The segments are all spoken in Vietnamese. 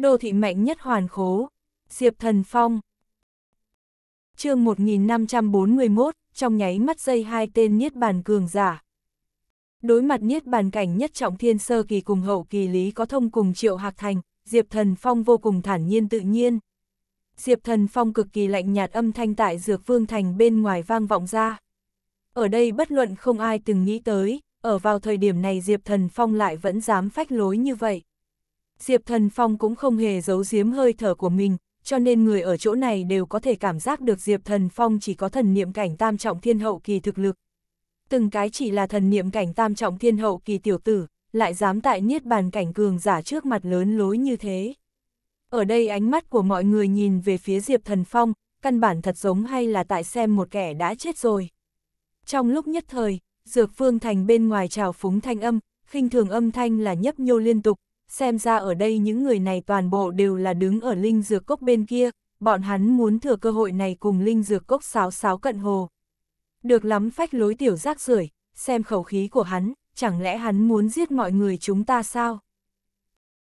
Đô thị mạnh nhất hoàn khố, Diệp Thần Phong. chương 1541, trong nháy mắt dây hai tên Niết Bàn Cường giả. Đối mặt Niết Bàn cảnh nhất trọng thiên sơ kỳ cùng hậu kỳ lý có thông cùng triệu hạc thành, Diệp Thần Phong vô cùng thản nhiên tự nhiên. Diệp Thần Phong cực kỳ lạnh nhạt âm thanh tại Dược Vương Thành bên ngoài vang vọng ra. Ở đây bất luận không ai từng nghĩ tới, ở vào thời điểm này Diệp Thần Phong lại vẫn dám phách lối như vậy. Diệp Thần Phong cũng không hề giấu giếm hơi thở của mình, cho nên người ở chỗ này đều có thể cảm giác được Diệp Thần Phong chỉ có thần niệm cảnh tam trọng thiên hậu kỳ thực lực. Từng cái chỉ là thần niệm cảnh tam trọng thiên hậu kỳ tiểu tử, lại dám tại niết bàn cảnh cường giả trước mặt lớn lối như thế. Ở đây ánh mắt của mọi người nhìn về phía Diệp Thần Phong, căn bản thật giống hay là tại xem một kẻ đã chết rồi. Trong lúc nhất thời, Dược Phương Thành bên ngoài trào phúng thanh âm, khinh thường âm thanh là nhấp nhô liên tục, xem ra ở đây những người này toàn bộ đều là đứng ở Linh Dược Cốc bên kia, bọn hắn muốn thừa cơ hội này cùng Linh Dược Cốc sáo sáo cận hồ. Được lắm phách lối tiểu rác rưởi xem khẩu khí của hắn, chẳng lẽ hắn muốn giết mọi người chúng ta sao?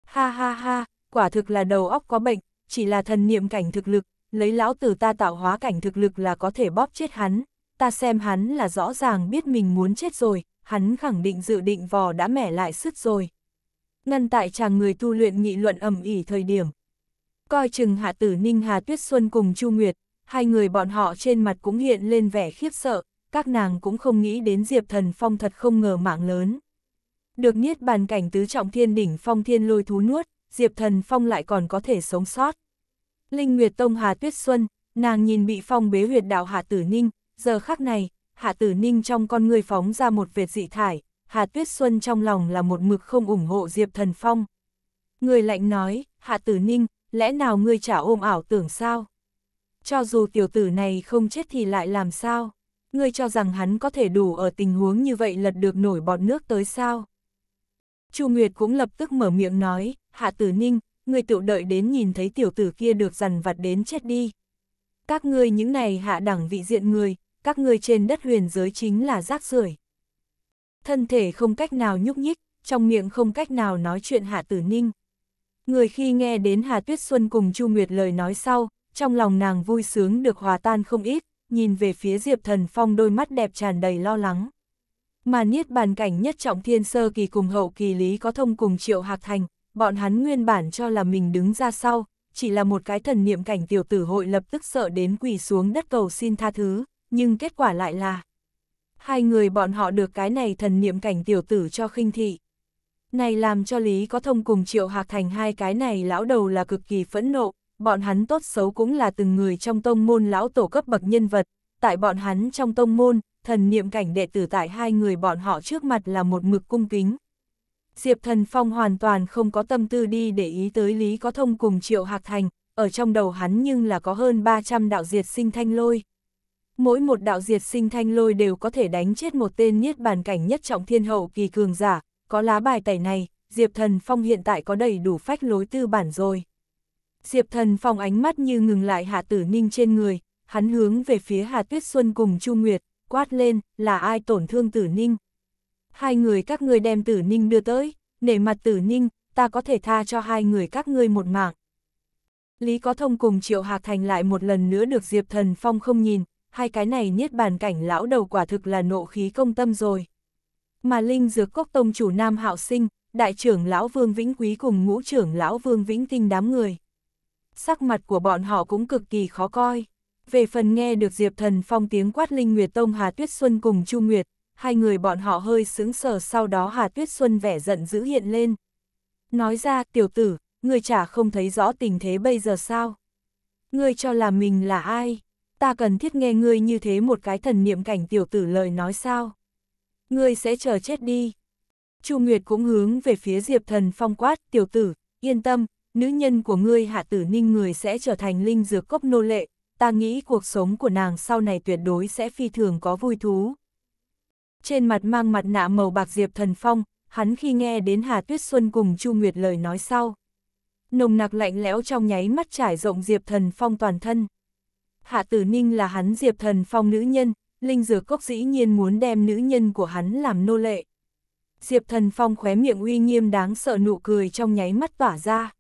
Ha ha ha, quả thực là đầu óc có bệnh, chỉ là thần niệm cảnh thực lực, lấy lão tử ta tạo hóa cảnh thực lực là có thể bóp chết hắn, ta xem hắn là rõ ràng biết mình muốn chết rồi, hắn khẳng định dự định vò đã mẻ lại sức rồi. Ngăn tại chàng người tu luyện nghị luận ẩm ỉ thời điểm. Coi chừng hạ tử Ninh Hà Tuyết Xuân cùng Chu Nguyệt, hai người bọn họ trên mặt cũng hiện lên vẻ khiếp sợ, các nàng cũng không nghĩ đến Diệp Thần Phong thật không ngờ mạng lớn. Được niết bàn cảnh tứ trọng thiên đỉnh phong thiên lôi thú nuốt, Diệp Thần Phong lại còn có thể sống sót. Linh Nguyệt Tông Hà Tuyết Xuân, nàng nhìn bị phong bế huyệt đạo Hạ Tử Ninh, giờ khắc này, Hạ Tử Ninh trong con người phóng ra một vệt dị thải, Hà Tuyết Xuân trong lòng là một mực không ủng hộ Diệp Thần Phong. Người lạnh nói, Hạ Tử Ninh, lẽ nào ngươi chả ôm ảo tưởng sao? Cho dù tiểu tử này không chết thì lại làm sao? Ngươi cho rằng hắn có thể đủ ở tình huống như vậy lật được nổi bọt nước tới sao? Chu Nguyệt cũng lập tức mở miệng nói, Hạ Tử Ninh, ngươi tự đợi đến nhìn thấy tiểu tử kia được dằn vặt đến chết đi. Các ngươi những này hạ đẳng vị diện người, các ngươi trên đất huyền giới chính là rác rưởi. Thân thể không cách nào nhúc nhích, trong miệng không cách nào nói chuyện Hạ Tử Ninh. Người khi nghe đến Hà Tuyết Xuân cùng Chu Nguyệt lời nói sau, trong lòng nàng vui sướng được hòa tan không ít, nhìn về phía Diệp Thần Phong đôi mắt đẹp tràn đầy lo lắng. Mà niết bàn cảnh nhất trọng thiên sơ kỳ cùng hậu kỳ lý có thông cùng triệu hạc thành, bọn hắn nguyên bản cho là mình đứng ra sau, chỉ là một cái thần niệm cảnh tiểu tử hội lập tức sợ đến quỳ xuống đất cầu xin tha thứ, nhưng kết quả lại là hai người bọn họ được cái này thần niệm cảnh tiểu tử cho khinh thị. Này làm cho Lý có thông cùng triệu hạc thành hai cái này lão đầu là cực kỳ phẫn nộ, bọn hắn tốt xấu cũng là từng người trong tông môn lão tổ cấp bậc nhân vật, tại bọn hắn trong tông môn, thần niệm cảnh đệ tử tại hai người bọn họ trước mặt là một mực cung kính. Diệp Thần Phong hoàn toàn không có tâm tư đi để ý tới Lý có thông cùng Triệu Hạc Thành, ở trong đầu hắn nhưng là có hơn 300 đạo diệt sinh thanh lôi. Mỗi một đạo diệt sinh thanh lôi đều có thể đánh chết một tên niết bàn cảnh nhất trọng thiên hậu kỳ cường giả, có lá bài tẩy này, Diệp Thần Phong hiện tại có đầy đủ phách lối tư bản rồi. Diệp Thần Phong ánh mắt như ngừng lại Hạ Tử Ninh trên người, hắn hướng về phía Hà Tuyết Xuân cùng Chu Nguyệt, quát lên, là ai tổn thương Tử Ninh. Hai người các ngươi đem Tử Ninh đưa tới, nể mặt Tử Ninh, ta có thể tha cho hai người các ngươi một mạng. Lý có thông cùng Triệu Hạc Thành lại một lần nữa được Diệp Thần Phong không nhìn, hai cái này niết bàn cảnh lão đầu quả thực là nộ khí công tâm rồi. Mà Linh Dược Cốc Tông chủ Nam Hạo Sinh, đại trưởng lão Vương Vĩnh Quý cùng ngũ trưởng lão Vương Vĩnh Tinh đám người. Sắc mặt của bọn họ cũng cực kỳ khó coi. Về phần nghe được Diệp Thần Phong tiếng quát Linh Nguyệt Tông Hà Tuyết Xuân cùng Chu Nguyệt, hai người bọn họ hơi sướng sờ sau đó Hà Tuyết Xuân vẻ giận dữ hiện lên. Nói ra, tiểu tử, người chả không thấy rõ tình thế bây giờ sao? người cho là mình là ai? Ta cần thiết nghe ngươi như thế một cái thần niệm cảnh tiểu tử lời nói sao? Ngươi sẽ chờ chết đi. Chu Nguyệt cũng hướng về phía Diệp Thần Phong quát, tiểu tử, yên tâm, nữ nhân của ngươi hạ tử ninh người sẽ trở thành linh dược cốc nô lệ, ta nghĩ cuộc sống của nàng sau này tuyệt đối sẽ phi thường có vui thú. Trên mặt mang mặt nạ màu bạc Diệp Thần Phong, hắn khi nghe đến Hà Tuyết Xuân cùng Chu Nguyệt lời nói sau. Nồng nặc lạnh lẽo trong nháy mắt trải rộng Diệp Thần Phong toàn thân. Hạ Tử Ninh là hắn Diệp Thần Phong nữ nhân, Linh Dược Cốc dĩ nhiên muốn đem nữ nhân của hắn làm nô lệ. Diệp Thần Phong khóe miệng uy nghiêm đáng sợ nụ cười trong nháy mắt tỏa ra.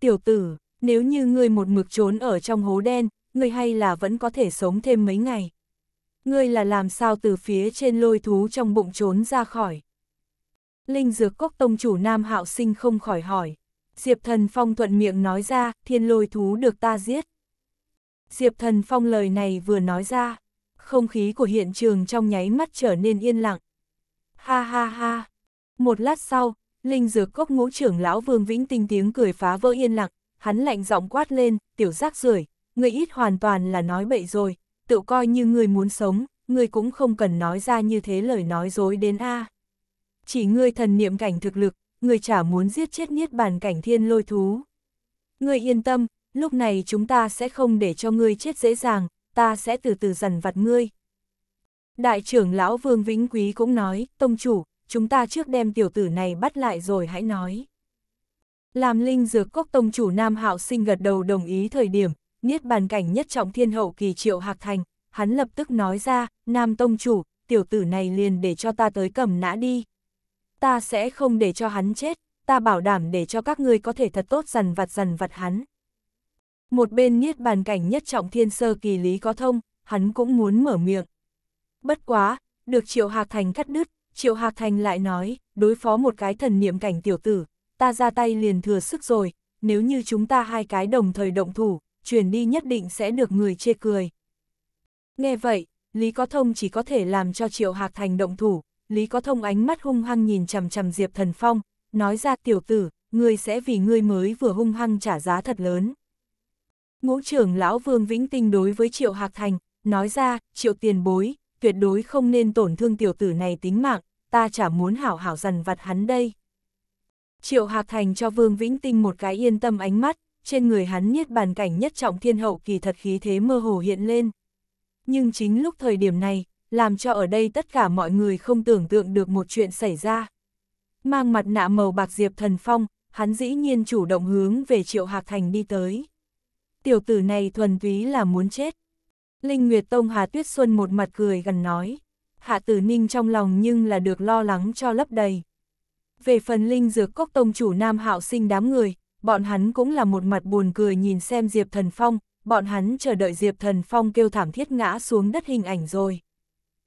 Tiểu tử, nếu như ngươi một mực trốn ở trong hố đen, ngươi hay là vẫn có thể sống thêm mấy ngày. Ngươi là làm sao từ phía trên lôi thú trong bụng trốn ra khỏi. Linh dược cốc tông chủ Nam Hạo Sinh không khỏi hỏi. Diệp Thần Phong thuận miệng nói ra, thiên lôi thú được ta giết. Diệp Thần Phong lời này vừa nói ra, không khí của hiện trường trong nháy mắt trở nên yên lặng. Ha ha ha. Một lát sau, Linh dược cốc ngũ trưởng lão Vương Vĩnh Tinh tiếng cười phá vỡ yên lặng, hắn lạnh giọng quát lên, tiểu giác rưởi, người ít hoàn toàn là nói bậy rồi, tự coi như người muốn sống, người cũng không cần nói ra như thế lời nói dối đến A. Chỉ ngươi thần niệm cảnh thực lực, người chả muốn giết chết niết bàn cảnh thiên lôi thú. Ngươi yên tâm, lúc này chúng ta sẽ không để cho ngươi chết dễ dàng, ta sẽ từ từ dần vặt ngươi. Đại trưởng lão Vương Vĩnh Quý cũng nói, tông chủ, chúng ta trước đem tiểu tử này bắt lại rồi hãy nói. Làm linh dược cốc tông chủ Nam Hạo sinh gật đầu đồng ý thời điểm, niết bàn cảnh nhất trọng thiên hậu kỳ triệu hạc thành, hắn lập tức nói ra, Nam tông chủ, tiểu tử này liền để cho ta tới cầm nã đi. Ta sẽ không để cho hắn chết, ta bảo đảm để cho các ngươi có thể thật tốt dần vặt dần vặt hắn. Một bên niết bàn cảnh nhất trọng thiên sơ kỳ lý có thông, hắn cũng muốn mở miệng. Bất quá, được triệu hạc thành cắt đứt, triệu hạc thành lại nói, đối phó một cái thần niệm cảnh tiểu tử, ta ra tay liền thừa sức rồi, nếu như chúng ta hai cái đồng thời động thủ, truyền đi nhất định sẽ được người chê cười. Nghe vậy, Lý Có Thông chỉ có thể làm cho Triệu Hạc Thành động thủ, Lý Có Thông ánh mắt hung hăng nhìn chằm chằm Diệp Thần Phong, nói ra tiểu tử, ngươi sẽ vì ngươi mới vừa hung hăng trả giá thật lớn. Ngũ trưởng lão Vương Vĩnh Tinh đối với Triệu Hạc Thành, nói ra, Triệu tiền bối, tuyệt đối không nên tổn thương tiểu tử này tính mạng, ta chả muốn hảo hảo dằn vặt hắn đây. Triệu Hạc Thành cho Vương Vĩnh Tinh một cái yên tâm ánh mắt, trên người hắn niết bàn cảnh nhất trọng thiên hậu kỳ thật khí thế mơ hồ hiện lên. Nhưng chính lúc thời điểm này, làm cho ở đây tất cả mọi người không tưởng tượng được một chuyện xảy ra. Mang mặt nạ màu bạc Diệp Thần Phong, hắn dĩ nhiên chủ động hướng về Triệu Hạc Thành đi tới. Tiểu tử này thuần túy là muốn chết. Linh Nguyệt Tông Hà Tuyết Xuân một mặt cười gần nói. Hạ Tử Ninh trong lòng nhưng là được lo lắng cho lấp đầy. Về phần Linh Dược Cốc Tông chủ Nam Hạo sinh đám người, bọn hắn cũng là một mặt buồn cười nhìn xem Diệp Thần Phong, bọn hắn chờ đợi Diệp Thần Phong kêu thảm thiết ngã xuống đất hình ảnh rồi.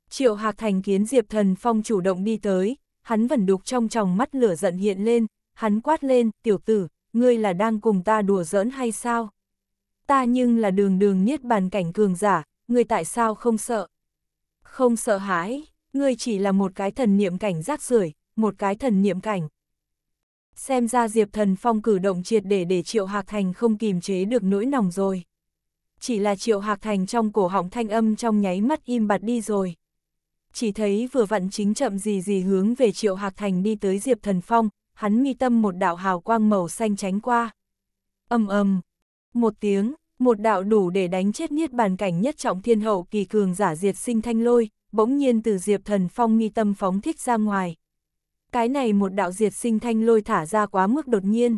Triệu Hạc Thành kiến Diệp Thần Phong chủ động đi tới, hắn vẫn đục trong tròng mắt lửa giận hiện lên, hắn quát lên, tiểu tử, ngươi là đang cùng ta đùa giỡn hay sao? Ta nhưng là đường đường niết bàn cảnh cường giả, ngươi tại sao không sợ? Không sợ hãi, ngươi chỉ là một cái thần niệm cảnh rác rưởi, một cái thần niệm cảnh. Xem ra Diệp Thần Phong cử động triệt để để Triệu Hạc Thành không kìm chế được nỗi lòng rồi. Chỉ là Triệu Hạc Thành trong cổ họng thanh âm trong nháy mắt im bặt đi rồi. Chỉ thấy vừa vặn chính chậm gì gì hướng về Triệu Hạc Thành đi tới Diệp Thần Phong, hắn mi tâm một đạo hào quang màu xanh tránh qua. Âm âm, một tiếng, một đạo đủ để đánh chết niết bàn cảnh nhất trọng thiên hậu kỳ cường giả diệt sinh thanh lôi, bỗng nhiên từ Diệp Thần Phong nghi tâm phóng thích ra ngoài. Cái này một đạo diệt sinh thanh lôi thả ra quá mức đột nhiên.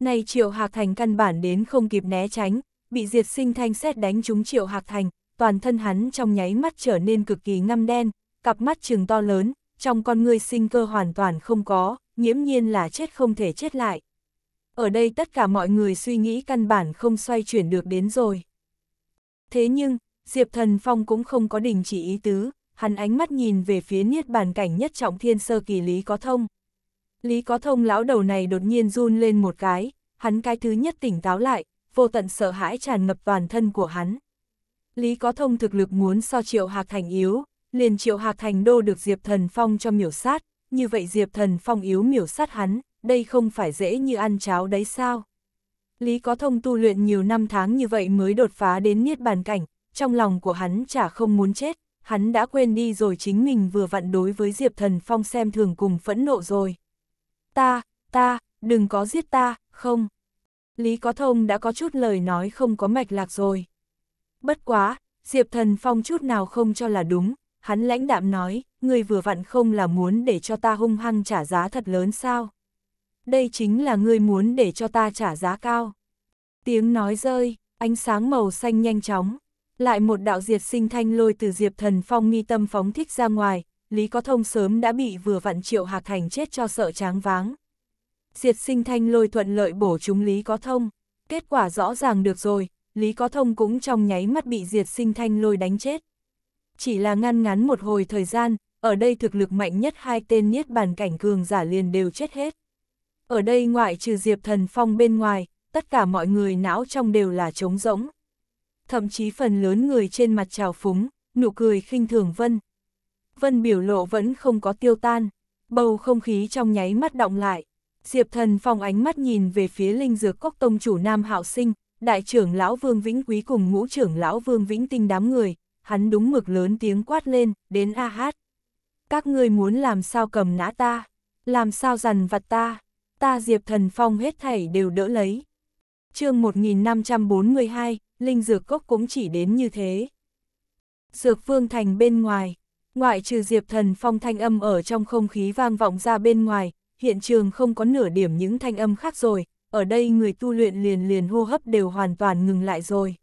Này Triệu Hạc Thành căn bản đến không kịp né tránh, bị diệt sinh thanh xét đánh trúng Triệu Hạc Thành, toàn thân hắn trong nháy mắt trở nên cực kỳ ngăm đen, cặp mắt trừng to lớn, trong con ngươi sinh cơ hoàn toàn không có, nghiễm nhiên là chết không thể chết lại. Ở đây tất cả mọi người suy nghĩ căn bản không xoay chuyển được đến rồi. Thế nhưng, Diệp Thần Phong cũng không có đình chỉ ý tứ, hắn ánh mắt nhìn về phía niết bàn cảnh nhất trọng thiên sơ kỳ Lý Có Thông. Lý Có Thông lão đầu này đột nhiên run lên một cái, hắn cái thứ nhất tỉnh táo lại, vô tận sợ hãi tràn ngập toàn thân của hắn. Lý Có Thông thực lực muốn so Triệu Hạc Thành yếu, liền Triệu Hạc Thành đô được Diệp Thần Phong cho miểu sát, như vậy Diệp Thần Phong yếu miểu sát hắn, đây không phải dễ như ăn cháo đấy sao? Lý Có Thông tu luyện nhiều năm tháng như vậy mới đột phá đến niết bàn cảnh, trong lòng của hắn chả không muốn chết, hắn đã quên đi rồi chính mình vừa vặn đối với Diệp Thần Phong xem thường cùng phẫn nộ rồi. Ta, ta, đừng có giết ta, không. Lý Có Thông đã có chút lời nói không có mạch lạc rồi. Bất quá, Diệp Thần Phong chút nào không cho là đúng, hắn lãnh đạm nói, người vừa vặn không là muốn để cho ta hung hăng trả giá thật lớn sao. Đây chính là người muốn để cho ta trả giá cao. Tiếng nói rơi, ánh sáng màu xanh nhanh chóng, lại một đạo diệt sinh thanh lôi từ Diệp Thần Phong mi tâm phóng thích ra ngoài, Lý Có Thông sớm đã bị vừa vặn triệu hạc thành chết cho sợ tráng váng. Diệt sinh thanh lôi thuận lợi bổ chúng Lý Có Thông. Kết quả rõ ràng được rồi, Lý Có Thông cũng trong nháy mắt bị diệt sinh thanh lôi đánh chết. Chỉ là ngăn ngắn một hồi thời gian, ở đây thực lực mạnh nhất hai tên niết bàn cảnh cường giả liền đều chết hết. Ở đây ngoại trừ Diệp Thần Phong bên ngoài, tất cả mọi người não trong đều là trống rỗng. Thậm chí phần lớn người trên mặt trào phúng, nụ cười khinh thường Vân. Vân biểu lộ vẫn không có tiêu tan, bầu không khí trong nháy mắt động lại. Diệp Thần Phong ánh mắt nhìn về phía linh dược cốc tông chủ Nam Hạo Sinh, đại trưởng lão Vương Vĩnh Quý cùng ngũ trưởng lão Vương Vĩnh Tinh đám người, hắn đúng mực lớn tiếng quát lên, đến a hát. Các ngươi muốn làm sao cầm nã ta, làm sao dằn vặt ta, ta Diệp Thần Phong hết thảy đều đỡ lấy. chương 1542, Linh Dược Cốc cũng chỉ đến như thế. Dược Vương Thành bên ngoài, ngoại trừ Diệp Thần Phong thanh âm ở trong không khí vang vọng ra bên ngoài, hiện trường không có nửa điểm những thanh âm khác rồi, ở đây người tu luyện liền liền hô hấp đều hoàn toàn ngừng lại rồi.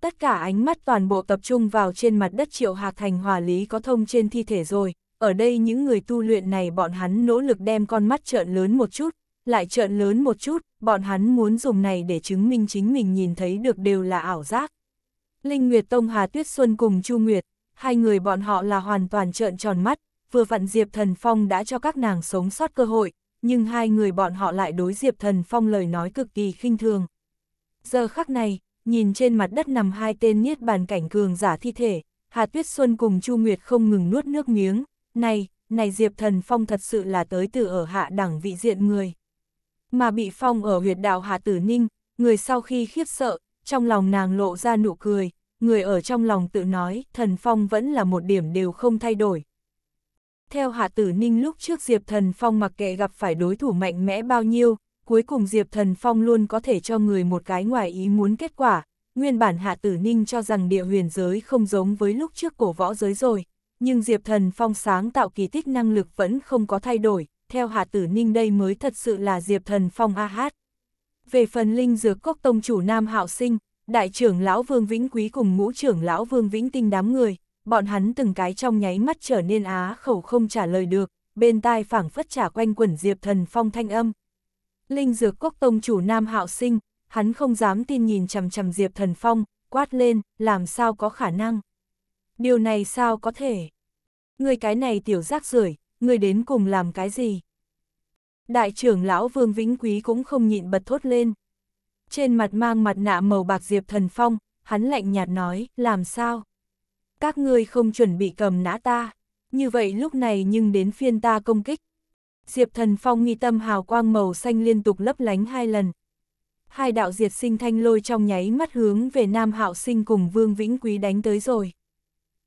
Tất cả ánh mắt toàn bộ tập trung vào trên mặt đất triệu hạc thành hòa lý có thông trên thi thể rồi, ở đây những người tu luyện này bọn hắn nỗ lực đem con mắt trợn lớn một chút, lại trợn lớn một chút, bọn hắn muốn dùng này để chứng minh chính mình nhìn thấy được đều là ảo giác. Linh Nguyệt Tông Hà Tuyết Xuân cùng Chu Nguyệt, hai người bọn họ là hoàn toàn trợn tròn mắt, vừa vặn Diệp Thần Phong đã cho các nàng sống sót cơ hội, nhưng hai người bọn họ lại đối Diệp Thần Phong lời nói cực kỳ khinh thường. Giờ khắc này, nhìn trên mặt đất nằm hai tên niết bàn cảnh cường giả thi thể, Hà Tuyết Xuân cùng Chu Nguyệt không ngừng nuốt nước miếng, này, này Diệp Thần Phong thật sự là tới từ ở hạ đẳng vị diện người. Mà bị phong ở huyệt đạo Hạ Tử Ninh, người sau khi khiếp sợ, trong lòng nàng lộ ra nụ cười, người ở trong lòng tự nói, Thần Phong vẫn là một điểm đều không thay đổi. Theo Hạ Tử Ninh lúc trước Diệp Thần Phong mặc kệ gặp phải đối thủ mạnh mẽ bao nhiêu, cuối cùng Diệp Thần Phong luôn có thể cho người một cái ngoài ý muốn kết quả. Nguyên bản Hạ Tử Ninh cho rằng địa huyền giới không giống với lúc trước cổ võ giới rồi, nhưng Diệp Thần Phong sáng tạo kỳ tích năng lực vẫn không có thay đổi, theo Hạ Tử Ninh đây mới thật sự là Diệp Thần Phong A Hát. Về phần linh dược cốc tông chủ Nam Hạo Sinh, đại trưởng lão Vương Vĩnh Quý cùng ngũ trưởng lão Vương Vĩnh Tinh đám người, bọn hắn từng cái trong nháy mắt trở nên á khẩu không trả lời được, bên tai phảng phất trả quanh quẩn Diệp Thần Phong thanh âm. Linh dược cốc tông chủ Nam Hạo Sinh, hắn không dám tin nhìn chằm chằm Diệp Thần Phong, quát lên, làm sao có khả năng. Điều này sao có thể? Người cái này tiểu rác rưởi, người đến cùng làm cái gì? Đại trưởng lão Vương Vĩnh Quý cũng không nhịn bật thốt lên. Trên mặt mang mặt nạ màu bạc Diệp Thần Phong, hắn lạnh nhạt nói, làm sao? Các ngươi không chuẩn bị cầm nã ta, như vậy lúc này nhưng đến phiên ta công kích. Diệp Thần Phong nghi tâm hào quang màu xanh liên tục lấp lánh hai lần. Hai đạo diệt sinh thanh lôi trong nháy mắt hướng về Nam Hạo Sinh cùng Vương Vĩnh Quý đánh tới rồi.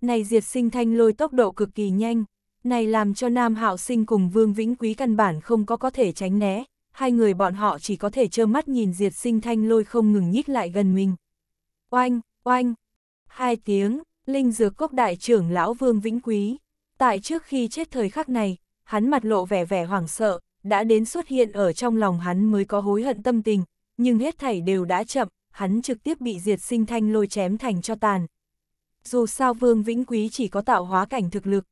Này diệt sinh thanh lôi tốc độ cực kỳ nhanh, này làm cho Nam Hạo Sinh cùng Vương Vĩnh Quý căn bản không có có thể tránh né, hai người bọn họ chỉ có thể trơ mắt nhìn diệt sinh thanh lôi không ngừng nhích lại gần mình. Oanh, oanh, hai tiếng, linh dược cốc đại trưởng lão Vương Vĩnh Quý. Tại trước khi chết thời khắc này, hắn mặt lộ vẻ vẻ hoảng sợ, đã đến xuất hiện ở trong lòng hắn mới có hối hận tâm tình, nhưng hết thảy đều đã chậm, hắn trực tiếp bị diệt sinh thanh lôi chém thành cho tàn. Dù sao Vương Vĩnh Quý chỉ có tạo hóa cảnh thực lực,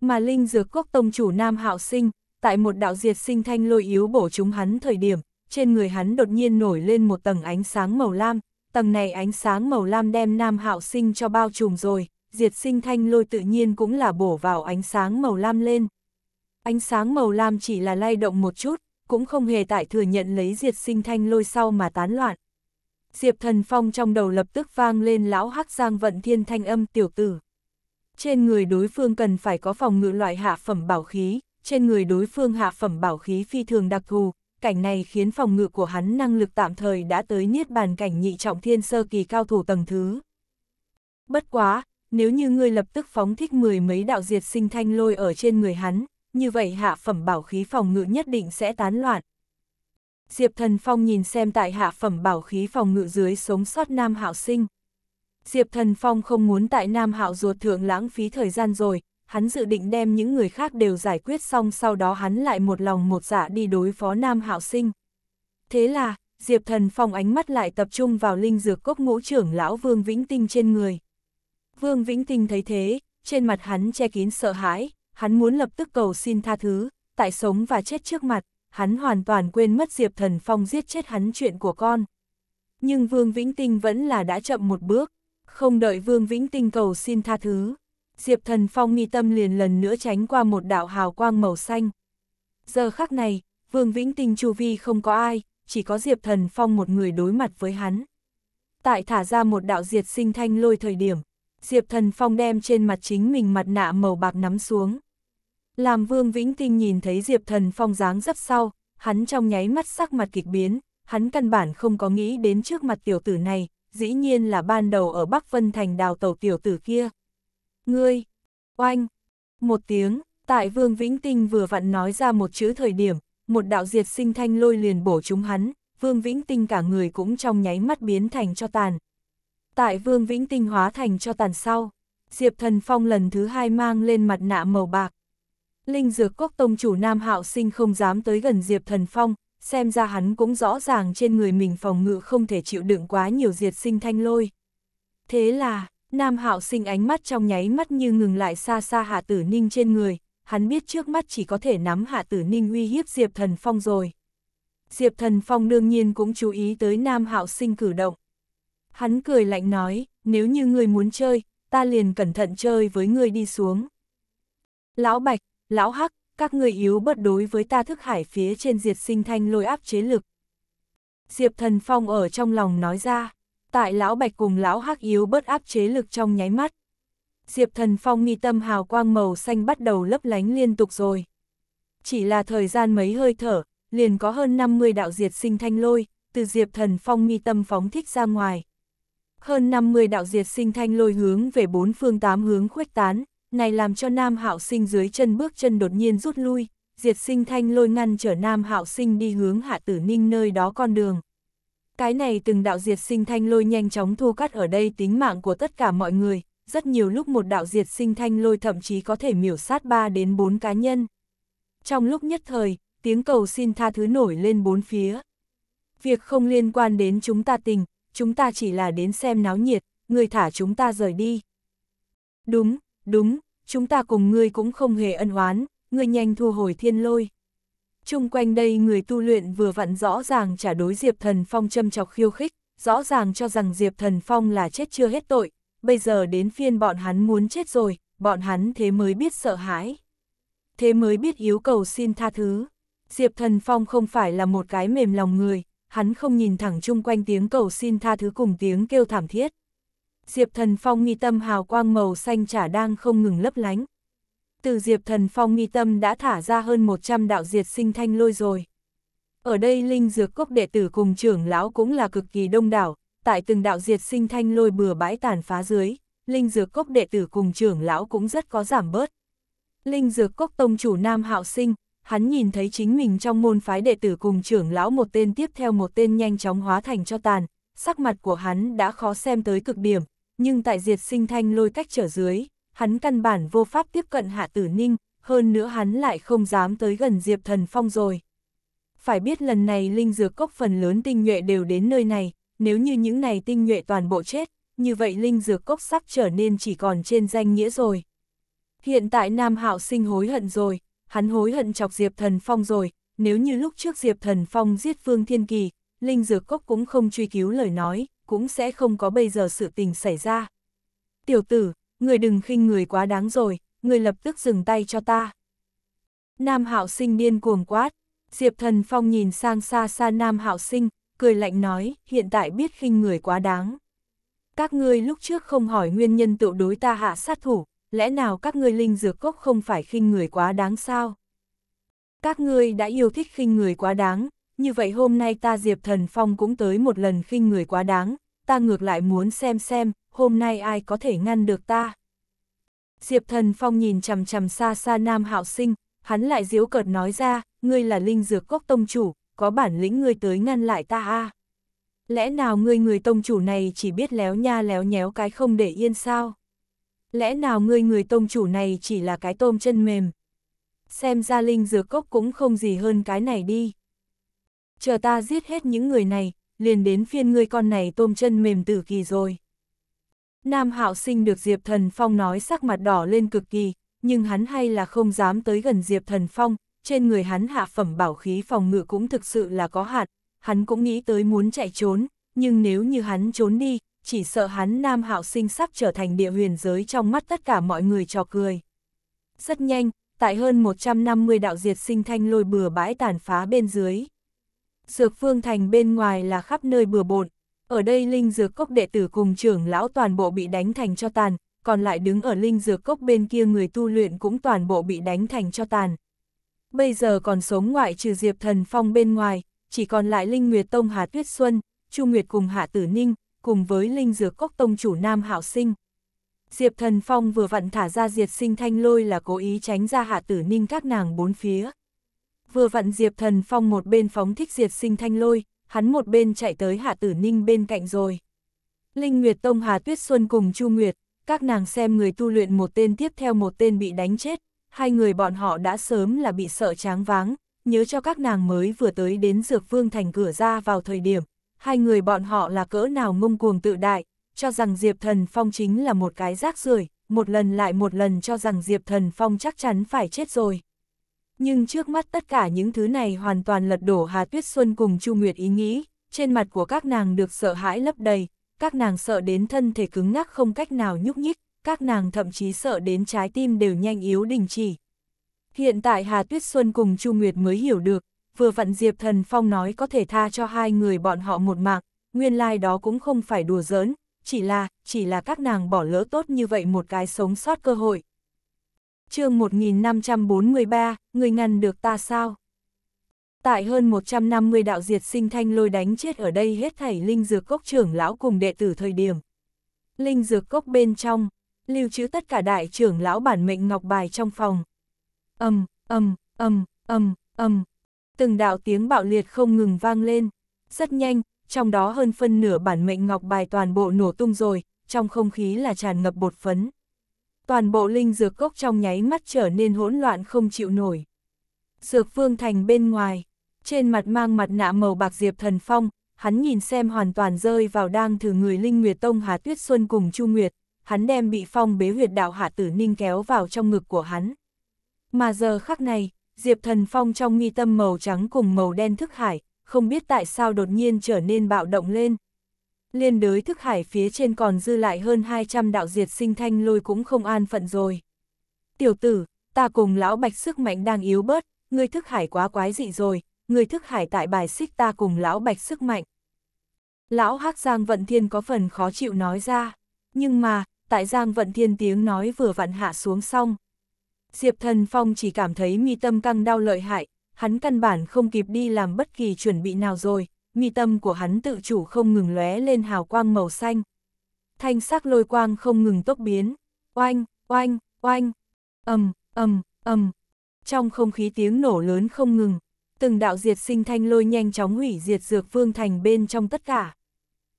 mà Linh Dược Cốc Tông chủ Nam Hạo Sinh, tại một đạo diệt sinh thanh lôi yếu bổ chúng hắn thời điểm, trên người hắn đột nhiên nổi lên một tầng ánh sáng màu lam, tầng này ánh sáng màu lam đem Nam Hạo Sinh cho bao trùm rồi, diệt sinh thanh lôi tự nhiên cũng là bổ vào ánh sáng màu lam lên. Ánh sáng màu lam chỉ là lay động một chút, cũng không hề tại thừa nhận lấy diệt sinh thanh lôi sau mà tán loạn. Diệp Thần Phong trong đầu lập tức vang lên lão hắc giang vận thiên thanh âm tiểu tử. Trên người đối phương cần phải có phòng ngự loại hạ phẩm bảo khí, trên người đối phương hạ phẩm bảo khí phi thường đặc thù, cảnh này khiến phòng ngự của hắn năng lực tạm thời đã tới niết bàn cảnh nhị trọng thiên sơ kỳ cao thủ tầng thứ. Bất quá, nếu như ngươi lập tức phóng thích mười mấy đạo diệt sinh thanh lôi ở trên người hắn, như vậy hạ phẩm bảo khí phòng ngự nhất định sẽ tán loạn. Diệp Thần Phong nhìn xem tại hạ phẩm bảo khí phòng ngự dưới sống sót Nam Hạo Sinh. Diệp Thần Phong không muốn tại Nam Hạo ruột thượng lãng phí thời gian rồi, hắn dự định đem những người khác đều giải quyết xong sau đó hắn lại một lòng một dạ đi đối phó Nam Hạo Sinh. Thế là, Diệp Thần Phong ánh mắt lại tập trung vào linh dược cốc ngũ trưởng lão Vương Vĩnh Tinh trên người. Vương Vĩnh Tinh thấy thế, trên mặt hắn che kín sợ hãi, hắn muốn lập tức cầu xin tha thứ, tại sống và chết trước mặt, hắn hoàn toàn quên mất Diệp Thần Phong giết chết hắn chuyện của con. Nhưng Vương Vĩnh Tinh vẫn là đã chậm một bước, không đợi Vương Vĩnh Tinh cầu xin tha thứ. Diệp Thần Phong mi tâm liền lần nữa tránh qua một đạo hào quang màu xanh. Giờ khắc này, Vương Vĩnh Tinh chu vi không có ai, chỉ có Diệp Thần Phong một người đối mặt với hắn. Tại thả ra một đạo diệt sinh thanh lôi thời điểm, Diệp Thần Phong đem trên mặt chính mình mặt nạ màu bạc nắm xuống. Làm Vương Vĩnh Tinh nhìn thấy Diệp Thần Phong dáng dấp sau, hắn trong nháy mắt sắc mặt kịch biến, hắn căn bản không có nghĩ đến trước mặt tiểu tử này, dĩ nhiên là ban đầu ở Bắc Vân Thành đào tàu tiểu tử kia. Ngươi, oanh, một tiếng, tại Vương Vĩnh Tinh vừa vặn nói ra một chữ thời điểm, một đạo diệt sinh thanh lôi liền bổ chúng hắn, Vương Vĩnh Tinh cả người cũng trong nháy mắt biến thành cho tàn. Tại Vương Vĩnh Tinh hóa thành cho tàn sau, Diệp Thần Phong lần thứ hai mang lên mặt nạ màu bạc. Linh Dược Cốc Tông chủ Nam Hạo Sinh không dám tới gần Diệp Thần Phong, xem ra hắn cũng rõ ràng trên người mình phòng ngự không thể chịu đựng quá nhiều diệt sinh thanh lôi. Thế là, Nam Hạo Sinh ánh mắt trong nháy mắt như ngừng lại xa xa Hạ Tử Ninh trên người, hắn biết trước mắt chỉ có thể nắm Hạ Tử Ninh uy hiếp Diệp Thần Phong rồi. Diệp Thần Phong đương nhiên cũng chú ý tới Nam Hạo Sinh cử động. Hắn cười lạnh nói, nếu như người muốn chơi, ta liền cẩn thận chơi với người đi xuống. Lão Bạch, Lão Hắc, các người yếu bất đối với ta thức hải phía trên diệt sinh thanh lôi áp chế lực. Diệp Thần Phong ở trong lòng nói ra, tại Lão Bạch cùng Lão Hắc yếu bất áp chế lực trong nháy mắt. Diệp Thần Phong mi tâm hào quang màu xanh bắt đầu lấp lánh liên tục rồi. Chỉ là thời gian mấy hơi thở, liền có hơn 50 đạo diệt sinh thanh lôi, từ Diệp Thần Phong mi tâm phóng thích ra ngoài. Hơn 50 đạo diệt sinh thanh lôi hướng về bốn phương tám hướng khuếch tán, này làm cho Nam Hạo Sinh dưới chân bước chân đột nhiên rút lui, diệt sinh thanh lôi ngăn trở Nam Hạo Sinh đi hướng Hạ Tử Ninh nơi đó con đường. Cái này từng đạo diệt sinh thanh lôi nhanh chóng thu cắt ở đây tính mạng của tất cả mọi người, rất nhiều lúc một đạo diệt sinh thanh lôi thậm chí có thể miểu sát 3 đến 4 cá nhân. Trong lúc nhất thời, tiếng cầu xin tha thứ nổi lên bốn phía. Việc không liên quan đến chúng ta tình, chúng ta chỉ là đến xem náo nhiệt, người thả chúng ta rời đi. Đúng, đúng, chúng ta cùng ngươi cũng không hề ân oán, ngươi nhanh thu hồi thiên lôi. Trung quanh đây người tu luyện vừa vặn rõ ràng trả đối Diệp Thần Phong châm chọc khiêu khích, rõ ràng cho rằng Diệp Thần Phong là chết chưa hết tội, bây giờ đến phiên bọn hắn muốn chết rồi, bọn hắn thế mới biết sợ hãi. Thế mới biết yếu cầu xin tha thứ. Diệp Thần Phong không phải là một cái mềm lòng người, hắn không nhìn thẳng chung quanh tiếng cầu xin tha thứ cùng tiếng kêu thảm thiết. Diệp Thần Phong mi tâm hào quang màu xanh chả đang không ngừng lấp lánh. Từ Diệp Thần Phong mi tâm đã thả ra hơn 100 đạo diệt sinh thanh lôi rồi. Ở đây Linh Dược Cốc đệ tử cùng trưởng lão cũng là cực kỳ đông đảo, tại từng đạo diệt sinh thanh lôi bừa bãi tàn phá dưới, Linh Dược Cốc đệ tử cùng trưởng lão cũng rất có giảm bớt. Linh Dược Cốc tông chủ Nam Hạo Sinh, hắn nhìn thấy chính mình trong môn phái đệ tử cùng trưởng lão một tên tiếp theo một tên nhanh chóng hóa thành cho tàn, sắc mặt của hắn đã khó xem tới cực điểm, nhưng tại diệt sinh thanh lôi cách trở dưới, hắn căn bản vô pháp tiếp cận hạ tử ninh, hơn nữa hắn lại không dám tới gần Diệp Thần Phong rồi. Phải biết lần này linh dược cốc phần lớn tinh nhuệ đều đến nơi này, nếu như những này tinh nhuệ toàn bộ chết, như vậy linh dược cốc sắp trở nên chỉ còn trên danh nghĩa rồi. Hiện tại Nam Hạo sinh hối hận rồi, hắn hối hận chọc Diệp Thần Phong rồi, nếu như lúc trước Diệp Thần Phong giết Vương Thiên Kỳ, Linh Dược Cốc cũng không truy cứu lời nói, cũng sẽ không có bây giờ sự tình xảy ra. Tiểu tử, người đừng khinh người quá đáng rồi, người lập tức dừng tay cho ta. Nam Hạo Sinh điên cuồng quát, Diệp Thần Phong nhìn sang xa xa Nam Hạo Sinh, cười lạnh nói, hiện tại biết khinh người quá đáng. Các ngươi lúc trước không hỏi nguyên nhân tự đối ta hạ sát thủ, lẽ nào các ngươi linh dược cốc không phải khinh người quá đáng sao? Các ngươi đã yêu thích khinh người quá đáng, như vậy hôm nay ta Diệp Thần Phong cũng tới một lần khinh người quá đáng, ta ngược lại muốn xem xem, hôm nay ai có thể ngăn được ta. Diệp Thần Phong nhìn chằm chằm xa xa Nam Hạo Sinh, hắn lại diếu cợt nói ra, ngươi là linh dược cốc tông chủ, có bản lĩnh ngươi tới ngăn lại ta a. À? Lẽ nào ngươi người tông chủ này chỉ biết léo nha léo nhéo cái không để yên sao? Lẽ nào ngươi người tông chủ này chỉ là cái tôm chân mềm? Xem ra linh dược cốc cũng không gì hơn cái này đi chờ ta giết hết những người này, liền đến phiên ngươi con này tôm chân mềm tử kỳ rồi. Nam Hạo Sinh được Diệp Thần Phong nói sắc mặt đỏ lên cực kỳ, nhưng hắn hay là không dám tới gần Diệp Thần Phong, trên người hắn hạ phẩm bảo khí phòng ngự cũng thực sự là có hạn, hắn cũng nghĩ tới muốn chạy trốn, nhưng nếu như hắn trốn đi, chỉ sợ hắn nam hạo sinh sắp trở thành địa huyền giới trong mắt tất cả mọi người trò cười. Rất nhanh, tại hơn 150 đạo diệt sinh thanh lôi bừa bãi tàn phá bên dưới. Dược phương thành bên ngoài là khắp nơi bừa bộn, ở đây linh dược cốc đệ tử cùng trưởng lão toàn bộ bị đánh thành cho tàn, còn lại đứng ở linh dược cốc bên kia người tu luyện cũng toàn bộ bị đánh thành cho tàn. Bây giờ còn sống ngoại trừ Diệp Thần Phong bên ngoài, chỉ còn lại Linh Nguyệt Tông Hà Tuyết Xuân, Chu Nguyệt cùng Hạ Tử Ninh, cùng với Linh Dược Cốc Tông chủ Nam Hạo Sinh. Diệp Thần Phong vừa vặn thả ra diệt sinh thanh lôi là cố ý tránh ra Hạ Tử Ninh các nàng bốn phía. Vừa vặn Diệp Thần Phong một bên phóng thích diệt sinh thanh lôi, hắn một bên chạy tới Hạ Tử Ninh bên cạnh rồi. Linh Nguyệt Tông Hà Tuyết Xuân cùng Chu Nguyệt, các nàng xem người tu luyện một tên tiếp theo một tên bị đánh chết, hai người bọn họ đã sớm là bị sợ tráng váng, nhớ cho các nàng mới vừa tới đến Dược Vương Thành cửa ra vào thời điểm, hai người bọn họ là cỡ nào ngông cuồng tự đại, cho rằng Diệp Thần Phong chính là một cái rác rưởi, một lần lại một lần cho rằng Diệp Thần Phong chắc chắn phải chết rồi. Nhưng trước mắt tất cả những thứ này hoàn toàn lật đổ Hà Tuyết Xuân cùng Chu Nguyệt ý nghĩ, trên mặt của các nàng được sợ hãi lấp đầy, các nàng sợ đến thân thể cứng ngắc không cách nào nhúc nhích, các nàng thậm chí sợ đến trái tim đều nhanh yếu đình chỉ. Hiện tại Hà Tuyết Xuân cùng Chu Nguyệt mới hiểu được, vừa vặn Diệp Thần Phong nói có thể tha cho hai người bọn họ một mạng, nguyên lai like đó cũng không phải đùa giỡn, chỉ là, chỉ là các nàng bỏ lỡ tốt như vậy một cái sống sót cơ hội chương 1543, người ngăn được ta sao? Tại hơn 150 đạo diệt sinh thanh lôi đánh chết ở đây hết thảy linh dược cốc trưởng lão cùng đệ tử thời điểm. Linh dược cốc bên trong, lưu trữ tất cả đại trưởng lão bản mệnh ngọc bài trong phòng. Âm, âm, âm, âm, âm. Từng đạo tiếng bạo liệt không ngừng vang lên. Rất nhanh, trong đó hơn phân nửa bản mệnh ngọc bài toàn bộ nổ tung rồi, trong không khí là tràn ngập bột phấn. Toàn bộ linh dược cốc trong nháy mắt trở nên hỗn loạn không chịu nổi. Dược vương thành bên ngoài, trên mặt mang mặt nạ màu bạc diệp thần phong, hắn nhìn xem hoàn toàn rơi vào đang thử người Linh Nguyệt Tông Hà Tuyết Xuân cùng Chu Nguyệt, hắn đem bị phong bế huyệt đạo Hạ Tử Ninh kéo vào trong ngực của hắn. Mà giờ khắc này, Diệp Thần Phong trong mi tâm màu trắng cùng màu đen thức hải, không biết tại sao đột nhiên trở nên bạo động lên. Liên đới thức hải phía trên còn dư lại hơn 200 đạo diệt sinh thanh lôi cũng không an phận rồi. Tiểu tử, ta cùng lão bạch sức mạnh đang yếu bớt, ngươi thức hải quá quái dị rồi, ngươi thức hải tại bài xích ta cùng lão bạch sức mạnh. Lão hắc Giang Vận Thiên có phần khó chịu nói ra, nhưng mà, tại Giang Vận Thiên tiếng nói vừa vặn hạ xuống xong. Diệp Thần Phong chỉ cảm thấy mi tâm căng đau lợi hại, hắn căn bản không kịp đi làm bất kỳ chuẩn bị nào rồi, mi tâm của hắn tự chủ không ngừng lóe lên hào quang màu xanh. Thanh sắc lôi quang không ngừng tốc biến, oanh, oanh, oanh, ầm, ầm, ầm. Trong không khí tiếng nổ lớn không ngừng, từng đạo diệt sinh thanh lôi nhanh chóng hủy diệt dược vương thành bên trong tất cả.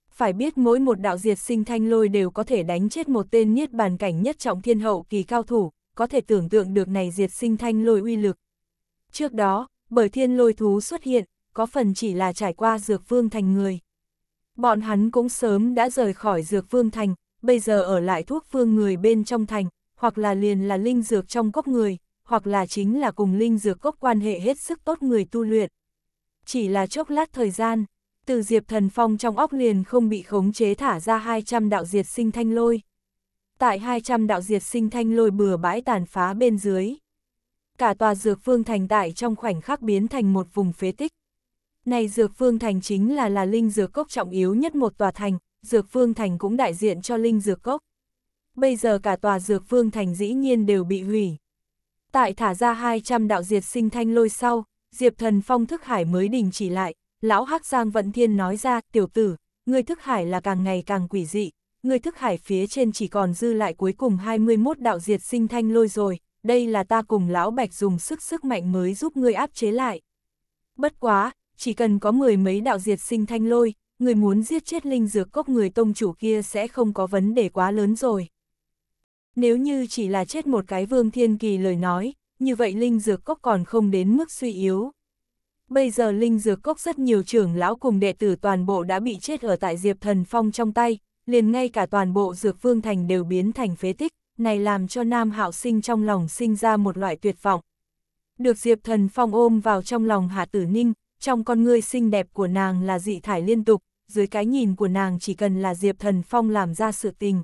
Phải biết mỗi một đạo diệt sinh thanh lôi đều có thể đánh chết một tên niết bàn cảnh nhất trọng thiên hậu kỳ cao thủ, có thể tưởng tượng được này diệt sinh thanh lôi uy lực. Trước đó, bởi thiên lôi thú xuất hiện, có phần chỉ là trải qua dược vương thành người. Bọn hắn cũng sớm đã rời khỏi dược vương thành, bây giờ ở lại thuốc phương người bên trong thành, hoặc là liền là linh dược trong cốc người, hoặc là chính là cùng linh dược cốc quan hệ hết sức tốt người tu luyện. Chỉ là chốc lát thời gian, từ diệp thần phong trong óc liền không bị khống chế thả ra 200 đạo diệt sinh thanh lôi. Tại 200 đạo diệt sinh thanh lôi bừa bãi tàn phá bên dưới. Cả tòa dược phương thành tại trong khoảnh khắc biến thành một vùng phế tích. Này dược phương thành chính là là linh dược cốc trọng yếu nhất một tòa thành, dược phương thành cũng đại diện cho linh dược cốc. Bây giờ cả tòa dược phương thành dĩ nhiên đều bị hủy. Tại thả ra 200 đạo diệt sinh thanh lôi sau, Diệp Thần Phong thức hải mới đình chỉ lại, lão Hắc Giang Vận Thiên nói ra, tiểu tử, người thức hải là càng ngày càng quỷ dị, người thức hải phía trên chỉ còn dư lại cuối cùng 21 đạo diệt sinh thanh lôi rồi, đây là ta cùng lão Bạch dùng sức sức mạnh mới giúp ngươi áp chế lại. Bất quá, chỉ cần có mười mấy đạo diệt sinh thanh lôi, người muốn giết chết linh dược cốc người tông chủ kia sẽ không có vấn đề quá lớn rồi. Nếu như chỉ là chết một cái vương thiên kỳ lời nói, như vậy linh dược cốc còn không đến mức suy yếu. Bây giờ linh dược cốc rất nhiều trưởng lão cùng đệ tử toàn bộ đã bị chết ở tại Diệp Thần Phong trong tay, liền ngay cả toàn bộ dược vương thành đều biến thành phế tích, này làm cho Nam Hạo Sinh trong lòng sinh ra một loại tuyệt vọng. Được Diệp Thần Phong ôm vào trong lòng Hạ Tử Ninh, trong con ngươi xinh đẹp của nàng là dị thải liên tục, dưới cái nhìn của nàng chỉ cần là Diệp Thần Phong làm ra sự tình.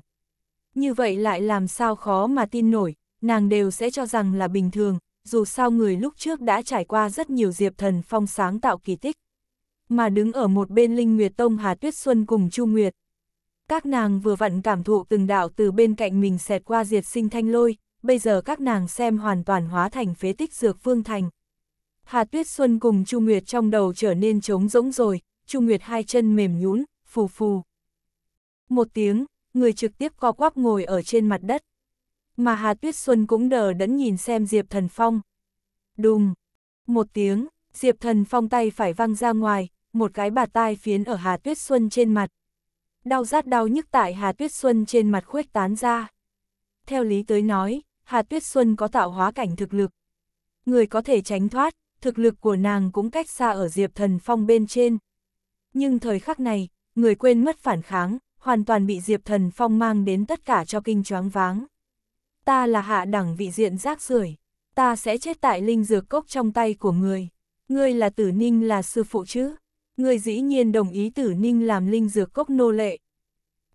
Như vậy lại làm sao khó mà tin nổi, nàng đều sẽ cho rằng là bình thường, dù sao người lúc trước đã trải qua rất nhiều Diệp Thần Phong sáng tạo kỳ tích. Mà đứng ở một bên Linh Nguyệt Tông Hà Tuyết Xuân cùng Chu Nguyệt. Các nàng vừa vặn cảm thụ từng đạo từ bên cạnh mình xẹt qua diệt sinh thanh lôi, bây giờ các nàng xem hoàn toàn hóa thành phế tích dược vương thành. Hà Tuyết Xuân cùng Chu Nguyệt trong đầu trở nên trống rỗng rồi, Chu Nguyệt hai chân mềm nhũn, phù phù. Một tiếng, người trực tiếp co quắp ngồi ở trên mặt đất. Mà Hà Tuyết Xuân cũng đờ đẫn nhìn xem Diệp Thần Phong. Đùng! Một tiếng, Diệp Thần Phong tay phải văng ra ngoài, một cái bà tai phiến ở Hà Tuyết Xuân trên mặt. Đau rát đau nhức tại Hà Tuyết Xuân trên mặt khuếch tán ra. Theo lý tới nói, Hà Tuyết Xuân có tạo hóa cảnh thực lực. Người có thể tránh thoát, thực lực của nàng cũng cách xa ở Diệp Thần Phong bên trên. Nhưng thời khắc này, người quên mất phản kháng, hoàn toàn bị Diệp Thần Phong mang đến tất cả cho kinh choáng váng. Ta là hạ đẳng vị diện rác rưởi ta sẽ chết tại linh dược cốc trong tay của người. Ngươi là tử ninh là sư phụ chứ? Ngươi dĩ nhiên đồng ý tử ninh làm linh dược cốc nô lệ.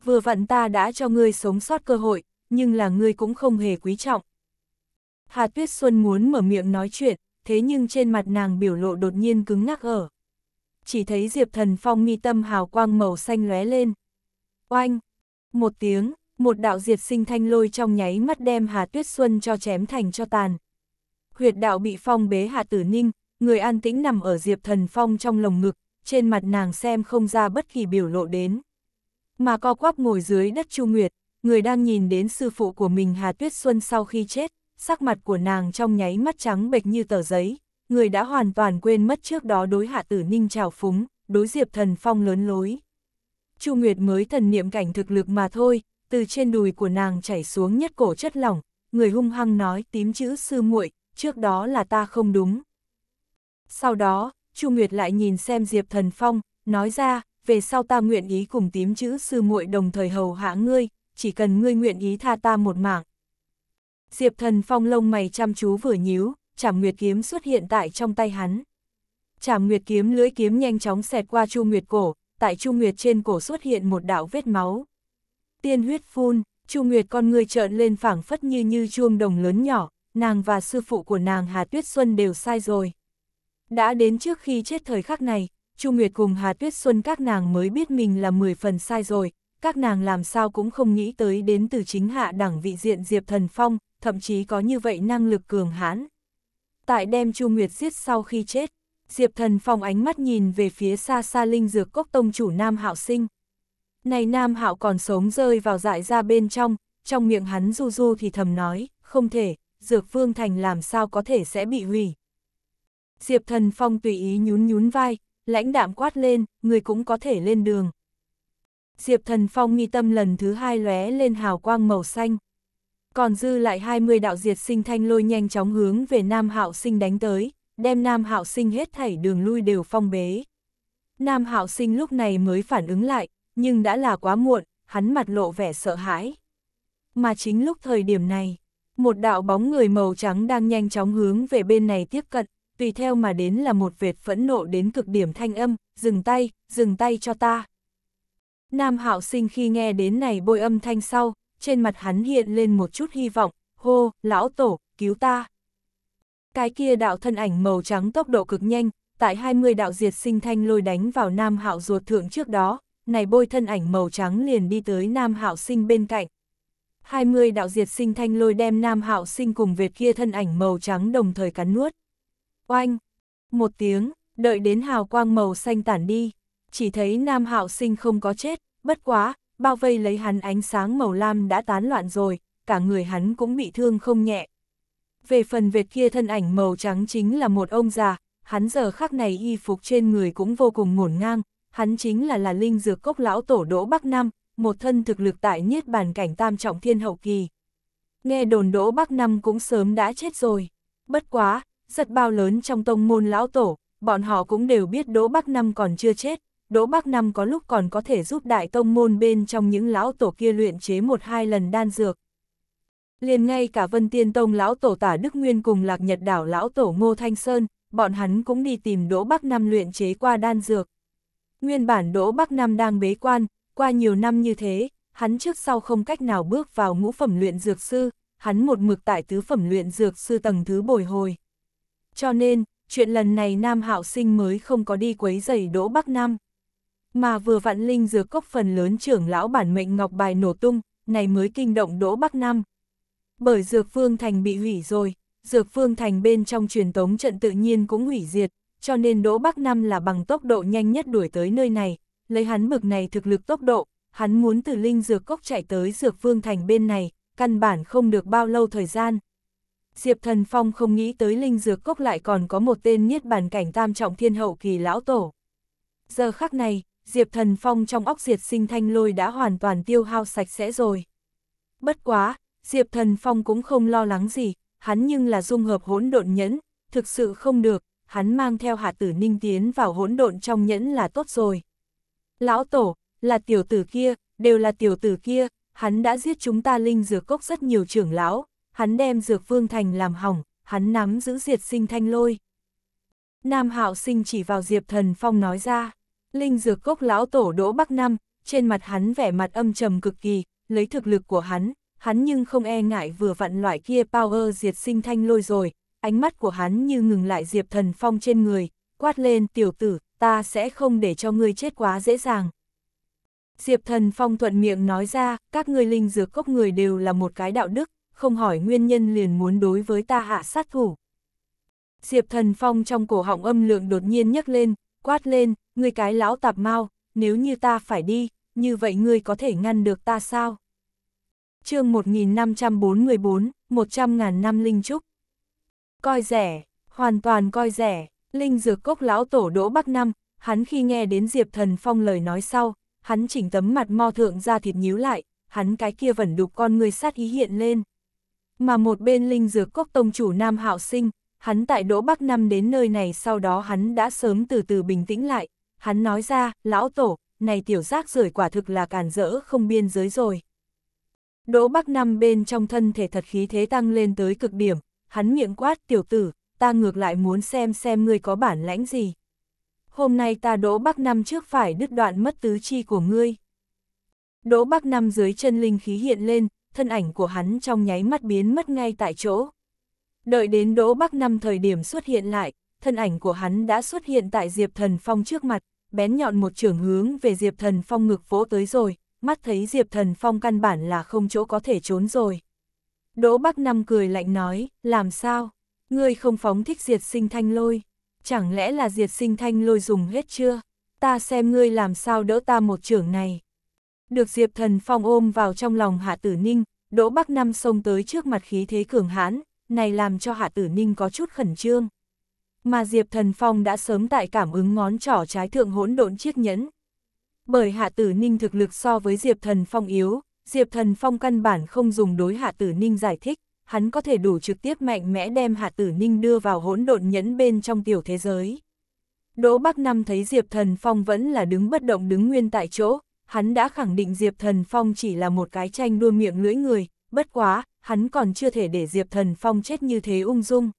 Vừa vặn ta đã cho ngươi sống sót cơ hội, nhưng là ngươi cũng không hề quý trọng. Hà Tuyết Xuân muốn mở miệng nói chuyện, thế nhưng trên mặt nàng biểu lộ đột nhiên cứng ngắc ở. Chỉ thấy Diệp Thần Phong mi tâm hào quang màu xanh lóe lên. Oanh! Một tiếng, một đạo diệt sinh thanh lôi trong nháy mắt đem Hà Tuyết Xuân cho chém thành cho tàn. Huyệt đạo bị phong bế hà Tử Ninh, người an tĩnh nằm ở Diệp Thần Phong trong lồng ngực, trên mặt nàng xem không ra bất kỳ biểu lộ đến. Mà co quắp ngồi dưới đất Chu Nguyệt, người đang nhìn đến sư phụ của mình Hà Tuyết Xuân sau khi chết, sắc mặt của nàng trong nháy mắt trắng bệch như tờ giấy, người đã hoàn toàn quên mất trước đó đối Hạ Tử Ninh trào phúng, đối Diệp Thần Phong lớn lối. Chu Nguyệt mới thần niệm cảnh thực lực mà thôi, từ trên đùi của nàng chảy xuống nhất cổ chất lỏng, người hung hăng nói tím chữ sư muội, trước đó là ta không đúng. Sau đó, Chu Nguyệt lại nhìn xem Diệp Thần Phong, nói ra, về sau ta nguyện ý cùng tím chữ sư muội đồng thời hầu hạ ngươi, chỉ cần ngươi nguyện ý tha ta một mạng. Diệp Thần Phong lông mày chăm chú vừa nhíu, Trảm Nguyệt kiếm xuất hiện tại trong tay hắn. Trảm Nguyệt kiếm lưỡi kiếm nhanh chóng xẹt qua Chu Nguyệt cổ, tại Chu Nguyệt trên cổ xuất hiện một đạo vết máu. Tiên huyết phun, Chu Nguyệt con người trợn lên phảng phất như như chuông đồng lớn nhỏ, nàng và sư phụ của nàng Hà Tuyết Xuân đều sai rồi. Đã đến trước khi chết thời khắc này, Chu Nguyệt cùng Hà Tuyết Xuân các nàng mới biết mình là 10 phần sai rồi, các nàng làm sao cũng không nghĩ tới đến từ chính hạ đẳng vị diện Diệp Thần Phong, thậm chí có như vậy năng lực cường hãn. Tại đem Chu Nguyệt giết sau khi chết, Diệp Thần Phong ánh mắt nhìn về phía xa xa linh dược cốc tông chủ Nam Hạo Sinh. Này Nam Hạo còn sống rơi vào dại ra bên trong, trong miệng hắn du du thì thầm nói, không thể, dược vương thành làm sao có thể sẽ bị hủy. Diệp Thần Phong tùy ý nhún nhún vai, lãnh đạm quát lên, người cũng có thể lên đường. Diệp Thần Phong nghi tâm lần thứ hai lóe lên hào quang màu xanh. Còn dư lại 20 đạo diệt sinh thanh lôi nhanh chóng hướng về Nam Hạo Sinh đánh tới, đem Nam Hạo Sinh hết thảy đường lui đều phong bế. Nam Hạo Sinh lúc này mới phản ứng lại, nhưng đã là quá muộn, hắn mặt lộ vẻ sợ hãi. Mà chính lúc thời điểm này, một đạo bóng người màu trắng đang nhanh chóng hướng về bên này tiếp cận, tùy theo mà đến là một vệt phẫn nộ đến cực điểm thanh âm, dừng tay, dừng tay cho ta. Nam Hạo Sinh khi nghe đến này bôi âm thanh sau, trên mặt hắn hiện lên một chút hy vọng, hô, lão tổ, cứu ta. Cái kia đạo thân ảnh màu trắng tốc độ cực nhanh, tại 20 đạo diệt sinh thanh lôi đánh vào Nam Hạo ruột thượng trước đó, này bôi thân ảnh màu trắng liền đi tới Nam Hạo Sinh bên cạnh. 20 đạo diệt sinh thanh lôi đem Nam Hạo Sinh cùng Việt kia thân ảnh màu trắng đồng thời cắn nuốt. Oanh! Một tiếng, đợi đến hào quang màu xanh tản đi, chỉ thấy Nam Hạo Sinh không có chết, bất quá, bao vây lấy hắn ánh sáng màu lam đã tán loạn rồi, cả người hắn cũng bị thương không nhẹ. Về phần Việt kia thân ảnh màu trắng chính là một ông già, hắn giờ khắc này y phục trên người cũng vô cùng ngổn ngang, hắn chính là là linh dược cốc lão tổ đỗ Bắc Nam, một thân thực lực tại niết bàn cảnh tam trọng thiên hậu kỳ. Nghe đồn đỗ Bắc Nam cũng sớm đã chết rồi. Bất quá, giật bao lớn trong tông môn lão tổ, bọn họ cũng đều biết đỗ Bắc Nam còn chưa chết. Đỗ Bắc Năm có lúc còn có thể giúp đại tông môn bên trong những lão tổ kia luyện chế một hai lần đan dược. liền ngay cả Vân Tiên Tông lão tổ tả Đức Nguyên cùng Lạc Nhật đảo lão tổ Ngô Thanh Sơn, bọn hắn cũng đi tìm Đỗ Bắc Năm luyện chế qua đan dược. Nguyên bản Đỗ Bắc Năm đang bế quan, qua nhiều năm như thế, hắn trước sau không cách nào bước vào ngũ phẩm luyện dược sư, hắn một mực tại tứ phẩm luyện dược sư tầng thứ bồi hồi. Cho nên, chuyện lần này Nam Hạo Sinh mới không có đi quấy giày Đỗ Bắc Nam. Mà vừa vặn linh dược cốc phần lớn trưởng lão bản mệnh ngọc bài nổ tung, này mới kinh động Đỗ Bắc Nam. Bởi Dược Phương Thành bị hủy rồi, Dược Phương Thành bên trong truyền tống trận tự nhiên cũng hủy diệt, cho nên Đỗ Bắc Nam là bằng tốc độ nhanh nhất đuổi tới nơi này, lấy hắn bực này thực lực tốc độ, hắn muốn từ Linh Dược Cốc chạy tới Dược Phương Thành bên này, căn bản không được bao lâu thời gian. Diệp Thần Phong không nghĩ tới Linh Dược Cốc lại còn có một tên niết bàn cảnh tam trọng thiên hậu kỳ lão tổ. Giờ khắc này, Diệp Thần Phong trong óc diệt sinh thanh lôi đã hoàn toàn tiêu hao sạch sẽ rồi. Bất quá, Diệp Thần Phong cũng không lo lắng gì, hắn nhưng là dung hợp hỗn độn nhẫn, thực sự không được, hắn mang theo hạ tử ninh tiến vào hỗn độn trong nhẫn là tốt rồi. Lão Tổ, là tiểu tử kia, đều là tiểu tử kia, hắn đã giết chúng ta linh dược cốc rất nhiều trưởng lão, hắn đem dược vương thành làm hỏng, hắn nắm giữ diệt sinh thanh lôi. Nam Hạo Sinh chỉ vào Diệp Thần Phong nói ra, linh dược cốc lão tổ đỗ Bắc Năm, trên mặt hắn vẻ mặt âm trầm cực kỳ, lấy thực lực của hắn, hắn nhưng không e ngại vừa vặn loại kia power diệt sinh thanh lôi rồi, ánh mắt của hắn như ngừng lại Diệp Thần Phong trên người, quát lên tiểu tử, ta sẽ không để cho ngươi chết quá dễ dàng. Diệp Thần Phong thuận miệng nói ra, các ngươi linh dược cốc người đều là một cái đạo đức, không hỏi nguyên nhân liền muốn đối với ta hạ sát thủ. Diệp Thần Phong trong cổ họng âm lượng đột nhiên nhấc lên, quát lên, ngươi cái lão tạp mau, nếu như ta phải đi, như vậy ngươi có thể ngăn được ta sao? chương 1544, 100 ngàn năm linh trúc. Coi rẻ, hoàn toàn coi rẻ, linh dược cốc lão tổ đỗ Bắc Năm, hắn khi nghe đến Diệp Thần Phong lời nói sau, hắn chỉnh tấm mặt mo thượng ra thịt nhíu lại, hắn cái kia vẫn đục con người sát ý hiện lên. Mà một bên linh dược cốc tông chủ Nam Hạo Sinh, hắn tại Đỗ Bắc Năm đến nơi này sau đó hắn đã sớm từ từ bình tĩnh lại, hắn nói ra, lão tổ, này tiểu giác rời quả thực là càn rỡ không biên giới rồi. Đỗ Bắc Năm bên trong thân thể thật khí thế tăng lên tới cực điểm, hắn miệng quát tiểu tử, ta ngược lại muốn xem xem ngươi có bản lãnh gì. Hôm nay ta Đỗ Bắc Năm trước phải đứt đoạn mất tứ chi của ngươi. Đỗ Bắc Năm dưới chân linh khí hiện lên, thân ảnh của hắn trong nháy mắt biến mất ngay tại chỗ. Đợi đến Đỗ Bắc Năm thời điểm xuất hiện lại, thân ảnh của hắn đã xuất hiện tại Diệp Thần Phong trước mặt, bén nhọn một trường hướng về Diệp Thần Phong ngực vỗ tới rồi, mắt thấy Diệp Thần Phong căn bản là không chỗ có thể trốn rồi. Đỗ Bắc Năm cười lạnh nói, làm sao? Ngươi không phóng thích diệt sinh thanh lôi. Chẳng lẽ là diệt sinh thanh lôi dùng hết chưa? Ta xem ngươi làm sao đỡ ta một trưởng này. Được Diệp Thần Phong ôm vào trong lòng Hạ Tử Ninh, Đỗ Bắc Năm xông tới trước mặt khí thế cường hãn, này làm cho Hạ Tử Ninh có chút khẩn trương. Mà Diệp Thần Phong đã sớm tại cảm ứng ngón trỏ trái thượng hỗn độn chiếc nhẫn. Bởi Hạ Tử Ninh thực lực so với Diệp Thần Phong yếu, Diệp Thần Phong căn bản không dùng đối Hạ Tử Ninh giải thích, hắn có thể đủ trực tiếp mạnh mẽ đem Hạ Tử Ninh đưa vào hỗn độn nhẫn bên trong tiểu thế giới. Đỗ Bắc Năm thấy Diệp Thần Phong vẫn là đứng bất động đứng nguyên tại chỗ, hắn đã khẳng định Diệp Thần Phong chỉ là một cái tranh đua miệng lưỡi người, bất quá, hắn còn chưa thể để Diệp Thần Phong chết như thế ung dung.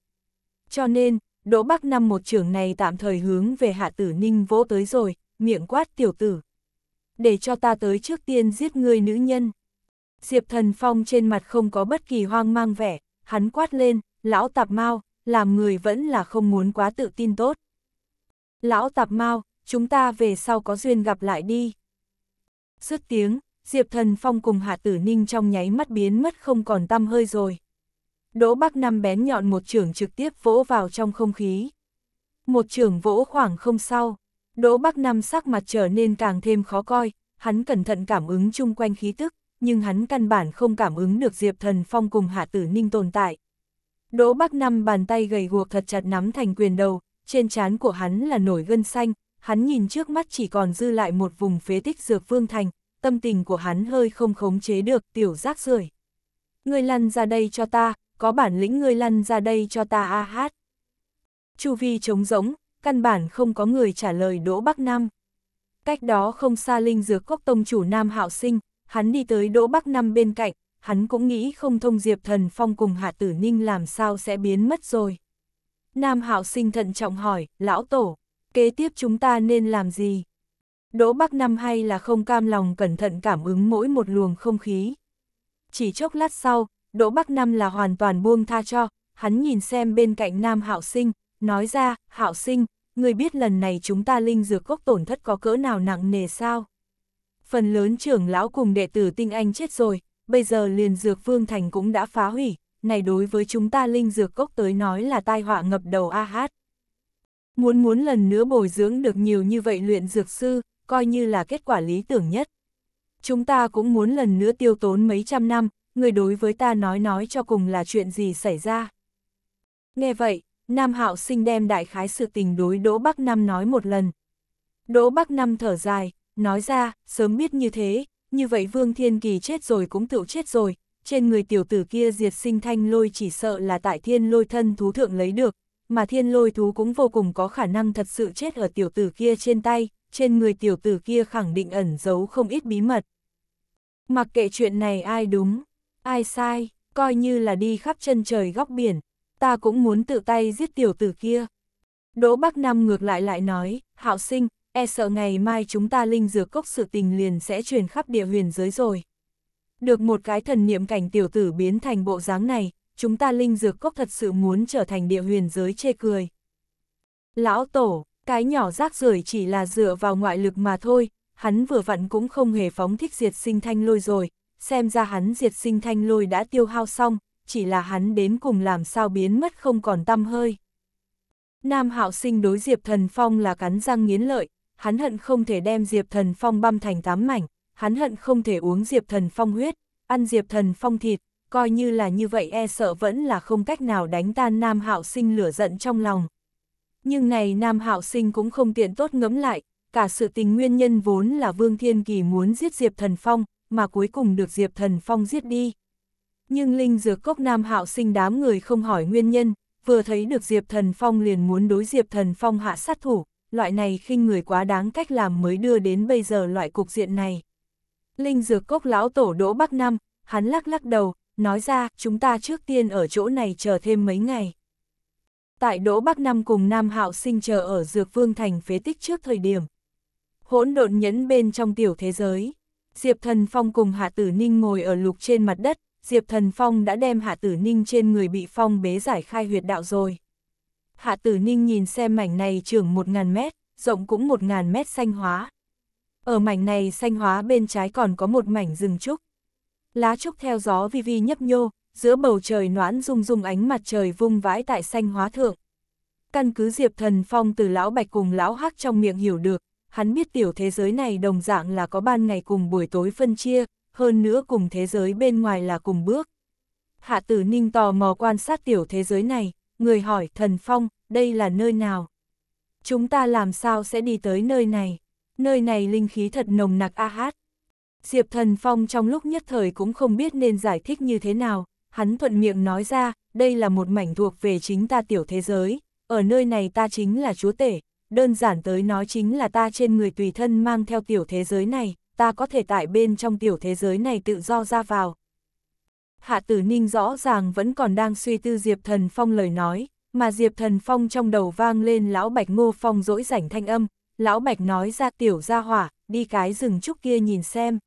Cho nên, Đỗ Bắc Năm một trưởng này tạm thời hướng về Hạ Tử Ninh vỗ tới rồi, miệng quát tiểu tử. Để cho ta tới trước tiên giết người nữ nhân. Diệp Thần Phong trên mặt không có bất kỳ hoang mang vẻ, hắn quát lên, lão tạp mau, làm người vẫn là không muốn quá tự tin tốt. Lão tạp mau, chúng ta về sau có duyên gặp lại đi. Dứt tiếng, Diệp Thần Phong cùng Hạ Tử Ninh trong nháy mắt biến mất không còn tăm hơi rồi. Đỗ Bắc Năm bén nhọn một trưởng trực tiếp vỗ vào trong không khí. Một trưởng vỗ khoảng không sau, Đỗ Bắc Năm sắc mặt trở nên càng thêm khó coi, hắn cẩn thận cảm ứng chung quanh khí tức, nhưng hắn căn bản không cảm ứng được Diệp Thần Phong cùng Hạ Tử Ninh tồn tại. Đỗ Bắc Năm bàn tay gầy guộc thật chặt nắm thành quyền đầu, trên trán của hắn là nổi gân xanh, hắn nhìn trước mắt chỉ còn dư lại một vùng phế tích dược vương thành, tâm tình của hắn hơi không khống chế được tiểu rác rưởi. Ngươi lăn ra đây cho ta, có bản lĩnh ngươi lăn ra đây cho ta a hát. Chu vi trống rỗng, căn bản không có người trả lời Đỗ Bắc Nam. Cách đó không xa linh dược cốc tông chủ Nam Hạo Sinh, hắn đi tới Đỗ Bắc nam bên cạnh, hắn cũng nghĩ không thông Diệp Thần Phong cùng Hạ Tử Ninh làm sao sẽ biến mất rồi. Nam Hạo sinh thận trọng hỏi, lão tổ, kế tiếp chúng ta nên làm gì? Đỗ Bắc Năm hay là không cam lòng cẩn thận cảm ứng mỗi một luồng không khí. Chỉ chốc lát sau, Đỗ Bắc Năm là hoàn toàn buông tha cho, hắn nhìn xem bên cạnh Nam Hạo Sinh, nói ra, Hạo Sinh, người biết lần này chúng ta linh dược cốc tổn thất có cỡ nào nặng nề sao? Phần lớn trưởng lão cùng đệ tử tinh anh chết rồi, bây giờ liền dược vương thành cũng đã phá hủy, này đối với chúng ta linh dược cốc tới nói là tai họa ngập đầu a hát. Muốn muốn lần nữa bồi dưỡng được nhiều như vậy luyện dược sư, coi như là kết quả lý tưởng nhất. Chúng ta cũng muốn lần nữa tiêu tốn mấy trăm năm, người đối với ta nói nói cho cùng là chuyện gì xảy ra. Nghe vậy, Nam Hạo sinh đem đại khái sự tình đối Đỗ Bắc Năm nói một lần. Đỗ Bắc Năm thở dài, nói ra, sớm biết như thế, như vậy Vương Thiên Kỳ chết rồi cũng tự chết rồi, trên người tiểu tử kia diệt sinh thanh lôi chỉ sợ là tại thiên lôi thân thú thượng lấy được, mà thiên lôi thú cũng vô cùng có khả năng thật sự chết ở tiểu tử kia trên tay, trên người tiểu tử kia khẳng định ẩn giấu không ít bí mật. Mặc kệ chuyện này ai đúng, ai sai, coi như là đi khắp chân trời góc biển, ta cũng muốn tự tay giết tiểu tử kia. Đỗ Bắc Nam ngược lại lại nói, hạo sinh, e sợ ngày mai chúng ta linh dược cốc sự tình liền sẽ truyền khắp địa huyền giới rồi. Được một cái thần niệm cảnh tiểu tử biến thành bộ dáng này, chúng ta linh dược cốc thật sự muốn trở thành địa huyền giới chê cười. Lão Tổ, cái nhỏ rác rưởi chỉ là dựa vào ngoại lực mà thôi, hắn vừa vặn cũng không hề phóng thích diệt sinh thanh lôi rồi, xem ra hắn diệt sinh thanh lôi đã tiêu hao xong, chỉ là hắn đến cùng làm sao biến mất không còn tâm hơi. Nam hạo sinh đối Diệp Thần Phong là cắn răng nghiến lợi, hắn hận không thể đem Diệp Thần Phong băm thành tám mảnh, hắn hận không thể uống Diệp Thần Phong huyết, ăn Diệp Thần Phong thịt, coi như là như vậy e sợ vẫn là không cách nào đánh tan Nam Hạo Sinh lửa giận trong lòng. Nhưng này Nam Hạo Sinh cũng không tiện tốt ngẫm lại, cả sự tình nguyên nhân vốn là Vương Thiên Kỳ muốn giết Diệp Thần Phong, mà cuối cùng được Diệp Thần Phong giết đi. Nhưng Linh Dược Cốc Nam Hạo Sinh đám người không hỏi nguyên nhân, vừa thấy được Diệp Thần Phong liền muốn đối Diệp Thần Phong hạ sát thủ, loại này khinh người quá đáng cách làm mới đưa đến bây giờ loại cục diện này. Linh Dược Cốc lão tổ Đỗ Bắc Năm, hắn lắc lắc đầu, nói ra, chúng ta trước tiên ở chỗ này chờ thêm mấy ngày. Tại Đỗ Bắc Năm cùng Nam Hạo sinh chờ ở Dược Vương Thành phế tích trước thời điểm. Hỗn độn nhẫn bên trong tiểu thế giới. Diệp Thần Phong cùng Hạ Tử Ninh ngồi ở lục trên mặt đất, Diệp Thần Phong đã đem Hạ Tử Ninh trên người bị phong bế giải khai huyệt đạo rồi. Hạ Tử Ninh nhìn xem mảnh này trưởng 1.000 mét, rộng cũng 1.000 mét xanh hóa. Ở mảnh này xanh hóa bên trái còn có một mảnh rừng trúc. Lá trúc theo gió vi vi nhấp nhô, giữa bầu trời noãn rung rung ánh mặt trời vung vãi tại xanh hóa thượng. Căn cứ Diệp Thần Phong từ lão bạch cùng lão hắc trong miệng hiểu được, hắn biết tiểu thế giới này đồng dạng là có ban ngày cùng buổi tối phân chia, hơn nữa cùng thế giới bên ngoài là cùng bước. Hạ tử ninh tò mò quan sát tiểu thế giới này, người hỏi thần phong, đây là nơi nào? Chúng ta làm sao sẽ đi tới nơi này? Nơi này linh khí thật nồng nặc a hát. Diệp thần phong trong lúc nhất thời cũng không biết nên giải thích như thế nào, hắn thuận miệng nói ra, đây là một mảnh thuộc về chính ta tiểu thế giới, ở nơi này ta chính là chúa tể, đơn giản tới nói chính là ta trên người tùy thân mang theo tiểu thế giới này, ta có thể tại bên trong tiểu thế giới này tự do ra vào. Hạ tử ninh rõ ràng vẫn còn đang suy tư Diệp Thần Phong lời nói, mà Diệp Thần Phong trong đầu vang lên lão Bạch Ngô Phong dỗi rảnh thanh âm, lão Bạch nói ra tiểu ra hỏa, đi cái rừng trúc kia nhìn xem.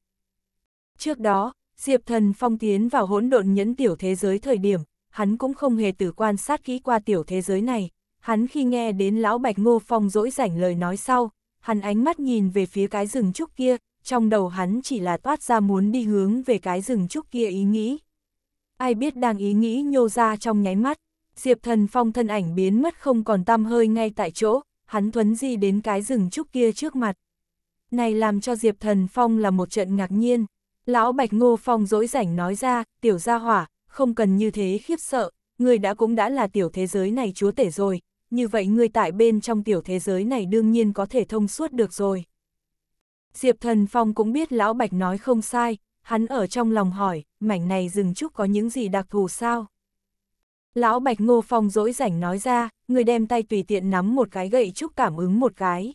Trước đó, Diệp Thần Phong tiến vào hỗn độn nhẫn tiểu thế giới thời điểm, hắn cũng không hề tử quan sát kỹ qua tiểu thế giới này, hắn khi nghe đến lão Bạch Ngô Phong dỗi rảnh lời nói sau, hắn ánh mắt nhìn về phía cái rừng trúc kia, trong đầu hắn chỉ là toát ra muốn đi hướng về cái rừng trúc kia ý nghĩ. Ai biết đang ý nghĩ nhô ra trong nháy mắt, Diệp Thần Phong thân ảnh biến mất không còn tăm hơi ngay tại chỗ, hắn thuấn di đến cái rừng trúc kia trước mặt. Này làm cho Diệp Thần Phong là một trận ngạc nhiên, lão Bạch Ngô Phong dỗi rảnh nói ra, tiểu gia hỏa, không cần như thế khiếp sợ, người đã cũng đã là tiểu thế giới này chúa tể rồi, như vậy người tại bên trong tiểu thế giới này đương nhiên có thể thông suốt được rồi. Diệp Thần Phong cũng biết Lão Bạch nói không sai, hắn ở trong lòng hỏi, mảnh này rừng trúc có những gì đặc thù sao? Lão Bạch Ngô Phong dỗi rảnh nói ra, người đem tay tùy tiện nắm một cái gậy trúc cảm ứng một cái.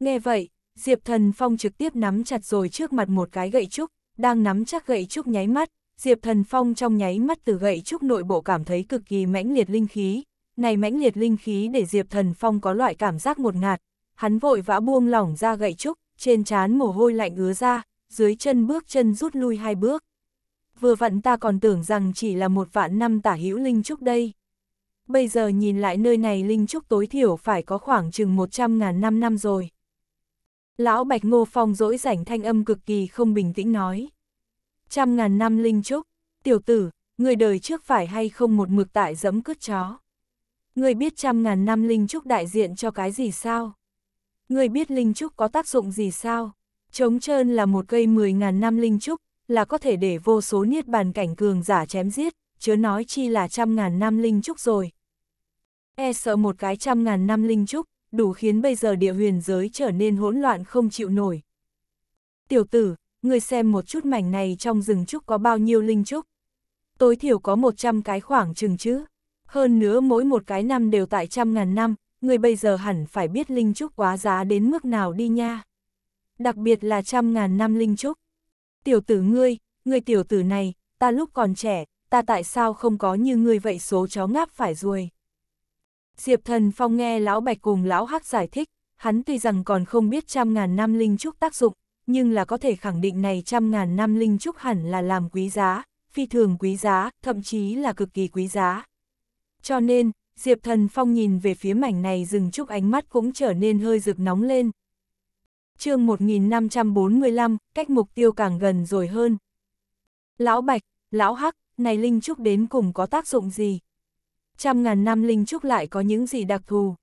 Nghe vậy, Diệp Thần Phong trực tiếp nắm chặt rồi trước mặt một cái gậy trúc, đang nắm chắc gậy trúc nháy mắt, Diệp Thần Phong trong nháy mắt từ gậy trúc nội bộ cảm thấy cực kỳ mãnh liệt linh khí, này mãnh liệt linh khí để Diệp Thần Phong có loại cảm giác một ngạt, hắn vội vã buông lỏng ra gậy trúc, trên trán mồ hôi lạnh ứa ra, dưới chân bước chân rút lui hai bước. Vừa vặn ta còn tưởng rằng chỉ là một vạn năm tả hữu linh trúc đây. Bây giờ nhìn lại nơi này linh trúc tối thiểu phải có khoảng chừng 100 ngàn năm năm rồi. Lão Bạch Ngô Phong dỗi rảnh thanh âm cực kỳ không bình tĩnh nói. Trăm ngàn năm linh trúc, tiểu tử, người đời trước phải hay không một mực tại dẫm cướp chó. Người biết trăm ngàn năm linh trúc đại diện cho cái gì sao? Người biết linh trúc có tác dụng gì sao? Trống trơn là một cây 10 ngàn năm linh trúc, là có thể để vô số niết bàn cảnh cường giả chém giết, chớ nói chi là trăm ngàn năm linh trúc rồi. E sợ một cái trăm ngàn năm linh trúc, đủ khiến bây giờ địa huyền giới trở nên hỗn loạn không chịu nổi. Tiểu tử, người xem một chút mảnh này trong rừng trúc có bao nhiêu linh trúc. Tối thiểu có 100 cái khoảng chừng chứ. Hơn nữa mỗi một cái năm đều tại trăm ngàn năm, người bây giờ hẳn phải biết linh trúc quá giá đến mức nào đi nha. Đặc biệt là trăm ngàn năm linh trúc. Tiểu tử ngươi, ngươi tiểu tử này, ta lúc còn trẻ, ta tại sao không có như ngươi vậy số chó ngáp phải ruồi. Diệp Thần Phong nghe Lão Bạch cùng Lão Hắc giải thích, hắn tuy rằng còn không biết trăm ngàn năm linh trúc tác dụng, nhưng là có thể khẳng định này trăm ngàn năm linh trúc hẳn là làm quý giá, phi thường quý giá, thậm chí là cực kỳ quý giá. Cho nên, Diệp Thần Phong nhìn về phía mảnh này rừng trúc ánh mắt cũng trở nên hơi rực nóng lên. chương 1545, cách mục tiêu càng gần rồi hơn. Lão Bạch, Lão Hắc, này linh trúc đến cùng có tác dụng gì? Trăm ngàn năm linh trúc lại có những gì đặc thù.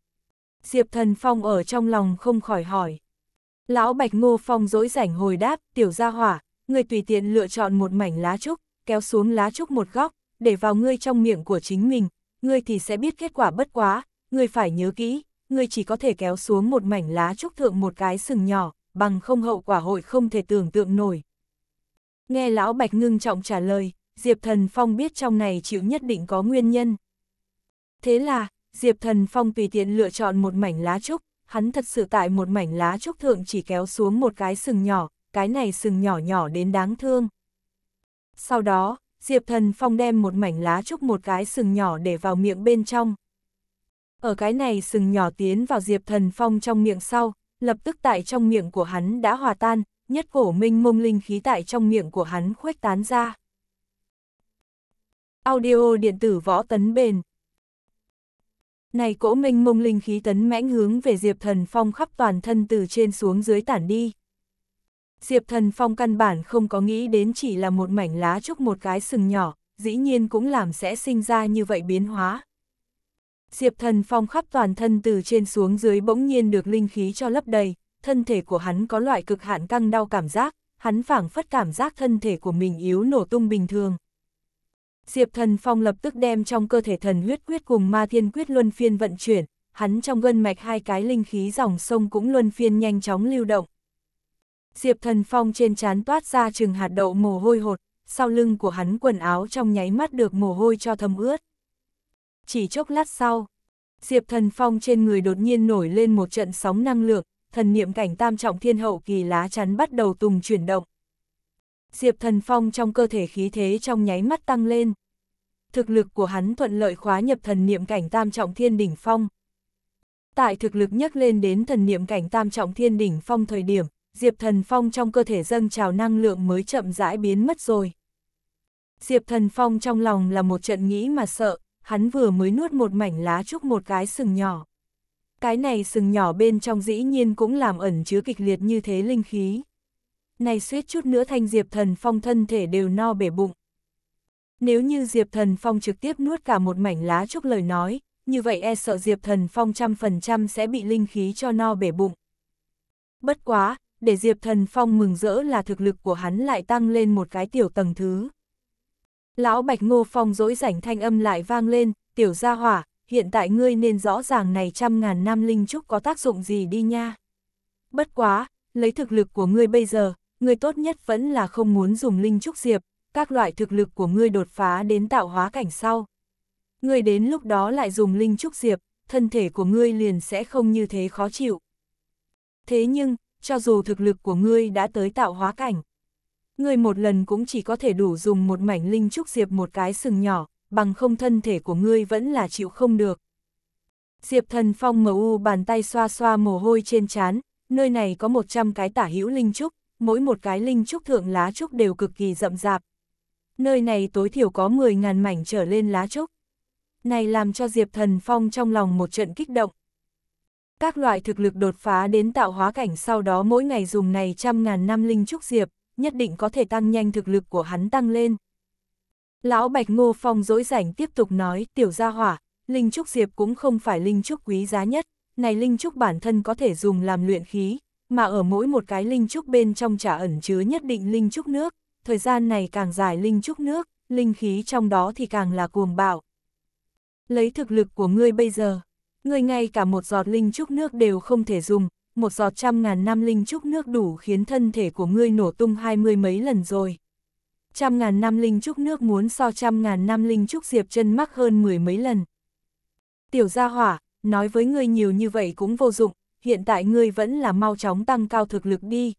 Diệp Thần Phong ở trong lòng không khỏi hỏi. Lão Bạch Ngô Phong dỗi rảnh hồi đáp, tiểu gia hỏa, người tùy tiện lựa chọn một mảnh lá trúc, kéo xuống lá trúc một góc, để vào ngươi trong miệng của chính mình, ngươi thì sẽ biết kết quả bất quá, ngươi phải nhớ kỹ, ngươi chỉ có thể kéo xuống một mảnh lá trúc thượng một cái sừng nhỏ, bằng không hậu quả hội không thể tưởng tượng nổi. Nghe Lão Bạch ngưng trọng trả lời, Diệp Thần Phong biết trong này chịu nhất định có nguyên nhân. Thế là, Diệp Thần Phong tùy tiện lựa chọn một mảnh lá trúc, hắn thật sự tại một mảnh lá trúc thượng chỉ kéo xuống một cái sừng nhỏ, cái này sừng nhỏ nhỏ đến đáng thương. Sau đó, Diệp Thần Phong đem một mảnh lá trúc một cái sừng nhỏ để vào miệng bên trong. Ở cái này sừng nhỏ tiến vào Diệp Thần Phong trong miệng sau, lập tức tại trong miệng của hắn đã hòa tan, nhất cổ minh mông linh khí tại trong miệng của hắn khuếch tán ra. Audio điện tử võ tấn bền này cỗ minh mông linh khí tấn mãnh hướng về Diệp Thần Phong khắp toàn thân từ trên xuống dưới tản đi. Diệp Thần Phong căn bản không có nghĩ đến chỉ là một mảnh lá trúc một cái sừng nhỏ, dĩ nhiên cũng làm sẽ sinh ra như vậy biến hóa. Diệp Thần Phong khắp toàn thân từ trên xuống dưới bỗng nhiên được linh khí cho lấp đầy, thân thể của hắn có loại cực hạn căng đau cảm giác, hắn phảng phất cảm giác thân thể của mình yếu nổ tung bình thường. Diệp Thần Phong lập tức đem trong cơ thể thần huyết quyết cùng ma thiên quyết luân phiên vận chuyển, hắn trong gân mạch hai cái linh khí dòng sông cũng luân phiên nhanh chóng lưu động. Diệp Thần Phong trên trán toát ra chừng hạt đậu mồ hôi hột, sau lưng của hắn quần áo trong nháy mắt được mồ hôi cho thấm ướt. Chỉ chốc lát sau, Diệp Thần Phong trên người đột nhiên nổi lên một trận sóng năng lượng, thần niệm cảnh tam trọng thiên hậu kỳ lá chắn bắt đầu tùng chuyển động. Diệp Thần Phong trong cơ thể khí thế trong nháy mắt tăng lên. Thực lực của hắn thuận lợi khóa nhập thần niệm cảnh tam trọng thiên đỉnh phong. Tại thực lực nhắc lên đến thần niệm cảnh tam trọng thiên đỉnh phong thời điểm, Diệp Thần Phong trong cơ thể dâng trào năng lượng mới chậm rãi biến mất rồi. Diệp Thần Phong trong lòng là một trận nghĩ mà sợ, hắn vừa mới nuốt một mảnh lá trúc một cái sừng nhỏ. Cái này sừng nhỏ bên trong dĩ nhiên cũng làm ẩn chứa kịch liệt như thế linh khí này suýt chút nữa thanh Diệp Thần Phong thân thể đều no bể bụng. Nếu như Diệp Thần Phong trực tiếp nuốt cả một mảnh lá trúc lời nói, như vậy e sợ Diệp Thần Phong trăm phần trăm sẽ bị linh khí cho no bể bụng. Bất quá, để Diệp Thần Phong mừng rỡ là thực lực của hắn lại tăng lên một cái tiểu tầng thứ. Lão Bạch Ngô Phong dỗi rảnh thanh âm lại vang lên, tiểu gia hỏa, hiện tại ngươi nên rõ ràng này trăm ngàn năm linh trúc có tác dụng gì đi nha. Bất quá, lấy thực lực của ngươi bây giờ, ngươi tốt nhất vẫn là không muốn dùng linh trúc diệp, các loại thực lực của ngươi đột phá đến tạo hóa cảnh sau. Ngươi đến lúc đó lại dùng linh trúc diệp, thân thể của ngươi liền sẽ không như thế khó chịu. Thế nhưng, cho dù thực lực của ngươi đã tới tạo hóa cảnh, Ngươi một lần cũng chỉ có thể đủ dùng một mảnh linh trúc diệp một cái sừng nhỏ, bằng không thân thể của ngươi vẫn là chịu không được. Diệp thần phong mờ u bàn tay xoa xoa mồ hôi trên trán, nơi này có 100 cái tả hữu linh trúc, mỗi một cái linh trúc thượng lá trúc đều cực kỳ rậm rạp. Nơi này tối thiểu có 10.000 mảnh trở lên lá trúc. Này làm cho Diệp Thần Phong trong lòng một trận kích động. Các loại thực lực đột phá đến tạo hóa cảnh sau đó mỗi ngày dùng này trăm ngàn năm linh trúc diệp, nhất định có thể tăng nhanh thực lực của hắn tăng lên. Lão Bạch Ngô Phong dỗi rảnh tiếp tục nói, tiểu gia hỏa, linh trúc diệp cũng không phải linh trúc quý giá nhất, này linh trúc bản thân có thể dùng làm luyện khí, mà ở mỗi một cái linh trúc bên trong chả ẩn chứa nhất định linh trúc nước, thời gian này càng dài linh trúc nước, linh khí trong đó thì càng là cuồng bạo. Lấy thực lực của ngươi bây giờ, ngươi ngay cả một giọt linh trúc nước đều không thể dùng, một giọt trăm ngàn năm linh trúc nước đủ khiến thân thể của ngươi nổ tung hai mươi mấy lần rồi. Trăm ngàn năm linh trúc nước muốn so trăm ngàn năm linh trúc diệp chân mắc hơn mười mấy lần. Tiểu gia hỏa, nói với ngươi nhiều như vậy cũng vô dụng, hiện tại ngươi vẫn là mau chóng tăng cao thực lực đi.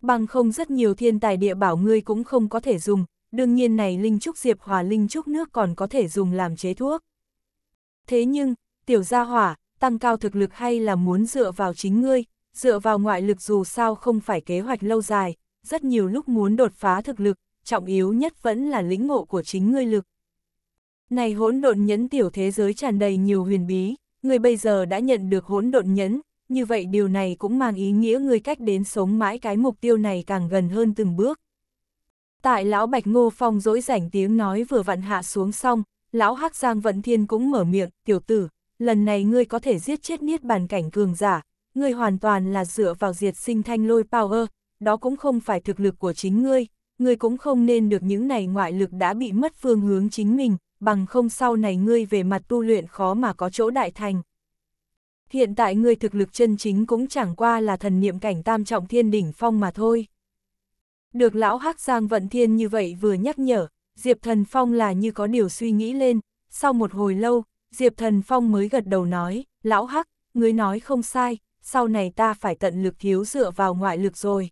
Bằng không rất nhiều thiên tài địa bảo ngươi cũng không có thể dùng, đương nhiên này linh trúc diệp hòa linh trúc nước còn có thể dùng làm chế thuốc. Thế nhưng, tiểu gia hỏa, tăng cao thực lực hay là muốn dựa vào chính ngươi, dựa vào ngoại lực dù sao không phải kế hoạch lâu dài, rất nhiều lúc muốn đột phá thực lực, trọng yếu nhất vẫn là lĩnh ngộ của chính ngươi lực. Này hỗn độn nhẫn tiểu thế giới tràn đầy nhiều huyền bí, người bây giờ đã nhận được hỗn độn nhẫn, như vậy điều này cũng mang ý nghĩa người cách đến sống mãi cái mục tiêu này càng gần hơn từng bước. Tại lão Bạch Ngô Phong dỗi rảnh tiếng nói vừa vặn hạ xuống xong, lão Hắc Giang Vận Thiên cũng mở miệng, tiểu tử, lần này ngươi có thể giết chết niết bàn cảnh cường giả, ngươi hoàn toàn là dựa vào diệt sinh thanh lôi power, đó cũng không phải thực lực của chính ngươi, ngươi cũng không nên được những này ngoại lực đã bị mất phương hướng chính mình, bằng không sau này ngươi về mặt tu luyện khó mà có chỗ đại thành. Hiện tại ngươi thực lực chân chính cũng chẳng qua là thần niệm cảnh tam trọng thiên đỉnh phong mà thôi. Được lão Hắc Giang Vận Thiên như vậy vừa nhắc nhở, Diệp Thần Phong là như có điều suy nghĩ lên, sau một hồi lâu, Diệp Thần Phong mới gật đầu nói, lão Hắc, ngươi nói không sai, sau này ta phải tận lực thiếu dựa vào ngoại lực rồi.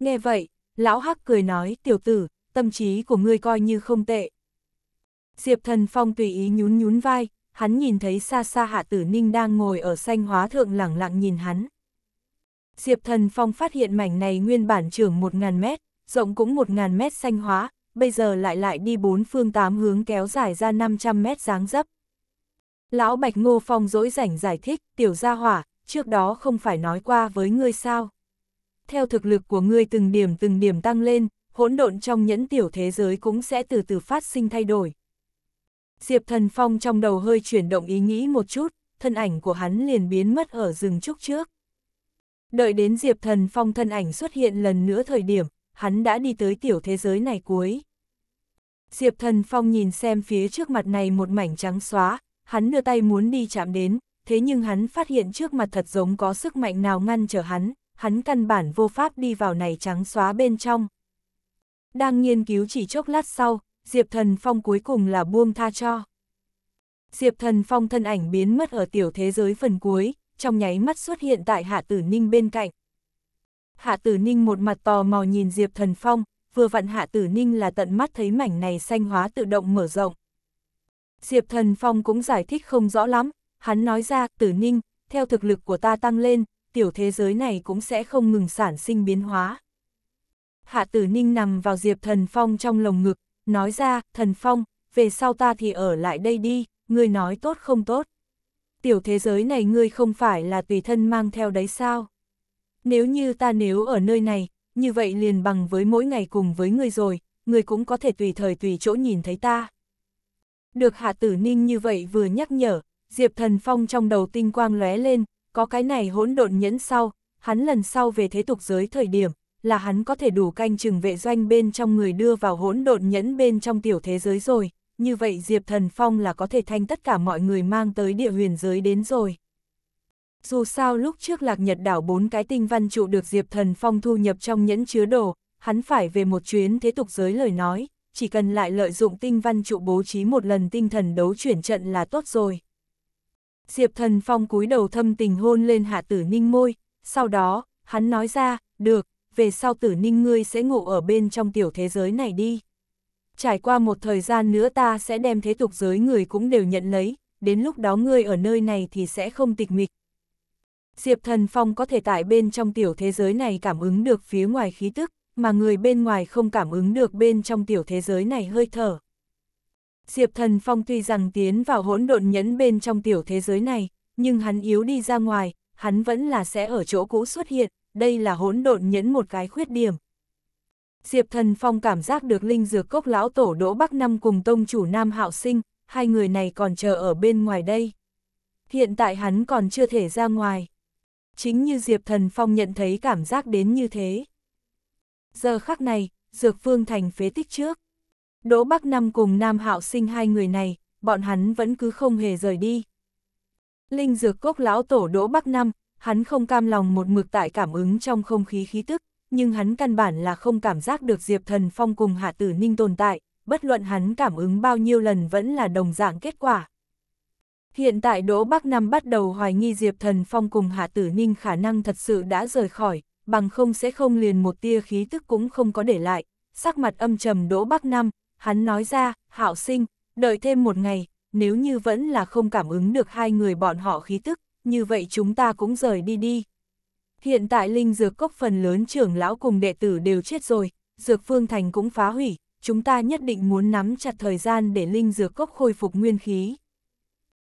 Nghe vậy, lão Hắc cười nói, tiểu tử, tâm trí của ngươi coi như không tệ. Diệp Thần Phong tùy ý nhún nhún vai, hắn nhìn thấy xa xa Hạ Tử Ninh đang ngồi ở xanh hóa thượng lẳng lặng nhìn hắn. Diệp Thần Phong phát hiện mảnh này nguyên bản trưởng 1.000 mét, rộng cũng 1.000 mét xanh hóa, bây giờ lại lại đi bốn phương tám hướng kéo dài ra 500 mét dáng dấp. Lão Bạch Ngô Phong dỗi rảnh giải thích, tiểu gia hỏa, trước đó không phải nói qua với ngươi sao. Theo thực lực của ngươi từng điểm từng điểm tăng lên, hỗn độn trong nhẫn tiểu thế giới cũng sẽ từ từ phát sinh thay đổi. Diệp Thần Phong trong đầu hơi chuyển động ý nghĩ một chút, thân ảnh của hắn liền biến mất ở rừng trúc trước. Đợi đến Diệp Thần Phong thân ảnh xuất hiện lần nữa thời điểm, hắn đã đi tới tiểu thế giới này cuối. Diệp Thần Phong nhìn xem phía trước mặt này một mảnh trắng xóa, hắn đưa tay muốn đi chạm đến, thế nhưng hắn phát hiện trước mặt thật giống có sức mạnh nào ngăn trở hắn, hắn căn bản vô pháp đi vào này trắng xóa bên trong. Đang nghiên cứu chỉ chốc lát sau, Diệp Thần Phong cuối cùng là buông tha cho. Diệp Thần Phong thân ảnh biến mất ở tiểu thế giới phần cuối, trong nháy mắt xuất hiện tại Hạ Tử Ninh bên cạnh. Hạ Tử Ninh một mặt tò mò nhìn Diệp Thần Phong, vừa vặn Hạ Tử Ninh là tận mắt thấy mảnh này xanh hóa tự động mở rộng. Diệp Thần Phong cũng giải thích không rõ lắm, hắn nói ra, Tử Ninh, theo thực lực của ta tăng lên, tiểu thế giới này cũng sẽ không ngừng sản sinh biến hóa. Hạ Tử Ninh nằm vào Diệp Thần Phong trong lồng ngực, nói ra, Thần Phong, về sau ta thì ở lại đây đi, ngươi nói tốt không tốt. Tiểu thế giới này ngươi không phải là tùy thân mang theo đấy sao? Nếu như ta nếu ở nơi này, như vậy liền bằng với mỗi ngày cùng với ngươi rồi, ngươi cũng có thể tùy thời tùy chỗ nhìn thấy ta. Được Hạ Tử Ninh như vậy vừa nhắc nhở, Diệp Thần Phong trong đầu tinh quang lóe lên, có cái này hỗn độn nhẫn sau, hắn lần sau về thế tục giới thời điểm, là hắn có thể đủ canh chừng vệ doanh bên trong người đưa vào hỗn độn nhẫn bên trong tiểu thế giới rồi, như vậy Diệp Thần Phong là có thể thanh tất cả mọi người mang tới địa huyền giới đến rồi. Dù sao lúc trước lạc nhật đảo bốn cái tinh văn trụ được Diệp Thần Phong thu nhập trong nhẫn chứa đồ, hắn phải về một chuyến thế tục giới lời nói, chỉ cần lại lợi dụng tinh văn trụ bố trí một lần tinh thần đấu chuyển trận là tốt rồi. Diệp Thần Phong cúi đầu thâm tình hôn lên hạ tử ninh môi, sau đó, hắn nói ra, được, về sau tử ninh ngươi sẽ ngủ ở bên trong tiểu thế giới này đi. Trải qua một thời gian nữa ta sẽ đem thế tục giới người cũng đều nhận lấy, đến lúc đó ngươi ở nơi này thì sẽ không tịch mịch. Diệp Thần Phong có thể tại bên trong tiểu thế giới này cảm ứng được phía ngoài khí tức, mà người bên ngoài không cảm ứng được bên trong tiểu thế giới này hơi thở. Diệp Thần Phong tuy rằng tiến vào hỗn độn nhẫn bên trong tiểu thế giới này, nhưng hắn yếu đi ra ngoài, hắn vẫn là sẽ ở chỗ cũ xuất hiện, đây là hỗn độn nhẫn một cái khuyết điểm. Diệp Thần Phong cảm giác được linh dược cốc lão tổ Đỗ Bắc Năm cùng tông chủ Nam Hạo Sinh, hai người này còn chờ ở bên ngoài đây. Hiện tại hắn còn chưa thể ra ngoài. Chính như Diệp Thần Phong nhận thấy cảm giác đến như thế. Giờ khắc này, Dược Phương Thành phế tích trước. Đỗ Bắc Năm cùng Nam Hạo Sinh hai người này, bọn hắn vẫn cứ không hề rời đi. Linh Dược Cốc lão tổ Đỗ Bắc Năm, hắn không cam lòng một mực tại cảm ứng trong không khí khí tức, nhưng hắn căn bản là không cảm giác được Diệp Thần Phong cùng Hạ Tử Ninh tồn tại, bất luận hắn cảm ứng bao nhiêu lần vẫn là đồng dạng kết quả. Hiện tại Đỗ Bắc năm bắt đầu hoài nghi Diệp Thần Phong cùng Hạ Tử Ninh khả năng thật sự đã rời khỏi, bằng không sẽ không liền một tia khí tức cũng không có để lại. Sắc mặt âm trầm Đỗ Bắc năm hắn nói ra, hạo sinh, đợi thêm một ngày, nếu như vẫn là không cảm ứng được hai người bọn họ khí tức, như vậy chúng ta cũng rời đi đi. Hiện tại linh dược cốc phần lớn trưởng lão cùng đệ tử đều chết rồi, dược phương thành cũng phá hủy, chúng ta nhất định muốn nắm chặt thời gian để linh dược cốc khôi phục nguyên khí.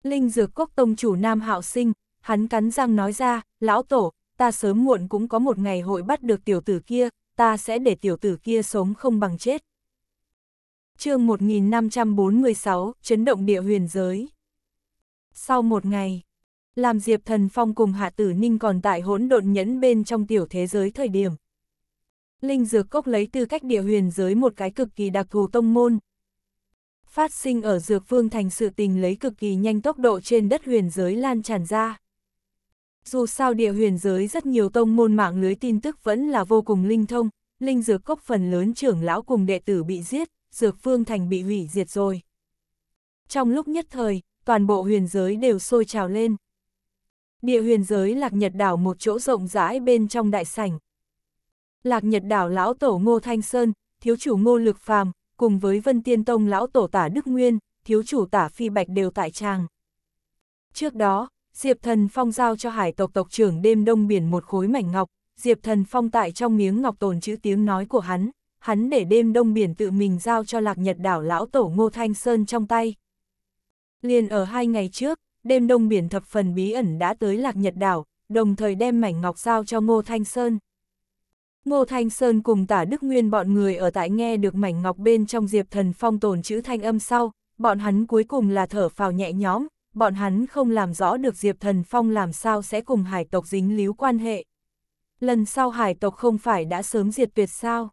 Linh dược cốc tông chủ Nam Hạo Sinh, hắn cắn răng nói ra, lão tổ, ta sớm muộn cũng có một ngày hội bắt được tiểu tử kia, ta sẽ để tiểu tử kia sống không bằng chết. chương 1546, chấn động địa huyền giới. Sau một ngày, làm Diệp Thần Phong cùng Hạ Tử Ninh còn tại hỗn độn nhẫn bên trong tiểu thế giới thời điểm. Linh Dược Cốc lấy tư cách địa huyền giới một cái cực kỳ đặc thù tông môn. Phát sinh ở Dược Vương thành sự tình lấy cực kỳ nhanh tốc độ trên đất huyền giới lan tràn ra. Dù sao địa huyền giới rất nhiều tông môn mạng lưới tin tức vẫn là vô cùng linh thông, Linh Dược Cốc phần lớn trưởng lão cùng đệ tử bị giết, Dược Vương thành bị hủy diệt rồi. Trong lúc nhất thời, toàn bộ huyền giới đều sôi trào lên. Địa huyền giới Lạc Nhật đảo một chỗ rộng rãi bên trong đại sảnh. Lạc Nhật đảo lão tổ Ngô Thanh Sơn, thiếu chủ Ngô Lực Phàm, cùng với Vân Tiên Tông lão tổ Tả Đức Nguyên, thiếu chủ Tả Phi Bạch đều tại tràng. Trước đó, Diệp Thần Phong giao cho hải tộc tộc trưởng đêm đông biển một khối mảnh ngọc, Diệp Thần Phong tại trong miếng ngọc tồn chữ tiếng nói của hắn, hắn để đêm đông biển tự mình giao cho Lạc Nhật đảo lão tổ Ngô Thanh Sơn trong tay. Liền ở hai ngày trước, đêm đông biển thập phần bí ẩn đã tới Lạc Nhật đảo, đồng thời đem mảnh ngọc sao cho Ngô Thanh Sơn. Ngô Thanh Sơn cùng tả Đức Nguyên bọn người ở tại nghe được mảnh ngọc bên trong Diệp Thần Phong tồn chữ thanh âm sau, bọn hắn cuối cùng là thở phào nhẹ nhõm, bọn hắn không làm rõ được Diệp Thần Phong làm sao sẽ cùng hải tộc dính líu quan hệ. Lần sau hải tộc không phải đã sớm diệt tuyệt sao?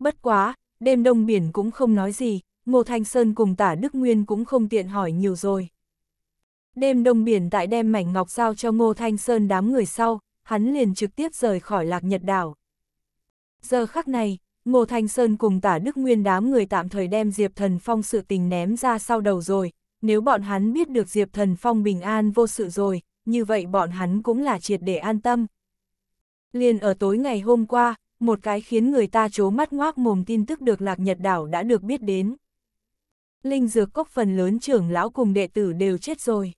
Bất quá, đêm đông biển cũng không nói gì, Ngô Thanh Sơn cùng tả Đức Nguyên cũng không tiện hỏi nhiều rồi. Đêm đông biển tại đem mảnh ngọc giao cho Ngô Thanh Sơn đám người sau, hắn liền trực tiếp rời khỏi lạc nhật đảo. Giờ khắc này, Ngô Thanh Sơn cùng tả Đức Nguyên đám người tạm thời đem Diệp Thần Phong sự tình ném ra sau đầu rồi, nếu bọn hắn biết được Diệp Thần Phong bình an vô sự rồi, như vậy bọn hắn cũng là triệt để an tâm. Liền ở tối ngày hôm qua, một cái khiến người ta chố mắt ngoác mồm tin tức được Lạc Nhật Đảo đã được biết đến. Linh dược cốc phần lớn trưởng lão cùng đệ tử đều chết rồi.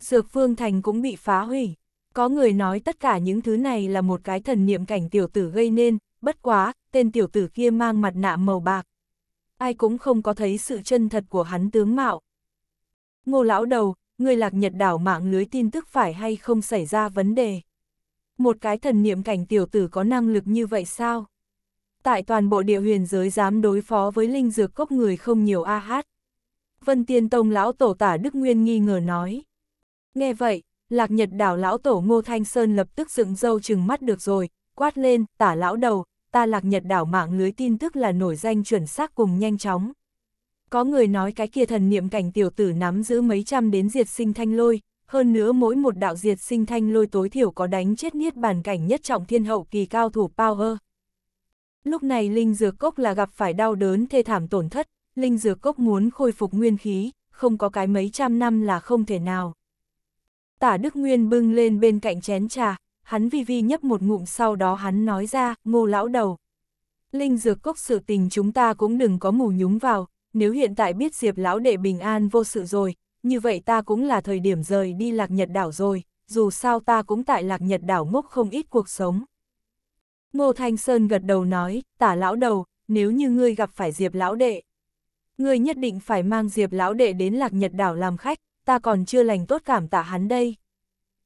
Dược Phương Thành cũng bị phá hủy. Có người nói tất cả những thứ này là một cái thần niệm cảnh tiểu tử gây nên, bất quá, tên tiểu tử kia mang mặt nạ màu bạc. Ai cũng không có thấy sự chân thật của hắn tướng mạo. Ngô lão đầu, người lạc nhật đảo mạng lưới tin tức phải hay không xảy ra vấn đề. Một cái thần niệm cảnh tiểu tử có năng lực như vậy sao? Tại toàn bộ địa huyền giới dám đối phó với linh dược cốc người không nhiều a hát. Vân Tiên Tông lão tổ tả Đức Nguyên nghi ngờ nói. Nghe vậy, lạc nhật đảo lão tổ Ngô Thanh Sơn lập tức dựng dâu chừng mắt được rồi, quát lên, tả lão đầu, ta lạc nhật đảo mạng lưới tin tức là nổi danh chuẩn xác cùng nhanh chóng. Có người nói cái kia thần niệm cảnh tiểu tử nắm giữ mấy trăm đến diệt sinh thanh lôi, hơn nữa mỗi một đạo diệt sinh thanh lôi tối thiểu có đánh chết niết bàn cảnh nhất trọng thiên hậu kỳ cao thủ power. Lúc này Linh Dược Cốc là gặp phải đau đớn thê thảm tổn thất, Linh Dược Cốc muốn khôi phục nguyên khí, không có cái mấy trăm năm là không thể nào. Tả Đức Nguyên bưng lên bên cạnh chén trà, hắn vi vi nhấp một ngụm sau đó hắn nói ra, ngô lão đầu. Linh dược cốc sự tình chúng ta cũng đừng có mù nhúng vào, nếu hiện tại biết Diệp lão đệ bình an vô sự rồi, như vậy ta cũng là thời điểm rời đi lạc nhật đảo rồi, dù sao ta cũng tại lạc nhật đảo ngốc không ít cuộc sống. Ngô Thanh Sơn gật đầu nói, tả lão đầu, nếu như ngươi gặp phải Diệp lão đệ, ngươi nhất định phải mang Diệp lão đệ đến lạc nhật đảo làm khách, ta còn chưa lành tốt cảm tạ hắn đây.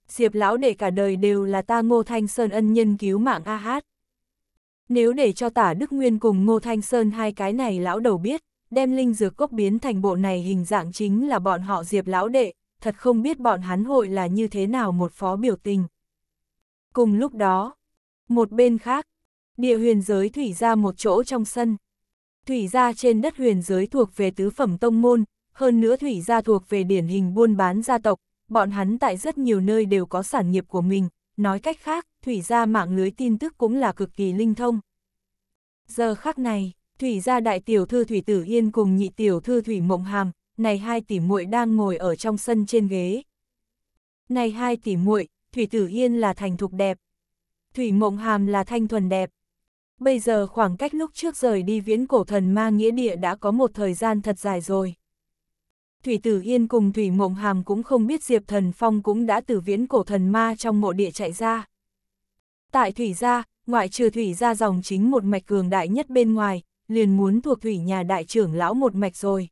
Diệp lão đệ cả đời đều là ta Ngô Thanh Sơn ân nhân cứu mạng A Hát. Nếu để cho tả Đức Nguyên cùng Ngô Thanh Sơn hai cái này lão đầu biết, đem linh dược cốc biến thành bộ này hình dạng chính là bọn họ Diệp lão đệ, thật không biết bọn hắn hội là như thế nào một phó biểu tình. Cùng lúc đó, một bên khác, địa huyền giới thủy ra một chỗ trong sân. Thủy ra trên đất huyền giới thuộc về tứ phẩm tông môn, hơn nữa thủy gia thuộc về điển hình buôn bán gia tộc, bọn hắn tại rất nhiều nơi đều có sản nghiệp của mình, nói cách khác, thủy gia mạng lưới tin tức cũng là cực kỳ linh thông. Giờ khắc này, thủy gia đại tiểu thư Thủy Tử Yên cùng nhị tiểu thư Thủy Mộng Hàm, này hai tỷ muội đang ngồi ở trong sân trên ghế. Này hai tỷ muội, Thủy Tử Yên là thành thục đẹp, Thủy Mộng Hàm là thanh thuần đẹp. Bây giờ khoảng cách lúc trước rời đi viễn cổ thần ma nghĩa địa đã có một thời gian thật dài rồi. Thủy Tử Yên cùng Thủy Mộng Hàm cũng không biết Diệp Thần Phong cũng đã từ viễn cổ thần ma trong mộ địa chạy ra. Tại Thủy gia, ngoại trừ Thủy gia dòng chính một mạch cường đại nhất bên ngoài, liền muốn thuộc Thủy nhà đại trưởng lão một mạch rồi.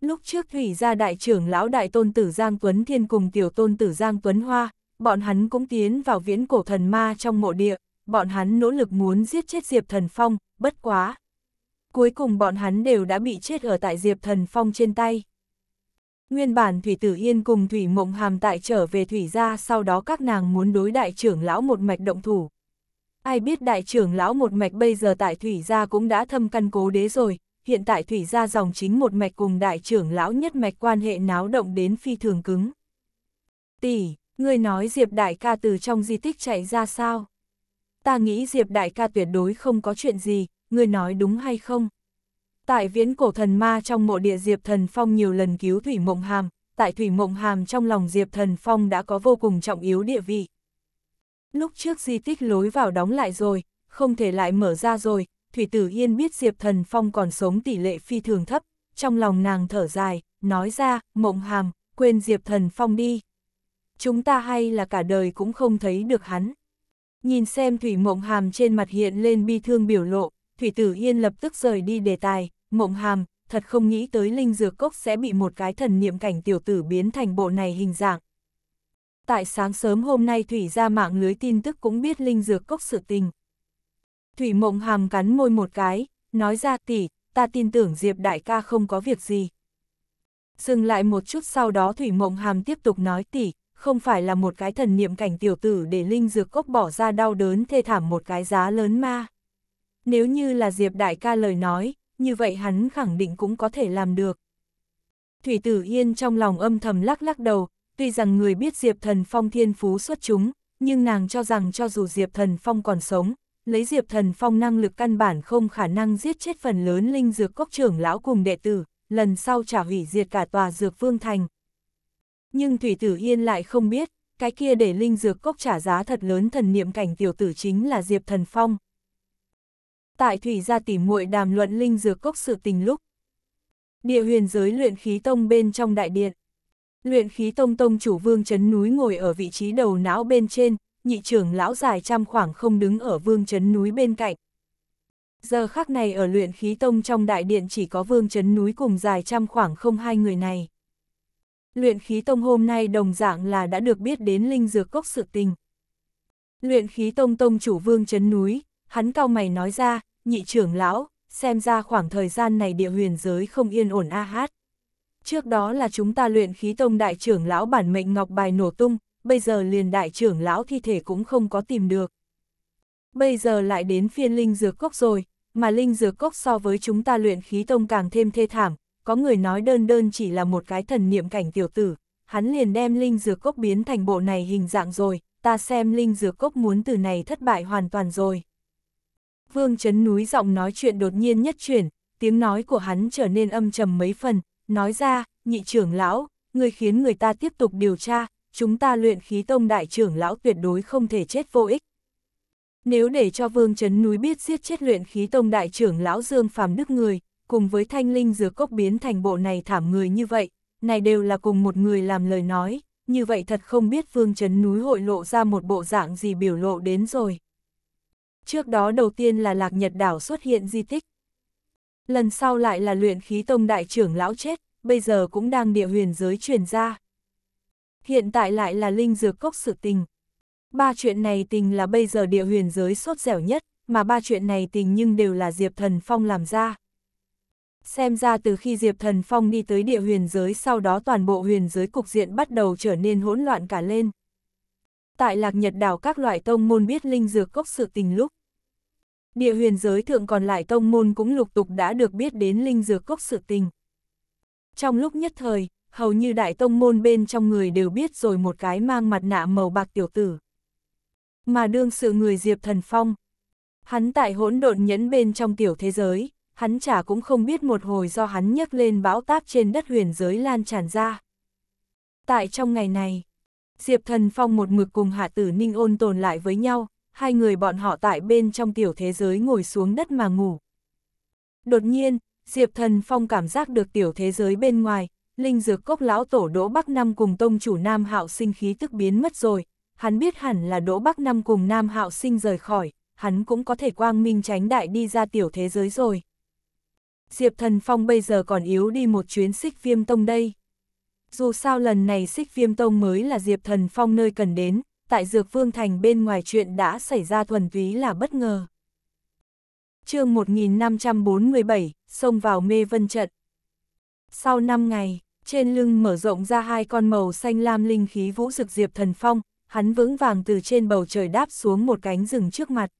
Lúc trước Thủy gia đại trưởng lão đại tôn tử Giang Tuấn Thiên cùng tiểu tôn tử Giang Tuấn Hoa, bọn hắn cũng tiến vào viễn cổ thần ma trong mộ địa, bọn hắn nỗ lực muốn giết chết Diệp Thần Phong, bất quá. Cuối cùng bọn hắn đều đã bị chết ở tại Diệp Thần Phong trên tay. Nguyên bản Thủy Tử Yên cùng Thủy Mộng Hàm tại trở về Thủy gia sau đó các nàng muốn đối đại trưởng lão một mạch động thủ. Ai biết đại trưởng lão một mạch bây giờ tại Thủy gia cũng đã thâm căn cố đế rồi, hiện tại Thủy gia dòng chính một mạch cùng đại trưởng lão nhất mạch quan hệ náo động đến phi thường cứng. Tỷ, người nói Diệp đại ca từ trong di tích chạy ra sao? Ta nghĩ Diệp đại ca tuyệt đối không có chuyện gì, người nói đúng hay không? Tại viễn cổ thần ma trong mộ địa Diệp Thần Phong nhiều lần cứu Thủy Mộng Hàm, tại Thủy Mộng Hàm trong lòng Diệp Thần Phong đã có vô cùng trọng yếu địa vị. Lúc trước di tích lối vào đóng lại rồi, không thể lại mở ra rồi, Thủy Tử Yên biết Diệp Thần Phong còn sống tỷ lệ phi thường thấp, trong lòng nàng thở dài, nói ra, Mộng Hàm, quên Diệp Thần Phong đi. Chúng ta hay là cả đời cũng không thấy được hắn. Nhìn xem Thủy Mộng Hàm trên mặt hiện lên bi thương biểu lộ, Thủy Tử Yên lập tức rời đi đề tài, Mộng Hàm, thật không nghĩ tới linh dược cốc sẽ bị một cái thần niệm cảnh tiểu tử biến thành bộ này hình dạng. Tại sáng sớm hôm nay Thủy ra mạng lưới tin tức cũng biết linh dược cốc sự tình. Thủy Mộng Hàm cắn môi một cái, nói ra tỷ, ta tin tưởng Diệp đại ca không có việc gì. Dừng lại một chút sau đó Thủy Mộng Hàm tiếp tục nói tỷ, không phải là một cái thần niệm cảnh tiểu tử để linh dược cốc bỏ ra đau đớn thê thảm một cái giá lớn ma. Nếu như là Diệp đại ca lời nói, như vậy hắn khẳng định cũng có thể làm được. Thủy Tử Yên trong lòng âm thầm lắc lắc đầu, tuy rằng người biết Diệp Thần Phong thiên phú xuất chúng, nhưng nàng cho rằng cho dù Diệp Thần Phong còn sống, lấy Diệp Thần Phong năng lực căn bản không khả năng giết chết phần lớn linh dược cốc trưởng lão cùng đệ tử, lần sau trả hủy diệt cả tòa dược vương thành. Nhưng Thủy Tử Yên lại không biết, cái kia để linh dược cốc trả giá thật lớn thần niệm cảnh tiểu tử chính là Diệp Thần Phong. Tại Thủy gia tỉ muội đàm luận linh dược cốc sự tình lúc. Địa huyền giới luyện khí tông bên trong đại điện. Luyện khí tông tông chủ vương chấn núi ngồi ở vị trí đầu não bên trên, nhị trưởng lão dài trăm khoảng không đứng ở vương chấn núi bên cạnh. Giờ khắc này ở luyện khí tông trong đại điện chỉ có vương chấn núi cùng dài trăm khoảng không hai người này. Luyện khí tông hôm nay đồng dạng là đã được biết đến linh dược cốc sự tình. Luyện khí tông tông chủ vương chấn núi, hắn cao mày nói ra, nhị trưởng lão, xem ra khoảng thời gian này địa huyền giới không yên ổn a hát. Trước đó là chúng ta luyện khí tông đại trưởng lão bản mệnh ngọc bài nổ tung, bây giờ liền đại trưởng lão thi thể cũng không có tìm được. Bây giờ lại đến phiên linh dược cốc rồi, mà linh dược cốc so với chúng ta luyện khí tông càng thêm thê thảm, có người nói đơn đơn chỉ là một cái thần niệm cảnh tiểu tử, hắn liền đem linh dược cốc biến thành bộ này hình dạng rồi, ta xem linh dược cốc muốn từ này thất bại hoàn toàn rồi. Vương chấn núi giọng nói chuyện đột nhiên nhất chuyển, tiếng nói của hắn trở nên âm trầm mấy phần, nói ra, nhị trưởng lão, người khiến người ta tiếp tục điều tra, chúng ta luyện khí tông đại trưởng lão tuyệt đối không thể chết vô ích. Nếu để cho vương chấn núi biết giết chết luyện khí tông đại trưởng lão Dương Phàm Đức người, cùng với thanh linh dược cốc biến thành bộ này thảm người như vậy, này đều là cùng một người làm lời nói, như vậy thật không biết vương chấn núi hội lộ ra một bộ dạng gì biểu lộ đến rồi. Trước đó đầu tiên là lạc nhật đảo xuất hiện di tích. Lần sau lại là luyện khí tông đại trưởng lão chết, bây giờ cũng đang địa huyền giới truyền ra. Hiện tại lại là linh dược cốc sự tình. Ba chuyện này tình là bây giờ địa huyền giới sốt dẻo nhất, mà ba chuyện này tình nhưng đều là Diệp Thần Phong làm ra. Xem ra từ khi Diệp Thần Phong đi tới địa huyền giới sau đó toàn bộ huyền giới cục diện bắt đầu trở nên hỗn loạn cả lên. Tại lạc nhật đảo các loại tông môn biết linh dược cốc sự tình lúc. Địa huyền giới thượng còn lại tông môn cũng lục tục đã được biết đến linh dược cốc sự tình. Trong lúc nhất thời, hầu như đại tông môn bên trong người đều biết rồi một cái mang mặt nạ màu bạc tiểu tử. Mà đương sự người Diệp Thần Phong. Hắn tại hỗn độn nhẫn bên trong tiểu thế giới, hắn chả cũng không biết một hồi do hắn nhấc lên bão táp trên đất huyền giới lan tràn ra. Tại trong ngày này, Diệp Thần Phong một mực cùng Hạ Tử Ninh ôn tồn lại với nhau, hai người bọn họ tại bên trong tiểu thế giới ngồi xuống đất mà ngủ. Đột nhiên, Diệp Thần Phong cảm giác được tiểu thế giới bên ngoài, linh dược cốc lão tổ Đỗ Bắc Năm cùng tông chủ Nam Hạo sinh khí tức biến mất rồi, hắn biết hẳn là Đỗ Bắc Năm cùng Nam Hạo sinh rời khỏi, hắn cũng có thể quang minh tránh đại đi ra tiểu thế giới rồi. Diệp Thần Phong bây giờ còn yếu đi một chuyến xích viêm tông đây. Dù sao lần này xích viêm tông mới là Diệp Thần Phong nơi cần đến, tại Dược Vương Thành bên ngoài chuyện đã xảy ra thuần túy là bất ngờ. chương 1547, xông vào mê vân trận. Sau 5 ngày, trên lưng mở rộng ra hai con màu xanh lam linh khí vũ rực Diệp Thần Phong, hắn vững vàng từ trên bầu trời đáp xuống một cánh rừng trước mặt.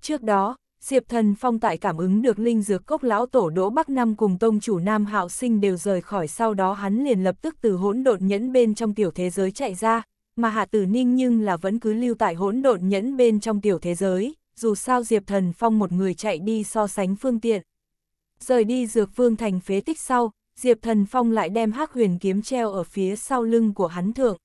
Trước đó, Diệp Thần Phong tại cảm ứng được linh dược cốc lão tổ Đỗ Bắc Năm cùng tông chủ Nam Hạo Sinh đều rời khỏi sau đó hắn liền lập tức từ hỗn độn nhẫn bên trong tiểu thế giới chạy ra, mà Hạ Tử Ninh nhưng là vẫn cứ lưu tại hỗn độn nhẫn bên trong tiểu thế giới, dù sao Diệp Thần Phong một người chạy đi so sánh phương tiện. Rời đi dược vương thành phế tích sau, Diệp Thần Phong lại đem hắc huyền kiếm treo ở phía sau lưng của hắn thượng.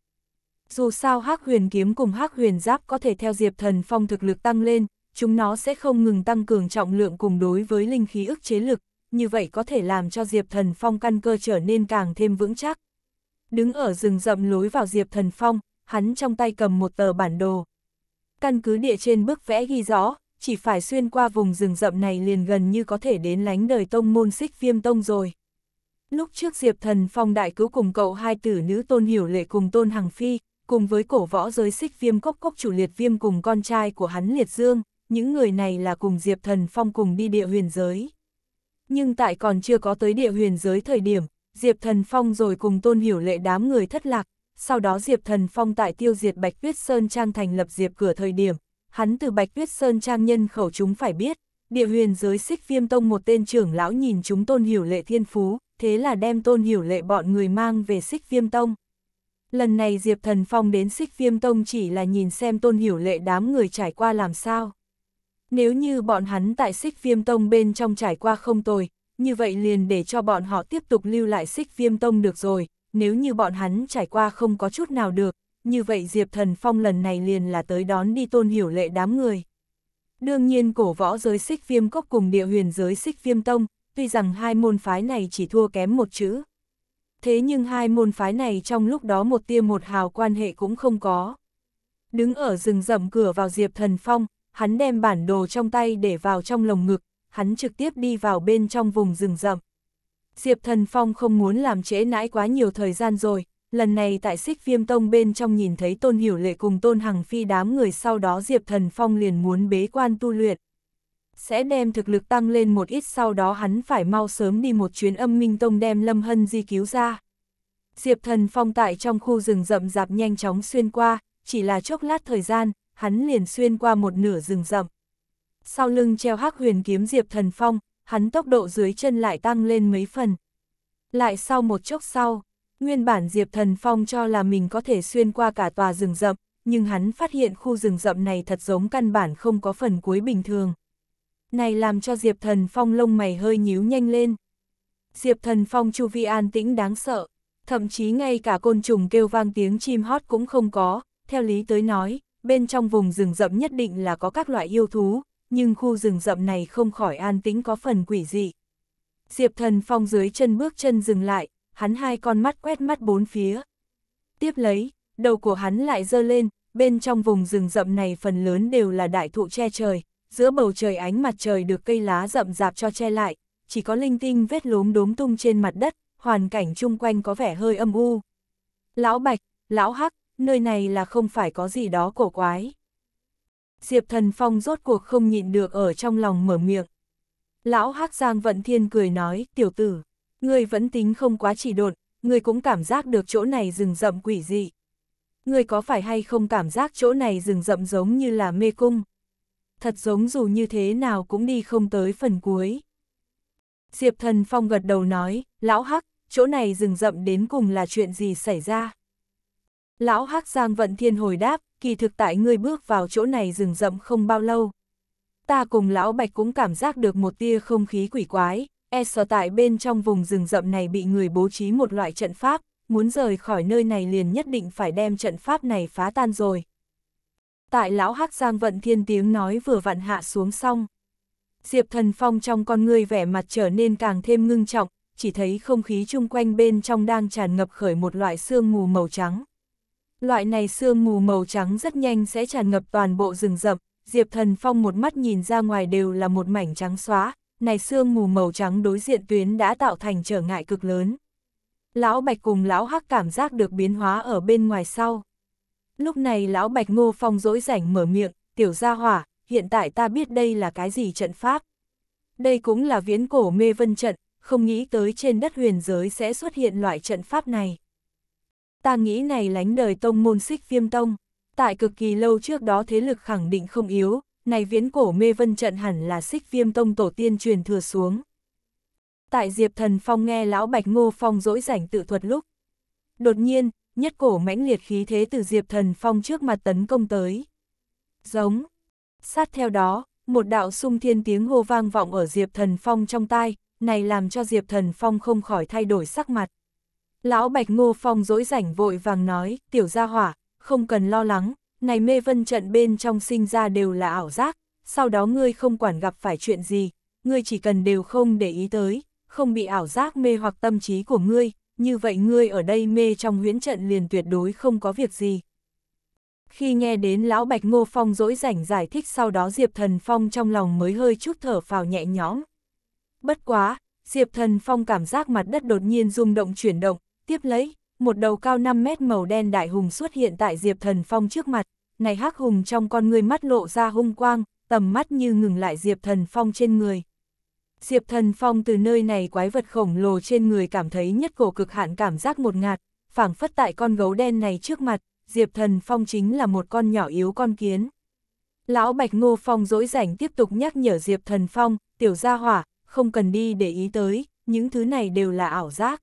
Dù sao hắc huyền kiếm cùng hắc huyền giáp có thể theo Diệp Thần Phong thực lực tăng lên, chúng nó sẽ không ngừng tăng cường trọng lượng cùng đối với linh khí ức chế lực, như vậy có thể làm cho Diệp Thần Phong căn cơ trở nên càng thêm vững chắc. Đứng ở rừng rậm lối vào Diệp Thần Phong, hắn trong tay cầm một tờ bản đồ. Căn cứ địa trên bức vẽ ghi rõ, chỉ phải xuyên qua vùng rừng rậm này liền gần như có thể đến lánh đời tông môn xích viêm tông rồi. Lúc trước Diệp Thần Phong đại cứu cùng cậu hai tử nữ Tôn Hiểu Lệ cùng Tôn Hằng Phi, cùng với cổ võ giới xích viêm cốc cốc chủ liệt viêm cùng con trai của hắn liệt dương, những người này là cùng Diệp Thần Phong cùng đi địa huyền giới. Nhưng tại còn chưa có tới địa huyền giới thời điểm, Diệp Thần Phong rồi cùng Tôn Hiểu Lệ đám người thất lạc, sau đó Diệp Thần Phong tại tiêu diệt Bạch Tuyết Sơn Trang thành lập Diệp cửa thời điểm, hắn từ Bạch Tuyết Sơn Trang nhân khẩu chúng phải biết, địa huyền giới xích viêm tông một tên trưởng lão nhìn chúng Tôn Hiểu Lệ thiên phú, thế là đem Tôn Hiểu Lệ bọn người mang về xích viêm tông. Lần này Diệp Thần Phong đến xích viêm tông chỉ là nhìn xem Tôn Hiểu Lệ đám người trải qua làm sao. Nếu như bọn hắn tại xích viêm tông bên trong trải qua không tồi, như vậy liền để cho bọn họ tiếp tục lưu lại xích viêm tông được rồi, nếu như bọn hắn trải qua không có chút nào được, như vậy Diệp Thần Phong lần này liền là tới đón đi tôn hiểu lệ đám người. Đương nhiên cổ võ giới xích viêm cốc cùng địa huyền giới xích viêm tông, tuy rằng hai môn phái này chỉ thua kém một chữ. Thế nhưng hai môn phái này trong lúc đó một tia một hào quan hệ cũng không có. Đứng ở rừng rậm cửa vào Diệp Thần Phong, hắn đem bản đồ trong tay để vào trong lồng ngực, hắn trực tiếp đi vào bên trong vùng rừng rậm. Diệp Thần Phong không muốn làm trễ nãi quá nhiều thời gian rồi, lần này tại xích viêm tông bên trong nhìn thấy Tôn Hiểu Lệ cùng Tôn Hằng Phi đám người sau đó Diệp Thần Phong liền muốn bế quan tu luyện. Sẽ đem thực lực tăng lên một ít sau đó hắn phải mau sớm đi một chuyến âm minh tông đem Lâm Hân di cứu ra. Diệp Thần Phong tại trong khu rừng rậm rạp nhanh chóng xuyên qua, chỉ là chốc lát thời gian, hắn liền xuyên qua một nửa rừng rậm. Sau lưng treo hắc huyền kiếm Diệp Thần Phong, hắn tốc độ dưới chân lại tăng lên mấy phần. Lại sau một chốc sau, nguyên bản Diệp Thần Phong cho là mình có thể xuyên qua cả tòa rừng rậm, nhưng hắn phát hiện khu rừng rậm này thật giống căn bản không có phần cuối bình thường. Này làm cho Diệp Thần Phong lông mày hơi nhíu nhanh lên. Diệp Thần Phong chu vi an tĩnh đáng sợ, Thậm chí ngay cả côn trùng kêu vang tiếng chim hót cũng không có, theo lý tới nói, bên trong vùng rừng rậm nhất định là có các loại yêu thú, nhưng khu rừng rậm này không khỏi an tĩnh có phần quỷ dị. Diệp thần phong dưới chân bước chân dừng lại, hắn hai con mắt quét mắt bốn phía. Tiếp lấy, đầu của hắn lại dơ lên, bên trong vùng rừng rậm này phần lớn đều là đại thụ che trời, giữa bầu trời ánh mặt trời được cây lá rậm rạp cho che lại, chỉ có linh tinh vết lốm đốm tung trên mặt đất, hoàn cảnh chung quanh có vẻ hơi âm u. Lão Bạch, Lão Hắc, nơi này là không phải có gì đó cổ quái. Diệp Thần Phong rốt cuộc không nhịn được ở trong lòng mở miệng. Lão Hắc Giang Vận Thiên cười nói, tiểu tử, ngươi vẫn tính không quá chỉ đột, ngươi cũng cảm giác được chỗ này rừng rậm quỷ dị. Ngươi có phải hay không cảm giác chỗ này rừng rậm giống như là mê cung? Thật giống dù như thế nào cũng đi không tới phần cuối. Diệp Thần Phong gật đầu nói, lão Hắc, chỗ này rừng rậm đến cùng là chuyện gì xảy ra? Lão Hắc Giang Vận Thiên hồi đáp, kỳ thực tại ngươi bước vào chỗ này rừng rậm không bao lâu. Ta cùng Lão Bạch cũng cảm giác được một tia không khí quỷ quái, e sợ tại bên trong vùng rừng rậm này bị người bố trí một loại trận pháp, muốn rời khỏi nơi này liền nhất định phải đem trận pháp này phá tan rồi. Tại Lão Hắc Giang Vận Thiên tiếng nói vừa vặn hạ xuống xong. Diệp Thần Phong trong con ngươi vẻ mặt trở nên càng thêm ngưng trọng, chỉ thấy không khí chung quanh bên trong đang tràn ngập khởi một loại sương mù màu trắng. Loại này sương mù màu trắng rất nhanh sẽ tràn ngập toàn bộ rừng rậm, Diệp Thần Phong một mắt nhìn ra ngoài đều là một mảnh trắng xóa, này sương mù màu trắng đối diện tuyến đã tạo thành trở ngại cực lớn. Lão Bạch cùng Lão Hắc cảm giác được biến hóa ở bên ngoài sau. Lúc này Lão Bạch Ngô Phong dỗi rảnh mở miệng, tiểu gia hỏa, hiện tại ta biết đây là cái gì trận pháp. Đây cũng là viễn cổ mê vân trận, không nghĩ tới trên đất huyền giới sẽ xuất hiện loại trận pháp này ta nghĩ này lánh đời tông môn xích viêm tông. Tại cực kỳ lâu trước đó thế lực khẳng định không yếu, này viễn cổ mê vân trận hẳn là xích viêm tông tổ tiên truyền thừa xuống. Tại Diệp Thần Phong nghe Lão Bạch Ngô Phong dỗi rảnh tự thuật lúc. Đột nhiên, nhất cổ mãnh liệt khí thế từ Diệp Thần Phong trước mặt tấn công tới. Giống. Sát theo đó, một đạo sung thiên tiếng hô vang vọng ở Diệp Thần Phong trong tai, này làm cho Diệp Thần Phong không khỏi thay đổi sắc mặt. Lão Bạch Ngô Phong dỗi rảnh vội vàng nói, tiểu gia hỏa, không cần lo lắng, này mê vân trận bên trong sinh ra đều là ảo giác, sau đó ngươi không quản gặp phải chuyện gì, ngươi chỉ cần đều không để ý tới, không bị ảo giác mê hoặc tâm trí của ngươi, như vậy ngươi ở đây mê trong huyễn trận liền tuyệt đối không có việc gì. Khi nghe đến Lão Bạch Ngô Phong dỗi rảnh giải thích sau đó Diệp Thần Phong trong lòng mới hơi chút thở phào nhẹ nhõm. Bất quá, Diệp Thần Phong cảm giác mặt đất đột nhiên rung động chuyển động, Tiếp lấy, một đầu cao 5 mét màu đen đại hùng xuất hiện tại Diệp Thần Phong trước mặt, này hắc hùng trong con người mắt lộ ra hung quang, tầm mắt như ngừng lại Diệp Thần Phong trên người. Diệp Thần Phong từ nơi này quái vật khổng lồ trên người cảm thấy nhất cổ cực hạn cảm giác một ngạt, phảng phất tại con gấu đen này trước mặt, Diệp Thần Phong chính là một con nhỏ yếu con kiến. Lão Bạch Ngô Phong dỗi rảnh tiếp tục nhắc nhở Diệp Thần Phong, tiểu gia hỏa, không cần đi để ý tới, những thứ này đều là ảo giác.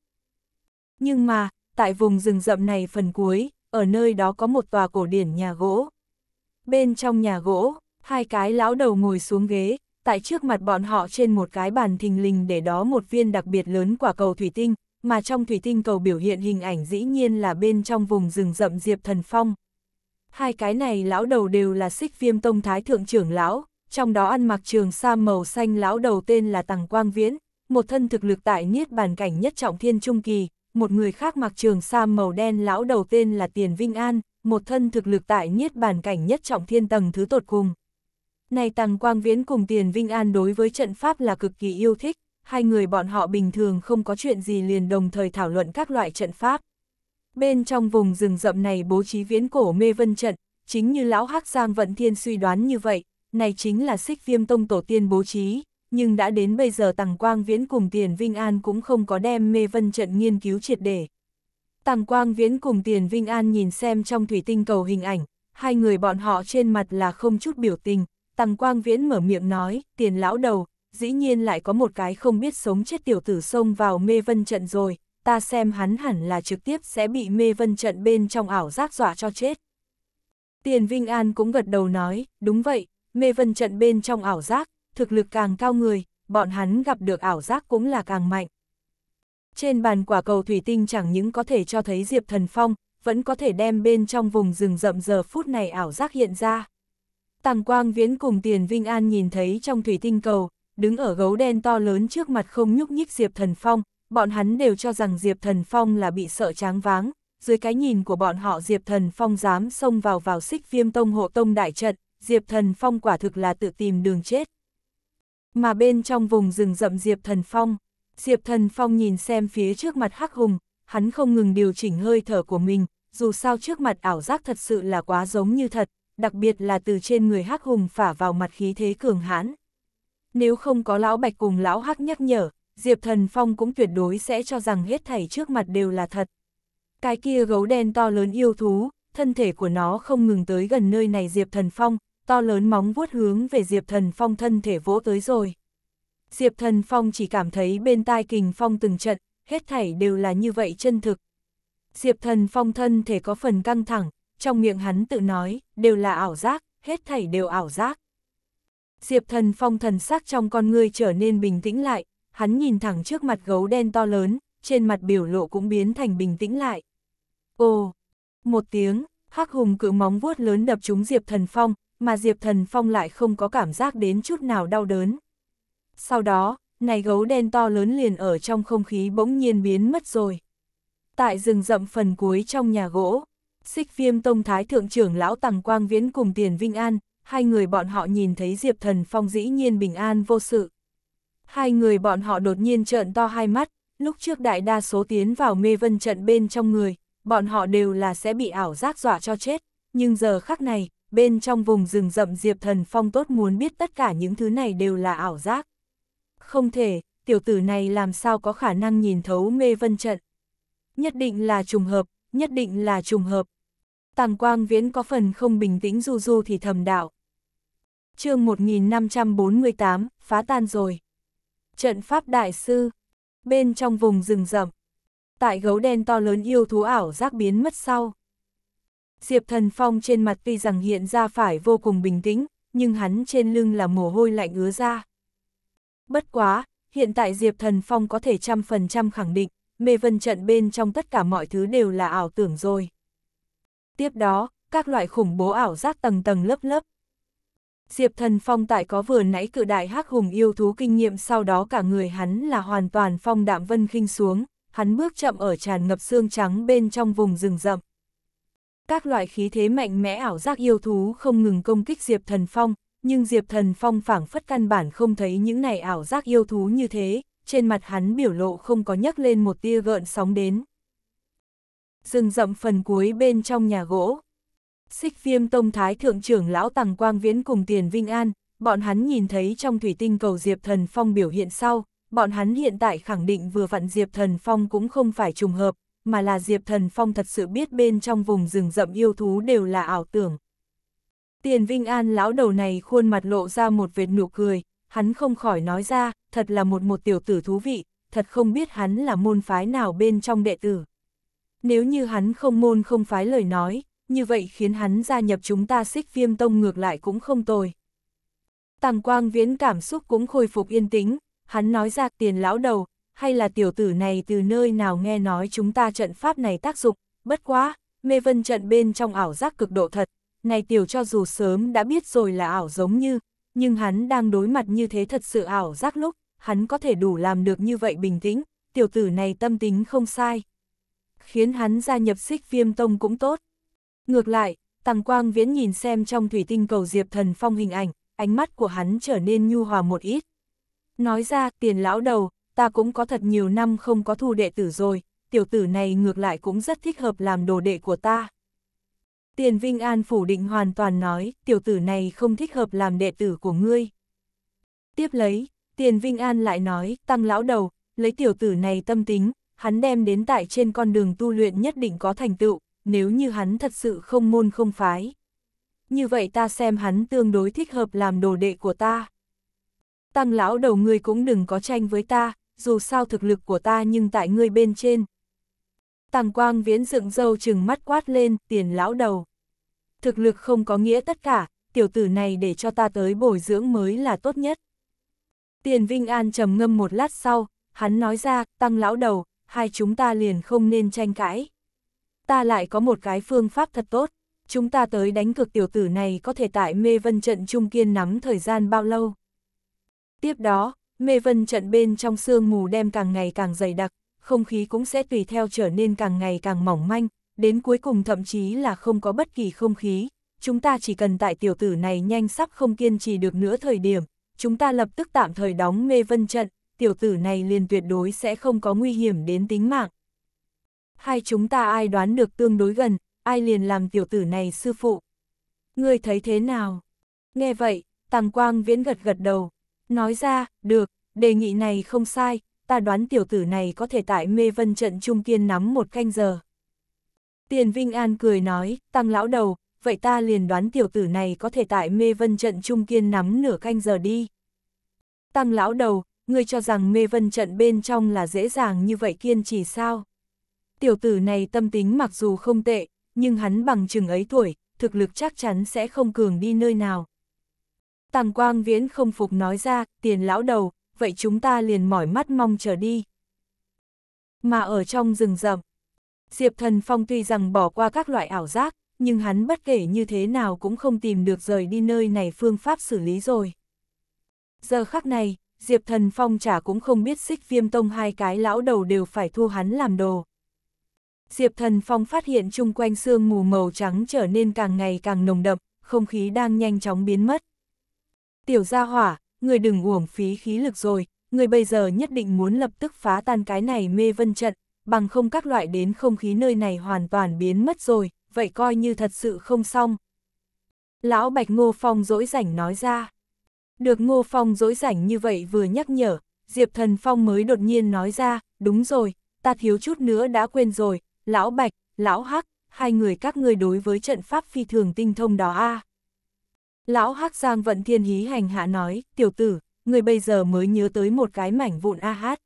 Nhưng mà, tại vùng rừng rậm này phần cuối, ở nơi đó có một tòa cổ điển nhà gỗ. Bên trong nhà gỗ, hai cái lão đầu ngồi xuống ghế, tại trước mặt bọn họ trên một cái bàn thình lình để đó một viên đặc biệt lớn quả cầu thủy tinh, mà trong thủy tinh cầu biểu hiện hình ảnh dĩ nhiên là bên trong vùng rừng rậm Diệp Thần Phong. Hai cái này lão đầu đều là xích viêm tông thái thượng trưởng lão, trong đó ăn mặc trường sa màu xanh lão đầu tên là Tằng Quang Viễn, một thân thực lực tại niết bàn cảnh nhất trọng thiên trung kỳ, một người khác mặc trường sa màu đen lão đầu tên là Tiền Vinh An, một thân thực lực tại niết bàn cảnh nhất trọng thiên tầng thứ tột cùng. Này Tăng Quang Viễn cùng Tiền Vinh An đối với trận pháp là cực kỳ yêu thích, hai người bọn họ bình thường không có chuyện gì liền đồng thời thảo luận các loại trận pháp. Bên trong vùng rừng rậm này bố trí viễn cổ mê vân trận, chính như lão Hắc Giang Vận Thiên suy đoán như vậy, này chính là xích viêm tông tổ tiên bố trí, nhưng đã đến bây giờ Tằng Quang Viễn cùng Tiền Vinh An cũng không có đem mê vân trận nghiên cứu triệt để. Tằng Quang Viễn cùng Tiền Vinh An nhìn xem trong thủy tinh cầu hình ảnh, hai người bọn họ trên mặt là không chút biểu tình, Tằng Quang Viễn mở miệng nói, tiền lão đầu, dĩ nhiên lại có một cái không biết sống chết tiểu tử xông vào mê vân trận rồi, ta xem hắn hẳn là trực tiếp sẽ bị mê vân trận bên trong ảo giác dọa cho chết. Tiền Vinh An cũng gật đầu nói, đúng vậy, mê vân trận bên trong ảo giác, thực lực càng cao người, bọn hắn gặp được ảo giác cũng là càng mạnh. Trên bàn quả cầu thủy tinh chẳng những có thể cho thấy Diệp Thần Phong, vẫn có thể đem bên trong vùng rừng rậm giờ phút này ảo giác hiện ra. Tàng Quang Viễn cùng Tiền Vinh An nhìn thấy trong thủy tinh cầu, đứng ở gấu đen to lớn trước mặt không nhúc nhích Diệp Thần Phong, bọn hắn đều cho rằng Diệp Thần Phong là bị sợ tráng váng, dưới cái nhìn của bọn họ Diệp Thần Phong dám xông vào vào xích viêm tông hộ tông đại trận, Diệp Thần Phong quả thực là tự tìm đường chết. Mà bên trong vùng rừng rậm Diệp Thần Phong, Diệp Thần Phong nhìn xem phía trước mặt Hắc Hùng, hắn không ngừng điều chỉnh hơi thở của mình, dù sao trước mặt ảo giác thật sự là quá giống như thật, đặc biệt là từ trên người Hắc Hùng phả vào mặt khí thế cường hãn. Nếu không có lão Bạch cùng lão Hắc nhắc nhở, Diệp Thần Phong cũng tuyệt đối sẽ cho rằng hết thảy trước mặt đều là thật. Cái kia gấu đen to lớn yêu thú, thân thể của nó không ngừng tới gần nơi này Diệp Thần Phong, to lớn móng vuốt hướng về Diệp Thần Phong thân thể vỗ tới rồi. Diệp Thần Phong chỉ cảm thấy bên tai kình phong từng trận, hết thảy đều là như vậy chân thực. Diệp Thần Phong thân thể có phần căng thẳng, trong miệng hắn tự nói, đều là ảo giác, hết thảy đều ảo giác. Diệp Thần Phong thần sắc trong con người trở nên bình tĩnh lại, hắn nhìn thẳng trước mặt gấu đen to lớn, trên mặt biểu lộ cũng biến thành bình tĩnh lại. Ồ! Một tiếng, hắc hùng cự móng vuốt lớn đập trúng Diệp Thần Phong, mà Diệp Thần Phong lại không có cảm giác đến chút nào đau đớn. Sau đó, này gấu đen to lớn liền ở trong không khí bỗng nhiên biến mất rồi. Tại rừng rậm phần cuối trong nhà gỗ, xích viêm tông thái thượng trưởng lão Tằng Quang Viễn cùng Tiền Vinh An, hai người bọn họ nhìn thấy Diệp Thần Phong dĩ nhiên bình an vô sự. Hai người bọn họ đột nhiên trợn to hai mắt, lúc trước đại đa số tiến vào mê vân trận bên trong người, bọn họ đều là sẽ bị ảo giác dọa cho chết, nhưng giờ khắc này, bên trong vùng rừng rậm Diệp Thần Phong tốt muốn biết tất cả những thứ này đều là ảo giác. Không thể, tiểu tử này làm sao có khả năng nhìn thấu mê vân trận. Nhất định là trùng hợp, nhất định là trùng hợp. Tàng quang viễn có phần không bình tĩnh du du thì thầm đạo. chương 1548, phá tan rồi. Trận pháp đại sư, bên trong vùng rừng rậm, tại gấu đen to lớn yêu thú ảo giác biến mất sau. Diệp Thần Phong trên mặt tuy rằng hiện ra phải vô cùng bình tĩnh, nhưng hắn trên lưng là mồ hôi lạnh ứa ra. Bất quá, hiện tại Diệp Thần Phong có thể trăm phần trăm khẳng định, mê vân trận bên trong tất cả mọi thứ đều là ảo tưởng rồi. Tiếp đó, các loại khủng bố ảo giác tầng tầng lớp lớp. Diệp Thần Phong tại có vừa nãy cự đại hắc hùng yêu thú kinh nghiệm sau đó cả người hắn là hoàn toàn phong đạm vân khinh xuống, hắn bước chậm ở tràn ngập xương trắng bên trong vùng rừng rậm. Các loại khí thế mạnh mẽ ảo giác yêu thú không ngừng công kích Diệp Thần Phong, nhưng Diệp Thần Phong phảng phất căn bản không thấy những này ảo giác yêu thú như thế, trên mặt hắn biểu lộ không có nhấc lên một tia gợn sóng đến. Rừng rậm phần cuối bên trong nhà gỗ. Xích viêm tông thái thượng trưởng lão Tằng Quang Viễn cùng Tiền Vinh An, bọn hắn nhìn thấy trong thủy tinh cầu Diệp Thần Phong biểu hiện sau, bọn hắn hiện tại khẳng định vừa vặn Diệp Thần Phong cũng không phải trùng hợp, mà là Diệp Thần Phong thật sự biết bên trong vùng rừng rậm yêu thú đều là ảo tưởng. Tiền Vinh An lão đầu này khuôn mặt lộ ra một vệt nụ cười, hắn không khỏi nói ra, thật là một một tiểu tử thú vị, thật không biết hắn là môn phái nào bên trong đệ tử. Nếu như hắn không môn không phái lời nói, như vậy khiến hắn gia nhập chúng ta xích viêm tông ngược lại cũng không tồi. Tàng quang viễn cảm xúc cũng khôi phục yên tĩnh, hắn nói ra tiền lão đầu, hay là tiểu tử này từ nơi nào nghe nói chúng ta trận pháp này tác dụng, bất quá, mê vân trận bên trong ảo giác cực độ thật, này tiểu cho dù sớm đã biết rồi là ảo giống như, nhưng hắn đang đối mặt như thế thật sự ảo giác lúc, hắn có thể đủ làm được như vậy bình tĩnh, tiểu tử này tâm tính không sai. Khiến hắn gia nhập xích viêm tông cũng tốt. Ngược lại, tàng Quang Viễn nhìn xem trong thủy tinh cầu Diệp Thần Phong hình ảnh, ánh mắt của hắn trở nên nhu hòa một ít. Nói ra, tiền lão đầu, ta cũng có thật nhiều năm không có thu đệ tử rồi, tiểu tử này ngược lại cũng rất thích hợp làm đồ đệ của ta. Tiền Vinh An phủ định hoàn toàn nói, tiểu tử này không thích hợp làm đệ tử của ngươi. Tiếp lấy, Tiền Vinh An lại nói, tăng lão đầu, lấy tiểu tử này tâm tính, hắn đem đến tại trên con đường tu luyện nhất định có thành tựu, nếu như hắn thật sự không môn không phái. Như vậy ta xem hắn tương đối thích hợp làm đồ đệ của ta. Tăng lão đầu ngươi cũng đừng có tranh với ta, dù sao thực lực của ta nhưng tại ngươi bên trên. Tàng quang viễn dựng dâu chừng mắt quát lên, tiền lão đầu. Thực lực không có nghĩa tất cả, tiểu tử này để cho ta tới bồi dưỡng mới là tốt nhất. Tiền Vinh An trầm ngâm một lát sau, hắn nói ra, tăng lão đầu, hai chúng ta liền không nên tranh cãi. Ta lại có một cái phương pháp thật tốt, chúng ta tới đánh cực tiểu tử này có thể tại mê vân trận trung kiên nắm thời gian bao lâu. Tiếp đó, mê vân trận bên trong sương mù đem càng ngày càng dày đặc, không khí cũng sẽ tùy theo trở nên càng ngày càng mỏng manh, đến cuối cùng thậm chí là không có bất kỳ không khí. Chúng ta chỉ cần tại tiểu tử này nhanh sắp không kiên trì được nữa thời điểm, chúng ta lập tức tạm thời đóng mê vân trận, tiểu tử này liền tuyệt đối sẽ không có nguy hiểm đến tính mạng. Hai chúng ta ai đoán được tương đối gần, ai liền làm tiểu tử này sư phụ. Ngươi thấy thế nào? Nghe vậy, Tàng Quang Viễn gật gật đầu, nói ra, được, đề nghị này không sai, ta đoán tiểu tử này có thể tại mê vân trận trung kiên nắm một canh giờ. Tiền Vinh An cười nói, tăng lão đầu, vậy ta liền đoán tiểu tử này có thể tại mê vân trận trung kiên nắm nửa canh giờ đi. Tăng lão đầu, ngươi cho rằng mê vân trận bên trong là dễ dàng như vậy kiên trì sao? Tiểu tử này tâm tính mặc dù không tệ, nhưng hắn bằng chừng ấy tuổi, thực lực chắc chắn sẽ không cường đi nơi nào. Tàng Quang Viễn không phục nói ra, tiền lão đầu, vậy chúng ta liền mỏi mắt mong chờ đi. Mà ở trong rừng rậm, Diệp Thần Phong tuy rằng bỏ qua các loại ảo giác, nhưng hắn bất kể như thế nào cũng không tìm được rời đi nơi này phương pháp xử lý rồi. Giờ khắc này, Diệp Thần Phong chả cũng không biết xích viêm tông hai cái lão đầu đều phải thu hắn làm đồ. Diệp Thần Phong phát hiện chung quanh sương mù màu trắng trở nên càng ngày càng nồng đậm, không khí đang nhanh chóng biến mất. Tiểu gia hỏa, người đừng uổng phí khí lực rồi, người bây giờ nhất định muốn lập tức phá tan cái này mê vân trận, bằng không các loại đến không khí nơi này hoàn toàn biến mất rồi, vậy coi như thật sự không xong. Lão Bạch Ngô Phong dỗi rảnh nói ra. Được Ngô Phong dỗi rảnh như vậy vừa nhắc nhở, Diệp Thần Phong mới đột nhiên nói ra, đúng rồi, ta thiếu chút nữa đã quên rồi, Lão Bạch, Lão Hắc, hai người các ngươi đối với trận pháp phi thường tinh thông đó a. Lão Hắc Giang vận thiên hí hành hạ nói, tiểu tử, người bây giờ mới nhớ tới một cái mảnh vụn a hát.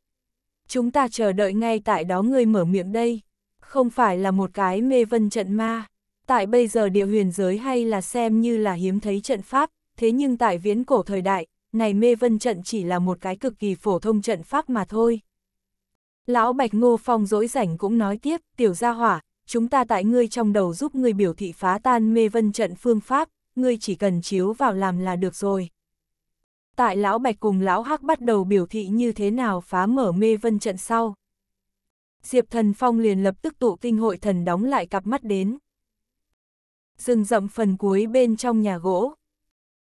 Chúng ta chờ đợi ngay tại đó ngươi mở miệng đây, không phải là một cái mê vân trận ma. Tại bây giờ địa huyền giới hay là xem như là hiếm thấy trận pháp, thế nhưng tại viễn cổ thời đại, này mê vân trận chỉ là một cái cực kỳ phổ thông trận pháp mà thôi. Lão Bạch Ngô Phong dỗi rảnh cũng nói tiếp, tiểu gia hỏa, chúng ta tại ngươi trong đầu giúp ngươi biểu thị phá tan mê vân trận phương pháp, ngươi chỉ cần chiếu vào làm là được rồi. Tại Lão Bạch cùng Lão Hắc bắt đầu biểu thị như thế nào phá mở mê vân trận sau. Diệp Thần Phong liền lập tức tụ tinh hội thần đóng lại cặp mắt đến. Rừng rậm phần cuối bên trong nhà gỗ.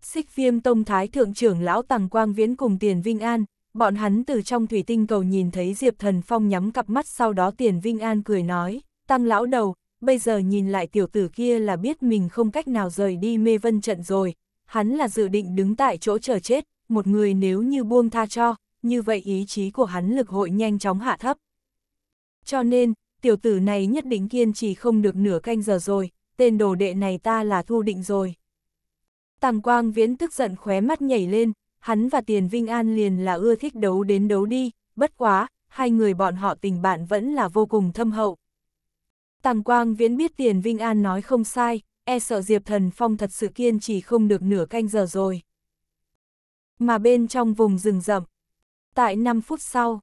Xích viêm tông thái thượng trưởng lão Tằng Quang Viễn cùng Tiền Vinh An, bọn hắn từ trong thủy tinh cầu nhìn thấy Diệp Thần Phong nhắm cặp mắt sau đó Tiền Vinh An cười nói, tăng lão đầu, bây giờ nhìn lại tiểu tử kia là biết mình không cách nào rời đi mê vân trận rồi, hắn là dự định đứng tại chỗ chờ chết, một người nếu như buông tha cho, như vậy ý chí của hắn lực hội nhanh chóng hạ thấp. Cho nên, tiểu tử này nhất định kiên trì không được nửa canh giờ rồi, tên đồ đệ này ta là thu định rồi. Tàng quang viễn tức giận khóe mắt nhảy lên, hắn và Tiền Vinh An liền là ưa thích đấu đến đấu đi, bất quá, hai người bọn họ tình bạn vẫn là vô cùng thâm hậu. Tàng Quang Viễn biết Tiền Vinh An nói không sai, e sợ Diệp Thần Phong thật sự kiên trì không được nửa canh giờ rồi. Mà bên trong vùng rừng rậm, tại 5 phút sau,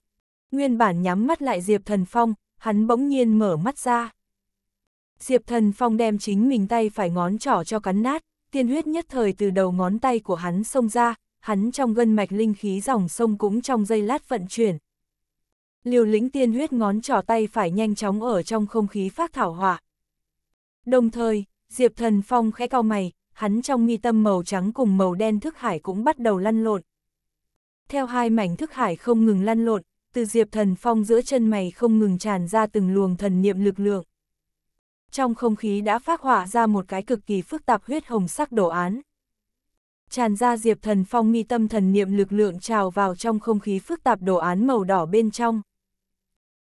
nguyên bản nhắm mắt lại Diệp Thần Phong, hắn bỗng nhiên mở mắt ra. Diệp Thần Phong đem chính mình tay phải ngón trỏ cho cắn nát, tiên huyết nhất thời từ đầu ngón tay của hắn xông ra, hắn trong gân mạch linh khí dòng sông cũng trong dây lát vận chuyển. Liều lĩnh tiên huyết ngón trỏ tay phải nhanh chóng ở trong không khí phát thảo hỏa. Đồng thời, Diệp Thần Phong khẽ cao mày, hắn trong mi tâm màu trắng cùng màu đen thức hải cũng bắt đầu lăn lộn. Theo hai mảnh thức hải không ngừng lăn lộn, từ Diệp Thần Phong giữa chân mày không ngừng tràn ra từng luồng thần niệm lực lượng. Trong không khí đã phát hỏa ra một cái cực kỳ phức tạp huyết hồng sắc đồ án tràn ra Diệp Thần Phong mi tâm thần niệm lực lượng trào vào trong không khí phức tạp đồ án màu đỏ bên trong.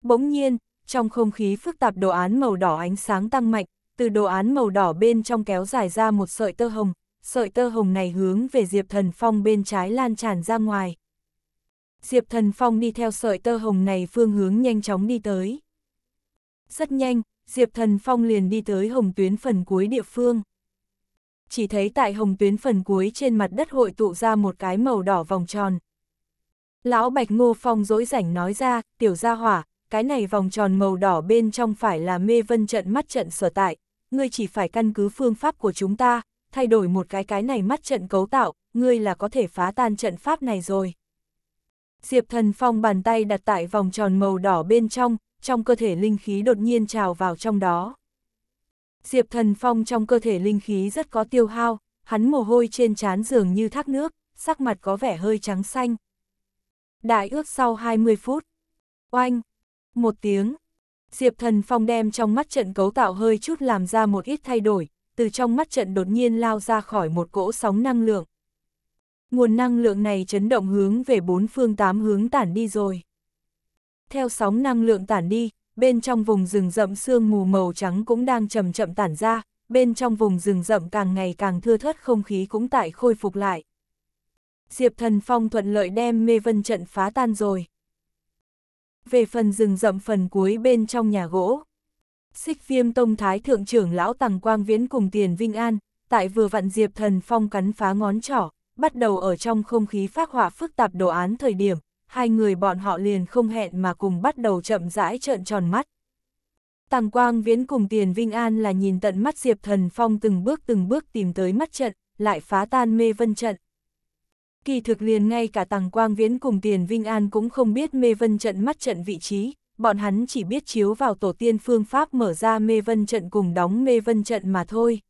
Bỗng nhiên, trong không khí phức tạp đồ án màu đỏ ánh sáng tăng mạnh, từ đồ án màu đỏ bên trong kéo dài ra một sợi tơ hồng, sợi tơ hồng này hướng về Diệp Thần Phong bên trái lan tràn ra ngoài. Diệp Thần Phong đi theo sợi tơ hồng này phương hướng nhanh chóng đi tới. Rất nhanh, Diệp Thần Phong liền đi tới hồng tuyến phần cuối địa phương chỉ thấy tại hồng tuyến phần cuối trên mặt đất hội tụ ra một cái màu đỏ vòng tròn. Lão Bạch Ngô Phong dỗi rảnh nói ra, tiểu gia hỏa, cái này vòng tròn màu đỏ bên trong phải là mê vân trận mắt trận sở tại, ngươi chỉ phải căn cứ phương pháp của chúng ta, thay đổi một cái cái này mắt trận cấu tạo, ngươi là có thể phá tan trận pháp này rồi. Diệp Thần Phong bàn tay đặt tại vòng tròn màu đỏ bên trong, trong cơ thể linh khí đột nhiên trào vào trong đó. Diệp Thần Phong trong cơ thể linh khí rất có tiêu hao, hắn mồ hôi trên trán dường như thác nước, sắc mặt có vẻ hơi trắng xanh. Đại ước sau 20 phút. Oanh! Một tiếng. Diệp Thần Phong đem trong mắt trận cấu tạo hơi chút làm ra một ít thay đổi, từ trong mắt trận đột nhiên lao ra khỏi một cỗ sóng năng lượng. Nguồn năng lượng này chấn động hướng về bốn phương tám hướng tản đi rồi. Theo sóng năng lượng tản đi, bên trong vùng rừng rậm sương mù màu trắng cũng đang chậm chậm tản ra, bên trong vùng rừng rậm càng ngày càng thưa thớt không khí cũng tại khôi phục lại. Diệp Thần Phong thuận lợi đem mê vân trận phá tan rồi. Về phần rừng rậm phần cuối bên trong nhà gỗ, xích viêm tông thái thượng trưởng lão Tằng Quang Viễn cùng Tiền Vinh An, tại vừa vặn Diệp Thần Phong cắn phá ngón trỏ, bắt đầu ở trong không khí phát họa phức tạp đồ án thời điểm, hai người bọn họ liền không hẹn mà cùng bắt đầu chậm rãi trợn tròn mắt. Tàng Quang Viễn cùng Tiền Vinh An là nhìn tận mắt Diệp Thần Phong từng bước từng bước tìm tới mắt trận, lại phá tan mê vân trận. Kỳ thực liền ngay cả Tàng Quang Viễn cùng Tiền Vinh An cũng không biết mê vân trận mắt trận vị trí, bọn hắn chỉ biết chiếu vào tổ tiên phương pháp mở ra mê vân trận cùng đóng mê vân trận mà thôi.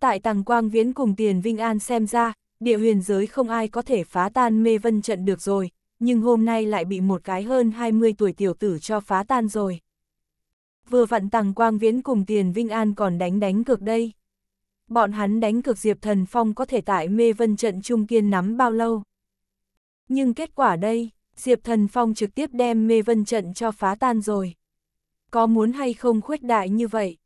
Tại Tàng Quang Viễn cùng Tiền Vinh An xem ra, địa huyền giới không ai có thể phá tan mê vân trận được rồi, nhưng hôm nay lại bị một cái hơn 20 tuổi tiểu tử cho phá tan rồi. Vừa vặn Tàng Quang Viễn cùng Tiền Vinh An còn đánh đánh cược đây. Bọn hắn đánh cược Diệp Thần Phong có thể tại mê vân trận trung kiên nắm bao lâu. Nhưng kết quả đây, Diệp Thần Phong trực tiếp đem mê vân trận cho phá tan rồi. Có muốn hay không khuếch đại như vậy?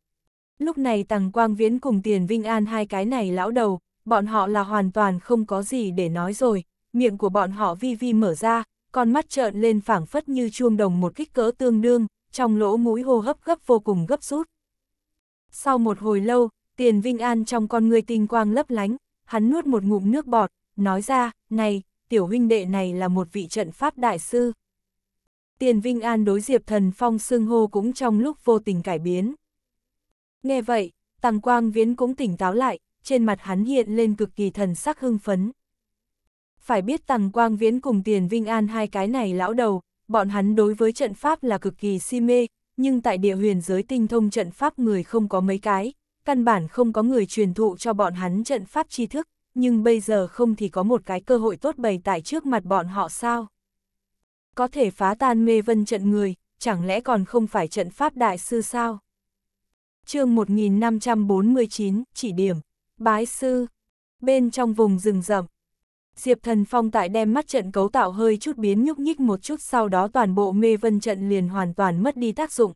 Lúc này Tằng Quang Viễn cùng Tiền Vinh An hai cái này lão đầu, bọn họ là hoàn toàn không có gì để nói rồi, miệng của bọn họ vi vi mở ra, con mắt trợn lên phảng phất như chuông đồng một kích cỡ tương đương, trong lỗ mũi hô hấp gấp vô cùng gấp rút. Sau một hồi lâu, Tiền Vinh An trong con người tinh quang lấp lánh, hắn nuốt một ngụm nước bọt, nói ra, này, tiểu huynh đệ này là một vị trận pháp đại sư. Tiền Vinh An đối Diệp Thần Phong xưng hô cũng trong lúc vô tình cải biến. Nghe vậy, Tăng Quang Viễn cũng tỉnh táo lại, trên mặt hắn hiện lên cực kỳ thần sắc hưng phấn. Phải biết Tăng Quang Viễn cùng Tiền Vinh An hai cái này lão đầu, bọn hắn đối với trận pháp là cực kỳ si mê, nhưng tại địa huyền giới tinh thông trận pháp người không có mấy cái, căn bản không có người truyền thụ cho bọn hắn trận pháp tri thức, nhưng bây giờ không thì có một cái cơ hội tốt bày tại trước mặt bọn họ sao? Có thể phá tan mê vân trận người, chẳng lẽ còn không phải trận pháp đại sư sao? chương 1549, chỉ điểm, bái sư, bên trong vùng rừng rậm. Diệp Thần Phong tại đem mắt trận cấu tạo hơi chút biến nhúc nhích một chút sau đó toàn bộ mê vân trận liền hoàn toàn mất đi tác dụng.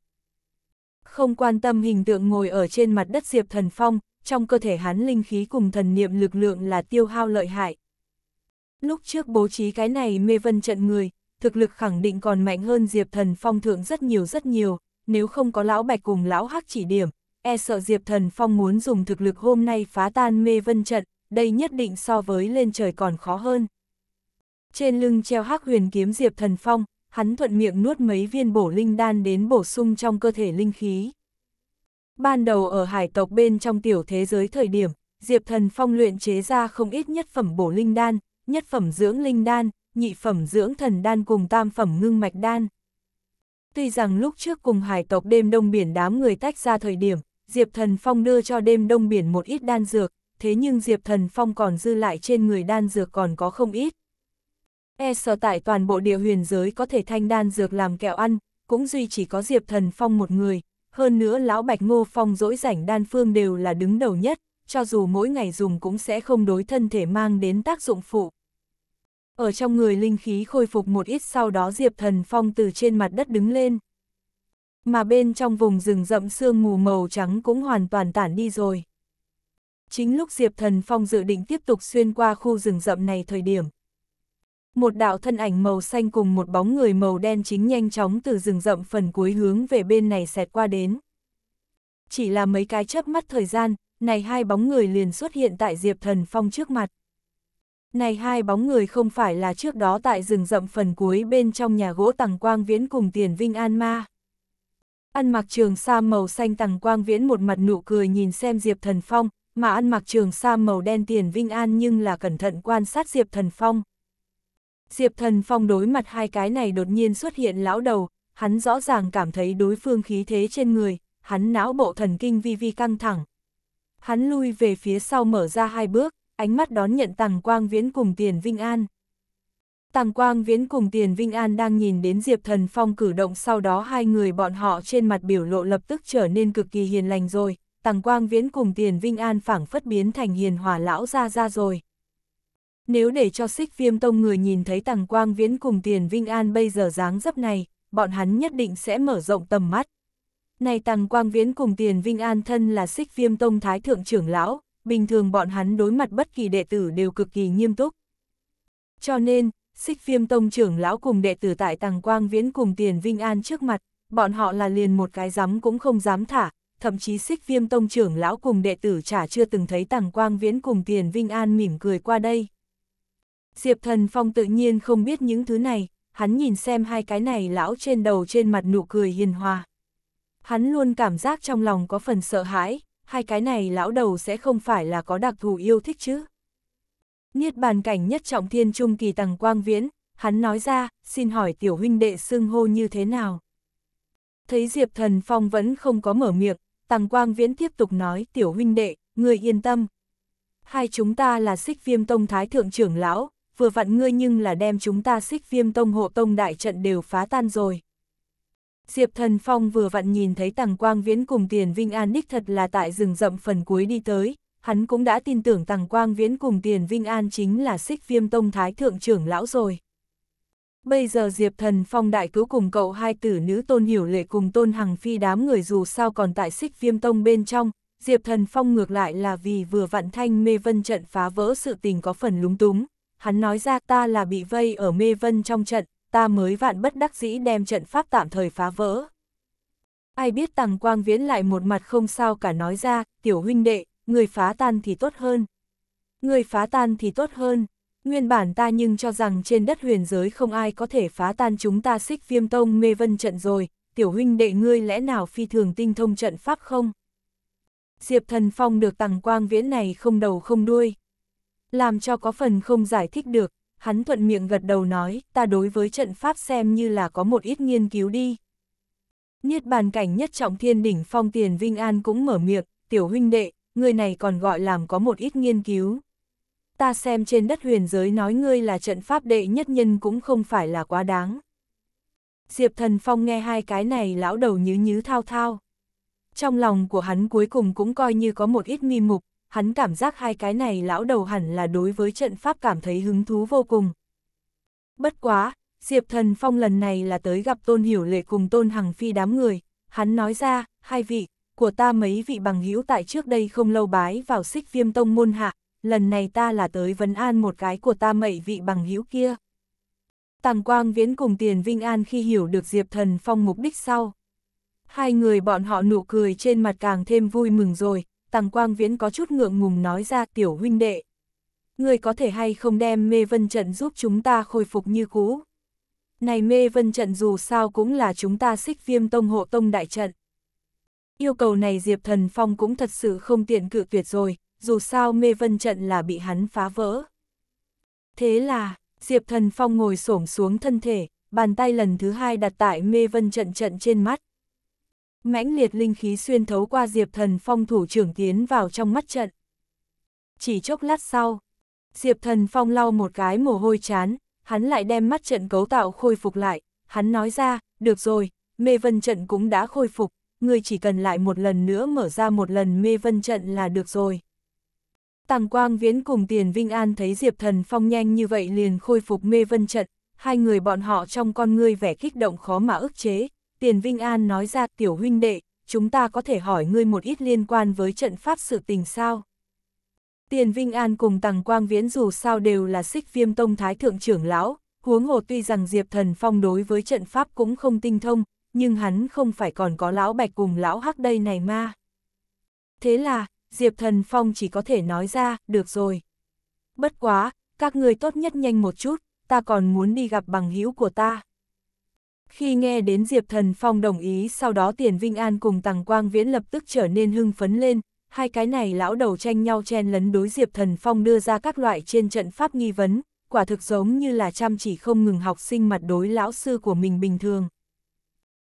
Không quan tâm hình tượng ngồi ở trên mặt đất Diệp Thần Phong, trong cơ thể hắn linh khí cùng thần niệm lực lượng là tiêu hao lợi hại. Lúc trước bố trí cái này mê vân trận người, thực lực khẳng định còn mạnh hơn Diệp Thần Phong thượng rất nhiều rất nhiều, nếu không có lão bạch cùng lão hắc chỉ điểm, e sợ Diệp Thần Phong muốn dùng thực lực hôm nay phá tan mê vân trận, đây nhất định so với lên trời còn khó hơn. Trên lưng treo hắc huyền kiếm Diệp Thần Phong, hắn thuận miệng nuốt mấy viên bổ linh đan đến bổ sung trong cơ thể linh khí. Ban đầu ở hải tộc bên trong tiểu thế giới thời điểm, Diệp Thần Phong luyện chế ra không ít nhất phẩm bổ linh đan, nhất phẩm dưỡng linh đan, nhị phẩm dưỡng thần đan cùng tam phẩm ngưng mạch đan. Tuy rằng lúc trước cùng hải tộc đêm đông biển đám người tách ra thời điểm, Diệp Thần Phong đưa cho đêm đông biển một ít đan dược, thế nhưng Diệp Thần Phong còn dư lại trên người đan dược còn có không ít. E sở tại toàn bộ địa huyền giới có thể thanh đan dược làm kẹo ăn, cũng duy chỉ có Diệp Thần Phong một người, hơn nữa lão Bạch Ngô Phong dỗi rảnh đan phương đều là đứng đầu nhất, cho dù mỗi ngày dùng cũng sẽ không đối thân thể mang đến tác dụng phụ. Ở trong người linh khí khôi phục một ít sau đó Diệp Thần Phong từ trên mặt đất đứng lên. Mà bên trong vùng rừng rậm sương mù màu trắng cũng hoàn toàn tản đi rồi. Chính lúc Diệp Thần Phong dự định tiếp tục xuyên qua khu rừng rậm này thời điểm. Một đạo thân ảnh màu xanh cùng một bóng người màu đen chính nhanh chóng từ rừng rậm phần cuối hướng về bên này xẹt qua đến. Chỉ là mấy cái chớp mắt thời gian, này hai bóng người liền xuất hiện tại Diệp Thần Phong trước mặt. Này hai bóng người không phải là trước đó tại rừng rậm phần cuối bên trong nhà gỗ tầng quang viễn cùng tiền vinh an ma. Ăn mặc trường sa màu xanh tầng quang viễn một mặt nụ cười nhìn xem Diệp Thần Phong, mà ăn mặc trường sa màu đen tiền vinh an nhưng là cẩn thận quan sát Diệp Thần Phong. Diệp Thần Phong đối mặt hai cái này đột nhiên xuất hiện lão đầu, hắn rõ ràng cảm thấy đối phương khí thế trên người, hắn não bộ thần kinh vi vi căng thẳng. Hắn lui về phía sau mở ra hai bước, ánh mắt đón nhận Tàng Quang Viễn cùng Tiền Vinh An. Tàng Quang Viễn cùng Tiền Vinh An đang nhìn đến Diệp Thần Phong cử động sau đó hai người bọn họ trên mặt biểu lộ lập tức trở nên cực kỳ hiền lành rồi, Tàng Quang Viễn cùng Tiền Vinh An phảng phất biến thành hiền hòa lão ra ra rồi. Nếu để cho xích viêm tông người nhìn thấy Tàng Quang Viễn cùng Tiền Vinh An bây giờ dáng dấp này, bọn hắn nhất định sẽ mở rộng tầm mắt. Này Tàng Quang Viễn cùng Tiền Vinh An thân là xích viêm tông thái thượng trưởng lão, bình thường bọn hắn đối mặt bất kỳ đệ tử đều cực kỳ nghiêm túc. Cho nên, xích viêm tông trưởng lão cùng đệ tử tại Tàng Quang Viễn cùng Tiền Vinh An trước mặt, bọn họ là liền một cái dám cũng không dám thả, thậm chí xích viêm tông trưởng lão cùng đệ tử chả chưa từng thấy Tàng Quang Viễn cùng Tiền Vinh An mỉm cười qua đây. Diệp Thần Phong tự nhiên không biết những thứ này, hắn nhìn xem hai cái này lão trên đầu trên mặt nụ cười hiền hòa. Hắn luôn cảm giác trong lòng có phần sợ hãi, hai cái này lão đầu sẽ không phải là có đặc thù yêu thích chứ. Niết bàn cảnh nhất trọng thiên trung kỳ tầng quang viễn, hắn nói ra, xin hỏi tiểu huynh đệ xưng hô như thế nào. Thấy Diệp Thần Phong vẫn không có mở miệng, tầng quang viễn tiếp tục nói tiểu huynh đệ, người yên tâm. Hai chúng ta là xích viêm tông thái thượng trưởng lão, vừa vặn ngươi nhưng là đem chúng ta xích viêm tông hộ tông đại trận đều phá tan rồi. Diệp Thần Phong vừa vặn nhìn thấy Tằng Quang Viễn cùng Tiền Vinh An đích thật là tại rừng rậm phần cuối đi tới, hắn cũng đã tin tưởng Tằng Quang Viễn cùng Tiền Vinh An chính là xích viêm tông thái thượng trưởng lão rồi. Bây giờ Diệp Thần Phong đại cứu cùng cậu hai tử nữ Tôn Hiểu Lệ cùng Tôn Hằng Phi đám người dù sao còn tại xích viêm tông bên trong, Diệp Thần Phong ngược lại là vì vừa vặn thanh mê vân trận phá vỡ sự tình có phần lúng túng. Hắn nói ra ta là bị vây ở mê vân trong trận, ta mới vạn bất đắc dĩ đem trận pháp tạm thời phá vỡ. Ai biết tàng quang viễn lại một mặt không sao cả nói ra, tiểu huynh đệ, người phá tan thì tốt hơn. Người phá tan thì tốt hơn. Nguyên bản ta nhưng cho rằng trên đất huyền giới không ai có thể phá tan chúng ta xích viêm tông mê vân trận rồi, tiểu huynh đệ ngươi lẽ nào phi thường tinh thông trận pháp không? Diệp thần phong được tàng quang viễn này không đầu không đuôi. Làm cho có phần không giải thích được, hắn thuận miệng gật đầu nói, ta đối với trận pháp xem như là có một ít nghiên cứu đi. Niết bàn cảnh nhất trọng thiên đỉnh phong tiền Vinh An cũng mở miệng, tiểu huynh đệ, người này còn gọi làm có một ít nghiên cứu. Ta xem trên đất huyền giới nói ngươi là trận pháp đệ nhất nhân cũng không phải là quá đáng. Diệp thần phong nghe hai cái này lão đầu nhứ nhứ thao thao. Trong lòng của hắn cuối cùng cũng coi như có một ít nghi mục, hắn cảm giác hai cái này lão đầu hẳn là đối với trận pháp cảm thấy hứng thú vô cùng. Bất quá, Diệp Thần Phong lần này là tới gặp Tôn Hiểu Lệ cùng Tôn Hằng Phi đám người, hắn nói ra, hai vị, của ta mấy vị bằng hữu tại trước đây không lâu bái vào xích viêm tông môn hạ, lần này ta là tới vấn an một cái của ta mẩy vị bằng hữu kia. Tàng Quang Viễn cùng Tiền Vinh An khi hiểu được Diệp Thần Phong mục đích sau. Hai người bọn họ nụ cười trên mặt càng thêm vui mừng rồi, Tàng Quang Viễn có chút ngượng ngùng nói ra tiểu huynh đệ. Người có thể hay không đem mê vân trận giúp chúng ta khôi phục như cũ. Này mê vân trận dù sao cũng là chúng ta xích viêm tông hộ tông đại trận. Yêu cầu này Diệp Thần Phong cũng thật sự không tiện cự tuyệt rồi, dù sao mê vân trận là bị hắn phá vỡ. Thế là, Diệp Thần Phong ngồi xổm xuống thân thể, bàn tay lần thứ hai đặt tại mê vân trận trận trên mắt mãnh liệt linh khí xuyên thấu qua Diệp Thần Phong thủ trưởng tiến vào trong mắt trận. Chỉ chốc lát sau, Diệp Thần Phong lau một cái mồ hôi chán, hắn lại đem mắt trận cấu tạo khôi phục lại, hắn nói ra, được rồi, mê vân trận cũng đã khôi phục, người chỉ cần lại một lần nữa mở ra một lần mê vân trận là được rồi. Tàng Quang Viễn cùng Tiền Vinh An thấy Diệp Thần Phong nhanh như vậy liền khôi phục mê vân trận, hai người bọn họ trong con ngươi vẻ kích động khó mà ức chế, Tiền Vinh An nói ra tiểu huynh đệ, chúng ta có thể hỏi ngươi một ít liên quan với trận pháp sự tình sao. Tiền Vinh An cùng Tằng Quang Viễn dù sao đều là xích viêm tông thái thượng trưởng lão, huống hồ tuy rằng Diệp Thần Phong đối với trận pháp cũng không tinh thông, nhưng hắn không phải còn có lão bạch cùng lão hắc đây này ma. Thế là, Diệp Thần Phong chỉ có thể nói ra, được rồi. Bất quá, các người tốt nhất nhanh một chút, ta còn muốn đi gặp bằng hữu của ta. Khi nghe đến Diệp Thần Phong đồng ý sau đó Tiền Vinh An cùng Tằng Quang Viễn lập tức trở nên hưng phấn lên, hai cái này lão đầu tranh nhau chen lấn đối Diệp Thần Phong đưa ra các loại trên trận pháp nghi vấn, quả thực giống như là chăm chỉ không ngừng học sinh mặt đối lão sư của mình bình thường.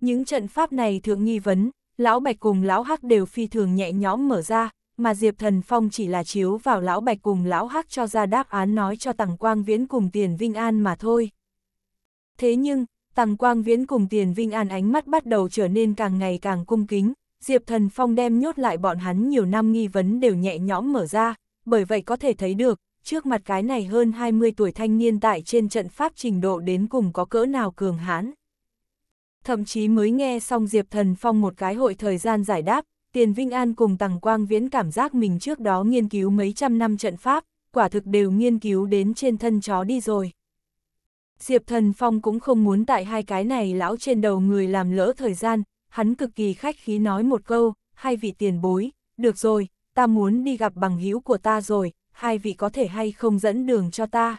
Những trận pháp này thượng nghi vấn, lão Bạch cùng lão Hắc đều phi thường nhẹ nhõm mở ra, mà Diệp Thần Phong chỉ là chiếu vào lão Bạch cùng lão Hắc cho ra đáp án nói cho Tằng Quang Viễn cùng Tiền Vinh An mà thôi. Thế nhưng, Tằng Quang Viễn cùng Tiền Vinh An ánh mắt bắt đầu trở nên càng ngày càng cung kính, Diệp Thần Phong đem nhốt lại bọn hắn nhiều năm nghi vấn đều nhẹ nhõm mở ra, bởi vậy có thể thấy được, trước mặt cái này hơn 20 tuổi thanh niên tại trên trận pháp trình độ đến cùng có cỡ nào cường hãn. Thậm chí mới nghe xong Diệp Thần Phong một cái hội thời gian giải đáp, Tiền Vinh An cùng Tằng Quang Viễn cảm giác mình trước đó nghiên cứu mấy trăm năm trận pháp, quả thực đều nghiên cứu đến trên thân chó đi rồi. Diệp Thần Phong cũng không muốn tại hai cái này lão trên đầu người làm lỡ thời gian, hắn cực kỳ khách khí nói một câu, hai vị tiền bối, được rồi, ta muốn đi gặp bằng hữu của ta rồi, hai vị có thể hay không dẫn đường cho ta.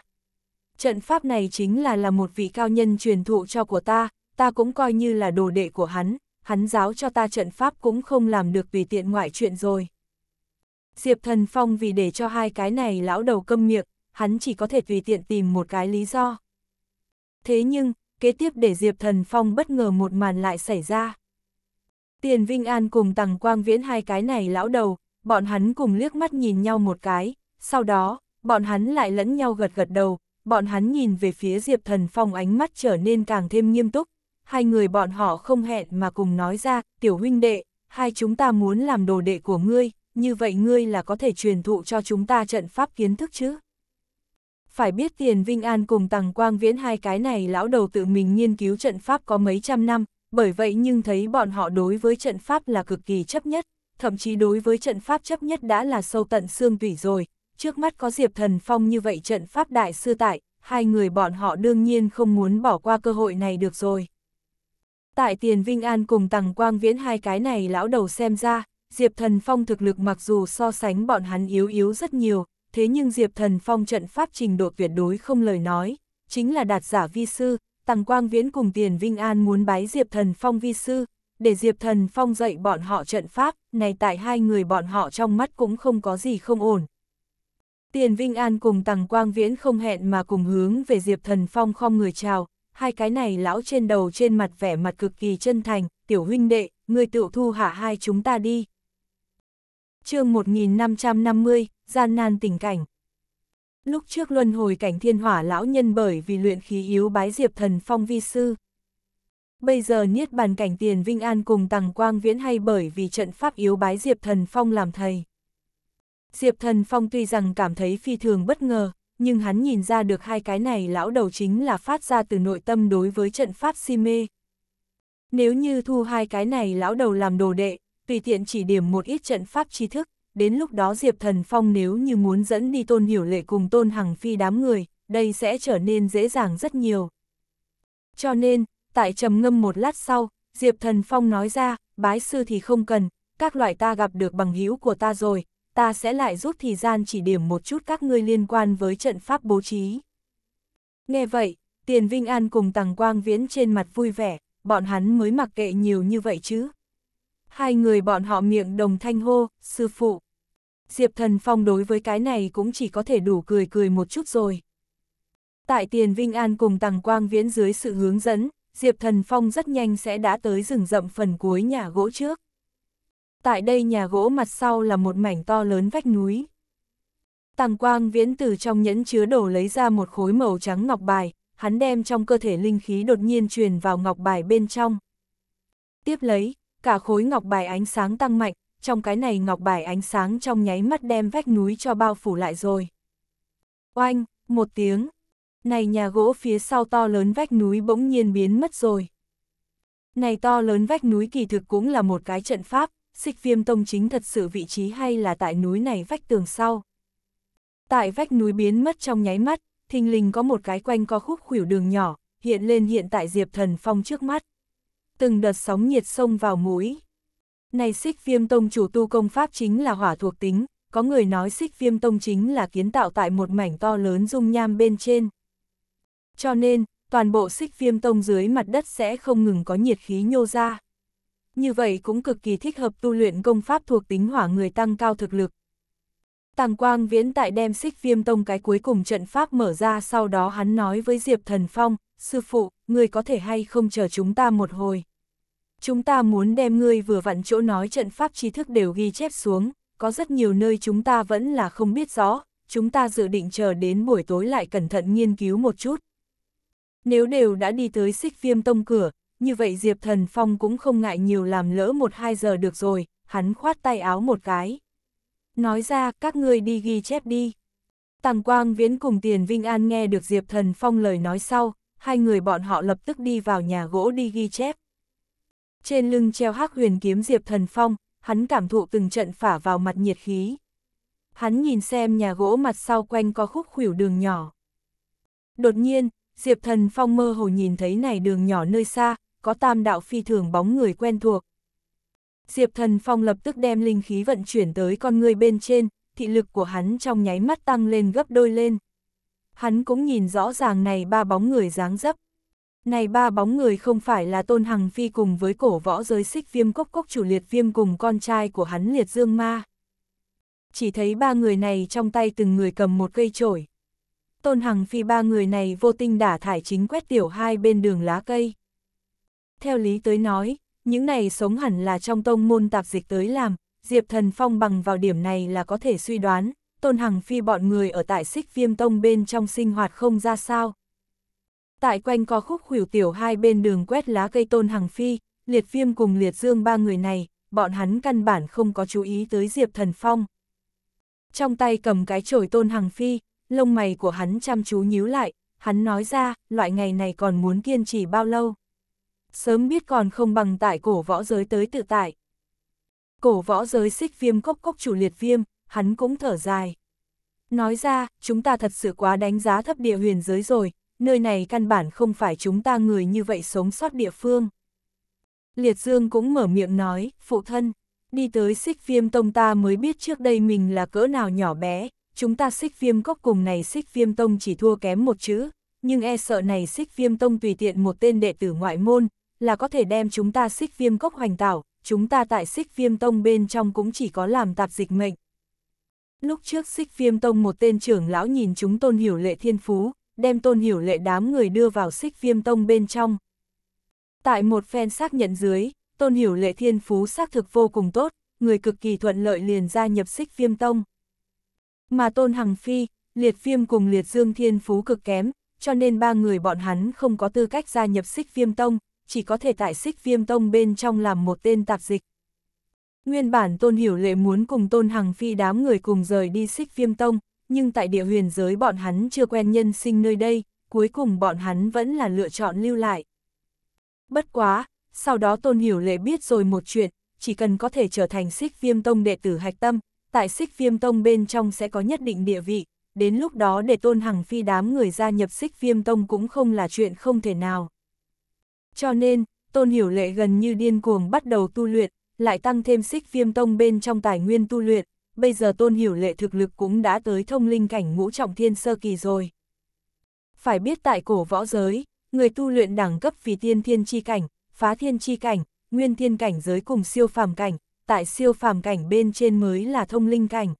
Trận pháp này chính là là một vị cao nhân truyền thụ cho của ta, ta cũng coi như là đồ đệ của hắn, hắn giáo cho ta trận pháp cũng không làm được tùy tiện ngoại chuyện rồi. Diệp Thần Phong vì để cho hai cái này lão đầu câm miệng, hắn chỉ có thể tùy tiện tìm một cái lý do. Thế nhưng, kế tiếp để Diệp Thần Phong bất ngờ một màn lại xảy ra. Tiền Vinh An cùng Tằng Quang Viễn hai cái này lão đầu, bọn hắn cùng liếc mắt nhìn nhau một cái, sau đó, bọn hắn lại lẫn nhau gật gật đầu, bọn hắn nhìn về phía Diệp Thần Phong ánh mắt trở nên càng thêm nghiêm túc, hai người bọn họ không hẹn mà cùng nói ra, tiểu huynh đệ, hai chúng ta muốn làm đồ đệ của ngươi, như vậy ngươi là có thể truyền thụ cho chúng ta trận pháp kiến thức chứ. Phải biết tiền Vinh An cùng Tằng Quang Viễn hai cái này lão đầu tự mình nghiên cứu trận pháp có mấy trăm năm, bởi vậy nhưng thấy bọn họ đối với trận pháp là cực kỳ chấp nhất, thậm chí đối với trận pháp chấp nhất đã là sâu tận xương tủy rồi, trước mắt có Diệp Thần Phong như vậy trận pháp đại sư tại, hai người bọn họ đương nhiên không muốn bỏ qua cơ hội này được rồi. Tại Tiền Vinh An cùng Tằng Quang Viễn hai cái này lão đầu xem ra, Diệp Thần Phong thực lực mặc dù so sánh bọn hắn yếu yếu rất nhiều, thế nhưng Diệp Thần Phong trận pháp trình độ tuyệt đối không lời nói, chính là đạt giả vi sư, Tằng Quang Viễn cùng Tiền Vinh An muốn bái Diệp Thần Phong vi sư, để Diệp Thần Phong dạy bọn họ trận pháp, này tại hai người bọn họ trong mắt cũng không có gì không ổn. Tiền Vinh An cùng Tằng Quang Viễn không hẹn mà cùng hướng về Diệp Thần Phong không người chào, hai cái này lão trên đầu trên mặt vẻ mặt cực kỳ chân thành, tiểu huynh đệ, người tiểu thu hạ hai chúng ta đi. chương 1550, gian nan tình cảnh. Lúc trước luân hồi cảnh thiên hỏa lão nhân bởi vì luyện khí yếu bái diệp thần phong vi sư. Bây giờ niết bàn cảnh tiền Vinh An cùng Tằng Quang Viễn hay bởi vì trận pháp yếu bái Diệp Thần Phong làm thầy. Diệp Thần Phong tuy rằng cảm thấy phi thường bất ngờ, nhưng hắn nhìn ra được hai cái này lão đầu chính là phát ra từ nội tâm đối với trận pháp si mê. Nếu như thu hai cái này lão đầu làm đồ đệ, tùy tiện chỉ điểm một ít trận pháp tri thức, đến lúc đó Diệp Thần Phong nếu như muốn dẫn đi tôn hiểu lệ cùng tôn hằng phi đám người, đây sẽ trở nên dễ dàng rất nhiều. Cho nên, tại trầm ngâm một lát sau, Diệp Thần Phong nói ra, bái sư thì không cần, các loại ta gặp được bằng hữu của ta rồi, ta sẽ lại rút thời gian chỉ điểm một chút các ngươi liên quan với trận pháp bố trí. Nghe vậy, Tiền Vinh An cùng Tằng Quang Viễn trên mặt vui vẻ, bọn hắn mới mặc kệ nhiều như vậy chứ. Hai người bọn họ miệng đồng thanh hô, sư phụ. Diệp Thần Phong đối với cái này cũng chỉ có thể đủ cười cười một chút rồi. Tại Tiền Vinh An cùng Tằng Quang Viễn dưới sự hướng dẫn, Diệp Thần Phong rất nhanh sẽ đã tới rừng rậm phần cuối nhà gỗ trước. Tại đây nhà gỗ mặt sau là một mảnh to lớn vách núi. Tàng quang viễn từ trong nhẫn chứa đổ lấy ra một khối màu trắng ngọc bài, hắn đem trong cơ thể linh khí đột nhiên truyền vào ngọc bài bên trong. Tiếp lấy, cả khối ngọc bài ánh sáng tăng mạnh, trong cái này ngọc bài ánh sáng trong nháy mắt đem vách núi cho bao phủ lại rồi. Oanh, một tiếng. Này nhà gỗ phía sau to lớn vách núi bỗng nhiên biến mất rồi. Này to lớn vách núi kỳ thực cũng là một cái trận pháp, xích viêm tông chính thật sự vị trí hay là tại núi này vách tường sau. Tại vách núi biến mất trong nháy mắt, thình lình có một cái quanh co khúc khuỷu đường nhỏ, hiện lên hiện tại Diệp Thần Phong trước mắt. Từng đợt sóng nhiệt sông vào mũi. Này xích viêm tông chủ tu công pháp chính là hỏa thuộc tính, có người nói xích viêm tông chính là kiến tạo tại một mảnh to lớn dung nham bên trên. Cho nên, toàn bộ xích viêm tông dưới mặt đất sẽ không ngừng có nhiệt khí nhô ra. Như vậy cũng cực kỳ thích hợp tu luyện công pháp thuộc tính hỏa người tăng cao thực lực. Tàng Quang Viễn tại đem xích viêm tông cái cuối cùng trận pháp mở ra sau đó hắn nói với Diệp Thần Phong, sư phụ, người có thể hay không chờ chúng ta một hồi. Chúng ta muốn đem ngươi vừa vặn chỗ nói trận pháp tri thức đều ghi chép xuống, có rất nhiều nơi chúng ta vẫn là không biết rõ, chúng ta dự định chờ đến buổi tối lại cẩn thận nghiên cứu một chút. Nếu đều đã đi tới xích viêm tông cửa, như vậy Diệp Thần Phong cũng không ngại nhiều làm lỡ một hai giờ được rồi, hắn khoát tay áo một cái. Nói ra, các ngươi đi ghi chép đi. Tàng Quang Viễn cùng Tiền Vinh An nghe được Diệp Thần Phong lời nói sau, hai người bọn họ lập tức đi vào nhà gỗ đi ghi chép. Trên lưng treo hắc huyền kiếm Diệp Thần Phong, hắn cảm thụ từng trận phả vào mặt nhiệt khí. Hắn nhìn xem nhà gỗ mặt sau quanh có khúc khuỷu đường nhỏ. Đột nhiên, Diệp Thần Phong mơ hồ nhìn thấy này đường nhỏ nơi xa, có tam đạo phi thường bóng người quen thuộc. Diệp Thần Phong lập tức đem linh khí vận chuyển tới con người bên trên, thị lực của hắn trong nháy mắt tăng lên gấp đôi lên. Hắn cũng nhìn rõ ràng này ba bóng người dáng dấp. Này ba bóng người không phải là Tôn Hằng Phi cùng với cổ võ giới xích viêm cốc cốc chủ liệt viêm cùng con trai của hắn liệt dương ma. Chỉ thấy ba người này trong tay từng người cầm một cây chổi. Tôn Hằng Phi ba người này vô tinh đả thải chính quét tiểu hai bên đường lá cây. Theo lý tới nói, những này sống hẳn là trong tông môn tạp dịch tới làm, Diệp Thần Phong bằng vào điểm này là có thể suy đoán, Tôn Hằng Phi bọn người ở tại xích viêm tông bên trong sinh hoạt không ra sao. Tại quanh co khúc khuỷu tiểu hai bên đường quét lá cây Tôn Hằng Phi, liệt viêm cùng liệt dương ba người này, bọn hắn căn bản không có chú ý tới Diệp Thần Phong. Trong tay cầm cái chổi Tôn Hằng Phi, lông mày của hắn chăm chú nhíu lại, hắn nói ra, loại ngày này còn muốn kiên trì bao lâu. Sớm biết còn không bằng tại cổ võ giới tới tự tại. Cổ võ giới xích viêm cốc cốc chủ liệt viêm, hắn cũng thở dài. Nói ra, chúng ta thật sự quá đánh giá thấp địa huyền giới rồi, nơi này căn bản không phải chúng ta người như vậy sống sót địa phương. Liệt Dương cũng mở miệng nói, phụ thân, đi tới xích viêm tông ta mới biết trước đây mình là cỡ nào nhỏ bé, chúng ta xích viêm cốc cùng này xích viêm tông chỉ thua kém một chữ, nhưng e sợ này xích viêm tông tùy tiện một tên đệ tử ngoại môn, là có thể đem chúng ta xích viêm cốc hoành tảo, chúng ta tại xích viêm tông bên trong cũng chỉ có làm tạp dịch mệnh. Lúc trước xích viêm tông một tên trưởng lão nhìn chúng tôn hiểu lệ thiên phú, đem tôn hiểu lệ đám người đưa vào xích viêm tông bên trong. Tại một phen xác nhận dưới, tôn hiểu lệ thiên phú xác thực vô cùng tốt, người cực kỳ thuận lợi liền gia nhập xích viêm tông. Mà tôn hằng phi, liệt viêm cùng liệt dương thiên phú cực kém, cho nên ba người bọn hắn không có tư cách gia nhập xích viêm tông, chỉ có thể tại xích viêm tông bên trong làm một tên tạp dịch. Nguyên bản Tôn Hiểu Lệ muốn cùng Tôn Hằng Phi đám người cùng rời đi xích viêm tông, nhưng tại địa huyền giới bọn hắn chưa quen nhân sinh nơi đây, cuối cùng bọn hắn vẫn là lựa chọn lưu lại. Bất quá, sau đó Tôn Hiểu Lệ biết rồi một chuyện, chỉ cần có thể trở thành xích viêm tông đệ tử hạch tâm, tại xích viêm tông bên trong sẽ có nhất định địa vị, đến lúc đó để Tôn Hằng Phi đám người gia nhập xích viêm tông cũng không là chuyện không thể nào. Cho nên, Tôn Hiểu Lệ gần như điên cuồng bắt đầu tu luyện, lại tăng thêm xích viêm tông bên trong tài nguyên tu luyện, bây giờ Tôn Hiểu Lệ thực lực cũng đã tới thông linh cảnh ngũ trọng thiên sơ kỳ rồi. Phải biết tại cổ võ giới, người tu luyện đẳng cấp vì tiên thiên chi cảnh, phá thiên chi cảnh, nguyên thiên cảnh giới cùng siêu phàm cảnh, tại siêu phàm cảnh bên trên mới là thông linh cảnh.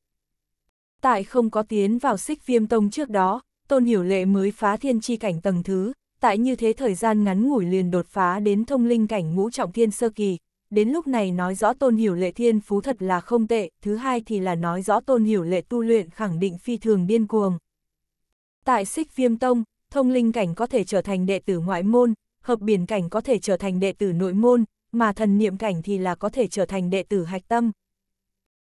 Tại không có tiến vào xích viêm tông trước đó, Tôn Hiểu Lệ mới phá thiên chi cảnh tầng thứ, tại như thế thời gian ngắn ngủi liền đột phá đến thông linh cảnh ngũ trọng thiên sơ kỳ, đến lúc này nói rõ tôn hiểu lệ thiên phú thật là không tệ, thứ hai thì là nói rõ tôn hiểu lệ tu luyện khẳng định phi thường điên cuồng. Tại xích viêm tông, thông linh cảnh có thể trở thành đệ tử ngoại môn, hợp biển cảnh có thể trở thành đệ tử nội môn, mà thần niệm cảnh thì là có thể trở thành đệ tử hạch tâm.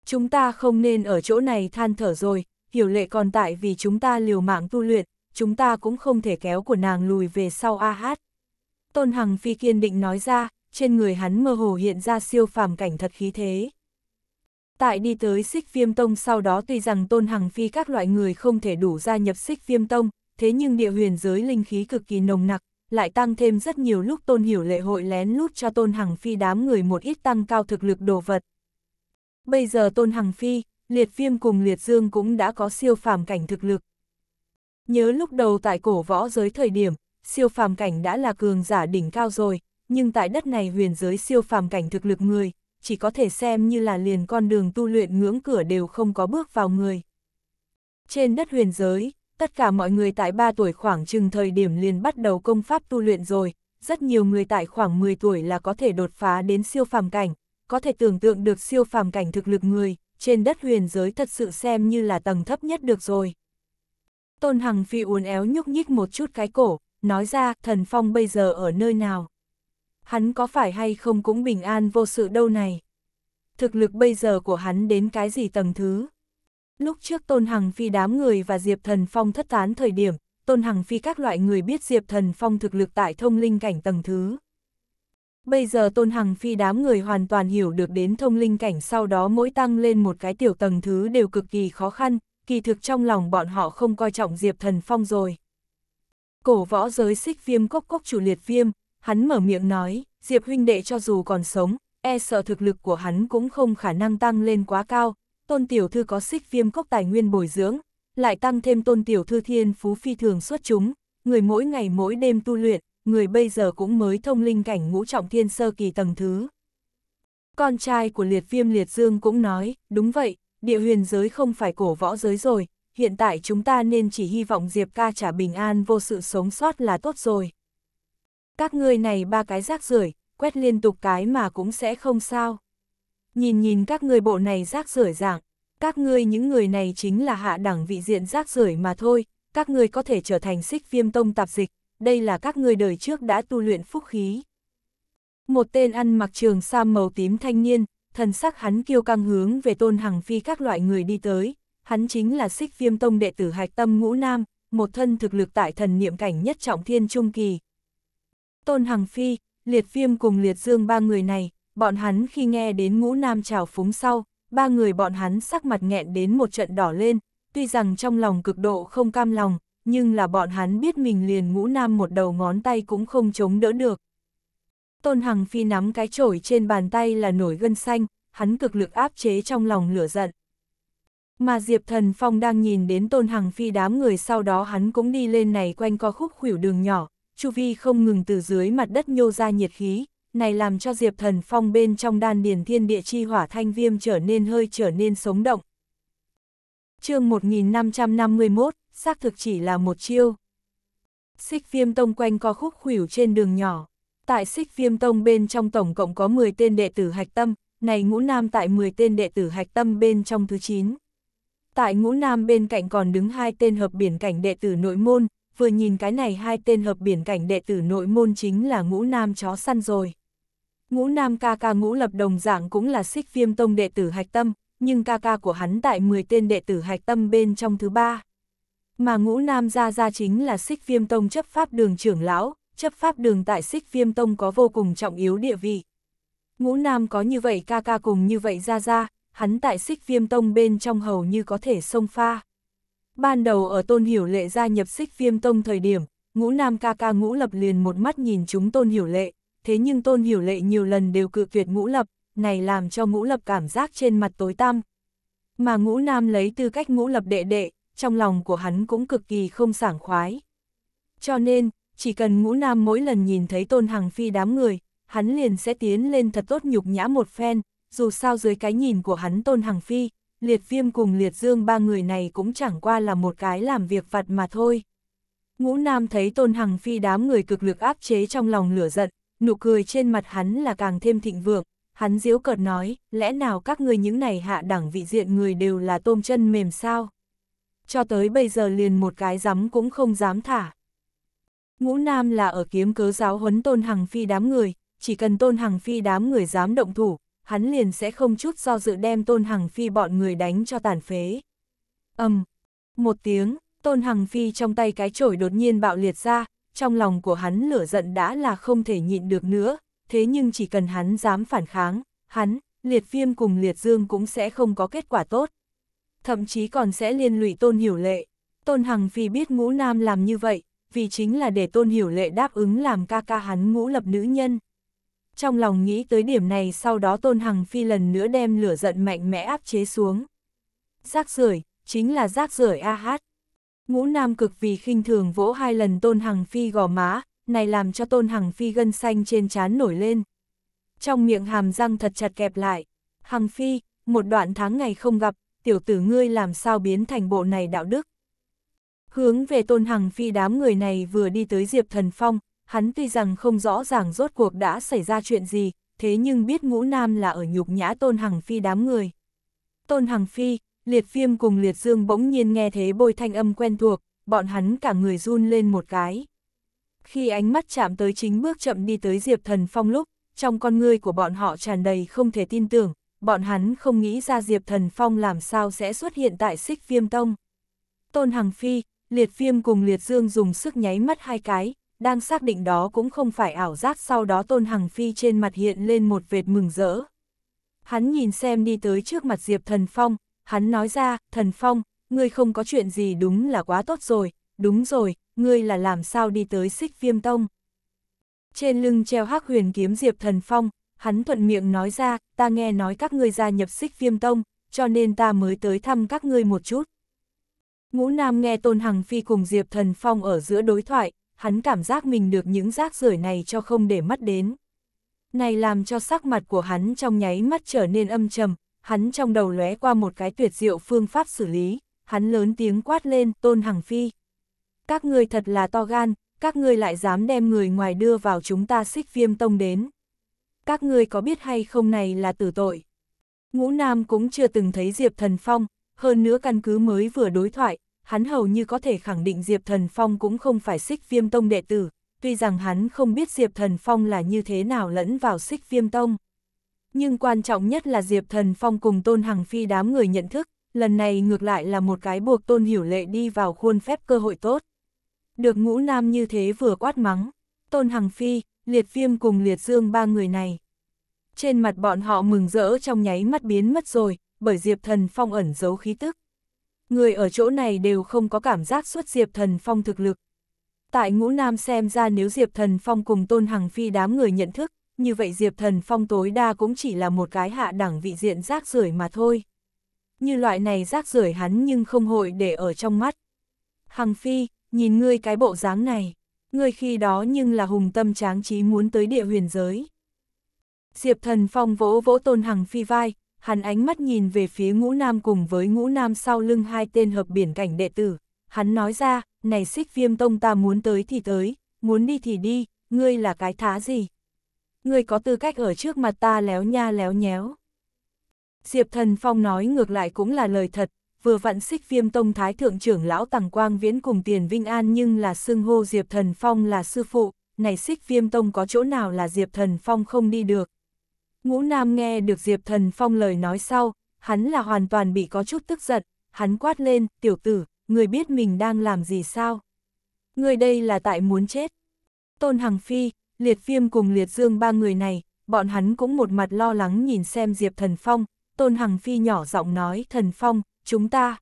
Chúng ta không nên ở chỗ này than thở rồi, hiểu lệ còn tại vì chúng ta liều mạng tu luyện, chúng ta cũng không thể kéo của nàng lùi về sau a hát. Tôn Hằng Phi kiên định nói ra, trên người hắn mơ hồ hiện ra siêu phàm cảnh thật khí thế. Tại đi tới xích viêm tông sau đó tuy rằng Tôn Hằng Phi các loại người không thể đủ gia nhập xích viêm tông, thế nhưng địa huyền giới linh khí cực kỳ nồng nặc, lại tăng thêm rất nhiều lúc Tôn Hiểu lệ hội lén lút cho Tôn Hằng Phi đám người một ít tăng cao thực lực đồ vật. Bây giờ Tôn Hằng Phi, liệt viêm cùng liệt dương cũng đã có siêu phàm cảnh thực lực. Nhớ lúc đầu tại cổ võ giới thời điểm, siêu phàm cảnh đã là cường giả đỉnh cao rồi, nhưng tại đất này huyền giới siêu phàm cảnh thực lực người, chỉ có thể xem như là liền con đường tu luyện ngưỡng cửa đều không có bước vào người. Trên đất huyền giới, tất cả mọi người tại 3 tuổi khoảng chừng thời điểm liền bắt đầu công pháp tu luyện rồi, rất nhiều người tại khoảng 10 tuổi là có thể đột phá đến siêu phàm cảnh, có thể tưởng tượng được siêu phàm cảnh thực lực người, trên đất huyền giới thật sự xem như là tầng thấp nhất được rồi. Tôn Hằng Phi uốn éo nhúc nhích một chút cái cổ, nói ra thần phong bây giờ ở nơi nào. Hắn có phải hay không cũng bình an vô sự đâu này. Thực lực bây giờ của hắn đến cái gì tầng thứ. Lúc trước Tôn Hằng Phi đám người và Diệp Thần Phong thất tán thời điểm, Tôn Hằng Phi các loại người biết Diệp Thần Phong thực lực tại thông linh cảnh tầng thứ. Bây giờ Tôn Hằng Phi đám người hoàn toàn hiểu được đến thông linh cảnh sau đó mỗi tăng lên một cái tiểu tầng thứ đều cực kỳ khó khăn, kỳ thực trong lòng bọn họ không coi trọng Diệp Thần Phong rồi. Cổ võ giới xích viêm cốc cốc chủ liệt viêm, hắn mở miệng nói, Diệp huynh đệ cho dù còn sống, e sợ thực lực của hắn cũng không khả năng tăng lên quá cao, tôn tiểu thư có xích viêm cốc tài nguyên bồi dưỡng, lại tăng thêm tôn tiểu thư thiên phú phi thường xuất chúng, người mỗi ngày mỗi đêm tu luyện, người bây giờ cũng mới thông linh cảnh ngũ trọng thiên sơ kỳ tầng thứ. Con trai của liệt viêm liệt dương cũng nói, đúng vậy, địa huyền giới không phải cổ võ giới rồi, hiện tại chúng ta nên chỉ hy vọng Diệp ca trả bình an vô sự sống sót là tốt rồi. Các ngươi này ba cái rác rưởi quét liên tục cái mà cũng sẽ không sao. Nhìn nhìn các ngươi bộ này rác rưởi dạng, các ngươi những người này chính là hạ đẳng vị diện rác rưởi mà thôi, các ngươi có thể trở thành xích viêm tông tạp dịch, đây là các ngươi đời trước đã tu luyện phúc khí. Một tên ăn mặc trường sam màu tím thanh niên, thần sắc hắn kiêu căng hướng về tôn hằng phi các loại người đi tới, hắn chính là xích viêm tông đệ tử hạch tâm ngũ nam, một thân thực lực tại thần niệm cảnh nhất trọng thiên trung kỳ. Tôn hằng phi, liệt viêm cùng liệt dương ba người này, bọn hắn khi nghe đến ngũ nam trào phúng sau, ba người bọn hắn sắc mặt nghẹn đến một trận đỏ lên, tuy rằng trong lòng cực độ không cam lòng, nhưng là bọn hắn biết mình liền ngũ nam một đầu ngón tay cũng không chống đỡ được. Tôn Hằng Phi nắm cái chổi trên bàn tay là nổi gân xanh, hắn cực lực áp chế trong lòng lửa giận. Mà Diệp Thần Phong đang nhìn đến Tôn Hằng Phi đám người sau đó hắn cũng đi lên này quanh co khúc khuỷu đường nhỏ, chu vi không ngừng từ dưới mặt đất nhô ra nhiệt khí, này làm cho Diệp Thần Phong bên trong đan điền thiên địa chi hỏa thanh viêm trở nên hơi trở nên sống động. chương 1551, xác thực chỉ là một chiêu. Xích viêm tông quanh co khúc khủyểu trên đường nhỏ. Tại xích viêm tông bên trong tổng cộng có 10 tên đệ tử hạch tâm, này ngũ nam tại 10 tên đệ tử hạch tâm bên trong thứ 9. Tại ngũ nam bên cạnh còn đứng hai tên hợp biển cảnh đệ tử nội môn, vừa nhìn cái này hai tên hợp biển cảnh đệ tử nội môn chính là ngũ nam chó săn rồi. Ngũ nam ca ca ngũ lập đồng dạng cũng là xích viêm tông đệ tử hạch tâm, nhưng ca ca của hắn tại 10 tên đệ tử hạch tâm bên trong thứ ba. Mà ngũ nam gia gia chính là xích viêm tông chấp pháp đường trưởng lão, chấp pháp đường tại xích viêm tông có vô cùng trọng yếu địa vị. Ngũ nam có như vậy ca ca cùng như vậy gia gia, hắn tại xích viêm tông bên trong hầu như có thể xông pha. Ban đầu ở tôn hiểu lệ gia nhập xích viêm tông thời điểm, ngũ nam ca ca ngũ lập liền một mắt nhìn chúng tôn hiểu lệ, thế nhưng tôn hiểu lệ nhiều lần đều cự tuyệt ngũ lập, này làm cho ngũ lập cảm giác trên mặt tối tăm. Mà ngũ nam lấy tư cách ngũ lập đệ đệ, trong lòng của hắn cũng cực kỳ không sảng khoái. Cho nên, chỉ cần ngũ nam mỗi lần nhìn thấy tôn hằng phi đám người, hắn liền sẽ tiến lên thật tốt nhục nhã một phen, dù sao dưới cái nhìn của hắn tôn hằng phi, liệt viêm cùng liệt dương ba người này cũng chẳng qua là một cái làm việc vặt mà thôi. Ngũ Nam thấy Tôn Hằng Phi đám người cực lực áp chế trong lòng lửa giận, nụ cười trên mặt hắn là càng thêm thịnh vượng, hắn diếu cợt nói, lẽ nào các người những này hạ đẳng vị diện người đều là tôm chân mềm sao? Cho tới bây giờ liền một cái rắm cũng không dám thả. Ngũ Nam là ở kiếm cớ giáo huấn Tôn Hằng Phi đám người, chỉ cần Tôn Hằng Phi đám người dám động thủ, hắn liền sẽ không chút do dự đem Tôn Hằng Phi bọn người đánh cho tàn phế. Âm, um, một tiếng, Tôn Hằng Phi trong tay cái chổi đột nhiên bạo liệt ra, trong lòng của hắn lửa giận đã là không thể nhịn được nữa, thế nhưng chỉ cần hắn dám phản kháng, hắn, liệt viêm cùng liệt dương cũng sẽ không có kết quả tốt. Thậm chí còn sẽ liên lụy Tôn Hiểu Lệ. Tôn Hằng Phi biết ngũ nam làm như vậy, vì chính là để Tôn Hiểu Lệ đáp ứng làm ca ca hắn ngũ lập nữ nhân. Trong lòng nghĩ tới điểm này sau đó Tôn Hằng Phi lần nữa đem lửa giận mạnh mẽ áp chế xuống. Rác rưởi chính là rác rưởi a hát. Ngũ Nam cực vì khinh thường vỗ hai lần Tôn Hằng Phi gò má, này làm cho Tôn Hằng Phi gân xanh trên trán nổi lên. Trong miệng hàm răng thật chặt kẹp lại. Hằng Phi, một đoạn tháng ngày không gặp, tiểu tử ngươi làm sao biến thành bộ này đạo đức. Hướng về Tôn Hằng Phi đám người này vừa đi tới Diệp Thần Phong, hắn tuy rằng không rõ ràng rốt cuộc đã xảy ra chuyện gì, thế nhưng biết ngũ nam là ở nhục nhã Tôn Hằng Phi đám người. Tôn Hằng Phi, liệt phiêm cùng liệt dương bỗng nhiên nghe thế bôi thanh âm quen thuộc, bọn hắn cả người run lên một cái. Khi ánh mắt chạm tới chính bước chậm đi tới Diệp Thần Phong lúc, trong con ngươi của bọn họ tràn đầy không thể tin tưởng, bọn hắn không nghĩ ra Diệp Thần Phong làm sao sẽ xuất hiện tại xích viêm tông. Tôn Hằng Phi, liệt viêm cùng liệt dương dùng sức nháy mắt hai cái, đang xác định đó cũng không phải ảo giác sau đó Tôn Hằng Phi trên mặt hiện lên một vệt mừng rỡ. Hắn nhìn xem đi tới trước mặt Diệp Thần Phong, hắn nói ra, Thần Phong, ngươi không có chuyện gì đúng là quá tốt rồi, đúng rồi, ngươi là làm sao đi tới xích viêm tông. Trên lưng treo hắc huyền kiếm Diệp Thần Phong, hắn thuận miệng nói ra, ta nghe nói các ngươi gia nhập xích viêm tông, cho nên ta mới tới thăm các ngươi một chút. Ngũ Nam nghe Tôn Hằng Phi cùng Diệp Thần Phong ở giữa đối thoại, hắn cảm giác mình được những rác rưởi này cho không để mắt đến. Này làm cho sắc mặt của hắn trong nháy mắt trở nên âm trầm, hắn trong đầu lóe qua một cái tuyệt diệu phương pháp xử lý, hắn lớn tiếng quát lên, Tôn Hằng Phi. Các ngươi thật là to gan, các ngươi lại dám đem người ngoài đưa vào chúng ta xích viêm tông đến. Các ngươi có biết hay không này là tử tội. Ngũ Nam cũng chưa từng thấy Diệp Thần Phong, hơn nữa căn cứ mới vừa đối thoại, hắn hầu như có thể khẳng định Diệp Thần Phong cũng không phải xích viêm tông đệ tử, tuy rằng hắn không biết Diệp Thần Phong là như thế nào lẫn vào xích viêm tông. Nhưng quan trọng nhất là Diệp Thần Phong cùng Tôn Hằng Phi đám người nhận thức, lần này ngược lại là một cái buộc Tôn Hiểu Lệ đi vào khuôn phép cơ hội tốt. Được ngũ nam như thế vừa quát mắng, Tôn Hằng Phi, Liệt Viêm cùng Liệt Dương ba người này. Trên mặt bọn họ mừng rỡ trong nháy mắt biến mất rồi, bởi Diệp Thần Phong ẩn giấu khí tức. Người ở chỗ này đều không có cảm giác xuất Diệp Thần Phong thực lực. Tại ngũ nam xem ra nếu Diệp Thần Phong cùng Tôn Hằng Phi đám người nhận thức, như vậy Diệp Thần Phong tối đa cũng chỉ là một cái hạ đẳng vị diện rác rưởi mà thôi. Như loại này rác rưởi hắn nhưng không hội để ở trong mắt. Hằng Phi, nhìn ngươi cái bộ dáng này, ngươi khi đó nhưng là hùng tâm tráng trí muốn tới địa huyền giới. Diệp Thần Phong vỗ vỗ Tôn Hằng Phi vai, hắn ánh mắt nhìn về phía ngũ nam cùng với ngũ nam sau lưng hai tên hợp biển cảnh đệ tử. Hắn nói ra, này xích viêm tông ta muốn tới thì tới, muốn đi thì đi, ngươi là cái thá gì? Ngươi có tư cách ở trước mặt ta léo nha léo nhéo. Diệp Thần Phong nói ngược lại cũng là lời thật, vừa vặn xích viêm tông thái thượng trưởng lão tàng Quang Viễn cùng Tiền Vinh An nhưng là xưng hô Diệp Thần Phong là sư phụ, này xích viêm tông có chỗ nào là Diệp Thần Phong không đi được. Ngũ Nam nghe được Diệp Thần Phong lời nói sau, hắn là hoàn toàn bị có chút tức giận, hắn quát lên, tiểu tử, người biết mình đang làm gì sao? Người đây là tại muốn chết. Tôn Hằng Phi, Liệt Viêm cùng Liệt Dương ba người này, bọn hắn cũng một mặt lo lắng nhìn xem Diệp Thần Phong, Tôn Hằng Phi nhỏ giọng nói, Thần Phong, chúng ta.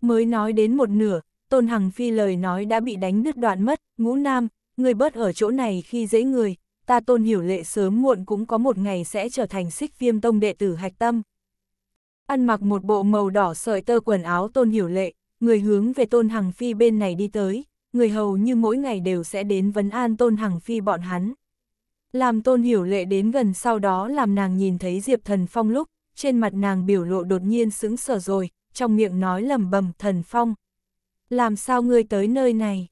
Mới nói đến một nửa, Tôn Hằng Phi lời nói đã bị đánh đứt đoạn mất, ngũ nam, người bớt ở chỗ này khi dễ người, ta tôn hiểu lệ sớm muộn cũng có một ngày sẽ trở thành xích viêm tông đệ tử hạch tâm. Ăn mặc một bộ màu đỏ sợi tơ quần áo tôn hiểu lệ, người hướng về tôn hằng phi bên này đi tới, người hầu như mỗi ngày đều sẽ đến vấn an tôn hằng phi bọn hắn. Làm tôn hiểu lệ đến gần sau đó làm nàng nhìn thấy Diệp Thần Phong lúc, trên mặt nàng biểu lộ đột nhiên sững sờ rồi, trong miệng nói lầm bầm Thần Phong. Làm sao ngươi tới nơi này?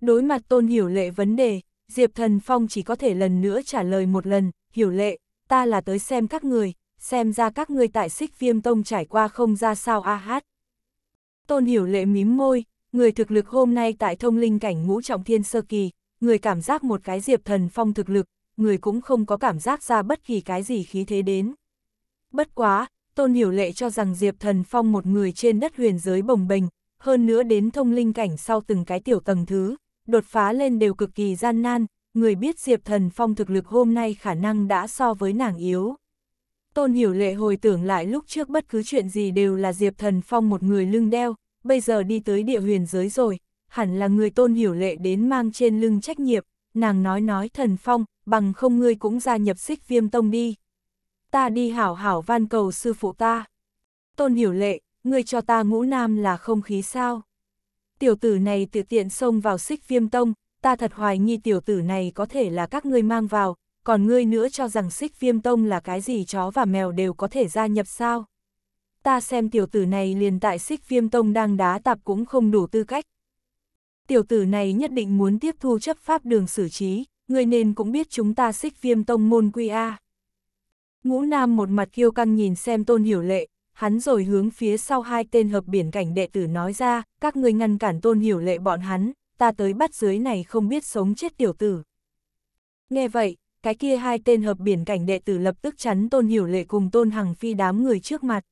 Đối mặt tôn hiểu lệ vấn đề, Diệp Thần Phong chỉ có thể lần nữa trả lời một lần, hiểu lệ, ta là tới xem các người, xem ra các người tại xích viêm tông trải qua không ra sao a hát. Tôn hiểu lệ mím môi, người thực lực hôm nay tại thông linh cảnh ngũ trọng thiên sơ kỳ, người cảm giác một cái Diệp Thần Phong thực lực, người cũng không có cảm giác ra bất kỳ cái gì khí thế đến. Bất quá, Tôn Hiểu Lệ cho rằng Diệp Thần Phong một người trên đất huyền giới bồng bềnh, hơn nữa đến thông linh cảnh sau từng cái tiểu tầng thứ, đột phá lên đều cực kỳ gian nan, người biết Diệp Thần Phong thực lực hôm nay khả năng đã so với nàng yếu. Tôn Hiểu Lệ hồi tưởng lại lúc trước bất cứ chuyện gì đều là Diệp Thần Phong một người lưng đeo, bây giờ đi tới địa huyền giới rồi, hẳn là người Tôn Hiểu Lệ đến mang trên lưng trách nhiệm, nàng nói nói Thần Phong, bằng không ngươi cũng gia nhập xích viêm tông đi. Ta đi hảo hảo van cầu sư phụ ta. Tôn Hiểu Lệ, ngươi cho ta ngũ nam là không khí sao? Tiểu tử này tự tiện xông vào xích viêm tông, ta thật hoài nghi tiểu tử này có thể là các ngươi mang vào, còn ngươi nữa cho rằng xích viêm tông là cái gì chó và mèo đều có thể gia nhập sao? Ta xem tiểu tử này liền tại xích viêm tông đang đá tạp cũng không đủ tư cách. Tiểu tử này nhất định muốn tiếp thu chấp pháp đường xử trí, ngươi nên cũng biết chúng ta xích viêm tông môn quy A. Ngũ Nam một mặt kiêu căng nhìn xem tôn hiểu lệ, hắn rồi hướng phía sau hai tên hợp biển cảnh đệ tử nói ra, các ngươi ngăn cản tôn hiểu lệ bọn hắn, ta tới bắt dưới này không biết sống chết tiểu tử. Nghe vậy, cái kia hai tên hợp biển cảnh đệ tử lập tức chắn tôn hiểu lệ cùng tôn hằng phi đám người trước mặt.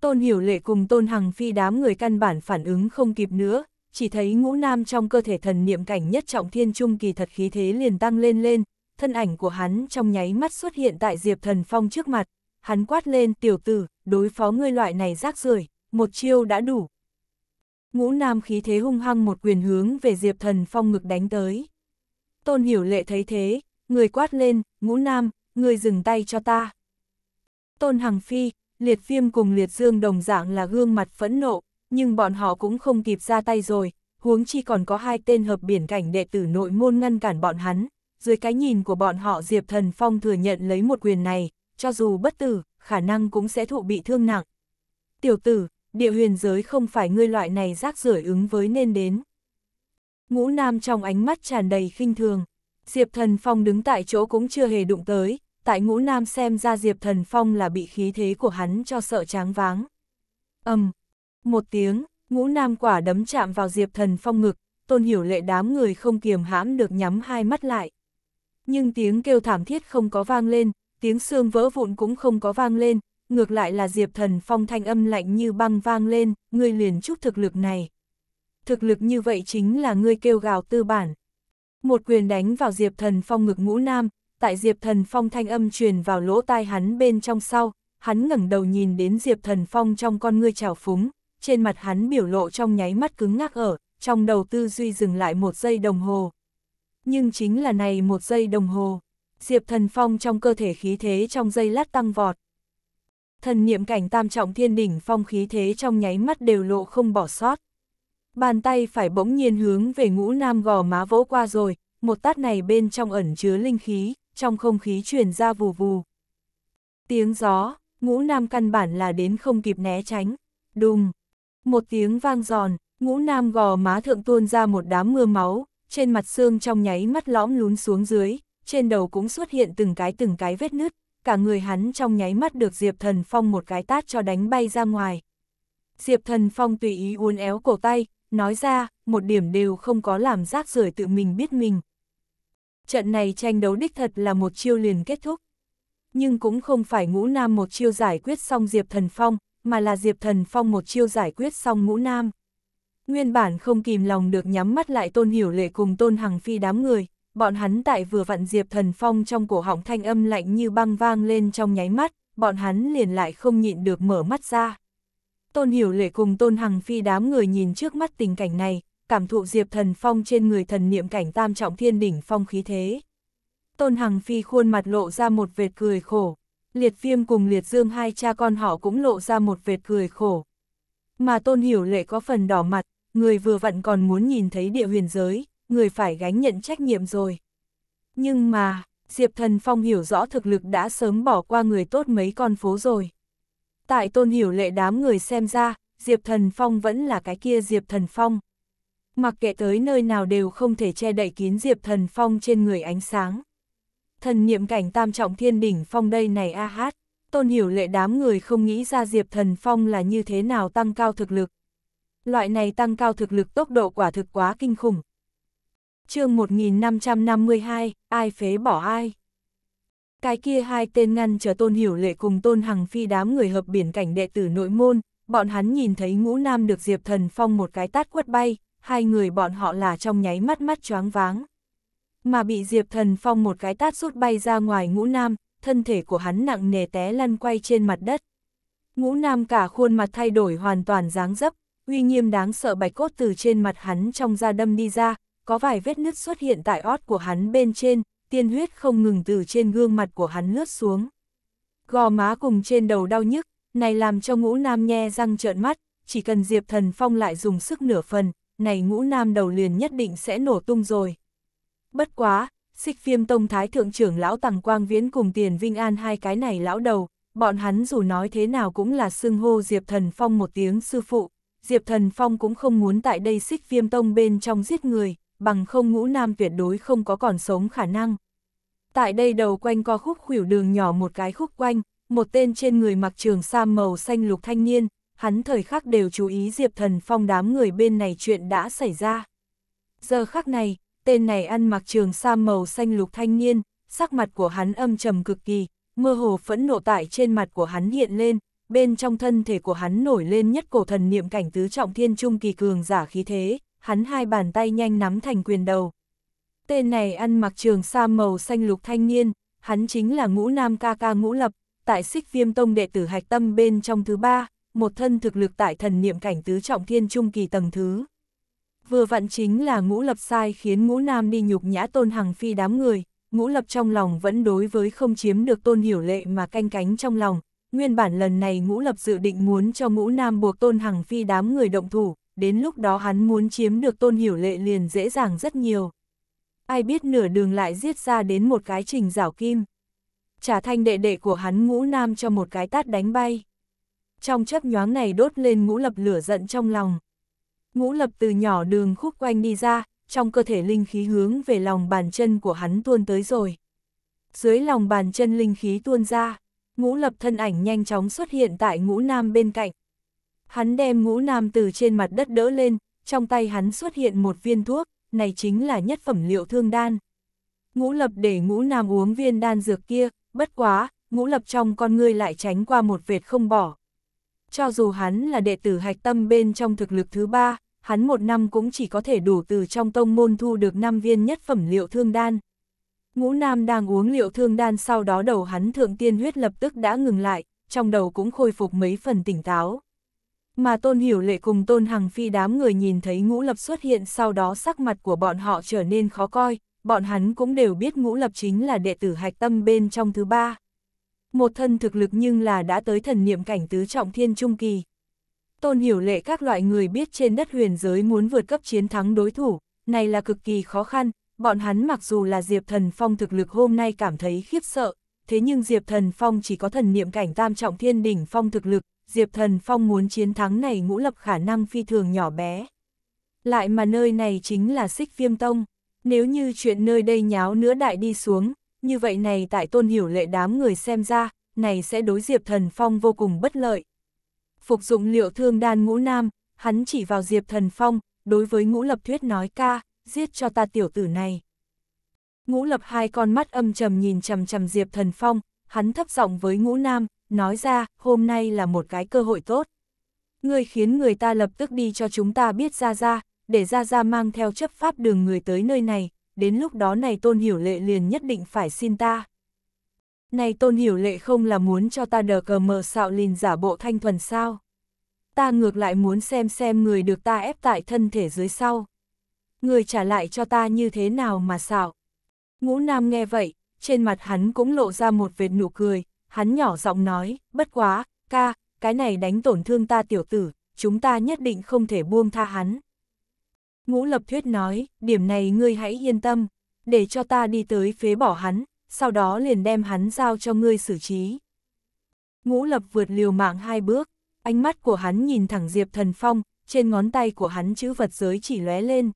Tôn hiểu lệ cùng tôn hằng phi đám người căn bản phản ứng không kịp nữa, chỉ thấy ngũ nam trong cơ thể thần niệm cảnh nhất trọng thiên trung kỳ thật khí thế liền tăng lên lên, thân ảnh của hắn trong nháy mắt xuất hiện tại Diệp Thần Phong trước mặt, hắn quát lên tiểu tử, đối phó ngươi loại này rác rưởi một chiêu đã đủ. Ngũ nam khí thế hung hăng một quyền hướng về Diệp Thần Phong ngực đánh tới. Tôn hiểu lệ thấy thế, người quát lên, ngũ nam, người dừng tay cho ta. Tôn Hằng Phi, liệt viêm cùng liệt dương đồng dạng là gương mặt phẫn nộ, nhưng bọn họ cũng không kịp ra tay rồi, huống chi còn có hai tên hợp biển cảnh đệ tử nội môn ngăn cản bọn hắn. Dưới cái nhìn của bọn họ Diệp Thần Phong thừa nhận lấy một quyền này, cho dù bất tử, khả năng cũng sẽ thụ bị thương nặng. Tiểu tử, địa huyền giới không phải ngươi loại này rác rưởi ứng với nên đến. Ngũ Nam trong ánh mắt tràn đầy khinh thường, Diệp Thần Phong đứng tại chỗ cũng chưa hề đụng tới, tại Ngũ Nam xem ra Diệp Thần Phong là bị khí thế của hắn cho sợ tráng váng. Âm, um, một tiếng, Ngũ Nam quả đấm chạm vào Diệp Thần Phong ngực, tôn hiểu lệ đám người không kiềm hãm được nhắm hai mắt lại. Nhưng tiếng kêu thảm thiết không có vang lên, tiếng xương vỡ vụn cũng không có vang lên, ngược lại là Diệp Thần Phong thanh âm lạnh như băng vang lên, ngươi liền chúc thực lực này. Thực lực như vậy chính là ngươi kêu gào tư bản. Một quyền đánh vào Diệp Thần Phong ngực ngũ nam, tại Diệp Thần Phong thanh âm truyền vào lỗ tai hắn bên trong sau, hắn ngẩng đầu nhìn đến Diệp Thần Phong trong con ngươi trào phúng, trên mặt hắn biểu lộ trong nháy mắt cứng ngắc ở, trong đầu tư duy dừng lại một giây đồng hồ. Nhưng chính là này một giây đồng hồ, Diệp Thần Phong trong cơ thể khí thế trong dây lát tăng vọt. Thần niệm cảnh tam trọng thiên đỉnh phong khí thế trong nháy mắt đều lộ không bỏ sót. Bàn tay phải bỗng nhiên hướng về ngũ nam gò má vỗ qua rồi, một tát này bên trong ẩn chứa linh khí, trong không khí truyền ra vù vù. Tiếng gió, ngũ nam căn bản là đến không kịp né tránh, đùng. Một tiếng vang giòn, ngũ nam gò má thượng tuôn ra một đám mưa máu, trên mặt xương trong nháy mắt lõm lún xuống dưới, trên đầu cũng xuất hiện từng cái từng cái vết nứt, cả người hắn trong nháy mắt được Diệp Thần Phong một cái tát cho đánh bay ra ngoài. Diệp Thần Phong tùy ý uốn éo cổ tay, nói ra, một điểm đều không có làm rác rưởi tự mình biết mình. Trận này tranh đấu đích thật là một chiêu liền kết thúc. Nhưng cũng không phải ngũ nam một chiêu giải quyết xong Diệp Thần Phong, mà là Diệp Thần Phong một chiêu giải quyết xong ngũ nam. Nguyên bản không kìm lòng được nhắm mắt lại tôn hiểu lệ cùng tôn hằng phi đám người, bọn hắn tại vừa vặn Diệp Thần Phong trong cổ họng thanh âm lạnh như băng vang lên trong nháy mắt, bọn hắn liền lại không nhịn được mở mắt ra. Tôn Hiểu Lệ cùng Tôn Hằng Phi đám người nhìn trước mắt tình cảnh này, cảm thụ Diệp Thần Phong trên người thần niệm cảnh tam trọng thiên đỉnh phong khí thế. Tôn Hằng Phi khuôn mặt lộ ra một vệt cười khổ, Liệt Viêm cùng Liệt Dương hai cha con họ cũng lộ ra một vệt cười khổ. Mà Tôn Hiểu Lệ có phần đỏ mặt, người vừa vặn còn muốn nhìn thấy địa huyền giới, người phải gánh nhận trách nhiệm rồi. Nhưng mà, Diệp Thần Phong hiểu rõ thực lực đã sớm bỏ qua người tốt mấy con phố rồi. Tại tôn hiểu lệ đám người xem ra, Diệp Thần Phong vẫn là cái kia Diệp Thần Phong. Mặc kệ tới nơi nào đều không thể che đậy kín Diệp Thần Phong trên người ánh sáng. Thần niệm cảnh tam trọng thiên đỉnh phong đây này a hát, tôn hiểu lệ đám người không nghĩ ra Diệp Thần Phong là như thế nào tăng cao thực lực. Loại này tăng cao thực lực tốc độ quả thực quá kinh khủng chương 1552, ai phế bỏ ai? Cái kia hai tên ngăn chờ tôn hiểu lệ cùng tôn hằng phi đám người hợp biển cảnh đệ tử nội môn, bọn hắn nhìn thấy ngũ nam được Diệp Thần Phong một cái tát quất bay, hai người bọn họ là trong nháy mắt mắt choáng váng. Mà bị Diệp Thần Phong một cái tát rút bay ra ngoài ngũ nam, thân thể của hắn nặng nề té lăn quay trên mặt đất. Ngũ nam cả khuôn mặt thay đổi hoàn toàn dáng dấp, uy nghiêm đáng sợ bạch cốt từ trên mặt hắn trong da đâm đi ra, có vài vết nứt xuất hiện tại ót của hắn bên trên, tiên huyết không ngừng từ trên gương mặt của hắn lướt xuống. Gò má cùng trên đầu đau nhức, Này làm cho ngũ nam nhe răng trợn mắt, chỉ cần Diệp Thần Phong lại dùng sức nửa phần, này ngũ nam đầu liền nhất định sẽ nổ tung rồi. Bất quá, xích viêm tông thái thượng trưởng lão Tằng Quang Viễn cùng tiền Vinh An hai cái này lão đầu, bọn hắn dù nói thế nào cũng là xưng hô Diệp Thần Phong một tiếng sư phụ, Diệp Thần Phong cũng không muốn tại đây xích viêm tông bên trong giết người, bằng không ngũ nam tuyệt đối không có còn sống khả năng. Tại đây đầu quanh co khúc khuỷu đường nhỏ một cái khúc quanh, một tên trên người mặc trường sa màu xanh lục thanh niên, hắn thời khắc đều chú ý Diệp Thần Phong đám người bên này chuyện đã xảy ra. Giờ khắc này, tên này ăn mặc trường sa màu xanh lục thanh niên, sắc mặt của hắn âm trầm cực kỳ, mơ hồ phẫn nộ tại trên mặt của hắn hiện lên, bên trong thân thể của hắn nổi lên nhất cổ thần niệm cảnh tứ trọng thiên trung kỳ cường giả khí thế, hắn hai bàn tay nhanh nắm thành quyền đầu. Tên này ăn mặc trường sa màu xanh lục thanh niên, hắn chính là ngũ nam ca ca ngũ lập, tại xích viêm tông đệ tử hạch tâm bên trong thứ ba, một thân thực lực tại thần niệm cảnh tứ trọng thiên trung kỳ tầng thứ. Vừa vặn chính là ngũ lập sai khiến ngũ nam đi nhục nhã tôn hằng phi đám người, ngũ lập trong lòng vẫn đối với không chiếm được tôn hiểu lệ mà canh cánh trong lòng. Nguyên bản lần này ngũ lập dự định muốn cho ngũ nam buộc tôn hằng phi đám người động thủ, đến lúc đó hắn muốn chiếm được tôn hiểu lệ liền dễ dàng rất nhiều. Ai biết nửa đường lại giết ra đến một cái trình rảo kim. Trả thanh đệ đệ của hắn ngũ nam cho một cái tát đánh bay. Trong chấp nhoáng này đốt lên ngũ lập lửa giận trong lòng. Ngũ lập từ nhỏ đường khúc quanh đi ra, trong cơ thể linh khí hướng về lòng bàn chân của hắn tuôn tới rồi. Dưới lòng bàn chân linh khí tuôn ra, ngũ lập thân ảnh nhanh chóng xuất hiện tại ngũ nam bên cạnh. Hắn đem ngũ nam từ trên mặt đất đỡ lên, trong tay hắn xuất hiện một viên thuốc, này chính là nhất phẩm liệu thương đan. Ngũ lập để ngũ nam uống viên đan dược kia, bất quá, ngũ lập trong con ngươi lại tránh qua một vệt không bỏ. Cho dù hắn là đệ tử hạch tâm bên trong thực lực thứ ba, hắn một năm cũng chỉ có thể đủ từ trong tông môn thu được 5 viên nhất phẩm liệu thương đan. Ngũ Nam đang uống liệu thương đan sau đó đầu hắn thượng tiên huyết lập tức đã ngừng lại, trong đầu cũng khôi phục mấy phần tỉnh táo. Mà Tôn Hiểu Lệ cùng Tôn Hằng Phi đám người nhìn thấy ngũ lập xuất hiện sau đó sắc mặt của bọn họ trở nên khó coi, bọn hắn cũng đều biết ngũ lập chính là đệ tử hạch tâm bên trong thứ ba. Một thân thực lực nhưng là đã tới thần niệm cảnh tứ trọng thiên trung kỳ. Tôn Hiểu Lệ các loại người biết trên đất huyền giới muốn vượt cấp chiến thắng đối thủ, này là cực kỳ khó khăn, bọn hắn mặc dù là Diệp Thần Phong thực lực hôm nay cảm thấy khiếp sợ, thế nhưng Diệp Thần Phong chỉ có thần niệm cảnh tam trọng thiên đỉnh phong thực lực, Diệp Thần Phong muốn chiến thắng này ngũ lập khả năng phi thường nhỏ bé. Lại mà nơi này chính là xích viêm tông, nếu như chuyện nơi đây nháo nữa đại đi xuống, như vậy này tại tôn hiểu lệ đám người xem ra, này sẽ đối Diệp Thần Phong vô cùng bất lợi. Phục dụng liệu thương đan ngũ nam, hắn chỉ vào Diệp Thần Phong, đối với ngũ lập thuyết nói ca, giết cho ta tiểu tử này. Ngũ lập hai con mắt âm trầm nhìn trầm trầm Diệp Thần Phong, hắn thấp giọng với ngũ nam, nói ra, hôm nay là một cái cơ hội tốt. Người khiến người ta lập tức đi cho chúng ta biết ra ra, để ra ra mang theo chấp pháp đường người tới nơi này, đến lúc đó này tôn hiểu lệ liền nhất định phải xin ta. Này tôn hiểu lệ không là muốn cho ta đờ cờ mờ xạo lìn giả bộ thanh thuần sao? Ta ngược lại muốn xem xem người được ta ép tại thân thể dưới sau. Người trả lại cho ta như thế nào mà xạo? Ngũ Nam nghe vậy, trên mặt hắn cũng lộ ra một vệt nụ cười, hắn nhỏ giọng nói, bất quá, ca, cái này đánh tổn thương ta tiểu tử, chúng ta nhất định không thể buông tha hắn. Ngũ Lập Thuyết nói, điểm này ngươi hãy yên tâm, để cho ta đi tới phế bỏ hắn, sau đó liền đem hắn giao cho ngươi xử trí. Ngũ Lập vượt liều mạng hai bước, ánh mắt của hắn nhìn thẳng Diệp Thần Phong, trên ngón tay của hắn chữ vật giới chỉ lóe lên.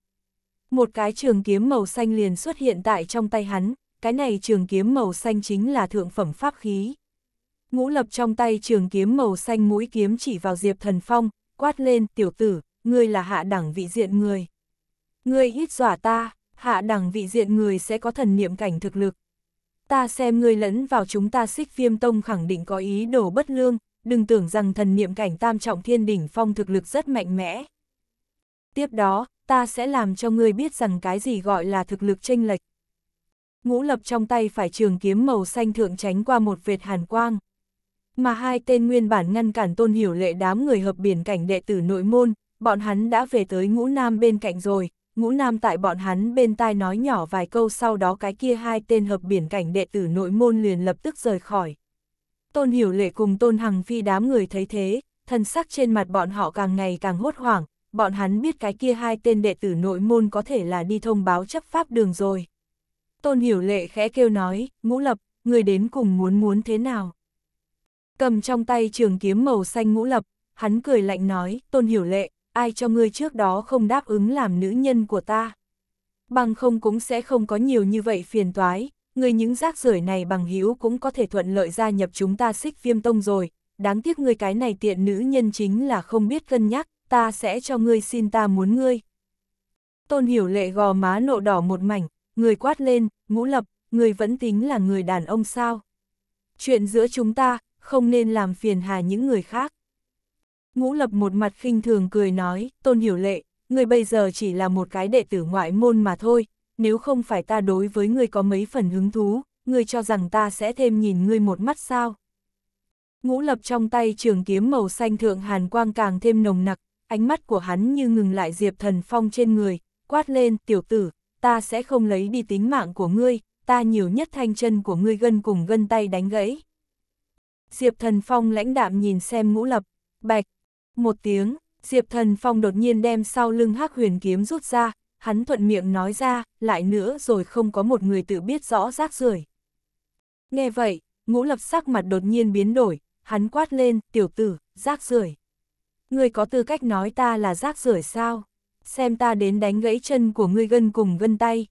Một cái trường kiếm màu xanh liền xuất hiện tại trong tay hắn, cái này trường kiếm màu xanh chính là thượng phẩm pháp khí. Ngũ lập trong tay trường kiếm màu xanh mũi kiếm chỉ vào Diệp Thần Phong, quát lên, tiểu tử, ngươi là hạ đẳng vị diện người. Ngươi ít dọa ta, hạ đẳng vị diện người sẽ có thần niệm cảnh thực lực. Ta xem ngươi lẫn vào chúng ta xích viêm tông khẳng định có ý đồ bất lương, đừng tưởng rằng thần niệm cảnh tam trọng thiên đỉnh phong thực lực rất mạnh mẽ. Tiếp đó, ta sẽ làm cho ngươi biết rằng cái gì gọi là thực lực tranh lệch. Ngũ lập trong tay phải trường kiếm màu xanh thượng tránh qua một vệt hàn quang. Mà hai tên nguyên bản ngăn cản tôn hiểu lệ đám người hợp biển cảnh đệ tử nội môn, bọn hắn đã về tới ngũ nam bên cạnh rồi, ngũ nam tại bọn hắn bên tai nói nhỏ vài câu sau đó cái kia hai tên hợp biển cảnh đệ tử nội môn liền lập tức rời khỏi. Tôn Hiểu Lệ cùng Tôn Hằng Phi đám người thấy thế, thân sắc trên mặt bọn họ càng ngày càng hốt hoảng, bọn hắn biết cái kia hai tên đệ tử nội môn có thể là đi thông báo chấp pháp đường rồi. Tôn Hiểu Lệ khẽ kêu nói, ngũ lập, người đến cùng muốn muốn thế nào? Cầm trong tay trường kiếm màu xanh ngũ lập, hắn cười lạnh nói, Tôn Hiểu Lệ, ai cho ngươi trước đó không đáp ứng làm nữ nhân của ta? Bằng không cũng sẽ không có nhiều như vậy phiền toái, ngươi những rác rưởi này bằng hữu cũng có thể thuận lợi gia nhập chúng ta xích viêm tông rồi, đáng tiếc ngươi cái này tiện nữ nhân chính là không biết cân nhắc, ta sẽ cho ngươi xin ta muốn ngươi. Tôn hiểu lệ gò má nộ đỏ một mảnh, người quát lên, ngũ lập, người vẫn tính là người đàn ông sao. Chuyện giữa chúng ta, không nên làm phiền hà những người khác. Ngũ lập một mặt khinh thường cười nói, tôn hiểu lệ, người bây giờ chỉ là một cái đệ tử ngoại môn mà thôi, nếu không phải ta đối với người có mấy phần hứng thú, người cho rằng ta sẽ thêm nhìn ngươi một mắt sao. Ngũ lập trong tay trường kiếm màu xanh thượng hàn quang càng thêm nồng nặc, ánh mắt của hắn như ngừng lại Diệp Thần Phong trên người, quát lên, tiểu tử, ta sẽ không lấy đi tính mạng của ngươi, ta nhiều nhất thanh chân của ngươi gân cùng gân tay đánh gãy. Diệp Thần Phong lãnh đạm nhìn xem ngũ lập, bạch, một tiếng, Diệp Thần Phong đột nhiên đem sau lưng hắc huyền kiếm rút ra, hắn thuận miệng nói ra, lại nữa rồi không có một người tự biết rõ rác rưởi. Nghe vậy, ngũ lập sắc mặt đột nhiên biến đổi, hắn quát lên, tiểu tử, rác rưởi. Ngươi có tư cách nói ta là rác rưởi sao? Xem ta đến đánh gãy chân của ngươi gân cùng gân tay.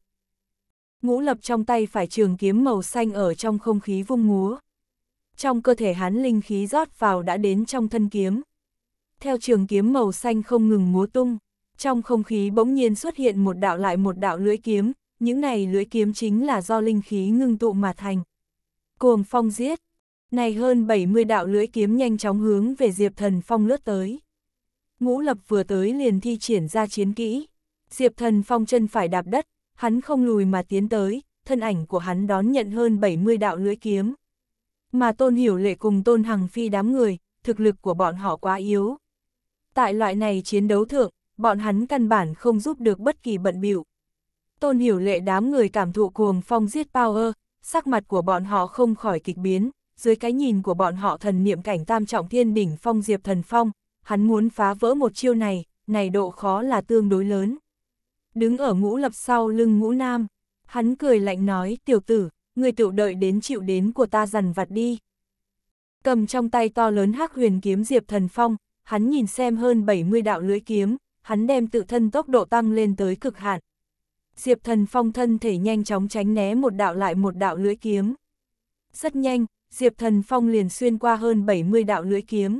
Ngũ lập trong tay phải trường kiếm màu xanh ở trong không khí vung múa. Trong cơ thể hắn linh khí rót vào đã đến trong thân kiếm. Theo trường kiếm màu xanh không ngừng múa tung, trong không khí bỗng nhiên xuất hiện một đạo lại một đạo lưỡi kiếm, những này lưỡi kiếm chính là do linh khí ngưng tụ mà thành. Cuồng phong giết, này hơn 70 đạo lưỡi kiếm nhanh chóng hướng về Diệp Thần Phong lướt tới. Ngũ Lập vừa tới liền thi triển ra chiến kỹ. Diệp Thần Phong chân phải đạp đất, hắn không lùi mà tiến tới, thân ảnh của hắn đón nhận hơn 70 đạo lưỡi kiếm. Mà Tôn Hiểu Lệ cùng Tôn Hằng Phi đám người, thực lực của bọn họ quá yếu. Tại loại này chiến đấu thượng, bọn hắn căn bản không giúp được bất kỳ bận biểu. Tôn Hiểu Lệ đám người cảm thụ cuồng phong giết power, sắc mặt của bọn họ không khỏi kịch biến, dưới cái nhìn của bọn họ thần niệm cảnh tam trọng thiên đỉnh phong diệp thần phong, hắn muốn phá vỡ một chiêu này, này độ khó là tương đối lớn. Đứng ở ngũ lập sau lưng ngũ nam, hắn cười lạnh nói, tiểu tử, người tự đợi đến chịu đến của ta dằn vặt đi. Cầm trong tay to lớn hắc huyền kiếm diệp thần phong, hắn nhìn xem hơn 70 đạo lưỡi kiếm, hắn đem tự thân tốc độ tăng lên tới cực hạn. Diệp thần phong thân thể nhanh chóng tránh né một đạo lại một đạo lưỡi kiếm. Rất nhanh, Diệp Thần Phong liền xuyên qua hơn 70 đạo lưỡi kiếm.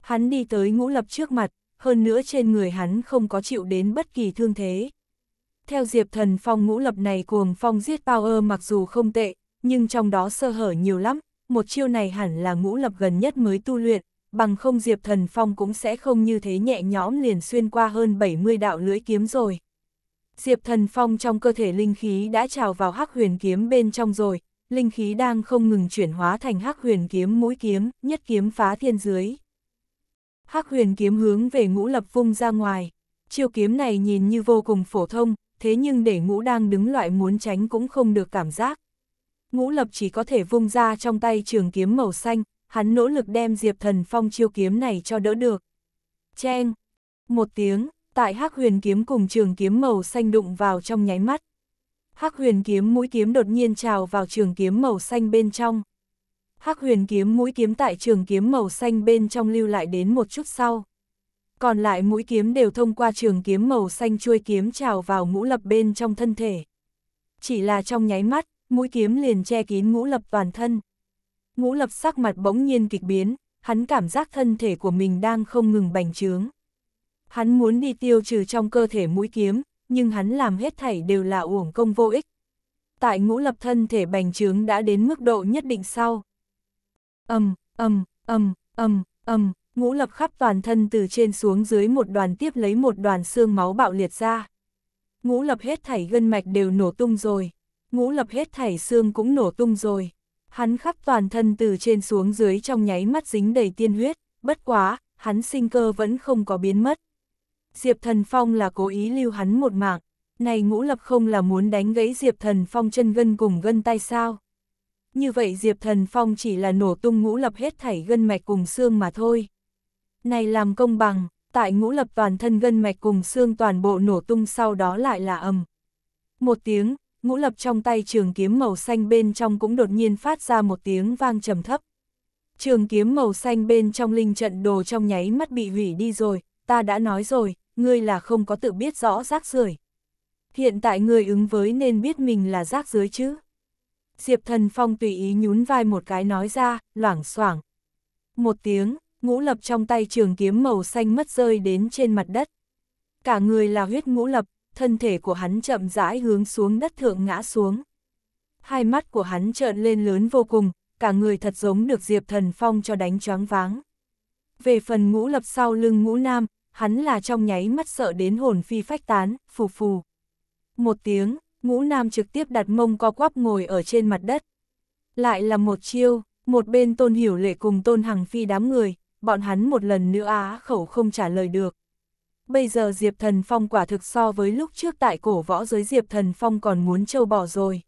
Hắn đi tới ngũ lập trước mặt, hơn nữa trên người hắn không có chịu đến bất kỳ thương thế. Theo Diệp Thần Phong ngũ lập này cuồng phong giết power mặc dù không tệ, nhưng trong đó sơ hở nhiều lắm, một chiêu này hẳn là ngũ lập gần nhất mới tu luyện, bằng không Diệp Thần Phong cũng sẽ không như thế nhẹ nhõm liền xuyên qua hơn 70 đạo lưỡi kiếm rồi. Diệp Thần Phong trong cơ thể linh khí đã trào vào hắc huyền kiếm bên trong rồi, linh khí đang không ngừng chuyển hóa thành hắc huyền kiếm mũi kiếm, nhất kiếm phá thiên dưới. Hắc huyền kiếm hướng về ngũ lập vung ra ngoài, chiêu kiếm này nhìn như vô cùng phổ thông, thế nhưng để ngũ đang đứng loại muốn tránh cũng không được cảm giác. Ngũ lập chỉ có thể vung ra trong tay trường kiếm màu xanh, hắn nỗ lực đem Diệp Thần Phong chiêu kiếm này cho đỡ được. Chen! Một tiếng, tại hắc huyền kiếm cùng trường kiếm màu xanh đụng vào trong nháy mắt. Hắc huyền kiếm mũi kiếm đột nhiên trào vào trường kiếm màu xanh bên trong. Hắc huyền kiếm mũi kiếm tại trường kiếm màu xanh bên trong lưu lại đến một chút sau. Còn lại mũi kiếm đều thông qua trường kiếm màu xanh chuôi kiếm trào vào ngũ lập bên trong thân thể. Chỉ là trong nháy mắt, mũi kiếm liền che kín ngũ lập toàn thân. Ngũ lập sắc mặt bỗng nhiên kịch biến, hắn cảm giác thân thể của mình đang không ngừng bành trướng. Hắn muốn đi tiêu trừ trong cơ thể mũi kiếm, nhưng hắn làm hết thảy đều là uổng công vô ích. Tại ngũ lập thân thể bành trướng đã đến mức độ nhất định sau. Âm, âm, âm, âm, âm, ngũ lập khắp toàn thân từ trên xuống dưới một đoàn tiếp lấy một đoàn xương máu bạo liệt ra. Ngũ lập hết thảy gân mạch đều nổ tung rồi. Ngũ lập hết thảy xương cũng nổ tung rồi. Hắn khắp toàn thân từ trên xuống dưới trong nháy mắt dính đầy tiên huyết, bất quá, hắn sinh cơ vẫn không có biến mất. Diệp Thần Phong là cố ý lưu hắn một mạng, này ngũ lập không là muốn đánh gãy Diệp Thần Phong chân gân cùng gân tay sao. Như vậy Diệp Thần Phong chỉ là nổ tung ngũ lập hết thảy gân mạch cùng xương mà thôi. Này làm công bằng, tại ngũ lập toàn thân gân mạch cùng xương toàn bộ nổ tung sau đó lại là ầm. Một tiếng, ngũ lập trong tay trường kiếm màu xanh bên trong cũng đột nhiên phát ra một tiếng vang trầm thấp. Trường kiếm màu xanh bên trong linh trận đồ trong nháy mắt bị hủy đi rồi, ta đã nói rồi, ngươi là không có tự biết rõ rác rưởi. Hiện tại ngươi ứng với nên biết mình là rác dưới chứ. Diệp Thần Phong tùy ý nhún vai một cái nói ra, loảng xoảng. Một tiếng, ngũ lập trong tay trường kiếm màu xanh mất rơi đến trên mặt đất. Cả người là huyết ngũ lập, thân thể của hắn chậm rãi hướng xuống đất thượng ngã xuống. Hai mắt của hắn trợn lên lớn vô cùng, cả người thật giống được Diệp Thần Phong cho đánh choáng váng. Về phần ngũ lập sau lưng ngũ nam, hắn là trong nháy mắt sợ đến hồn phi phách tán, phù phù. Một tiếng, ngũ nam trực tiếp đặt mông co quắp ngồi ở trên mặt đất. Lại là một chiêu, một bên tôn hiểu lệ cùng tôn hằng phi đám người, bọn hắn một lần nữa á khẩu không trả lời được. Bây giờ Diệp Thần Phong quả thực so với lúc trước tại cổ võ giới Diệp Thần Phong còn muốn trâu bỏ rồi.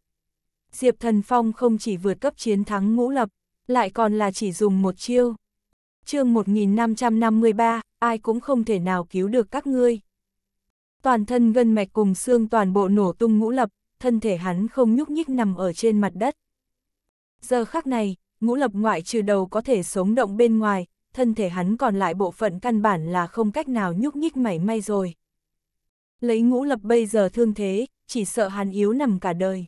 Diệp Thần Phong không chỉ vượt cấp chiến thắng ngũ lập, lại còn là chỉ dùng một chiêu. chương 1553, ai cũng không thể nào cứu được các ngươi. Toàn thân gân mạch cùng xương toàn bộ nổ tung ngũ lập, thân thể hắn không nhúc nhích nằm ở trên mặt đất. Giờ khắc này, ngũ lập ngoại trừ đầu có thể sống động bên ngoài, thân thể hắn còn lại bộ phận căn bản là không cách nào nhúc nhích mảy may rồi. Lấy ngũ lập bây giờ thương thế, chỉ sợ hắn yếu nằm cả đời.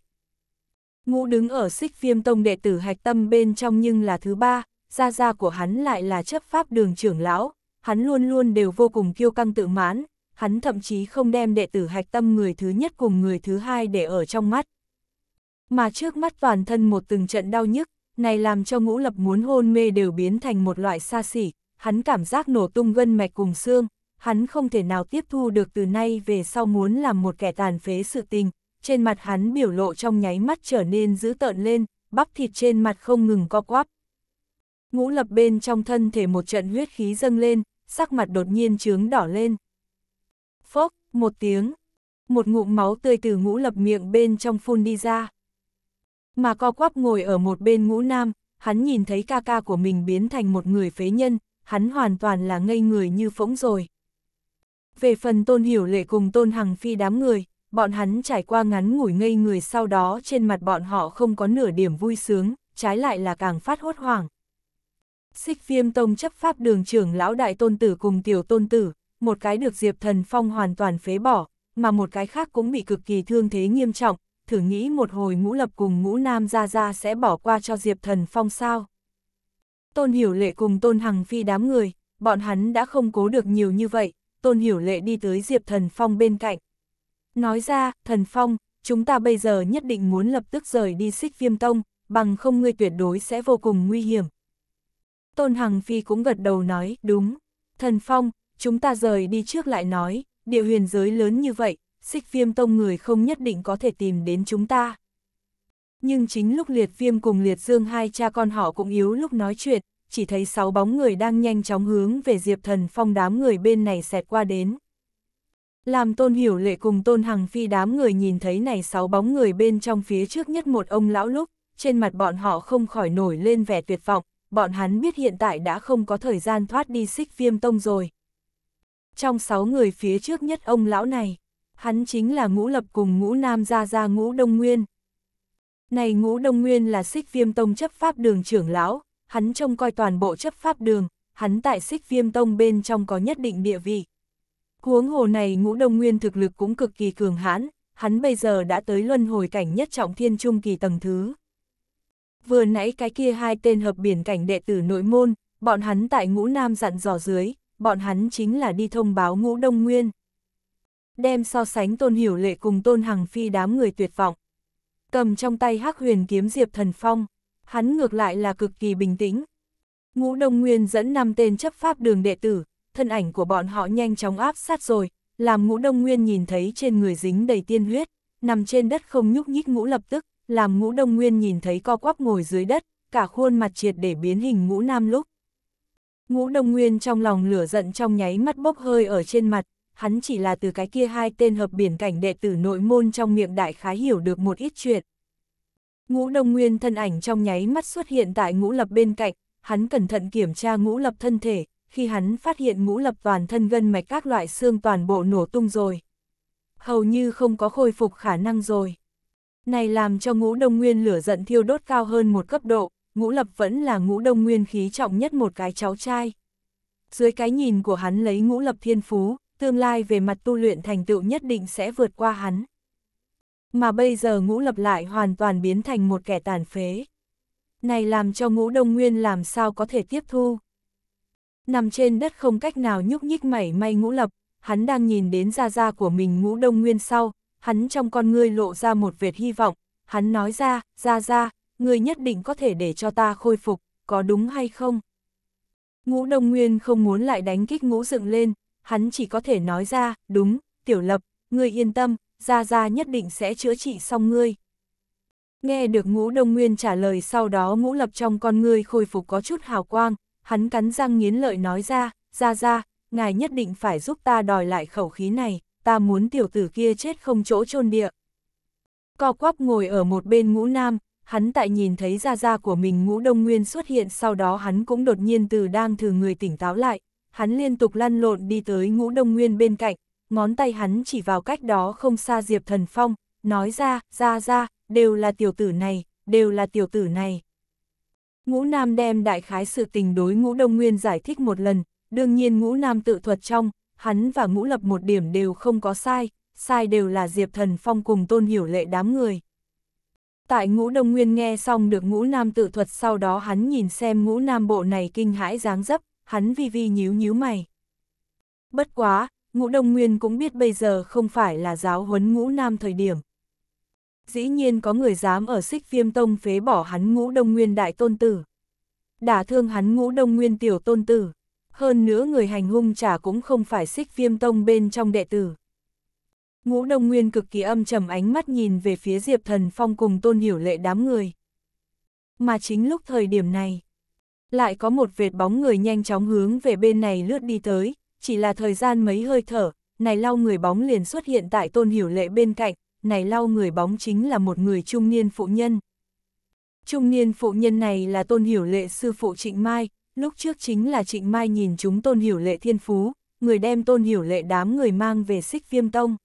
Ngũ đứng ở xích viêm tông đệ tử hạch tâm bên trong nhưng là thứ ba, gia gia của hắn lại là chấp pháp đường trưởng lão, hắn luôn luôn đều vô cùng kiêu căng tự mãn, hắn thậm chí không đem đệ tử hạch tâm người thứ nhất cùng người thứ hai để ở trong mắt. Mà trước mắt toàn thân một từng trận đau nhức, này làm cho ngũ lập muốn hôn mê đều biến thành một loại xa xỉ, hắn cảm giác nổ tung gân mạch cùng xương, hắn không thể nào tiếp thu được từ nay về sau muốn làm một kẻ tàn phế sự tình, trên mặt hắn biểu lộ trong nháy mắt trở nên dữ tợn lên, bắp thịt trên mặt không ngừng co quắp. Ngũ lập bên trong thân thể một trận huyết khí dâng lên, sắc mặt đột nhiên trướng đỏ lên. Phốc, một tiếng, một ngụm máu tươi từ ngũ lập miệng bên trong phun đi ra. Mà co quắp ngồi ở một bên ngũ nam, hắn nhìn thấy ca ca của mình biến thành một người phế nhân, hắn hoàn toàn là ngây người như phỗng rồi. Về phần tôn hiểu lệ cùng tôn hằng phi đám người, bọn hắn trải qua ngắn ngủi ngây người sau đó trên mặt bọn họ không có nửa điểm vui sướng, trái lại là càng phát hốt hoảng. Xích viêm tông chấp pháp đường trưởng lão đại tôn tử cùng tiểu tôn tử, một cái được Diệp Thần Phong hoàn toàn phế bỏ, mà một cái khác cũng bị cực kỳ thương thế nghiêm trọng, thử nghĩ một hồi ngũ lập cùng ngũ nam ra ra sẽ bỏ qua cho Diệp Thần Phong sao. Tôn Hiểu Lệ cùng Tôn Hằng Phi đám người, bọn hắn đã không cố được nhiều như vậy, Tôn Hiểu Lệ đi tới Diệp Thần Phong bên cạnh. Nói ra, Thần Phong, chúng ta bây giờ nhất định muốn lập tức rời đi xích viêm tông, bằng không ngươi tuyệt đối sẽ vô cùng nguy hiểm. Tôn Hằng Phi cũng gật đầu nói, đúng. Thần Phong, chúng ta rời đi trước lại nói, địa huyền giới lớn như vậy, xích viêm tông người không nhất định có thể tìm đến chúng ta. Nhưng chính lúc liệt viêm cùng liệt dương hai cha con họ cũng yếu lúc nói chuyện, chỉ thấy sáu bóng người đang nhanh chóng hướng về Diệp Thần Phong đám người bên này xẹt qua đến. Làm tôn hiểu lệ cùng tôn hằng phi đám người nhìn thấy này sáu bóng người bên trong phía trước nhất một ông lão lúc, trên mặt bọn họ không khỏi nổi lên vẻ tuyệt vọng, bọn hắn biết hiện tại đã không có thời gian thoát đi xích viêm tông rồi. Trong sáu người phía trước nhất ông lão này, hắn chính là ngũ lập cùng ngũ nam gia gia ngũ đông nguyên. Này ngũ đông nguyên là xích viêm tông chấp pháp đường trưởng lão, hắn trông coi toàn bộ chấp pháp đường, hắn tại xích viêm tông bên trong có nhất định địa vị. Huống hồ này ngũ đông nguyên thực lực cũng cực kỳ cường hãn, hắn bây giờ đã tới luân hồi cảnh nhất trọng thiên trung kỳ tầng thứ. Vừa nãy cái kia hai tên hợp biển cảnh đệ tử nội môn, bọn hắn tại ngũ nam dặn dò dưới, bọn hắn chính là đi thông báo ngũ đông nguyên. Đem so sánh tôn hiểu lệ cùng tôn hằng phi đám người tuyệt vọng. Cầm trong tay hắc huyền kiếm diệp thần phong, hắn ngược lại là cực kỳ bình tĩnh. Ngũ đông nguyên dẫn năm tên chấp pháp đường đệ tử, thân ảnh của bọn họ nhanh chóng áp sát rồi, làm ngũ đông nguyên nhìn thấy trên người dính đầy tiên huyết, nằm trên đất không nhúc nhích ngũ lập tức, làm ngũ đông nguyên nhìn thấy co quắp ngồi dưới đất, cả khuôn mặt triệt để biến hình ngũ nam lúc. Ngũ đông nguyên trong lòng lửa giận trong nháy mắt bốc hơi ở trên mặt, hắn chỉ là từ cái kia hai tên hợp biển cảnh đệ tử nội môn trong miệng đại khái hiểu được một ít chuyện. Ngũ Đông Nguyên thân ảnh trong nháy mắt xuất hiện tại ngũ lập bên cạnh, hắn cẩn thận kiểm tra ngũ lập thân thể, khi hắn phát hiện ngũ lập toàn thân gân mạch các loại xương toàn bộ nổ tung rồi. Hầu như không có khôi phục khả năng rồi. Này làm cho ngũ đông nguyên lửa giận thiêu đốt cao hơn một cấp độ, ngũ lập vẫn là ngũ đông nguyên khí trọng nhất một cái cháu trai. Dưới cái nhìn của hắn lấy ngũ lập thiên phú, tương lai về mặt tu luyện thành tựu nhất định sẽ vượt qua hắn. Mà bây giờ ngũ lập lại hoàn toàn biến thành một kẻ tàn phế. Này làm cho ngũ đông nguyên làm sao có thể tiếp thu. Nằm trên đất không cách nào nhúc nhích mảy may ngũ lập, hắn đang nhìn đến gia gia của mình ngũ đông nguyên sau, hắn trong con ngươi lộ ra một vệt hy vọng, hắn nói ra, gia gia, ngươi nhất định có thể để cho ta khôi phục, có đúng hay không? Ngũ Đông Nguyên không muốn lại đánh kích ngũ dựng lên, hắn chỉ có thể nói ra, đúng, tiểu lập, ngươi yên tâm, Gia Gia nhất định sẽ chữa trị xong ngươi. Nghe được ngũ Đông Nguyên trả lời sau đó ngũ lập trong con ngươi khôi phục có chút hào quang, hắn cắn răng nghiến lợi nói ra, Gia Gia, ngài nhất định phải giúp ta đòi lại khẩu khí này, ta muốn tiểu tử kia chết không chỗ chôn địa. Co quắp ngồi ở một bên ngũ nam, hắn tại nhìn thấy gia gia của mình ngũ đông nguyên xuất hiện sau đó hắn cũng đột nhiên từ đang thử người tỉnh táo lại, hắn liên tục lăn lộn đi tới ngũ đông nguyên bên cạnh, ngón tay hắn chỉ vào cách đó không xa Diệp Thần Phong, nói ra, ra ra, đều là tiểu tử này, đều là tiểu tử này. Ngũ Nam đem đại khái sự tình đối ngũ đông nguyên giải thích một lần, đương nhiên ngũ Nam tự thuật trong, hắn và ngũ lập một điểm đều không có sai, sai đều là Diệp Thần Phong cùng tôn hiểu lệ đám người. Tại ngũ đông nguyên nghe xong được ngũ nam tự thuật sau đó hắn nhìn xem ngũ nam bộ này kinh hãi dáng dấp, hắn vi vi nhíu nhíu mày. Bất quá, ngũ đông nguyên cũng biết bây giờ không phải là giáo huấn ngũ nam thời điểm. Dĩ nhiên có người dám ở xích viêm tông phế bỏ hắn ngũ đông nguyên đại tôn tử. Đả thương hắn ngũ đông nguyên tiểu tôn tử. Hơn nữa người hành hung trả cũng không phải xích viêm tông bên trong đệ tử. Ngũ Đông Nguyên cực kỳ âm trầm ánh mắt nhìn về phía Diệp Thần Phong cùng tôn hiểu lệ đám người. Mà chính lúc thời điểm này, lại có một vệt bóng người nhanh chóng hướng về bên này lướt đi tới, chỉ là thời gian mấy hơi thở, này lau người bóng liền xuất hiện tại tôn hiểu lệ bên cạnh, này lau người bóng chính là một người trung niên phụ nhân. Trung niên phụ nhân này là tôn hiểu lệ sư phụ Trịnh Mai, lúc trước chính là Trịnh Mai nhìn chúng tôn hiểu lệ thiên phú, người đem tôn hiểu lệ đám người mang về xích viêm tông.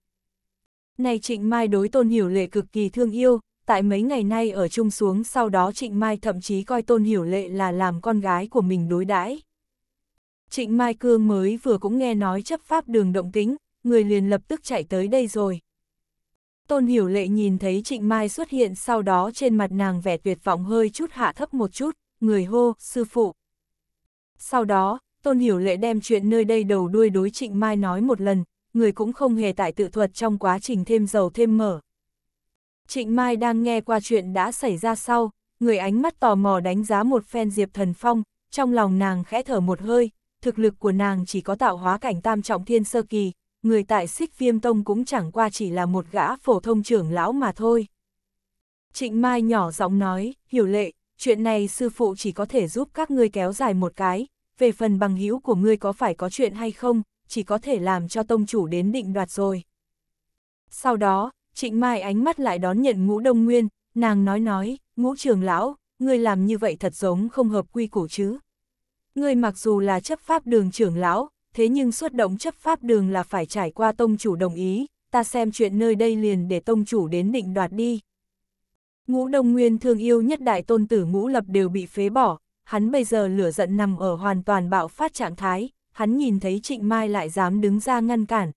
Này Trịnh Mai đối Tôn Hiểu Lệ cực kỳ thương yêu, tại mấy ngày nay ở chung xuống sau đó Trịnh Mai thậm chí coi Tôn Hiểu Lệ là làm con gái của mình đối đãi. Trịnh Mai Cương mới vừa cũng nghe nói chấp pháp đường động tính, người liền lập tức chạy tới đây rồi. Tôn Hiểu Lệ nhìn thấy Trịnh Mai xuất hiện sau đó trên mặt nàng vẻ tuyệt vọng hơi chút hạ thấp một chút, người hô, sư phụ. Sau đó, Tôn Hiểu Lệ đem chuyện nơi đây đầu đuôi đối Trịnh Mai nói một lần, người cũng không hề tại tự thuật trong quá trình thêm dầu thêm mở. Trịnh Mai đang nghe qua chuyện đã xảy ra sau, người ánh mắt tò mò đánh giá một phen Diệp Thần Phong, trong lòng nàng khẽ thở một hơi, thực lực của nàng chỉ có tạo hóa cảnh tam trọng thiên sơ kỳ, người tại xích viêm tông cũng chẳng qua chỉ là một gã phổ thông trưởng lão mà thôi. Trịnh Mai nhỏ giọng nói, hiểu lệ, chuyện này sư phụ chỉ có thể giúp các ngươi kéo dài một cái, về phần bằng hữu của ngươi có phải có chuyện hay không, chỉ có thể làm cho tông chủ đến định đoạt rồi. Sau đó, Trịnh Mai ánh mắt lại đón nhận ngũ đông nguyên, nàng nói nói, ngũ trường lão, ngươi làm như vậy thật giống không hợp quy củ chứ. Ngươi mặc dù là chấp pháp đường trưởng lão, thế nhưng xuất động chấp pháp đường là phải trải qua tông chủ đồng ý, ta xem chuyện nơi đây liền để tông chủ đến định đoạt đi. Ngũ Đông Nguyên thương yêu nhất đại tôn tử ngũ lập đều bị phế bỏ, hắn bây giờ lửa giận nằm ở hoàn toàn bạo phát trạng thái, hắn nhìn thấy Trịnh Mai lại dám đứng ra ngăn cản.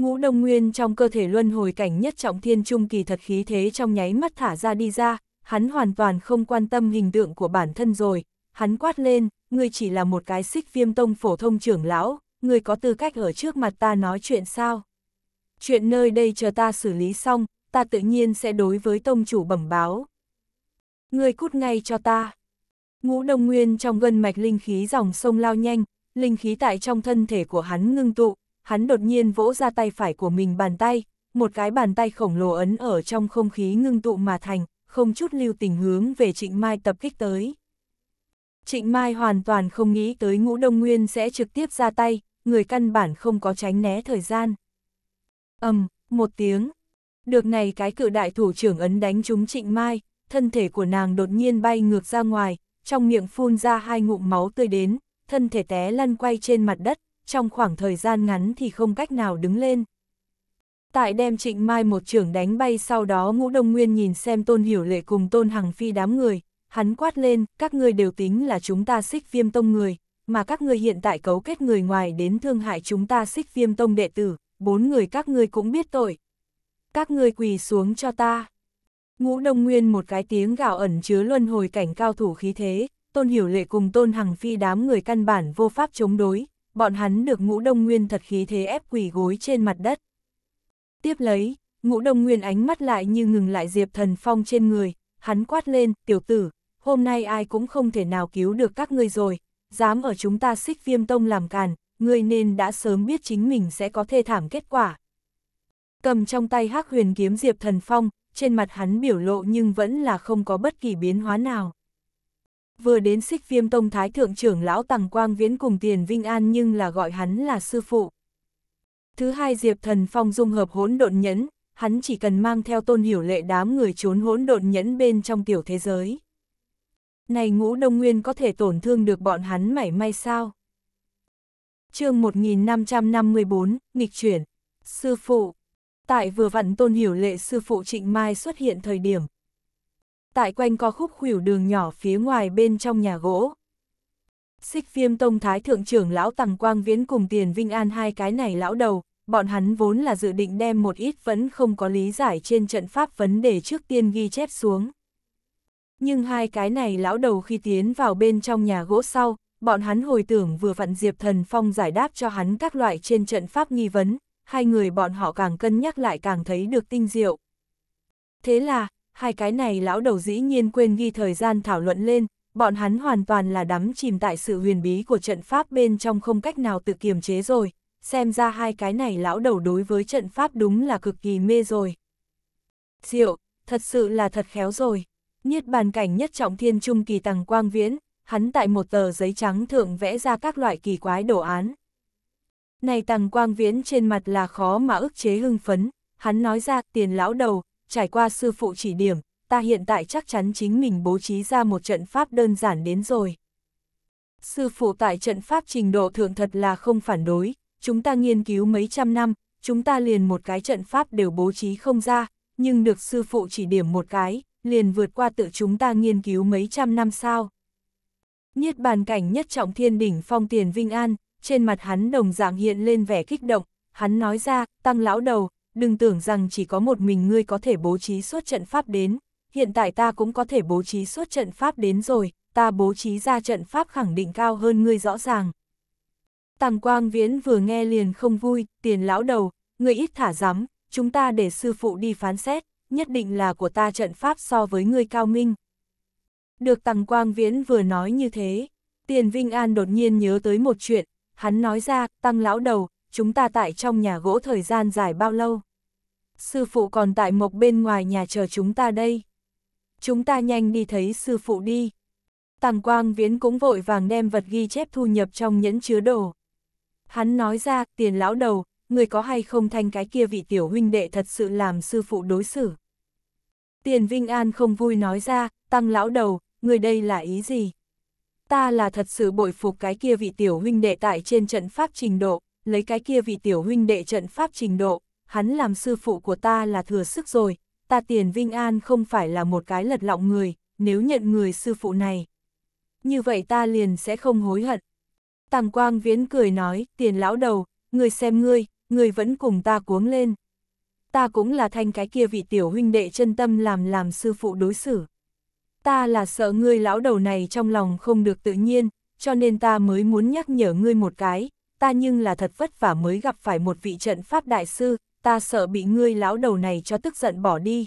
Ngũ Đông Nguyên trong cơ thể luân hồi cảnh nhất trọng thiên trung kỳ thật khí thế trong nháy mắt thả ra đi ra, hắn hoàn toàn không quan tâm hình tượng của bản thân rồi, hắn quát lên, ngươi chỉ là một cái xích viêm tông phổ thông trưởng lão, ngươi có tư cách ở trước mặt ta nói chuyện sao? Chuyện nơi đây chờ ta xử lý xong, ta tự nhiên sẽ đối với tông chủ bẩm báo. Ngươi cút ngay cho ta. Ngũ Đông Nguyên trong gân mạch linh khí dòng sông lao nhanh, linh khí tại trong thân thể của hắn ngưng tụ, hắn đột nhiên vỗ ra tay phải của mình bàn tay, một cái bàn tay khổng lồ ấn ở trong không khí ngưng tụ mà thành, không chút lưu tình hướng về Trịnh Mai tập kích tới. Trịnh Mai hoàn toàn không nghĩ tới ngũ đông nguyên sẽ trực tiếp ra tay, người căn bản không có tránh né thời gian. ầm, um, một tiếng. Được này cái cự đại thủ trưởng ấn đánh trúng Trịnh Mai, thân thể của nàng đột nhiên bay ngược ra ngoài, trong miệng phun ra hai ngụm máu tươi đến, thân thể té lăn quay trên mặt đất, trong khoảng thời gian ngắn thì không cách nào đứng lên. Tại đem trịnh mai một trưởng đánh bay sau đó ngũ đông nguyên nhìn xem tôn hiểu lệ cùng tôn hằng phi đám người, hắn quát lên, các ngươi đều tính là chúng ta xích viêm tông người, mà các ngươi hiện tại cấu kết người ngoài đến thương hại chúng ta xích viêm tông đệ tử, bốn người các ngươi cũng biết tội. Các ngươi quỳ xuống cho ta. Ngũ Đông Nguyên một cái tiếng gạo ẩn chứa luân hồi cảnh cao thủ khí thế, Tôn Hiểu Lệ cùng Tôn Hằng Phi đám người căn bản vô pháp chống đối, bọn hắn được Ngũ Đông Nguyên thật khí thế ép quỳ gối trên mặt đất. Tiếp lấy, Ngũ Đông Nguyên ánh mắt lại như ngừng lại Diệp Thần Phong trên người, hắn quát lên, tiểu tử, hôm nay ai cũng không thể nào cứu được các ngươi rồi, dám ở chúng ta xích viêm tông làm càn, ngươi nên đã sớm biết chính mình sẽ có thê thảm kết quả. Cầm trong tay hắc huyền kiếm Diệp Thần Phong, trên mặt hắn biểu lộ nhưng vẫn là không có bất kỳ biến hóa nào. Vừa đến xích viêm tông thái thượng trưởng lão Tằng Quang Viễn cùng tiền Vinh An nhưng là gọi hắn là sư phụ. Thứ hai Diệp Thần Phong dung hợp hỗn độn nhẫn, hắn chỉ cần mang theo tôn hiểu lệ đám người trốn hỗn độn nhẫn bên trong tiểu thế giới. Này ngũ đông nguyên có thể tổn thương được bọn hắn mảy may sao? chương 1554, nghịch chuyển. Sư phụ. Tại vừa vặn tôn hiểu lệ sư phụ Trịnh Mai xuất hiện thời điểm. Tại quanh co khúc khuỷu đường nhỏ phía ngoài bên trong nhà gỗ. Xích viêm tông thái thượng trưởng lão Tằng Quang Viễn cùng tiền Vinh An hai cái này lão đầu, bọn hắn vốn là dự định đem một ít vẫn không có lý giải trên trận pháp vấn đề trước tiên ghi chép xuống. Nhưng hai cái này lão đầu khi tiến vào bên trong nhà gỗ sau, bọn hắn hồi tưởng vừa vặn Diệp Thần Phong giải đáp cho hắn các loại trên trận pháp nghi vấn, hai người bọn họ càng cân nhắc lại càng thấy được tinh diệu. Thế là, hai cái này lão đầu dĩ nhiên quên ghi thời gian thảo luận lên, bọn hắn hoàn toàn là đắm chìm tại sự huyền bí của trận pháp bên trong không cách nào tự kiềm chế rồi, xem ra hai cái này lão đầu đối với trận pháp đúng là cực kỳ mê rồi. Diệu, thật sự là thật khéo rồi. Niết bàn cảnh nhất trọng thiên trung kỳ tầng quang viễn, hắn tại một tờ giấy trắng thượng vẽ ra các loại kỳ quái đồ án. Này tầng quang viễn trên mặt là khó mà ức chế hưng phấn, hắn nói ra tiền lão đầu, trải qua sư phụ chỉ điểm, ta hiện tại chắc chắn chính mình bố trí ra một trận pháp đơn giản đến rồi. Sư phụ tại trận pháp trình độ thượng thật là không phản đối, chúng ta nghiên cứu mấy trăm năm, chúng ta liền một cái trận pháp đều bố trí không ra, nhưng được sư phụ chỉ điểm một cái, liền vượt qua tự chúng ta nghiên cứu mấy trăm năm sao. Niết bàn cảnh nhất trọng thiên đỉnh phong tiền Vinh An, trên mặt hắn đồng dạng hiện lên vẻ kích động, hắn nói ra, tăng lão đầu, đừng tưởng rằng chỉ có một mình ngươi có thể bố trí suốt trận pháp đến, hiện tại ta cũng có thể bố trí suốt trận pháp đến rồi, ta bố trí ra trận pháp khẳng định cao hơn ngươi rõ ràng. Tàng Quang Viễn vừa nghe liền không vui, tiền lão đầu, ngươi ít thả rắm, chúng ta để sư phụ đi phán xét, nhất định là của ta trận pháp so với ngươi cao minh. Được Tàng Quang Viễn vừa nói như thế, Tiền Vinh An đột nhiên nhớ tới một chuyện, hắn nói ra, tăng lão đầu, chúng ta tại trong nhà gỗ thời gian dài bao lâu? Sư phụ còn tại mộc bên ngoài nhà chờ chúng ta đây. Chúng ta nhanh đi thấy sư phụ đi. Tàng Quang Viễn cũng vội vàng đem vật ghi chép thu nhập trong nhẫn chứa đồ. Hắn nói ra, tiền lão đầu, người có hay không thanh cái kia vị tiểu huynh đệ thật sự làm sư phụ đối xử. Tiền Vinh An không vui nói ra, tăng lão đầu, người đây là ý gì? Ta là thật sự bội phục cái kia vị tiểu huynh đệ tại trên trận pháp trình độ, lấy cái kia vị tiểu huynh đệ trận pháp trình độ, hắn làm sư phụ của ta là thừa sức rồi, ta tiền Vinh An không phải là một cái lật lọng người, nếu nhận người sư phụ này. Như vậy ta liền sẽ không hối hận. Tàng Quang Viễn cười nói, tiền lão đầu, người xem ngươi, người vẫn cùng ta cuống lên. Ta cũng là thanh cái kia vị tiểu huynh đệ chân tâm làm làm sư phụ đối xử. Ta là sợ ngươi lão đầu này trong lòng không được tự nhiên, cho nên ta mới muốn nhắc nhở ngươi một cái, ta nhưng là thật vất vả mới gặp phải một vị trận pháp đại sư, ta sợ bị ngươi lão đầu này cho tức giận bỏ đi.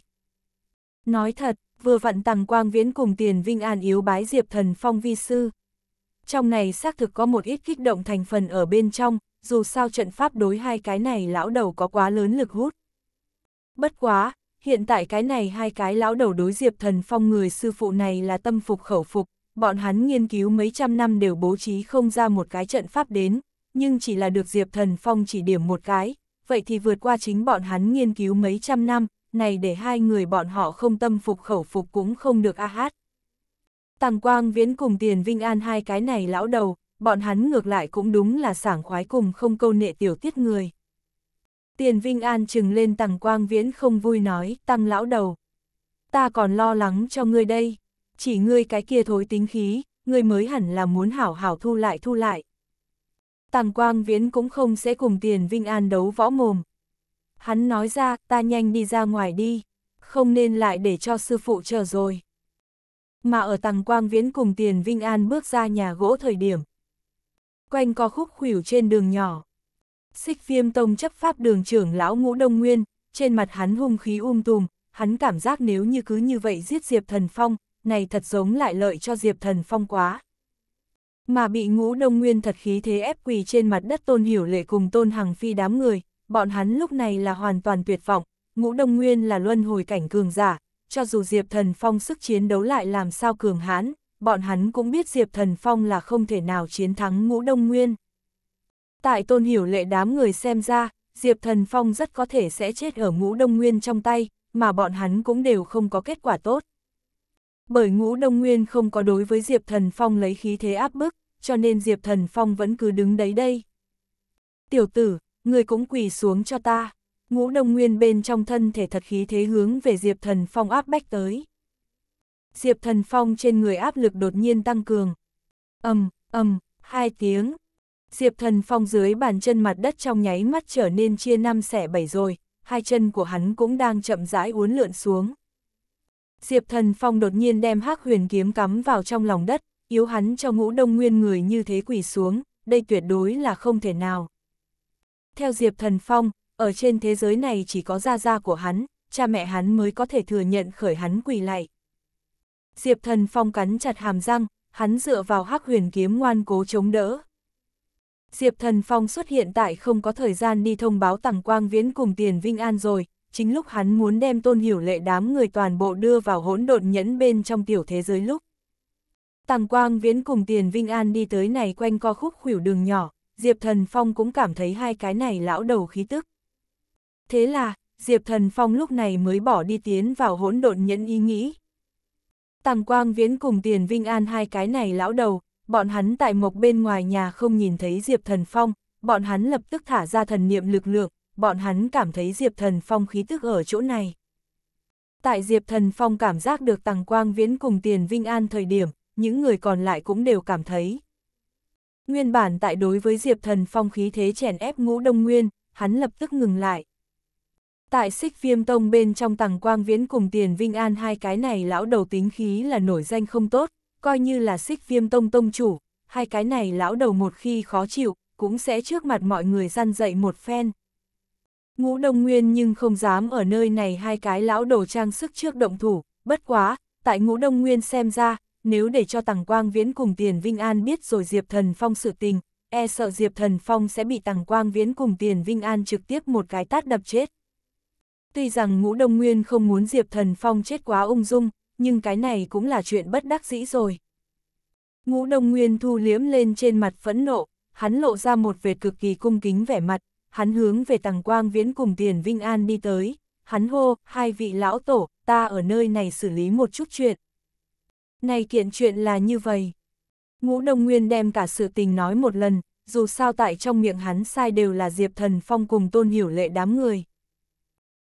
Nói thật, vừa vặn tàng quang viễn cùng tiền vinh an yếu bái diệp thần phong vi sư. Trong này xác thực có một ít kích động thành phần ở bên trong, dù sao trận pháp đối hai cái này lão đầu có quá lớn lực hút. Bất quá, hiện tại cái này hai cái lão đầu đối diệp thần phong người sư phụ này là tâm phục khẩu phục, bọn hắn nghiên cứu mấy trăm năm đều bố trí không ra một cái trận pháp đến, nhưng chỉ là được diệp thần phong chỉ điểm một cái, vậy thì vượt qua chính bọn hắn nghiên cứu mấy trăm năm, này để hai người bọn họ không tâm phục khẩu phục cũng không được a hát. Tàng Quang Viễn cùng Tiền Vinh An hai cái này lão đầu, bọn hắn ngược lại cũng đúng là sảng khoái cùng không câu nệ tiểu tiết người. Tiền Vinh An chừng lên Tàng Quang Viễn không vui nói, tăng lão đầu. Ta còn lo lắng cho ngươi đây, chỉ ngươi cái kia thối tính khí, ngươi mới hẳn là muốn hảo hảo thu lại thu lại. Tàng Quang Viễn cũng không sẽ cùng Tiền Vinh An đấu võ mồm. Hắn nói ra, ta nhanh đi ra ngoài đi, không nên lại để cho sư phụ chờ rồi. Mà ở Tàng Quang Viễn cùng Tiền Vinh An bước ra nhà gỗ thời điểm. Quanh co khúc khủyểu trên đường nhỏ. Xích viêm tông chấp pháp đường trưởng lão ngũ đông nguyên, trên mặt hắn hung khí um tùm, hắn cảm giác nếu như cứ như vậy giết Diệp Thần Phong, này thật giống lại lợi cho Diệp Thần Phong quá. Mà bị ngũ đông nguyên thật khí thế ép quỳ trên mặt đất tôn hiểu lệ cùng tôn hằng phi đám người, bọn hắn lúc này là hoàn toàn tuyệt vọng, ngũ đông nguyên là luân hồi cảnh cường giả, cho dù Diệp Thần Phong sức chiến đấu lại làm sao cường hãn, bọn hắn cũng biết Diệp Thần Phong là không thể nào chiến thắng ngũ đông nguyên. Tại tôn hiểu lệ đám người xem ra, Diệp Thần Phong rất có thể sẽ chết ở ngũ đông nguyên trong tay, mà bọn hắn cũng đều không có kết quả tốt. Bởi ngũ đông nguyên không có đối với Diệp Thần Phong lấy khí thế áp bức, cho nên Diệp Thần Phong vẫn cứ đứng đấy đây. Tiểu tử, người cũng quỳ xuống cho ta. Ngũ đông nguyên bên trong thân thể thật khí thế hướng về Diệp Thần Phong áp bách tới. Diệp Thần Phong trên người áp lực đột nhiên tăng cường. ầm ầm hai tiếng. Diệp Thần Phong dưới bàn chân mặt đất trong nháy mắt trở nên chia năm xẻ bảy rồi, hai chân của hắn cũng đang chậm rãi uốn lượn xuống. Diệp Thần Phong đột nhiên đem hắc huyền kiếm cắm vào trong lòng đất, yếu hắn cho ngũ đông nguyên người như thế quỳ xuống, đây tuyệt đối là không thể nào. Theo Diệp Thần Phong, ở trên thế giới này chỉ có gia gia của hắn, cha mẹ hắn mới có thể thừa nhận khởi hắn quỳ lại. Diệp Thần Phong cắn chặt hàm răng, hắn dựa vào hắc huyền kiếm ngoan cố chống đỡ. Diệp Thần Phong xuất hiện tại không có thời gian đi thông báo Tằng Quang Viễn cùng Tiền Vinh An rồi, chính lúc hắn muốn đem tôn hiểu lệ đám người toàn bộ đưa vào hỗn độn nhẫn bên trong tiểu thế giới lúc. tàng Quang Viễn cùng Tiền Vinh An đi tới này quanh co khúc khuỷu đường nhỏ, Diệp Thần Phong cũng cảm thấy hai cái này lão đầu khí tức. Thế là, Diệp Thần Phong lúc này mới bỏ đi tiến vào hỗn độn nhẫn ý nghĩ. tàng Quang Viễn cùng Tiền Vinh An hai cái này lão đầu, bọn hắn tại mộc bên ngoài nhà không nhìn thấy Diệp Thần Phong, bọn hắn lập tức thả ra thần niệm lực lượng, bọn hắn cảm thấy Diệp Thần Phong khí tức ở chỗ này. Tại Diệp Thần Phong cảm giác được Tằng Quang Viễn cùng Tiền Vinh An thời điểm, những người còn lại cũng đều cảm thấy. Nguyên bản tại đối với Diệp Thần Phong khí thế chèn ép ngũ đông nguyên, hắn lập tức ngừng lại. Tại xích viêm tông bên trong tầng quang viễn cùng tiền vinh an hai cái này lão đầu tính khí là nổi danh không tốt, coi như là xích viêm tông tông chủ, hai cái này lão đầu một khi khó chịu, cũng sẽ trước mặt mọi người gian dậy một phen. Ngũ Đông Nguyên nhưng không dám ở nơi này hai cái lão đồ trang sức trước động thủ, bất quá, tại Ngũ Đông Nguyên xem ra, nếu để cho Tằng Quang Viễn cùng Tiền Vinh An biết rồi Diệp Thần Phong sự tình, e sợ Diệp Thần Phong sẽ bị Tằng Quang Viễn cùng Tiền Vinh An trực tiếp một cái tát đập chết. Tuy rằng Ngũ Đông Nguyên không muốn Diệp Thần Phong chết quá ung dung, nhưng cái này cũng là chuyện bất đắc dĩ rồi. Ngũ Đông Nguyên thu liếm lên trên mặt phẫn nộ, hắn lộ ra một vệt cực kỳ cung kính vẻ mặt, hắn hướng về Tằng Quang Viễn cùng Tiền Vinh An đi tới, hắn hô, hai vị lão tổ, ta ở nơi này xử lý một chút chuyện. Này kiện chuyện là như vậy. Ngũ Đông Nguyên đem cả sự tình nói một lần, dù sao tại trong miệng hắn sai đều là Diệp Thần Phong cùng tôn hiểu lệ đám người.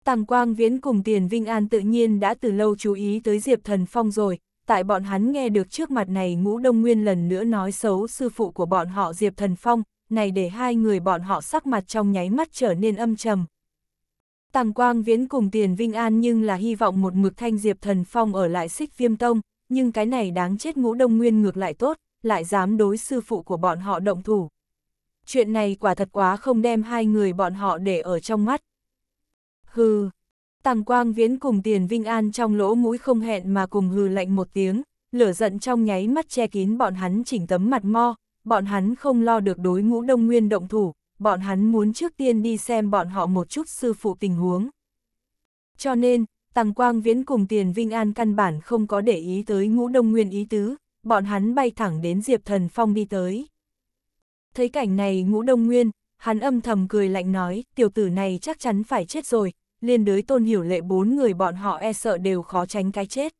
Tàng Quang Viễn cùng Tiền Vinh An tự nhiên đã từ lâu chú ý tới Diệp Thần Phong rồi, tại bọn hắn nghe được trước mặt này ngũ đông nguyên lần nữa nói xấu sư phụ của bọn họ Diệp Thần Phong, này để hai người bọn họ sắc mặt trong nháy mắt trở nên âm trầm. Tàng Quang Viễn cùng Tiền Vinh An nhưng là hy vọng một mực thanh Diệp Thần Phong ở lại xích viêm tông, nhưng cái này đáng chết ngũ đông nguyên ngược lại tốt, lại dám đối sư phụ của bọn họ động thủ. Chuyện này quả thật quá không đem hai người bọn họ để ở trong mắt. Hừ, Tàng Quang Viễn cùng Tiền Vinh An trong lỗ mũi không hẹn mà cùng hừ lạnh một tiếng, lửa giận trong nháy mắt che kín bọn hắn chỉnh tấm mặt mo, bọn hắn không lo được đối ngũ đông nguyên động thủ, bọn hắn muốn trước tiên đi xem bọn họ một chút sư phụ tình huống. Cho nên, Tàng Quang Viễn cùng Tiền Vinh An căn bản không có để ý tới ngũ đông nguyên ý tứ, bọn hắn bay thẳng đến Diệp Thần Phong đi tới. Thấy cảnh này ngũ đông nguyên, hắn âm thầm cười lạnh nói, tiểu tử này chắc chắn phải chết rồi, liên đới tôn hiểu lệ bốn người bọn họ e sợ đều khó tránh cái chết.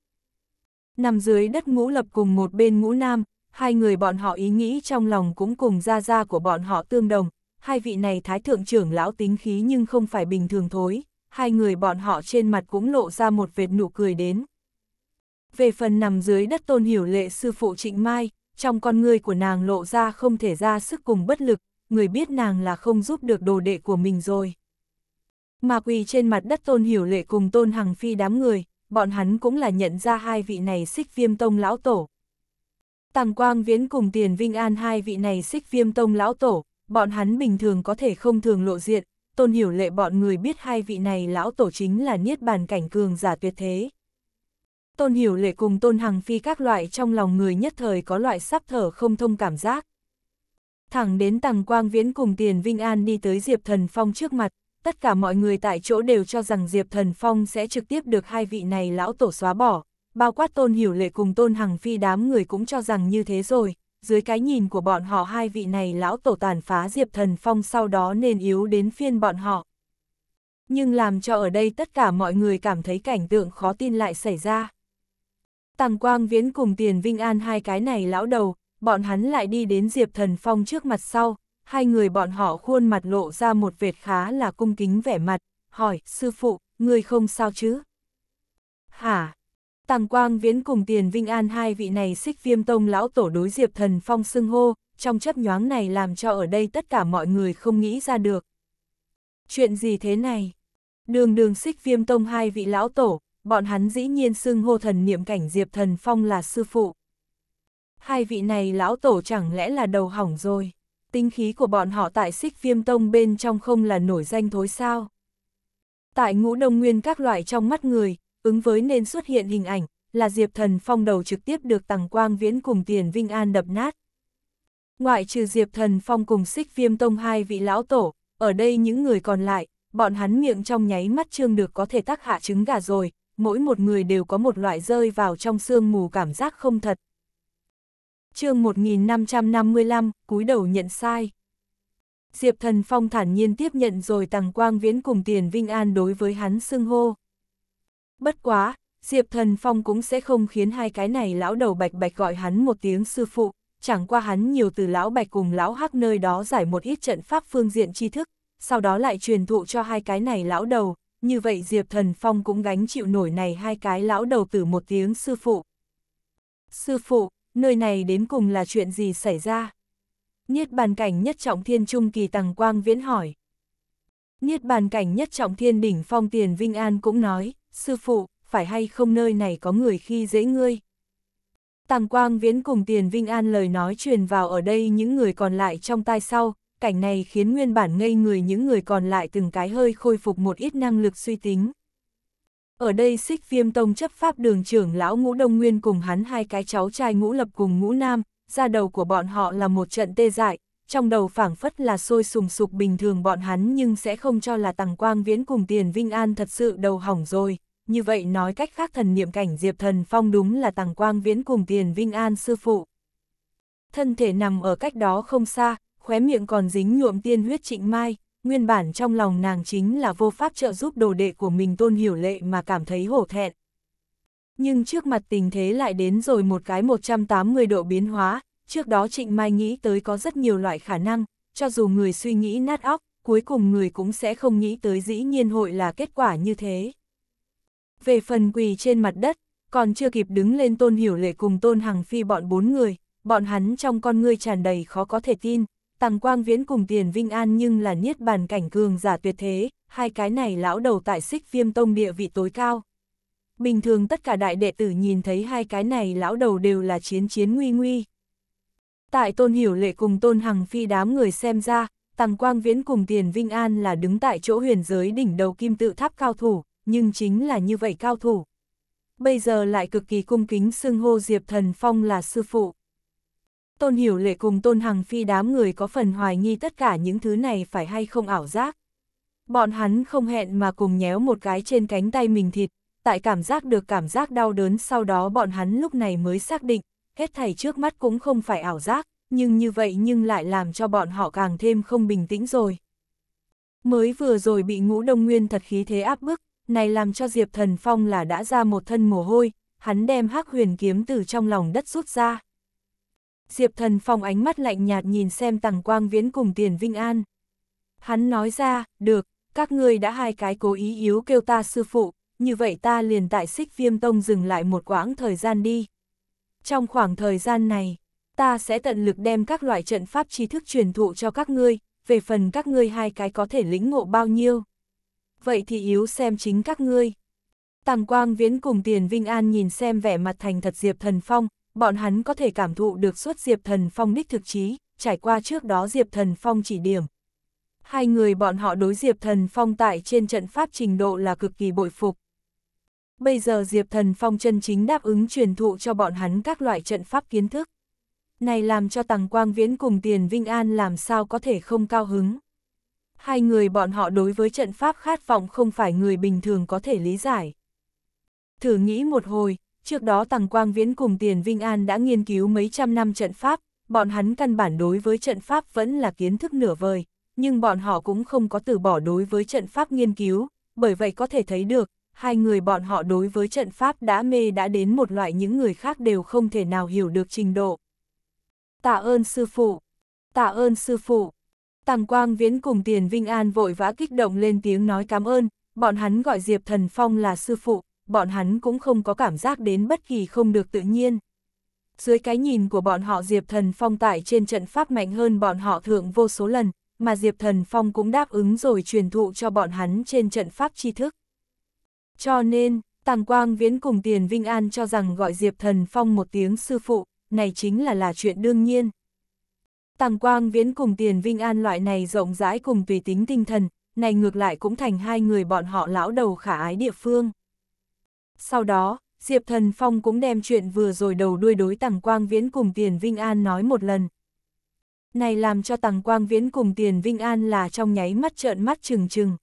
Nằm dưới đất ngũ lập cùng một bên ngũ nam, hai người bọn họ ý nghĩ trong lòng cũng cùng ra ra của bọn họ tương đồng, hai vị này thái thượng trưởng lão tính khí nhưng không phải bình thường thối, hai người bọn họ trên mặt cũng lộ ra một vệt nụ cười đến. Về phần nằm dưới đất tôn hiểu lệ sư phụ trịnh mai, trong con người của nàng lộ ra không thể ra sức cùng bất lực, người biết nàng là không giúp được đồ đệ của mình rồi. Mà quỳ trên mặt đất tôn hiểu lệ cùng tôn hằng phi đám người, bọn hắn cũng là nhận ra hai vị này xích viêm tông lão tổ. Tàng Quang Viễn cùng Tiền Vinh An hai vị này xích viêm tông lão tổ, bọn hắn bình thường có thể không thường lộ diện, tôn hiểu lệ bọn người biết hai vị này lão tổ chính là niết bàn cảnh cường giả tuyệt thế. Tôn hiểu lệ cùng tôn hằng phi các loại trong lòng người nhất thời có loại sắp thở không thông cảm giác. Thẳng đến tàng quang viễn cùng tiền Vinh An đi tới Diệp Thần Phong trước mặt, tất cả mọi người tại chỗ đều cho rằng Diệp Thần Phong sẽ trực tiếp được hai vị này lão tổ xóa bỏ, bao quát tôn hiểu lệ cùng tôn hằng phi đám người cũng cho rằng như thế rồi, dưới cái nhìn của bọn họ hai vị này lão tổ tàn phá Diệp Thần Phong sau đó nên yếu đến phiên bọn họ. Nhưng làm cho ở đây tất cả mọi người cảm thấy cảnh tượng khó tin lại xảy ra. Tàng Quang Viễn cùng Tiền Vinh An hai cái này lão đầu, bọn hắn lại đi đến Diệp Thần Phong trước mặt sau, hai người bọn họ khuôn mặt lộ ra một vệt khá là cung kính vẻ mặt, hỏi, sư phụ, người không sao chứ? Hả? Tàng Quang Viễn cùng Tiền Vinh An hai vị này xích viêm tông lão tổ đối Diệp Thần Phong xưng hô, trong chấp nhoáng này làm cho ở đây tất cả mọi người không nghĩ ra được. Chuyện gì thế này? Đường đường xích viêm tông hai vị lão tổ, bọn hắn dĩ nhiên xưng hô thần niệm cảnh Diệp Thần Phong là sư phụ. Hai vị này lão tổ chẳng lẽ là đầu hỏng rồi, tinh khí của bọn họ tại xích viêm tông bên trong không là nổi danh thối sao. Tại ngũ đông nguyên các loại trong mắt người, ứng với nên xuất hiện hình ảnh, là Diệp Thần Phong đầu trực tiếp được Tằng Quang Viễn cùng Tiền Vinh An đập nát. Ngoại trừ Diệp Thần Phong cùng xích viêm tông hai vị lão tổ, ở đây những người còn lại, bọn hắn miệng trong nháy mắt trương được có thể tác hạ trứng gà rồi, mỗi một người đều có một loại rơi vào trong sương mù cảm giác không thật. chương 1555, cúi đầu nhận sai. Diệp Thần Phong thản nhiên tiếp nhận rồi Tằng Quang Viễn cùng Tiền Vinh An đối với hắn xưng hô. Bất quá, Diệp Thần Phong cũng sẽ không khiến hai cái này lão đầu bạch bạch gọi hắn một tiếng sư phụ, chẳng qua hắn nhiều từ lão bạch cùng lão hắc nơi đó giải một ít trận pháp phương diện tri thức, sau đó lại truyền thụ cho hai cái này lão đầu, như vậy Diệp Thần Phong cũng gánh chịu nổi này hai cái lão đầu từ một tiếng sư phụ. Sư phụ, nơi này đến cùng là chuyện gì xảy ra? Niết bàn cảnh nhất trọng thiên trung kỳ tầng quang viễn hỏi. Niết bàn cảnh nhất trọng thiên đỉnh phong tiền Vinh An cũng nói, sư phụ, phải hay không nơi này có người khi dễ ngươi. Tàng Quang Viễn cùng Tiền Vinh An lời nói truyền vào ở đây những người còn lại trong tai sau, cảnh này khiến nguyên bản ngây người những người còn lại từng cái hơi khôi phục một ít năng lực suy tính. Ở đây xích viêm tông chấp pháp đường trưởng lão ngũ đông nguyên cùng hắn hai cái cháu trai ngũ lập cùng ngũ nam, ra đầu của bọn họ là một trận tê dại, trong đầu phảng phất là sôi sùng sục bình thường bọn hắn nhưng sẽ không cho là tàng quang viễn cùng tiền vinh an thật sự đầu hỏng rồi, như vậy nói cách khác thần niệm cảnh Diệp Thần Phong đúng là tàng quang viễn cùng tiền vinh an sư phụ. Thân thể nằm ở cách đó không xa, khóe miệng còn dính nhuộm tiên huyết trịnh mai, nguyên bản trong lòng nàng chính là vô pháp trợ giúp đồ đệ của mình tôn hiểu lệ mà cảm thấy hổ thẹn. Nhưng trước mặt tình thế lại đến rồi một cái 180 độ biến hóa, trước đó Trịnh Mai nghĩ tới có rất nhiều loại khả năng, cho dù người suy nghĩ nát óc, cuối cùng người cũng sẽ không nghĩ tới dĩ nhiên hội là kết quả như thế. Về phần quỳ trên mặt đất, còn chưa kịp đứng lên tôn hiểu lệ cùng tôn hằng phi bọn bốn người, bọn hắn trong con ngươi tràn đầy khó có thể tin, tàng Quang Viễn cùng Tiền Vinh An nhưng là niết bàn cảnh cường giả tuyệt thế, hai cái này lão đầu tại xích viêm tông địa vị tối cao. Bình thường tất cả đại đệ tử nhìn thấy hai cái này lão đầu đều là chiến chiến nguy nguy. Tại Tôn Hiểu Lệ cùng Tôn Hằng Phi đám người xem ra, tàng Quang Viễn cùng Tiền Vinh An là đứng tại chỗ huyền giới đỉnh đầu kim tự tháp cao thủ, nhưng chính là như vậy cao thủ. Bây giờ lại cực kỳ cung kính xưng hô Diệp Thần Phong là sư phụ. Tôn Hiểu Lệ cùng Tôn Hằng Phi đám người có phần hoài nghi tất cả những thứ này phải hay không ảo giác. Bọn hắn không hẹn mà cùng nhéo một cái trên cánh tay mình thịt, tại cảm giác được cảm giác đau đớn sau đó bọn hắn lúc này mới xác định, hết thảy trước mắt cũng không phải ảo giác, nhưng như vậy nhưng lại làm cho bọn họ càng thêm không bình tĩnh rồi. Mới vừa rồi bị ngũ đông nguyên thật khí thế áp bức, này làm cho Diệp Thần Phong là đã ra một thân mồ hôi, hắn đem hắc huyền kiếm từ trong lòng đất rút ra. Diệp Thần Phong ánh mắt lạnh nhạt nhìn xem Tằng Quang Viễn cùng Tiền Vinh An. Hắn nói ra, được, các ngươi đã hai cái cố ý yếu kêu ta sư phụ, như vậy ta liền tại xích viêm tông dừng lại một quãng thời gian đi. Trong khoảng thời gian này, ta sẽ tận lực đem các loại trận pháp tri thức truyền thụ cho các ngươi, về phần các ngươi hai cái có thể lĩnh ngộ bao nhiêu. Vậy thì yếu xem chính các ngươi. Tàng Quang Viễn cùng Tiền Vinh An nhìn xem vẻ mặt thành thật Diệp Thần Phong, bọn hắn có thể cảm thụ được suốt Diệp Thần Phong đích thực chí, trải qua trước đó Diệp Thần Phong chỉ điểm. Hai người bọn họ đối Diệp Thần Phong tại trên trận pháp trình độ là cực kỳ bội phục. Bây giờ Diệp Thần Phong chân chính đáp ứng truyền thụ cho bọn hắn các loại trận pháp kiến thức. Này làm cho Tàng Quang Viễn cùng Tiền Vinh An làm sao có thể không cao hứng. Hai người bọn họ đối với trận pháp khát vọng không phải người bình thường có thể lý giải. Thử nghĩ một hồi, trước đó Tằng Quang Viễn cùng Tiền Vinh An đã nghiên cứu mấy trăm năm trận pháp, bọn hắn căn bản đối với trận pháp vẫn là kiến thức nửa vời, nhưng bọn họ cũng không có từ bỏ đối với trận pháp nghiên cứu, bởi vậy có thể thấy được, hai người bọn họ đối với trận pháp đã mê đã đến một loại những người khác đều không thể nào hiểu được trình độ. Tạ ơn sư phụ, tạ ơn sư phụ. Tàng Quang Viễn cùng Tiền Vinh An vội vã kích động lên tiếng nói cảm ơn, bọn hắn gọi Diệp Thần Phong là sư phụ, bọn hắn cũng không có cảm giác đến bất kỳ không được tự nhiên. Dưới cái nhìn của bọn họ Diệp Thần Phong tại trên trận pháp mạnh hơn bọn họ thượng vô số lần, mà Diệp Thần Phong cũng đáp ứng rồi truyền thụ cho bọn hắn trên trận pháp tri thức. Cho nên, Tàng Quang Viễn cùng Tiền Vinh An cho rằng gọi Diệp Thần Phong một tiếng sư phụ, này chính là là chuyện đương nhiên. Tàng Quang Viễn cùng Tiền Vinh An loại này rộng rãi cùng tùy tính tinh thần, này ngược lại cũng thành hai người bọn họ lão đầu khả ái địa phương. Sau đó, Diệp Thần Phong cũng đem chuyện vừa rồi đầu đuôi đối Tàng Quang Viễn cùng Tiền Vinh An nói một lần. Này làm cho Tàng Quang Viễn cùng Tiền Vinh An là trong nháy mắt trợn mắt trừng trừng.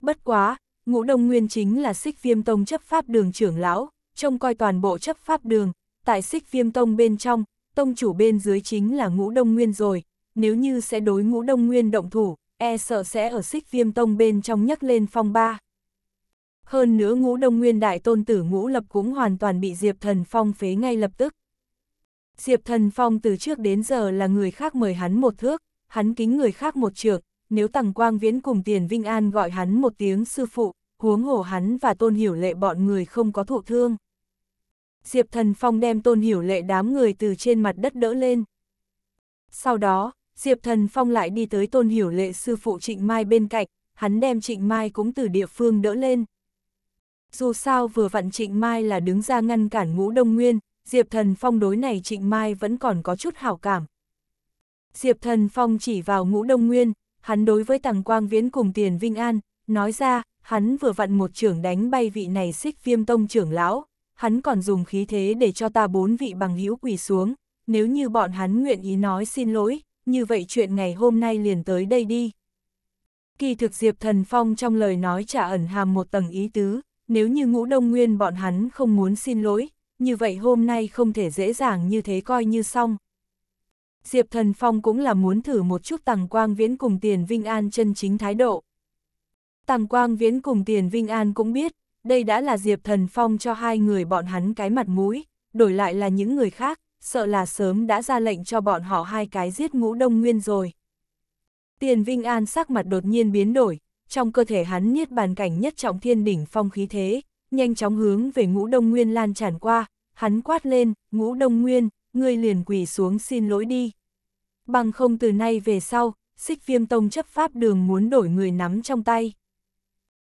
Bất quá, ngũ đông nguyên chính là xích viêm tông chấp pháp đường trưởng lão, trông coi toàn bộ chấp pháp đường, tại xích viêm tông bên trong, tông chủ bên dưới chính là ngũ đông nguyên rồi, nếu như sẽ đối ngũ đông nguyên động thủ, e sợ sẽ ở xích viêm tông bên trong nhấc lên phong ba. Hơn nữa ngũ đông nguyên đại tôn tử ngũ lập cũng hoàn toàn bị Diệp Thần Phong phế ngay lập tức. Diệp Thần Phong từ trước đến giờ là người khác mời hắn một thước, hắn kính người khác một trượng, nếu Tằng Quang Viễn cùng Tiền Vinh An gọi hắn một tiếng sư phụ, huống hồ hắn và Tôn Hiểu Lệ bọn người không có thụ thương. Diệp Thần Phong đem Tôn Hiểu Lệ đám người từ trên mặt đất đỡ lên. Sau đó, Diệp Thần Phong lại đi tới Tôn Hiểu Lệ sư phụ Trịnh Mai bên cạnh, hắn đem Trịnh Mai cũng từ địa phương đỡ lên. Dù sao vừa vặn Trịnh Mai là đứng ra ngăn cản ngũ Đông Nguyên, Diệp Thần Phong đối này Trịnh Mai vẫn còn có chút hảo cảm. Diệp Thần Phong chỉ vào ngũ Đông Nguyên, hắn đối với Tằng Quang Viễn cùng Tiền Vinh An, nói ra, hắn vừa vặn một trưởng đánh bay vị này xích viêm tông trưởng lão, hắn còn dùng khí thế để cho ta bốn vị bằng hữu quỳ xuống, nếu như bọn hắn nguyện ý nói xin lỗi, như vậy chuyện ngày hôm nay liền tới đây đi. Kỳ thực Diệp Thần Phong trong lời nói trả ẩn hàm một tầng ý tứ, nếu như ngũ đông nguyên bọn hắn không muốn xin lỗi, như vậy hôm nay không thể dễ dàng như thế coi như xong. Diệp Thần Phong cũng là muốn thử một chút Tằng Quang Viễn cùng Tiền Vinh An chân chính thái độ. Tằng Quang Viễn cùng Tiền Vinh An cũng biết, đây đã là Diệp Thần Phong cho hai người bọn hắn cái mặt mũi, đổi lại là những người khác, sợ là sớm đã ra lệnh cho bọn họ hai cái giết ngũ đông nguyên rồi. Tiền Vinh An sắc mặt đột nhiên biến đổi, trong cơ thể hắn niết bàn cảnh nhất trọng thiên đỉnh phong khí thế, nhanh chóng hướng về ngũ đông nguyên lan tràn qua, hắn quát lên, ngũ đông nguyên, ngươi liền quỳ xuống xin lỗi đi. Bằng không từ nay về sau, xích viêm tông chấp pháp đường muốn đổi người nắm trong tay.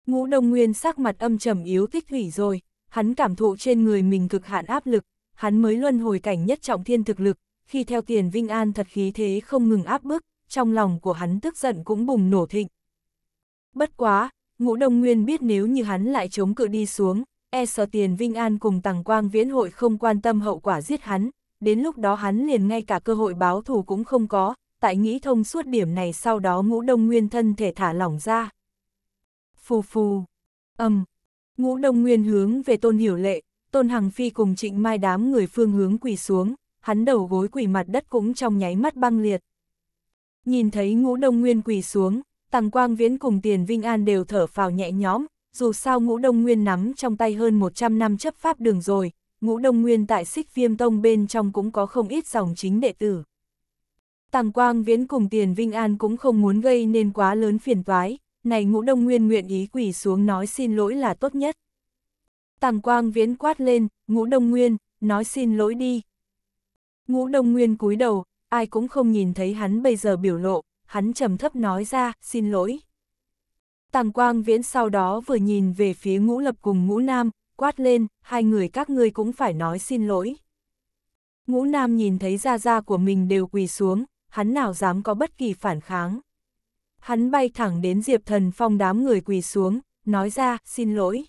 Ngũ đông nguyên sắc mặt âm trầm yếu tích thủy rồi, hắn cảm thụ trên người mình cực hạn áp lực, hắn mới luân hồi cảnh nhất trọng thiên thực lực, khi theo tiền vinh an thật khí thế không ngừng áp bức, trong lòng của hắn tức giận cũng bùng nổ thịnh. Bất quá, ngũ đông nguyên biết nếu như hắn lại chống cự đi xuống, e sợ tiền Vinh An cùng Tằng Quang Viễn hội không quan tâm hậu quả giết hắn, đến lúc đó hắn liền ngay cả cơ hội báo thù cũng không có, tại nghĩ thông suốt điểm này sau đó ngũ đông nguyên thân thể thả lỏng ra. Phù phù, âm, um. ngũ đông nguyên hướng về tôn hiểu lệ, tôn hằng phi cùng trịnh mai đám người phương hướng quỳ xuống, hắn đầu gối quỳ mặt đất cũng trong nháy mắt băng liệt. Nhìn thấy ngũ đông nguyên quỳ xuống, tàng Quang Viễn cùng Tiền Vinh An đều thở phào nhẹ nhõm, dù sao ngũ đông nguyên nắm trong tay hơn 100 năm chấp pháp đường rồi, ngũ đông nguyên tại xích viêm tông bên trong cũng có không ít dòng chính đệ tử. tàng Quang Viễn cùng Tiền Vinh An cũng không muốn gây nên quá lớn phiền toái, này ngũ đông nguyên nguyện ý quỳ xuống nói xin lỗi là tốt nhất. tàng Quang Viễn quát lên, ngũ đông nguyên, nói xin lỗi đi. Ngũ đông nguyên cúi đầu, ai cũng không nhìn thấy hắn bây giờ biểu lộ, hắn trầm thấp nói ra, xin lỗi. Tàng Quang Viễn sau đó vừa nhìn về phía ngũ lập cùng ngũ nam, quát lên, hai người các ngươi cũng phải nói xin lỗi. Ngũ nam nhìn thấy gia gia của mình đều quỳ xuống, hắn nào dám có bất kỳ phản kháng. Hắn bay thẳng đến Diệp Thần Phong đám người quỳ xuống, nói ra, xin lỗi.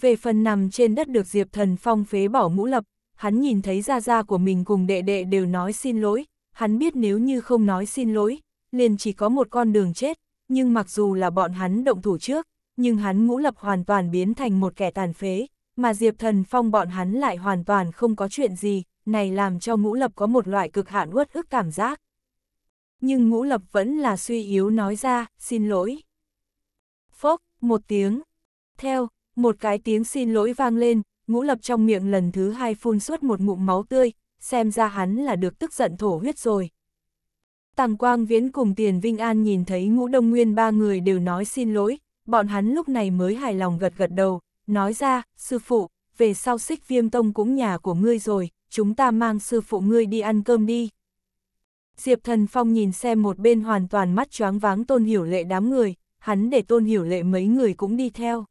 Về phần nằm trên đất được Diệp Thần Phong phế bỏ ngũ lập, hắn nhìn thấy gia gia của mình cùng đệ đệ đều nói xin lỗi, hắn biết nếu như không nói xin lỗi, liền chỉ có một con đường chết, nhưng mặc dù là bọn hắn động thủ trước, nhưng hắn ngũ lập hoàn toàn biến thành một kẻ tàn phế, mà Diệp Thần Phong bọn hắn lại hoàn toàn không có chuyện gì, này làm cho ngũ lập có một loại cực hạn uất ức cảm giác. Nhưng ngũ lập vẫn là suy yếu nói ra, xin lỗi. Phốc, một tiếng. Theo, một cái tiếng xin lỗi vang lên, ngũ lập trong miệng lần thứ hai phun suốt một ngụm máu tươi, xem ra hắn là được tức giận thổ huyết rồi. Tàng Quang Viễn cùng Tiền Vinh An nhìn thấy ngũ đông nguyên ba người đều nói xin lỗi, bọn hắn lúc này mới hài lòng gật gật đầu, nói ra, sư phụ, về sau xích viêm tông cũng nhà của ngươi rồi, chúng ta mang sư phụ ngươi đi ăn cơm đi. Diệp Thần Phong nhìn xem một bên hoàn toàn mắt choáng váng tôn hiểu lệ đám người, hắn để tôn hiểu lệ mấy người cũng đi theo.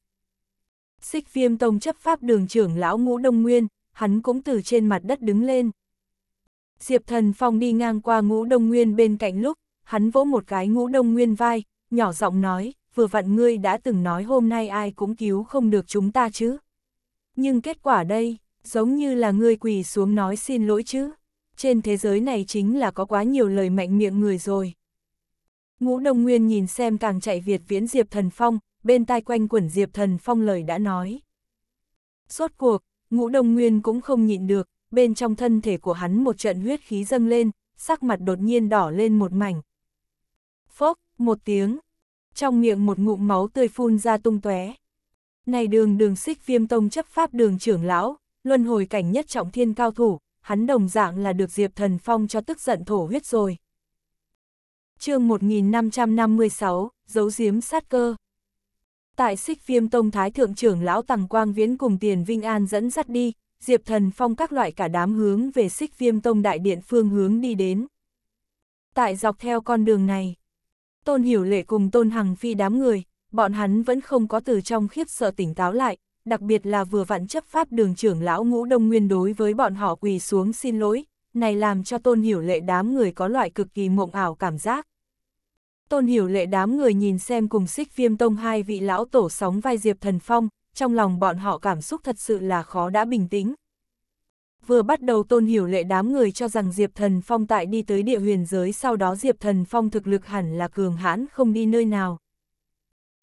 Xích viêm tông chấp pháp đường trưởng lão ngũ đông nguyên, hắn cũng từ trên mặt đất đứng lên. Diệp Thần Phong đi ngang qua ngũ đông nguyên bên cạnh lúc, hắn vỗ một cái ngũ đông nguyên vai, nhỏ giọng nói, vừa vặn ngươi đã từng nói hôm nay ai cũng cứu không được chúng ta chứ. Nhưng kết quả đây, giống như là ngươi quỳ xuống nói xin lỗi chứ. Trên thế giới này chính là có quá nhiều lời mạnh miệng người rồi. Ngũ Đông Nguyên nhìn xem càng chạy Việt viễn Diệp Thần Phong, bên tai quanh quẩn Diệp Thần Phong lời đã nói. Suốt cuộc, Ngũ Đông Nguyên cũng không nhịn được, bên trong thân thể của hắn một trận huyết khí dâng lên, sắc mặt đột nhiên đỏ lên một mảnh. Phốc, một tiếng, trong miệng một ngụm máu tươi phun ra tung tóe. Này đường đường xích viêm tông chấp pháp đường trưởng lão, luân hồi cảnh nhất trọng thiên cao thủ, hắn đồng dạng là được Diệp Thần Phong cho tức giận thổ huyết rồi. chương 1556, giấu diếm sát cơ. Tại xích viêm tông thái thượng trưởng lão Tằng Quang Viễn cùng Tiền Vinh An dẫn dắt đi, Diệp Thần Phong các loại cả đám hướng về xích viêm tông đại điện phương hướng đi đến. Tại dọc theo con đường này, Tôn Hiểu Lệ cùng Tôn Hằng Phi đám người, bọn hắn vẫn không có từ trong khiếp sợ tỉnh táo lại, đặc biệt là vừa vặn chấp pháp đường trưởng lão ngũ đông nguyên đối với bọn họ quỳ xuống xin lỗi, này làm cho Tôn Hiểu Lệ đám người có loại cực kỳ mộng ảo cảm giác. Tôn Hiểu Lệ đám người nhìn xem cùng xích viêm tông hai vị lão tổ sóng vai Diệp Thần Phong, trong lòng bọn họ cảm xúc thật sự là khó đã bình tĩnh. Vừa bắt đầu tôn hiểu lệ đám người cho rằng Diệp Thần Phong tại đi tới địa huyền giới sau đó Diệp Thần Phong thực lực hẳn là cường hãn không đi nơi nào.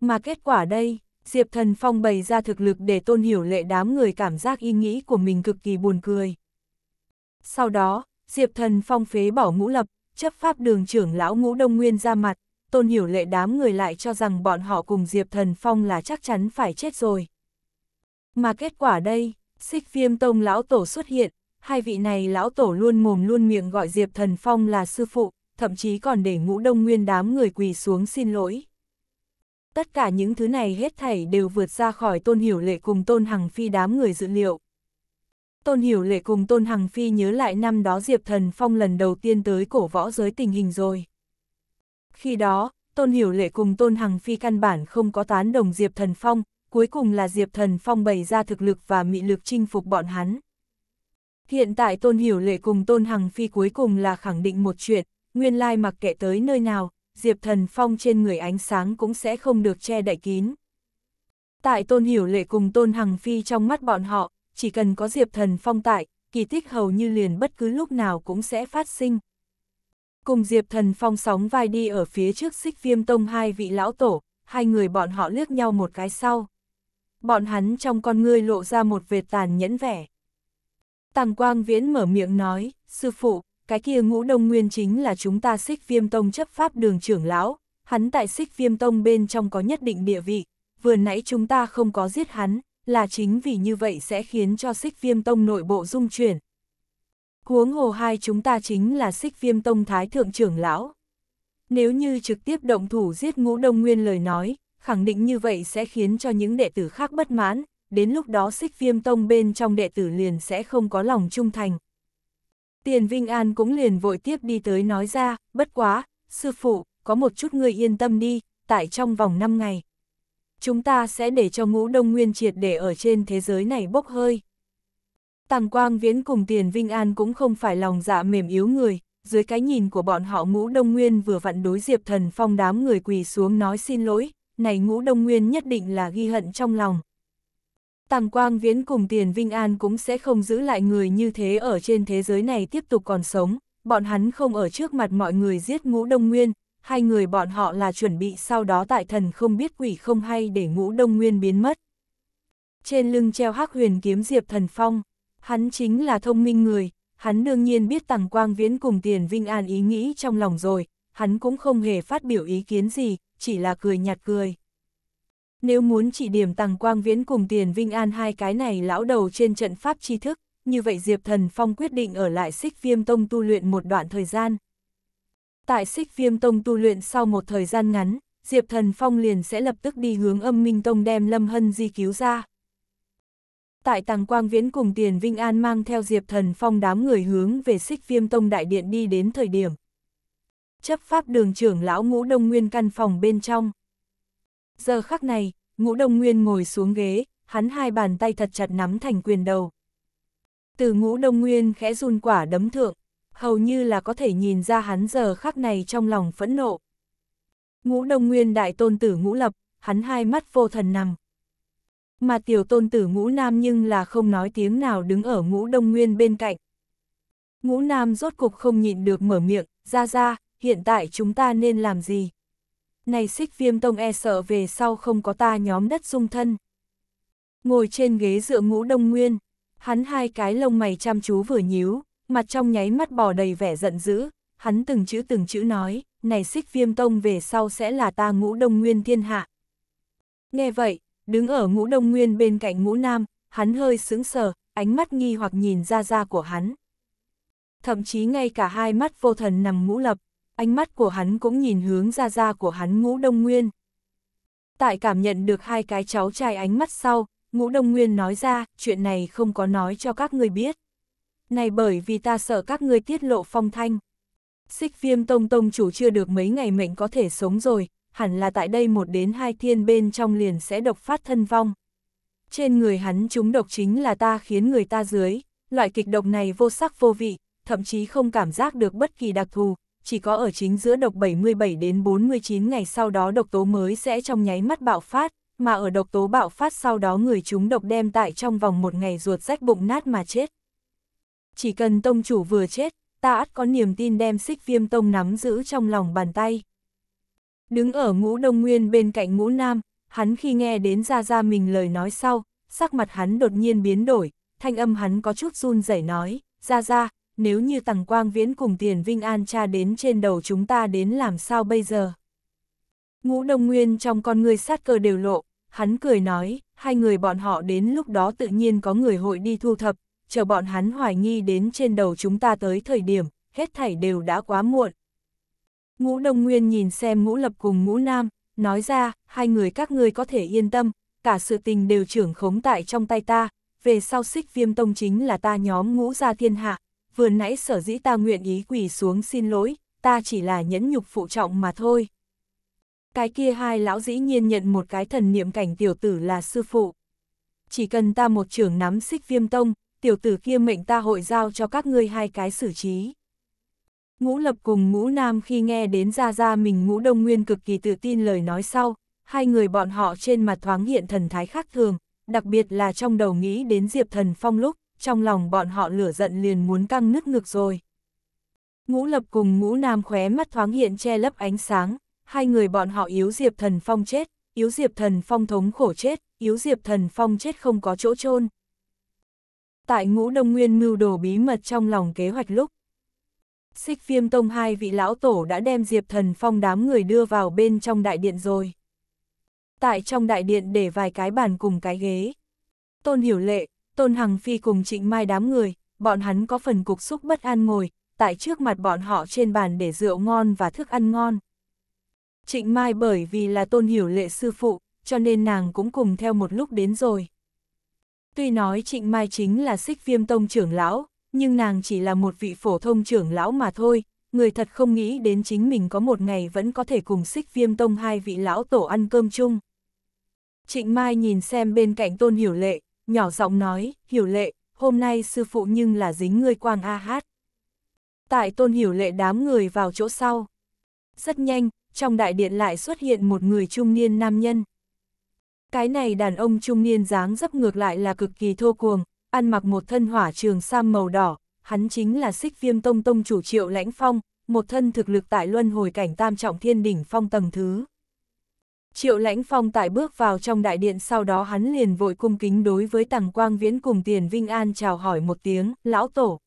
Mà kết quả đây, Diệp Thần Phong bày ra thực lực để tôn hiểu lệ đám người cảm giác ý nghĩ của mình cực kỳ buồn cười. Sau đó, Diệp Thần Phong phế bỏ ngũ lập, chấp pháp đường trưởng lão ngũ đông nguyên ra mặt, tôn hiểu lệ đám người lại cho rằng bọn họ cùng Diệp Thần Phong là chắc chắn phải chết rồi. Mà kết quả đây, xích viêm tông lão tổ xuất hiện, hai vị này lão tổ luôn mồm luôn miệng gọi Diệp Thần Phong là sư phụ, thậm chí còn để ngũ đông nguyên đám người quỳ xuống xin lỗi. Tất cả những thứ này hết thảy đều vượt ra khỏi tôn hiểu lệ cùng tôn hằng phi đám người dự liệu. Tôn Hiểu Lệ cùng Tôn Hằng Phi nhớ lại năm đó Diệp Thần Phong lần đầu tiên tới cổ võ giới tình hình rồi. Khi đó, Tôn Hiểu Lệ cùng Tôn Hằng Phi căn bản không có tán đồng Diệp Thần Phong, cuối cùng là Diệp Thần Phong bày ra thực lực và mị lực chinh phục bọn hắn. Hiện tại Tôn Hiểu Lệ cùng Tôn Hằng Phi cuối cùng là khẳng định một chuyện, nguyên lai mặc kệ tới nơi nào, Diệp Thần Phong trên người ánh sáng cũng sẽ không được che đậy kín. Tại Tôn Hiểu Lệ cùng Tôn Hằng Phi trong mắt bọn họ, chỉ cần có Diệp Thần Phong tại, kỳ tích hầu như liền bất cứ lúc nào cũng sẽ phát sinh. Cùng Diệp Thần Phong sóng vai đi ở phía trước xích viêm tông hai vị lão tổ, hai người bọn họ liếc nhau một cái sau. Bọn hắn trong con ngươi lộ ra một vệt tàn nhẫn vẻ. Tàng Quang Viễn mở miệng nói, sư phụ, cái kia ngũ đông nguyên chính là chúng ta xích viêm tông chấp pháp đường trưởng lão, Hắn tại xích viêm tông bên trong có nhất định địa vị, vừa nãy chúng ta không có giết hắn, là chính vì như vậy sẽ khiến cho xích viêm tông nội bộ dung chuyển. Huống hồ hai chúng ta chính là xích viêm tông thái thượng trưởng lão. Nếu như trực tiếp động thủ giết ngũ đông nguyên lời nói, khẳng định như vậy sẽ khiến cho những đệ tử khác bất mãn, đến lúc đó xích viêm tông bên trong đệ tử liền sẽ không có lòng trung thành. Tiền Vinh An cũng liền vội tiếp đi tới nói ra, bất quá, sư phụ, có một chút người yên tâm đi, tại trong vòng 5 ngày. Chúng ta sẽ để cho ngũ đông nguyên triệt để ở trên thế giới này bốc hơi. Tàng Quang Viễn cùng Tiền Vinh An cũng không phải lòng dạ mềm yếu người, dưới cái nhìn của bọn họ ngũ đông nguyên vừa vặn đối diệp thần phong đám người quỳ xuống nói xin lỗi, này ngũ đông nguyên nhất định là ghi hận trong lòng. Tàng Quang Viễn cùng Tiền Vinh An cũng sẽ không giữ lại người như thế ở trên thế giới này tiếp tục còn sống, bọn hắn không ở trước mặt mọi người giết ngũ đông nguyên, hai người bọn họ là chuẩn bị sau đó tại thần không biết quỷ không hay để ngũ đông nguyên biến mất. Trên lưng treo hắc huyền kiếm Diệp Thần Phong, hắn chính là thông minh người, hắn đương nhiên biết Tàng Quang Viễn cùng Tiền Vinh An ý nghĩ trong lòng rồi, hắn cũng không hề phát biểu ý kiến gì, chỉ là cười nhạt cười. Nếu muốn chỉ điểm Tằng Quang Viễn cùng Tiền Vinh An hai cái này lão đầu trên trận pháp tri thức, như vậy Diệp Thần Phong quyết định ở lại xích viêm tông tu luyện một đoạn thời gian. Tại xích viêm tông tu luyện sau một thời gian ngắn, Diệp Thần Phong liền sẽ lập tức đi hướng âm minh tông đem Lâm Hân Di cứu ra. Tại Tàng Quang Viễn cùng Tiền Vinh An mang theo Diệp Thần Phong đám người hướng về xích viêm tông đại điện đi đến thời điểm. Chấp pháp đường trưởng lão ngũ đông nguyên căn phòng bên trong. Giờ khắc này, ngũ đông nguyên ngồi xuống ghế, hắn hai bàn tay thật chặt nắm thành quyền đầu. Từ ngũ đông nguyên khẽ run quả đấm thượng, hầu như là có thể nhìn ra hắn giờ khắc này trong lòng phẫn nộ. Ngũ đông nguyên đại tôn tử ngũ lập, hắn hai mắt vô thần nằm. Mà tiểu tôn tử ngũ nam nhưng là không nói tiếng nào đứng ở ngũ đông nguyên bên cạnh. Ngũ nam rốt cục không nhịn được mở miệng, ra ra, hiện tại chúng ta nên làm gì? Này xích viêm tông e sợ về sau không có ta nhóm đất dung thân. Ngồi trên ghế dựa ngũ đông nguyên, hắn hai cái lông mày chăm chú vừa nhíu, mặt trong nháy mắt bò đầy vẻ giận dữ, hắn từng chữ từng chữ nói, này xích viêm tông về sau sẽ là ta ngũ đông nguyên thiên hạ. Nghe vậy, đứng ở ngũ đông nguyên bên cạnh ngũ nam, hắn hơi sững sờ, ánh mắt nghi hoặc nhìn ra ra của hắn. Thậm chí ngay cả hai mắt vô thần nằm ngũ lập, ánh mắt của hắn cũng nhìn hướng ra ra của hắn ngũ đông nguyên. Tại cảm nhận được hai cái cháu trai ánh mắt sau, ngũ đông nguyên nói ra, chuyện này không có nói cho các người biết. Này bởi vì ta sợ các ngươi tiết lộ phong thanh. Xích viêm tông tông chủ chưa được mấy ngày mệnh có thể sống rồi, hẳn là tại đây một đến hai thiên bên trong liền sẽ độc phát thân vong. Trên người hắn chúng độc chính là ta khiến người ta dưới, loại kịch độc này vô sắc vô vị, thậm chí không cảm giác được bất kỳ đặc thù, chỉ có ở chính giữa độc 77 đến 49 ngày sau đó độc tố mới sẽ trong nháy mắt bạo phát, mà ở độc tố bạo phát sau đó người chúng độc đem tại trong vòng một ngày ruột rách bụng nát mà chết. Chỉ cần tông chủ vừa chết, ta ắt có niềm tin đem xích viêm tông nắm giữ trong lòng bàn tay. Đứng ở ngũ đông nguyên bên cạnh ngũ nam, hắn khi nghe đến ra ra mình lời nói sau, sắc mặt hắn đột nhiên biến đổi, thanh âm hắn có chút run rẩy nói, ra ra, nếu như Tằng quang viễn cùng tiền vinh an cha đến trên đầu chúng ta đến làm sao bây giờ. Ngũ đông nguyên trong con người sát cơ đều lộ, hắn cười nói, hai người bọn họ đến lúc đó tự nhiên có người hội đi thu thập, chờ bọn hắn hoài nghi đến trên đầu chúng ta tới thời điểm, hết thảy đều đã quá muộn. Ngũ Đông Nguyên nhìn xem ngũ lập cùng ngũ nam, nói ra, hai người các ngươi có thể yên tâm, cả sự tình đều trưởng khống tại trong tay ta, về sau xích viêm tông chính là ta nhóm ngũ gia thiên hạ, vừa nãy sở dĩ ta nguyện ý quỳ xuống xin lỗi, ta chỉ là nhẫn nhục phụ trọng mà thôi. Cái kia hai lão dĩ nhiên nhận một cái thần niệm cảnh tiểu tử là sư phụ. Chỉ cần ta một trưởng nắm xích viêm tông, tiểu tử kia mệnh ta hội giao cho các ngươi hai cái xử trí. Ngũ lập cùng ngũ nam khi nghe đến ra ra mình ngũ đông nguyên cực kỳ tự tin lời nói sau, hai người bọn họ trên mặt thoáng hiện thần thái khác thường, đặc biệt là trong đầu nghĩ đến Diệp Thần Phong lúc, trong lòng bọn họ lửa giận liền muốn căng nứt ngực rồi. Ngũ lập cùng ngũ nam khóe mắt thoáng hiện che lấp ánh sáng, hai người bọn họ yếu Diệp Thần Phong chết, yếu Diệp Thần Phong thống khổ chết, yếu Diệp Thần Phong chết không có chỗ chôn Tại ngũ đông nguyên mưu đồ bí mật trong lòng kế hoạch lúc, Xích viêm tông hai vị lão tổ đã đem Diệp Thần Phong đám người đưa vào bên trong đại điện rồi. Tại trong đại điện để vài cái bàn cùng cái ghế. Tôn Hiểu Lệ, Tôn Hằng Phi cùng Trịnh Mai đám người, bọn hắn có phần cục xúc bất an ngồi, tại trước mặt bọn họ trên bàn để rượu ngon và thức ăn ngon. Trịnh Mai bởi vì là Tôn Hiểu Lệ sư phụ, cho nên nàng cũng cùng theo một lúc đến rồi. Tuy nói Trịnh Mai chính là xích viêm tông trưởng lão, nhưng nàng chỉ là một vị phổ thông trưởng lão mà thôi, người thật không nghĩ đến chính mình có một ngày vẫn có thể cùng xích viêm tông hai vị lão tổ ăn cơm chung. Trịnh Mai nhìn xem bên cạnh tôn hiểu lệ, nhỏ giọng nói, hiểu lệ, hôm nay sư phụ nhưng là dính ngươi quang A hát. Tại tôn hiểu lệ đám người vào chỗ sau. Rất nhanh, trong đại điện lại xuất hiện một người trung niên nam nhân. Cái này đàn ông trung niên dáng dấp ngược lại là cực kỳ thô cuồng, ăn mặc một thân hỏa trường sam màu đỏ, hắn chính là xích viêm tông tông chủ triệu lãnh phong, một thân thực lực tại luân hồi cảnh tam trọng thiên đỉnh phong tầng thứ. Triệu lãnh phong tại bước vào trong đại điện sau đó hắn liền vội cung kính đối với Tằng quang viễn cùng tiền Vinh An chào hỏi một tiếng, lão tổ.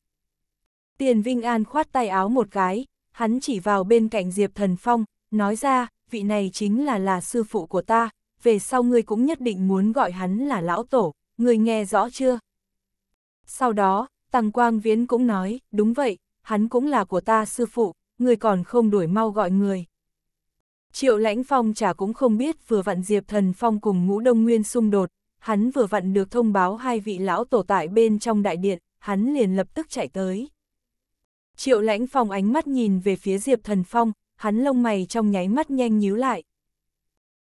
Tiền Vinh An khoát tay áo một cái, hắn chỉ vào bên cạnh Diệp Thần Phong, nói ra, vị này chính là là sư phụ của ta, về sau ngươi cũng nhất định muốn gọi hắn là lão tổ, ngươi nghe rõ chưa? Sau đó, Tằng Quang Viễn cũng nói, đúng vậy, hắn cũng là của ta sư phụ, người còn không đuổi mau gọi người. Triệu Lãnh Phong chả cũng không biết vừa vặn Diệp Thần Phong cùng Ngũ Đông Nguyên xung đột, hắn vừa vặn được thông báo hai vị lão tổ tại bên trong đại điện, hắn liền lập tức chạy tới. Triệu Lãnh Phong ánh mắt nhìn về phía Diệp Thần Phong, hắn lông mày trong nháy mắt nhanh nhíu lại.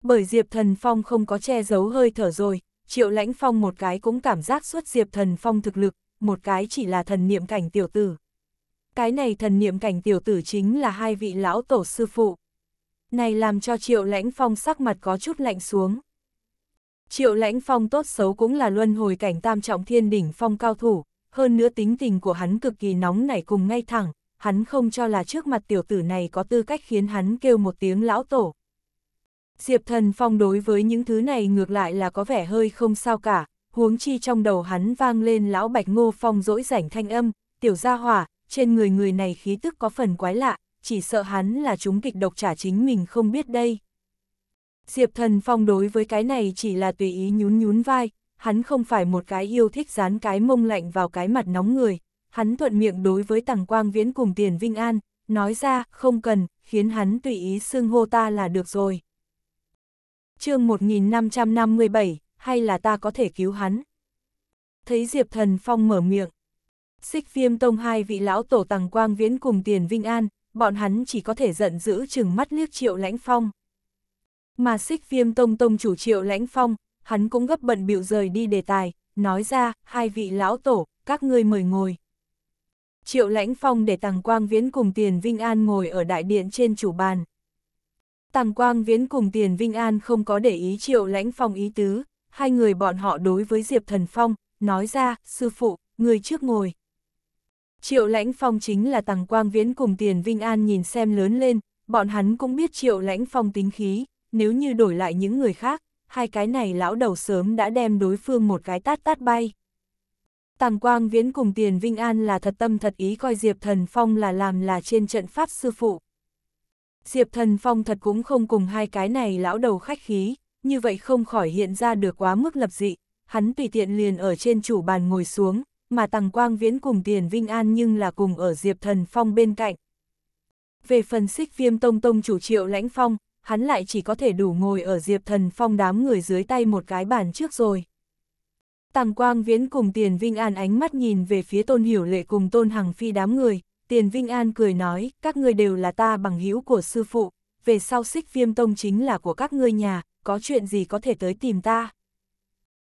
Bởi Diệp Thần Phong không có che giấu hơi thở rồi, Triệu Lãnh Phong một cái cũng cảm giác suốt Diệp Thần Phong thực lực, một cái chỉ là thần niệm cảnh tiểu tử. Cái này thần niệm cảnh tiểu tử chính là hai vị lão tổ sư phụ. Này làm cho Triệu Lãnh Phong sắc mặt có chút lạnh xuống. Triệu Lãnh Phong tốt xấu cũng là luân hồi cảnh tam trọng thiên đỉnh phong cao thủ, hơn nữa tính tình của hắn cực kỳ nóng nảy cùng ngay thẳng, hắn không cho là trước mặt tiểu tử này có tư cách khiến hắn kêu một tiếng lão tổ. Diệp Thần Phong đối với những thứ này ngược lại là có vẻ hơi không sao cả, huống chi trong đầu hắn vang lên lão Bạch Ngô Phong dỗi rảnh thanh âm, tiểu gia hỏa, trên người người này khí tức có phần quái lạ, chỉ sợ hắn là chúng kịch độc trả chính mình không biết đây. Diệp Thần Phong đối với cái này chỉ là tùy ý nhún nhún vai, hắn không phải một cái yêu thích dán cái mông lạnh vào cái mặt nóng người, hắn thuận miệng đối với Tằng Quang Viễn cùng Tiền Vinh An, nói ra, không cần, khiến hắn tùy ý xưng hô ta là được rồi. chương 1557, hay là ta có thể cứu hắn? Thấy Diệp Thần Phong mở miệng. Xích viêm tông hai vị lão tổ Tằng Quang Viễn cùng Tiền Vinh An, bọn hắn chỉ có thể giận dữ chừng mắt liếc Triệu Lãnh Phong. Mà xích viêm tông tông chủ Triệu Lãnh Phong, hắn cũng gấp bận biểu rời đi đề tài, nói ra, hai vị lão tổ, các ngươi mời ngồi. Triệu Lãnh Phong để tàng Quang Viễn cùng Tiền Vinh An ngồi ở đại điện trên chủ bàn. tàng Quang Viễn cùng Tiền Vinh An không có để ý Triệu Lãnh Phong ý tứ, hai người bọn họ đối với Diệp Thần Phong, nói ra, sư phụ, người trước ngồi. Triệu Lãnh Phong chính là Tằng Quang Viễn cùng Tiền Vinh An nhìn xem lớn lên, bọn hắn cũng biết Triệu Lãnh Phong tính khí, nếu như đổi lại những người khác, hai cái này lão đầu sớm đã đem đối phương một cái tát tát bay. Tàng Quang Viễn cùng Tiền Vinh An là thật tâm thật ý coi Diệp Thần Phong là làm là trên trận pháp sư phụ. Diệp Thần Phong thật cũng không cùng hai cái này lão đầu khách khí, như vậy không khỏi hiện ra được quá mức lập dị, hắn tùy tiện liền ở trên chủ bàn ngồi xuống, mà Tằng Quang Viễn cùng Tiền Vinh An nhưng là cùng ở Diệp Thần Phong bên cạnh. Về phần xích viêm tông tông chủ triệu lãnh phong, hắn lại chỉ có thể đủ ngồi ở Diệp Thần Phong đám người dưới tay một cái bàn trước rồi. Tằng Quang Viễn cùng Tiền Vinh An ánh mắt nhìn về phía Tôn Hiểu Lệ cùng Tôn Hằng Phi đám người, Tiền Vinh An cười nói, các ngươi đều là ta bằng hữu của sư phụ, về sau xích viêm tông chính là của các ngươi nhà, có chuyện gì có thể tới tìm ta.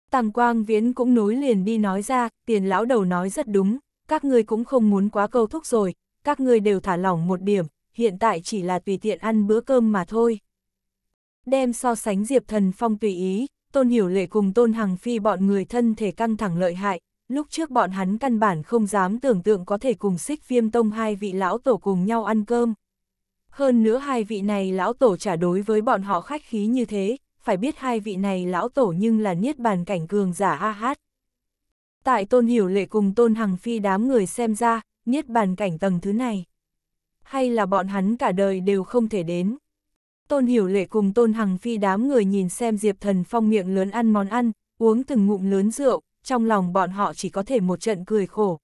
Tàng Quang Viễn cũng nối liền đi nói ra, tiền lão đầu nói rất đúng, các ngươi cũng không muốn quá câu thúc rồi, các ngươi đều thả lỏng một điểm, hiện tại chỉ là tùy tiện ăn bữa cơm mà thôi. Đem so sánh Diệp Thần Phong tùy ý, Tôn Hiểu Lệ cùng Tôn Hằng Phi bọn người thân thể căng thẳng lợi hại, lúc trước bọn hắn căn bản không dám tưởng tượng có thể cùng xích viêm tông hai vị lão tổ cùng nhau ăn cơm. Hơn nữa hai vị này lão tổ trả đối với bọn họ khách khí như thế, phải biết hai vị này lão tổ nhưng là niết bàn cảnh cường giả a hát. Tại tôn hiểu lệ cùng tôn hằng phi đám người xem ra, niết bàn cảnh tầng thứ này. hay là bọn hắn cả đời đều không thể đến. Tôn Hiểu Lệ cùng Tôn Hằng Phi đám người nhìn xem Diệp Thần Phong miệng lớn ăn món ăn, uống từng ngụm lớn rượu, trong lòng bọn họ chỉ có thể một trận cười khổ.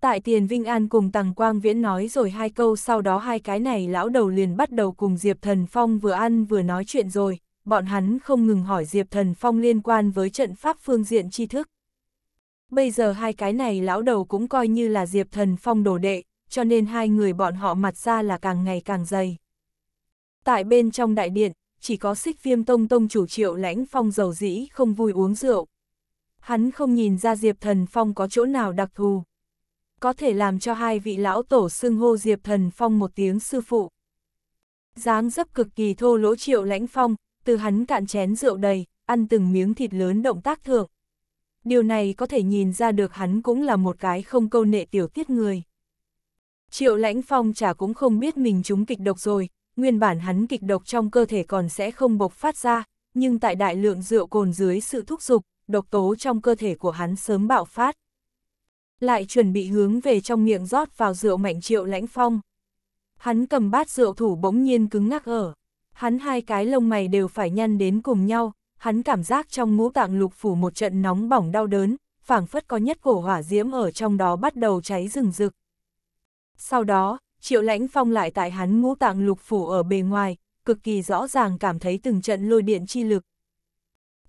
Tại tiền Vinh An cùng Tằng Quang Viễn nói rồi hai câu sau đó hai cái này lão đầu liền bắt đầu cùng Diệp Thần Phong vừa ăn vừa nói chuyện rồi, bọn hắn không ngừng hỏi Diệp Thần Phong liên quan với trận pháp phương diện tri thức. Bây giờ hai cái này lão đầu cũng coi như là Diệp Thần Phong đồ đệ, cho nên hai người bọn họ mặt ra là càng ngày càng dày. Tại bên trong đại điện, chỉ có xích viêm tông tông chủ triệu lãnh phong dầu dĩ không vui uống rượu. Hắn không nhìn ra Diệp Thần Phong có chỗ nào đặc thù. Có thể làm cho hai vị lão tổ xưng hô Diệp Thần Phong một tiếng sư phụ. dáng dấp cực kỳ thô lỗ triệu lãnh phong, từ hắn cạn chén rượu đầy, ăn từng miếng thịt lớn động tác thượng. Điều này có thể nhìn ra được hắn cũng là một cái không câu nệ tiểu tiết người. Triệu lãnh phong chả cũng không biết mình trúng kịch độc rồi, nguyên bản hắn kịch độc trong cơ thể còn sẽ không bộc phát ra, nhưng tại đại lượng rượu cồn dưới sự thúc giục, độc tố trong cơ thể của hắn sớm bạo phát. Lại chuẩn bị hướng về trong miệng rót vào rượu mạnh triệu lãnh phong. Hắn cầm bát rượu thủ bỗng nhiên cứng ngắc ở. Hắn hai cái lông mày đều phải nhăn đến cùng nhau, hắn cảm giác trong ngũ tạng lục phủ một trận nóng bỏng đau đớn, phảng phất có nhất cổ hỏa diễm ở trong đó bắt đầu cháy rừng rực. Sau đó, triệu lãnh phong lại tại hắn ngũ tạng lục phủ ở bề ngoài, cực kỳ rõ ràng cảm thấy từng trận lôi điện chi lực.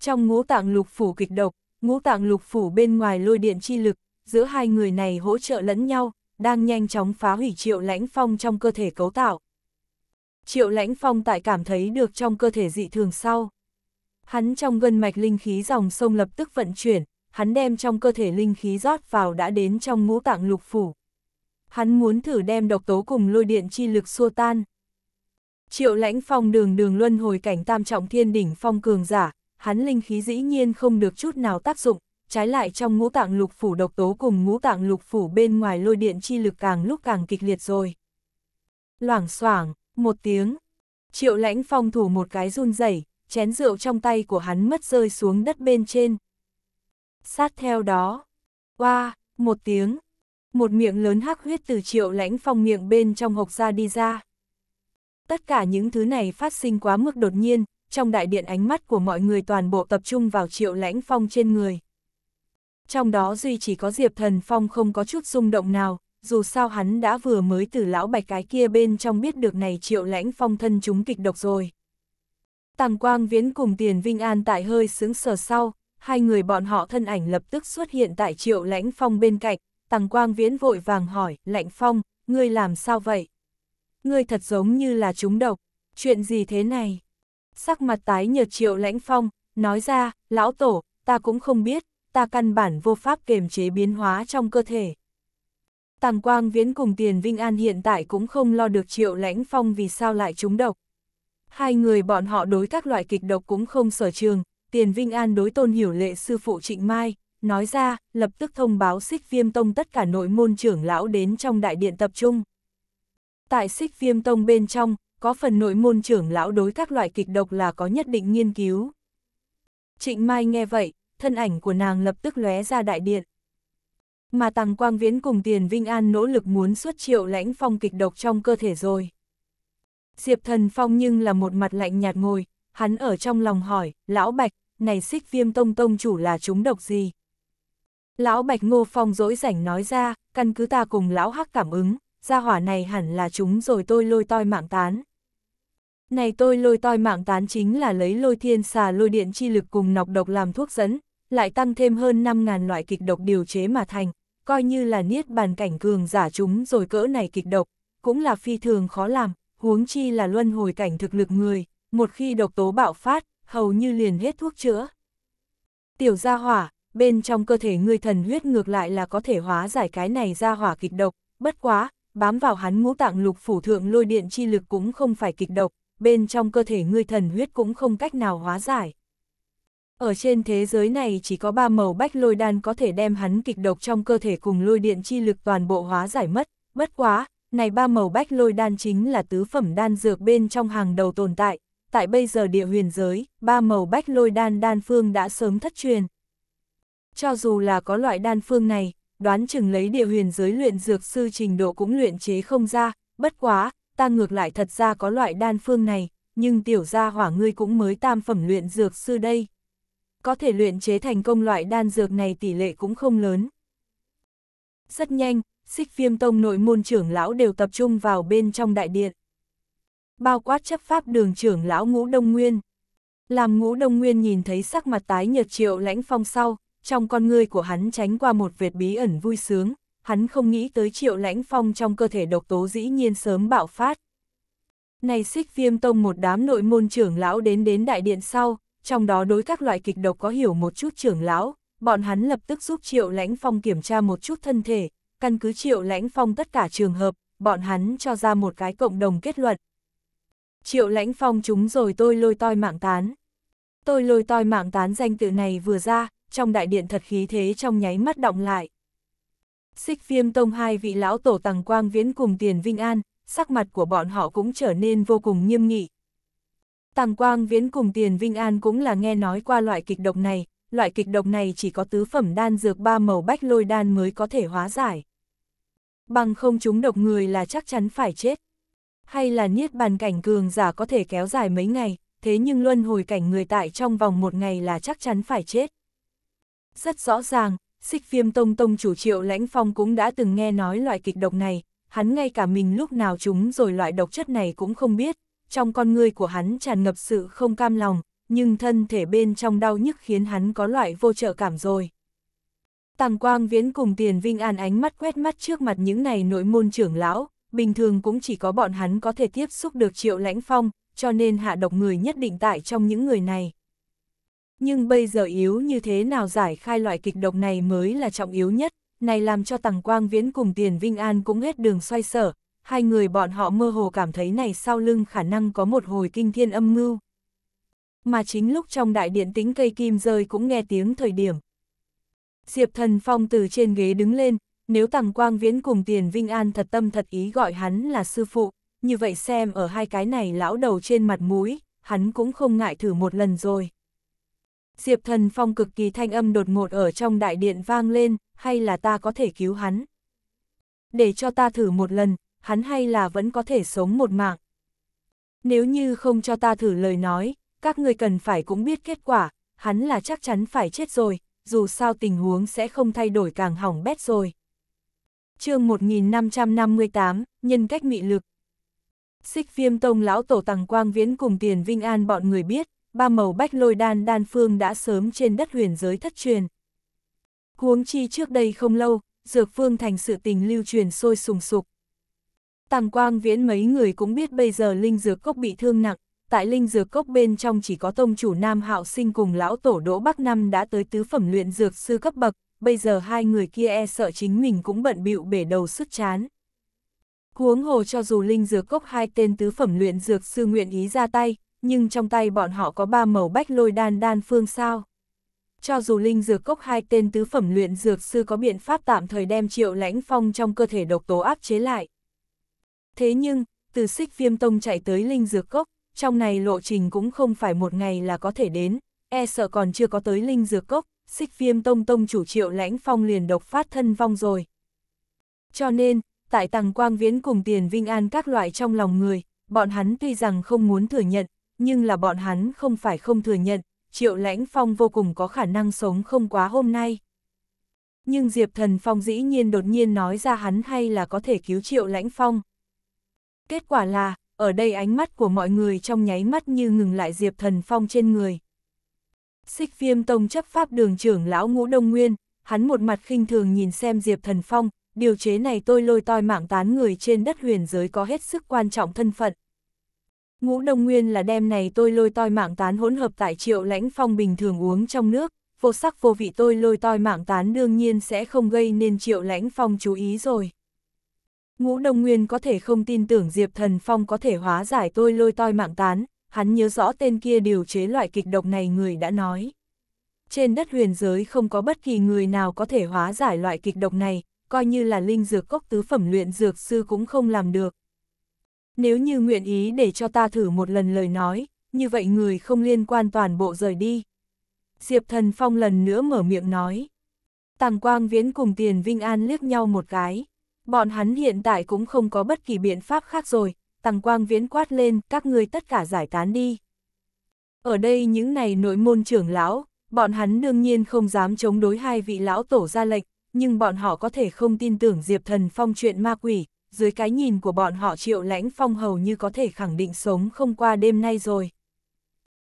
Trong ngũ tạng lục phủ kịch độc, ngũ tạng lục phủ bên ngoài lôi điện chi lực, giữa hai người này hỗ trợ lẫn nhau, đang nhanh chóng phá hủy triệu lãnh phong trong cơ thể cấu tạo. Triệu lãnh phong tại cảm thấy được trong cơ thể dị thường sau. Hắn trong gân mạch linh khí dòng sông lập tức vận chuyển, hắn đem trong cơ thể linh khí rót vào đã đến trong ngũ tạng lục phủ. Hắn muốn thử đem độc tố cùng lôi điện chi lực xua tan. Triệu lãnh phong đường đường luân hồi cảnh tam trọng thiên đỉnh phong cường giả, hắn linh khí dĩ nhiên không được chút nào tác dụng, trái lại trong ngũ tạng lục phủ độc tố cùng ngũ tạng lục phủ bên ngoài lôi điện chi lực càng lúc càng kịch liệt rồi. Loảng xoảng một tiếng, triệu lãnh phong thủ một cái run rẩy chén rượu trong tay của hắn mất rơi xuống đất bên trên. Sát theo đó, qua, wow, một tiếng, một miệng lớn hắc huyết từ triệu lãnh phong miệng bên trong hộc ra đi ra. Tất cả những thứ này phát sinh quá mức đột nhiên, trong đại điện ánh mắt của mọi người toàn bộ tập trung vào triệu lãnh phong trên người. Trong đó duy chỉ có Diệp Thần Phong không có chút rung động nào, dù sao hắn đã vừa mới từ lão bạch cái kia bên trong biết được này triệu lãnh phong thân chúng kịch độc rồi. Tàng Quang Viễn cùng Tiền Vinh An tại hơi sướng sờ sau, hai người bọn họ thân ảnh lập tức xuất hiện tại triệu lãnh phong bên cạnh, Tàng Quang Viễn vội vàng hỏi, lãnh phong, ngươi làm sao vậy? Ngươi thật giống như là chúng độc, chuyện gì thế này? Sắc mặt tái nhợt triệu lãnh phong, nói ra, lão tổ, ta cũng không biết, ta căn bản vô pháp kềm chế biến hóa trong cơ thể. Tàng Quang Viễn cùng Tiền Vinh An hiện tại cũng không lo được triệu lãnh phong vì sao lại trúng độc. Hai người bọn họ đối các loại kịch độc cũng không sở trường, Tiền Vinh An đối tôn hiểu lệ sư phụ Trịnh Mai, nói ra, lập tức thông báo xích viêm tông tất cả nội môn trưởng lão đến trong đại điện tập trung. Tại xích viêm tông bên trong, có phần nội môn trưởng lão đối các loại kịch độc là có nhất định nghiên cứu. Trịnh Mai nghe vậy, thân ảnh của nàng lập tức lóe ra đại điện. Mà Tằng Quang Viễn cùng Tiền Vinh An nỗ lực muốn xuất triệu lãnh phong kịch độc trong cơ thể rồi. Diệp Thần Phong nhưng là một mặt lạnh nhạt ngồi, hắn ở trong lòng hỏi, Lão Bạch, này xích viêm tông tông chủ là chúng độc gì? Lão Bạch Ngô Phong dỗi rảnh nói ra, căn cứ ta cùng Lão Hắc cảm ứng, gia hỏa này hẳn là chúng rồi tôi lôi toi mạng tán. Này tôi lôi toi mạng tán chính là lấy lôi thiên xà lôi điện chi lực cùng nọc độc làm thuốc dẫn, lại tăng thêm hơn 5.000 loại kịch độc điều chế mà thành, coi như là niết bàn cảnh cường giả chúng rồi cỡ này kịch độc, cũng là phi thường khó làm, huống chi là luân hồi cảnh thực lực người, một khi độc tố bạo phát, hầu như liền hết thuốc chữa. Tiểu gia hỏa, bên trong cơ thể ngươi thần huyết ngược lại là có thể hóa giải cái này ra hỏa kịch độc, bất quá, bám vào hắn ngũ tạng lục phủ thượng lôi điện chi lực cũng không phải kịch độc, bên trong cơ thể ngươi thần huyết cũng không cách nào hóa giải. Ở trên thế giới này chỉ có ba màu bách lôi đan có thể đem hắn kịch độc trong cơ thể cùng lôi điện chi lực toàn bộ hóa giải mất, bất quá, này ba màu bách lôi đan chính là tứ phẩm đan dược bên trong hàng đầu tồn tại, tại bây giờ địa huyền giới, ba màu bách lôi đan đan phương đã sớm thất truyền. Cho dù là có loại đan phương này, đoán chừng lấy địa huyền giới luyện dược sư trình độ cũng luyện chế không ra, bất quá, ta ngược lại thật ra có loại đan phương này, nhưng tiểu gia hỏa ngươi cũng mới tam phẩm luyện dược sư đây. Có thể luyện chế thành công loại đan dược này tỷ lệ cũng không lớn. Rất nhanh, xích viêm tông nội môn trưởng lão đều tập trung vào bên trong đại điện. Bao quát chấp pháp đường trưởng lão ngũ đông nguyên. Làm ngũ đông nguyên nhìn thấy sắc mặt tái nhợt triệu lãnh phong sau, trong con ngươi của hắn tránh qua một vệt bí ẩn vui sướng, hắn không nghĩ tới triệu lãnh phong trong cơ thể độc tố dĩ nhiên sớm bạo phát. Này xích viêm tông một đám nội môn trưởng lão đến đến đại điện sau, trong đó đối các loại kịch độc có hiểu một chút trưởng lão, bọn hắn lập tức giúp triệu lãnh phong kiểm tra một chút thân thể, căn cứ triệu lãnh phong tất cả trường hợp, bọn hắn cho ra một cái cộng đồng kết luận. Triệu lãnh phong chúng rồi tôi lôi toi mạng tán. Tôi lôi toi mạng tán danh tự này vừa ra, trong đại điện thật khí thế trong nháy mắt động lại. Xích viêm tông hai vị lão tổ tàng quang viễn cùng tiền vinh an, sắc mặt của bọn họ cũng trở nên vô cùng nghiêm nghị. Tàng quang viễn cùng tiền vinh an cũng là nghe nói qua loại kịch độc này, loại kịch độc này chỉ có tứ phẩm đan dược ba màu bách lôi đan mới có thể hóa giải. Bằng không chúng độc người là chắc chắn phải chết. Hay là niết bàn cảnh cường giả có thể kéo dài mấy ngày, thế nhưng luân hồi cảnh người tại trong vòng một ngày là chắc chắn phải chết. Rất rõ ràng, xích Phiêm tông tông chủ triệu lãnh phong cũng đã từng nghe nói loại kịch độc này, hắn ngay cả mình lúc nào chúng rồi loại độc chất này cũng không biết, trong con người của hắn tràn ngập sự không cam lòng, nhưng thân thể bên trong đau nhức khiến hắn có loại vô trợ cảm rồi. Tàng Quang Viễn cùng Tiền Vinh An ánh mắt quét mắt trước mặt những này nội môn trưởng lão, bình thường cũng chỉ có bọn hắn có thể tiếp xúc được triệu lãnh phong, cho nên hạ độc người nhất định tại trong những người này. Nhưng bây giờ yếu như thế nào giải khai loại kịch độc này mới là trọng yếu nhất, này làm cho tàng Quang Viễn cùng Tiền Vinh An cũng hết đường xoay sở, hai người bọn họ mơ hồ cảm thấy này sau lưng khả năng có một hồi kinh thiên âm mưu. Mà chính lúc trong đại điện tính cây kim rơi cũng nghe tiếng thời điểm. Diệp Thần Phong từ trên ghế đứng lên, nếu tàng Quang Viễn cùng Tiền Vinh An thật tâm thật ý gọi hắn là sư phụ, như vậy xem ở hai cái này lão đầu trên mặt mũi, hắn cũng không ngại thử một lần rồi. Diệp Thần Phong cực kỳ thanh âm đột ngột ở trong đại điện vang lên, hay là ta có thể cứu hắn? Để cho ta thử một lần, hắn hay là vẫn có thể sống một mạng. Nếu như không cho ta thử lời nói, các người cần phải cũng biết kết quả, hắn là chắc chắn phải chết rồi, dù sao tình huống sẽ không thay đổi càng hỏng bét rồi. chương 1558, nhân cách mị lực. Xích viêm tông lão tổ tàng quang viễn cùng tiền vinh an bọn người biết, ba màu bách lôi đan đan phương đã sớm trên đất huyền giới thất truyền. Huống chi trước đây không lâu, dược phương thành sự tình lưu truyền sôi sùng sục. Tàng quang viễn mấy người cũng biết bây giờ linh dược cốc bị thương nặng, tại linh dược cốc bên trong chỉ có tông chủ Nam Hạo Sinh cùng lão tổ Đỗ Bắc Năm đã tới tứ phẩm luyện dược sư cấp bậc, bây giờ hai người kia e sợ chính mình cũng bận bịu bể đầu sức chán. Huống hồ cho dù linh dược cốc hai tên tứ phẩm luyện dược sư nguyện ý ra tay, nhưng trong tay bọn họ có ba màu bách lôi đan đan phương sao. Cho dù linh dược cốc hai tên tứ phẩm luyện dược sư có biện pháp tạm thời đem triệu lãnh phong trong cơ thể độc tố áp chế lại. Thế nhưng, từ xích viêm tông chạy tới linh dược cốc, trong này lộ trình cũng không phải một ngày là có thể đến, e sợ còn chưa có tới linh dược cốc, xích viêm tông tông chủ triệu lãnh phong liền độc phát thân vong rồi. Cho nên, tại tầng quang viễn cùng tiền vinh an các loại trong lòng người, bọn hắn tuy rằng không muốn thừa nhận, nhưng là bọn hắn không phải không thừa nhận, Triệu Lãnh Phong vô cùng có khả năng sống không quá hôm nay. Nhưng Diệp Thần Phong dĩ nhiên đột nhiên nói ra hắn hay là có thể cứu Triệu Lãnh Phong. Kết quả là, ở đây ánh mắt của mọi người trong nháy mắt như ngừng lại Diệp Thần Phong trên người. Xích viêm tông chấp pháp đường trưởng lão ngũ đông nguyên, hắn một mặt khinh thường nhìn xem Diệp Thần Phong, điều chế này tôi lôi toi mạng tán người trên đất huyền giới có hết sức quan trọng thân phận. Ngũ Đông Nguyên là đem này tôi lôi toi mạng tán hỗn hợp tại triệu lãnh phong bình thường uống trong nước, vô sắc vô vị tôi lôi toi mạng tán đương nhiên sẽ không gây nên triệu lãnh phong chú ý rồi. Ngũ Đông Nguyên có thể không tin tưởng Diệp Thần Phong có thể hóa giải tôi lôi toi mạng tán, hắn nhớ rõ tên kia điều chế loại kịch độc này người đã nói. Trên đất huyền giới không có bất kỳ người nào có thể hóa giải loại kịch độc này, coi như là linh dược cốc tứ phẩm luyện dược sư cũng không làm được. Nếu như nguyện ý để cho ta thử một lần lời nói, như vậy người không liên quan toàn bộ rời đi. Diệp Thần Phong lần nữa mở miệng nói. Tàng Quang Viễn cùng Tiền Vinh An liếc nhau một cái. Bọn hắn hiện tại cũng không có bất kỳ biện pháp khác rồi, tăng quang viễn quát lên, các ngươi tất cả giải tán đi. Ở đây những này nội môn trưởng lão, bọn hắn đương nhiên không dám chống đối hai vị lão tổ ra lệnh, nhưng bọn họ có thể không tin tưởng Diệp Thần Phong chuyện ma quỷ, dưới cái nhìn của bọn họ triệu lãnh phong hầu như có thể khẳng định sống không qua đêm nay rồi.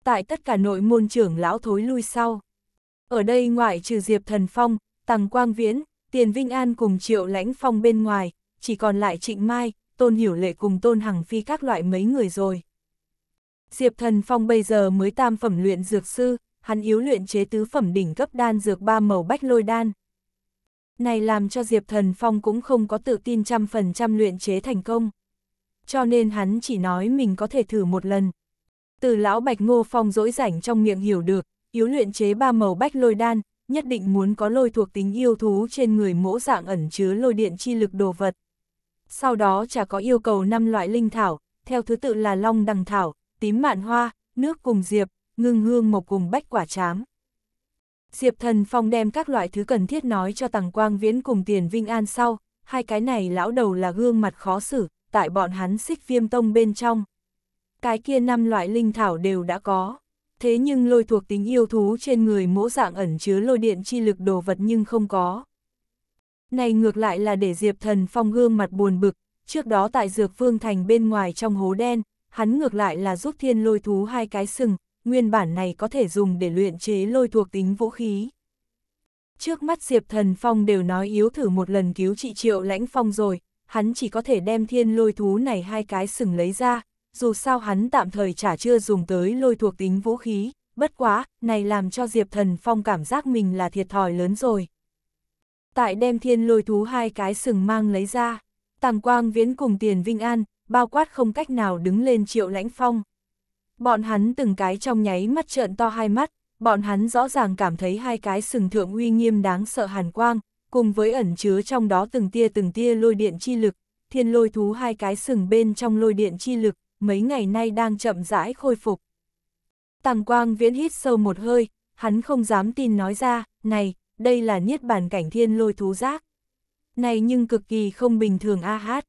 Tại tất cả nội môn trưởng lão thối lui sau. Ở đây ngoại trừ Diệp Thần Phong, Tằng Quang Viễn, Tiền Vinh An cùng triệu lãnh phong bên ngoài, chỉ còn lại Trịnh Mai, Tôn Hiểu Lệ cùng Tôn Hằng Phi các loại mấy người rồi. Diệp Thần Phong bây giờ mới tam phẩm luyện dược sư, hắn yếu luyện chế tứ phẩm đỉnh cấp đan dược ba màu bách lôi đan. Này làm cho Diệp Thần Phong cũng không có tự tin trăm phần trăm luyện chế thành công. Cho nên hắn chỉ nói mình có thể thử một lần. Từ lão Bạch Ngô Phong dỗi rảnh trong miệng hiểu được, yếu luyện chế ba màu bách lôi đan, nhất định muốn có lôi thuộc tính yêu thú trên người mỗ dạng ẩn chứa lôi điện chi lực đồ vật. Sau đó chả có yêu cầu năm loại linh thảo, theo thứ tự là long đằng thảo, tím mạn hoa, nước cùng diệp, ngưng hương mộc cùng bách quả chám. Diệp Thần Phong đem các loại thứ cần thiết nói cho tàng Quang Viễn cùng Tiền Vinh An sau, hai cái này lão đầu là gương mặt khó xử, tại bọn hắn xích viêm tông bên trong. Cái kia năm loại linh thảo đều đã có, thế nhưng lôi thuộc tính yêu thú trên người mỗ dạng ẩn chứa lôi điện chi lực đồ vật nhưng không có. Này ngược lại là để Diệp Thần Phong gương mặt buồn bực, trước đó tại Dược phương Thành bên ngoài trong hố đen, hắn ngược lại là giúp thiên lôi thú hai cái sừng, nguyên bản này có thể dùng để luyện chế lôi thuộc tính vũ khí. Trước mắt Diệp Thần Phong đều nói yếu thử một lần cứu trị triệu lãnh phong rồi, hắn chỉ có thể đem thiên lôi thú này hai cái sừng lấy ra, dù sao hắn tạm thời chả chưa dùng tới lôi thuộc tính vũ khí, bất quá, này làm cho Diệp Thần Phong cảm giác mình là thiệt thòi lớn rồi. Tại đem thiên lôi thú hai cái sừng mang lấy ra, Tàng Quang Viễn cùng Tiền Vinh An, bao quát không cách nào đứng lên triệu lãnh phong. Bọn hắn từng cái trong nháy mắt trợn to hai mắt, bọn hắn rõ ràng cảm thấy hai cái sừng thượng uy nghiêm đáng sợ hàn quang, cùng với ẩn chứa trong đó từng tia từng tia lôi điện chi lực, thiên lôi thú hai cái sừng bên trong lôi điện chi lực, mấy ngày nay đang chậm rãi khôi phục. Tàng quang viễn hít sâu một hơi, hắn không dám tin nói ra, này, đây là niết bàn cảnh thiên lôi thú giác. Này nhưng cực kỳ không bình thường a hát.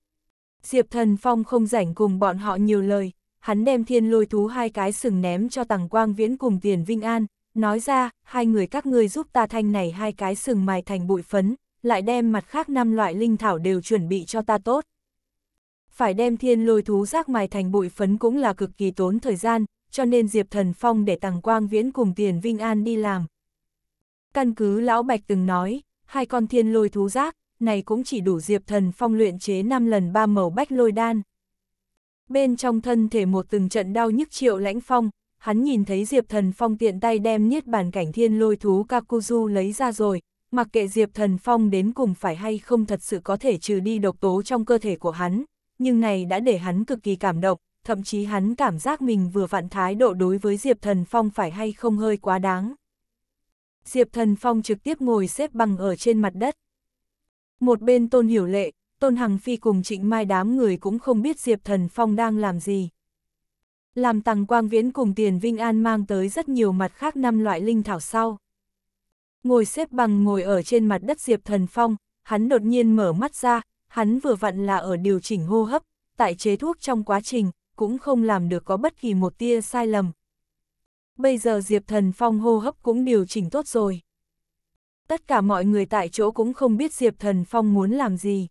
Diệp Thần Phong không rảnh cùng bọn họ nhiều lời, hắn đem thiên lôi thú hai cái sừng ném cho Tàng Quang Viễn cùng Tiền Vinh An, nói ra, hai người các ngươi giúp ta thanh này hai cái sừng mài thành bụi phấn, lại đem mặt khác năm loại linh thảo đều chuẩn bị cho ta tốt. Phải đem thiên lôi thú rác mài thành bụi phấn cũng là cực kỳ tốn thời gian, cho nên Diệp Thần Phong để Tằng Quang Viễn cùng Tiền Vinh An đi làm. Căn cứ Lão Bạch từng nói, hai con thiên lôi thú rác, này cũng chỉ đủ Diệp Thần Phong luyện chế 5 lần ba màu bách lôi đan. Bên trong thân thể một từng trận đau nhức triệu lãnh phong, hắn nhìn thấy Diệp Thần Phong tiện tay đem niết bàn cảnh thiên lôi thú Kakuzu lấy ra rồi, mặc kệ Diệp Thần Phong đến cùng phải hay không thật sự có thể trừ đi độc tố trong cơ thể của hắn, nhưng này đã để hắn cực kỳ cảm động, thậm chí hắn cảm giác mình vừa vặn thái độ đối với Diệp Thần Phong phải hay không hơi quá đáng. Diệp Thần Phong trực tiếp ngồi xếp bằng ở trên mặt đất. Một bên Tôn Hiểu Lệ, Tôn Hằng Phi cùng Trịnh Mai đám người cũng không biết Diệp Thần Phong đang làm gì. Làm Tằng Quang Viễn cùng Tiền Vinh An mang tới rất nhiều mặt khác năm loại linh thảo sau. Ngồi xếp bằng ngồi ở trên mặt đất Diệp Thần Phong, hắn đột nhiên mở mắt ra, hắn vừa vặn là ở điều chỉnh hô hấp, tại chế thuốc trong quá trình, cũng không làm được có bất kỳ một tia sai lầm. Bây giờ Diệp Thần Phong hô hấp cũng điều chỉnh tốt rồi. Tất cả mọi người tại chỗ cũng không biết Diệp Thần Phong muốn làm gì.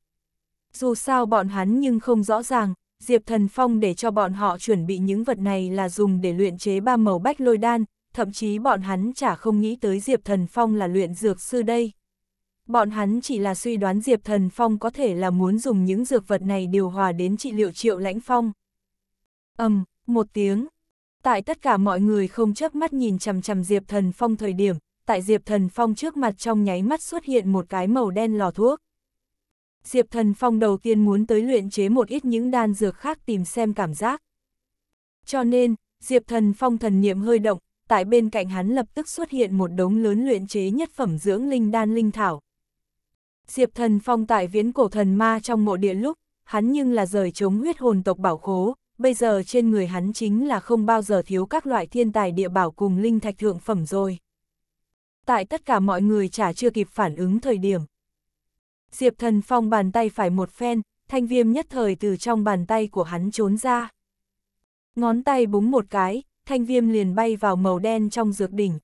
Dù sao bọn hắn nhưng không rõ ràng, Diệp Thần Phong để cho bọn họ chuẩn bị những vật này là dùng để luyện chế ba màu bách lôi đan, thậm chí bọn hắn chả không nghĩ tới Diệp Thần Phong là luyện dược sư đây. Bọn hắn chỉ là suy đoán Diệp Thần Phong có thể là muốn dùng những dược vật này điều hòa đến trị liệu triệu lãnh phong. ầm, um, một tiếng. Tại tất cả mọi người không chớp mắt nhìn chằm chằm Diệp Thần Phong thời điểm, tại Diệp Thần Phong trước mặt trong nháy mắt xuất hiện một cái màu đen lò thuốc. Diệp Thần Phong đầu tiên muốn tới luyện chế một ít những đan dược khác tìm xem cảm giác. Cho nên, Diệp Thần Phong thần niệm hơi động, tại bên cạnh hắn lập tức xuất hiện một đống lớn luyện chế nhất phẩm dưỡng linh đan linh thảo. Diệp Thần Phong tại viễn cổ thần ma trong mộ địa lúc, hắn nhưng là rời chống huyết hồn tộc bảo khố, bây giờ trên người hắn chính là không bao giờ thiếu các loại thiên tài địa bảo cùng linh thạch thượng phẩm rồi. Tại tất cả mọi người chả chưa kịp phản ứng thời điểm. Diệp Thần Phong bàn tay phải một phen, thanh viêm nhất thời từ trong bàn tay của hắn trốn ra. Ngón tay búng một cái, thanh viêm liền bay vào màu đen trong dược đỉnh.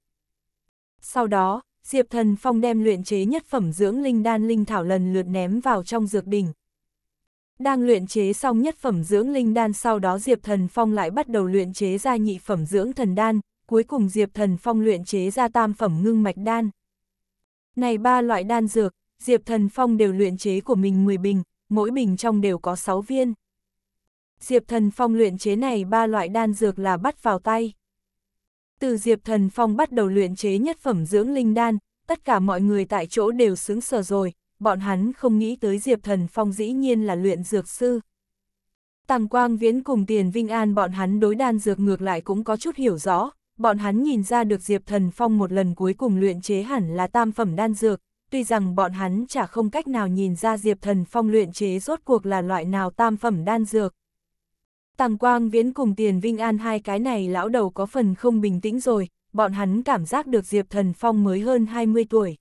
Sau đó, Diệp Thần Phong đem luyện chế nhất phẩm dưỡng linh đan linh thảo lần lượt ném vào trong dược đỉnh. Đang luyện chế xong nhất phẩm dưỡng linh đan sau đó Diệp Thần Phong lại bắt đầu luyện chế ra nhị phẩm dưỡng thần đan, cuối cùng Diệp Thần Phong luyện chế ra tam phẩm ngưng mạch đan. Này ba loại đan dược, Diệp Thần Phong đều luyện chế của mình 10 bình, mỗi bình trong đều có 6 viên. Diệp Thần Phong luyện chế này ba loại đan dược là bắt vào tay. Từ Diệp Thần Phong bắt đầu luyện chế nhất phẩm dưỡng linh đan, tất cả mọi người tại chỗ đều sướng sờ rồi, bọn hắn không nghĩ tới Diệp Thần Phong dĩ nhiên là luyện dược sư. Tàng Quang Viễn cùng Tiền Vinh An bọn hắn đối đan dược ngược lại cũng có chút hiểu rõ, bọn hắn nhìn ra được Diệp Thần Phong một lần cuối cùng luyện chế hẳn là tam phẩm đan dược, tuy rằng bọn hắn chả không cách nào nhìn ra Diệp Thần Phong luyện chế rốt cuộc là loại nào tam phẩm đan dược. Tàng Quang Viễn cùng Tiền Vinh An hai cái này lão đầu có phần không bình tĩnh rồi, bọn hắn cảm giác được Diệp Thần Phong mới hơn 20 tuổi.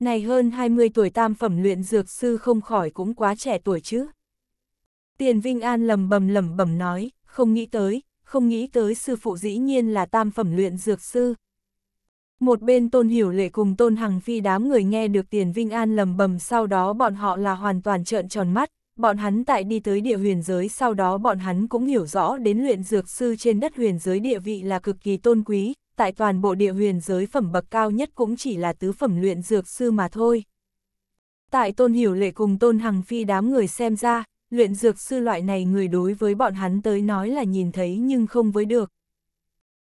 Này hơn 20 tuổi tam phẩm luyện dược sư không khỏi cũng quá trẻ tuổi chứ. Tiền Vinh An lầm bầm lầm bầm nói, không nghĩ tới, không nghĩ tới sư phụ dĩ nhiên là tam phẩm luyện dược sư. Một bên Tôn Hiểu Lệ cùng Tôn Hằng Phi đám người nghe được Tiền Vinh An lầm bầm sau đó bọn họ là hoàn toàn trợn tròn mắt, bọn hắn tại đi tới địa huyền giới sau đó bọn hắn cũng hiểu rõ đến luyện dược sư trên đất huyền giới địa vị là cực kỳ tôn quý, tại toàn bộ địa huyền giới phẩm bậc cao nhất cũng chỉ là tứ phẩm luyện dược sư mà thôi. Tại Tôn Hiểu Lệ cùng Tôn Hằng Phi đám người xem ra, luyện dược sư loại này người đối với bọn hắn tới nói là nhìn thấy nhưng không với được.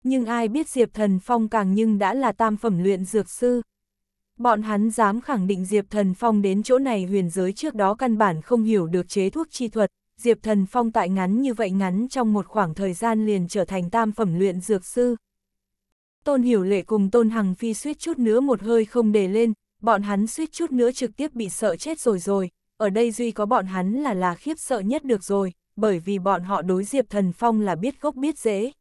Nhưng ai biết Diệp Thần Phong càng nhưng đã là tam phẩm luyện dược sư. Bọn hắn dám khẳng định Diệp Thần Phong đến chỗ này huyền giới trước đó căn bản không hiểu được chế thuốc chi thuật, Diệp Thần Phong tại ngắn như vậy ngắn trong một khoảng thời gian liền trở thành tam phẩm luyện dược sư. Tôn Hiểu Lệ cùng Tôn Hằng Phi suýt chút nữa một hơi không để lên, bọn hắn suýt chút nữa trực tiếp bị sợ chết rồi rồi, ở đây duy có bọn hắn là là khiếp sợ nhất được rồi, bởi vì bọn họ đối Diệp Thần Phong là biết gốc biết dễ.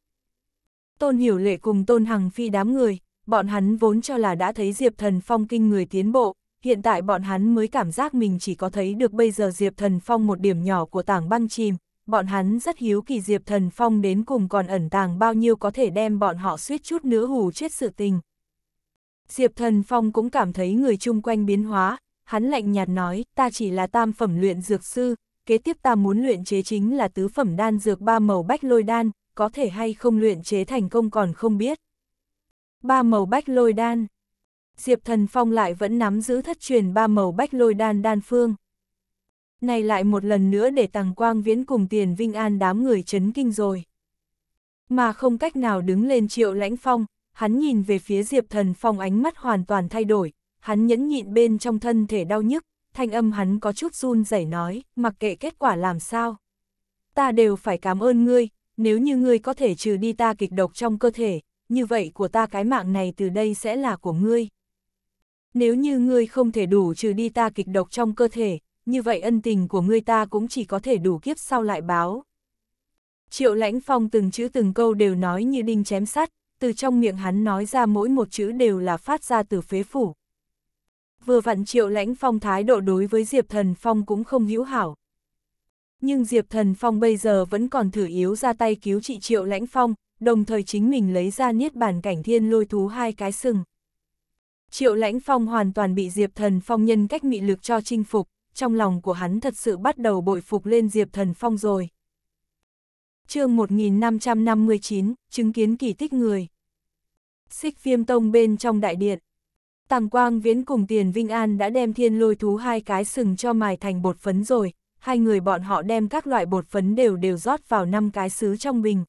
Tôn Hiểu Lệ cùng Tôn Hằng Phi đám người, bọn hắn vốn cho là đã thấy Diệp Thần Phong kinh người tiến bộ, hiện tại bọn hắn mới cảm giác mình chỉ có thấy được bây giờ Diệp Thần Phong một điểm nhỏ của tảng băng chìm, bọn hắn rất hiếu kỳ Diệp Thần Phong đến cùng còn ẩn tàng bao nhiêu có thể đem bọn họ suýt chút nữa hù chết sự tình. Diệp Thần Phong cũng cảm thấy người chung quanh biến hóa, hắn lạnh nhạt nói, ta chỉ là tam phẩm luyện dược sư, kế tiếp ta muốn luyện chế chính là tứ phẩm đan dược ba màu bách lôi đan, có thể hay không luyện chế thành công còn không biết. Ba màu bách lôi đan Diệp Thần Phong lại vẫn nắm giữ thất truyền ba màu bách lôi đan đan phương. Này lại một lần nữa để Tàng Quang Viễn cùng Tiền Vinh An đám người chấn kinh rồi. Mà không cách nào đứng lên triệu lãnh phong, hắn nhìn về phía Diệp Thần Phong ánh mắt hoàn toàn thay đổi, hắn nhẫn nhịn bên trong thân thể đau nhức, thanh âm hắn có chút run rẩy nói, mặc kệ kết quả làm sao. Ta đều phải cảm ơn ngươi, nếu như ngươi có thể trừ đi ta kịch độc trong cơ thể, như vậy của ta cái mạng này từ đây sẽ là của ngươi. Nếu như ngươi không thể đủ trừ đi ta kịch độc trong cơ thể, như vậy ân tình của ngươi ta cũng chỉ có thể đủ kiếp sau lại báo. Triệu lãnh phong từng chữ từng câu đều nói như đinh chém sắt, từ trong miệng hắn nói ra mỗi một chữ đều là phát ra từ phế phủ. Vừa vặn triệu lãnh phong thái độ đối với Diệp Thần Phong cũng không hữu hảo. Nhưng Diệp Thần Phong bây giờ vẫn còn thử yếu ra tay cứu trị triệu lãnh phong, đồng thời chính mình lấy ra niết bàn cảnh thiên lôi thú hai cái sừng. Triệu lãnh phong hoàn toàn bị Diệp Thần Phong nhân cách mị lực cho chinh phục, trong lòng của hắn thật sự bắt đầu bội phục lên Diệp Thần Phong rồi. chương 1559, chứng kiến kỳ tích người. Xích viêm tông bên trong đại điện. Tàng Quang Viễn cùng Tiền Vinh An đã đem thiên lôi thú hai cái sừng cho mài thành bột phấn rồi, hai người bọn họ đem các loại bột phấn đều đều rót vào năm cái sứ trong bình.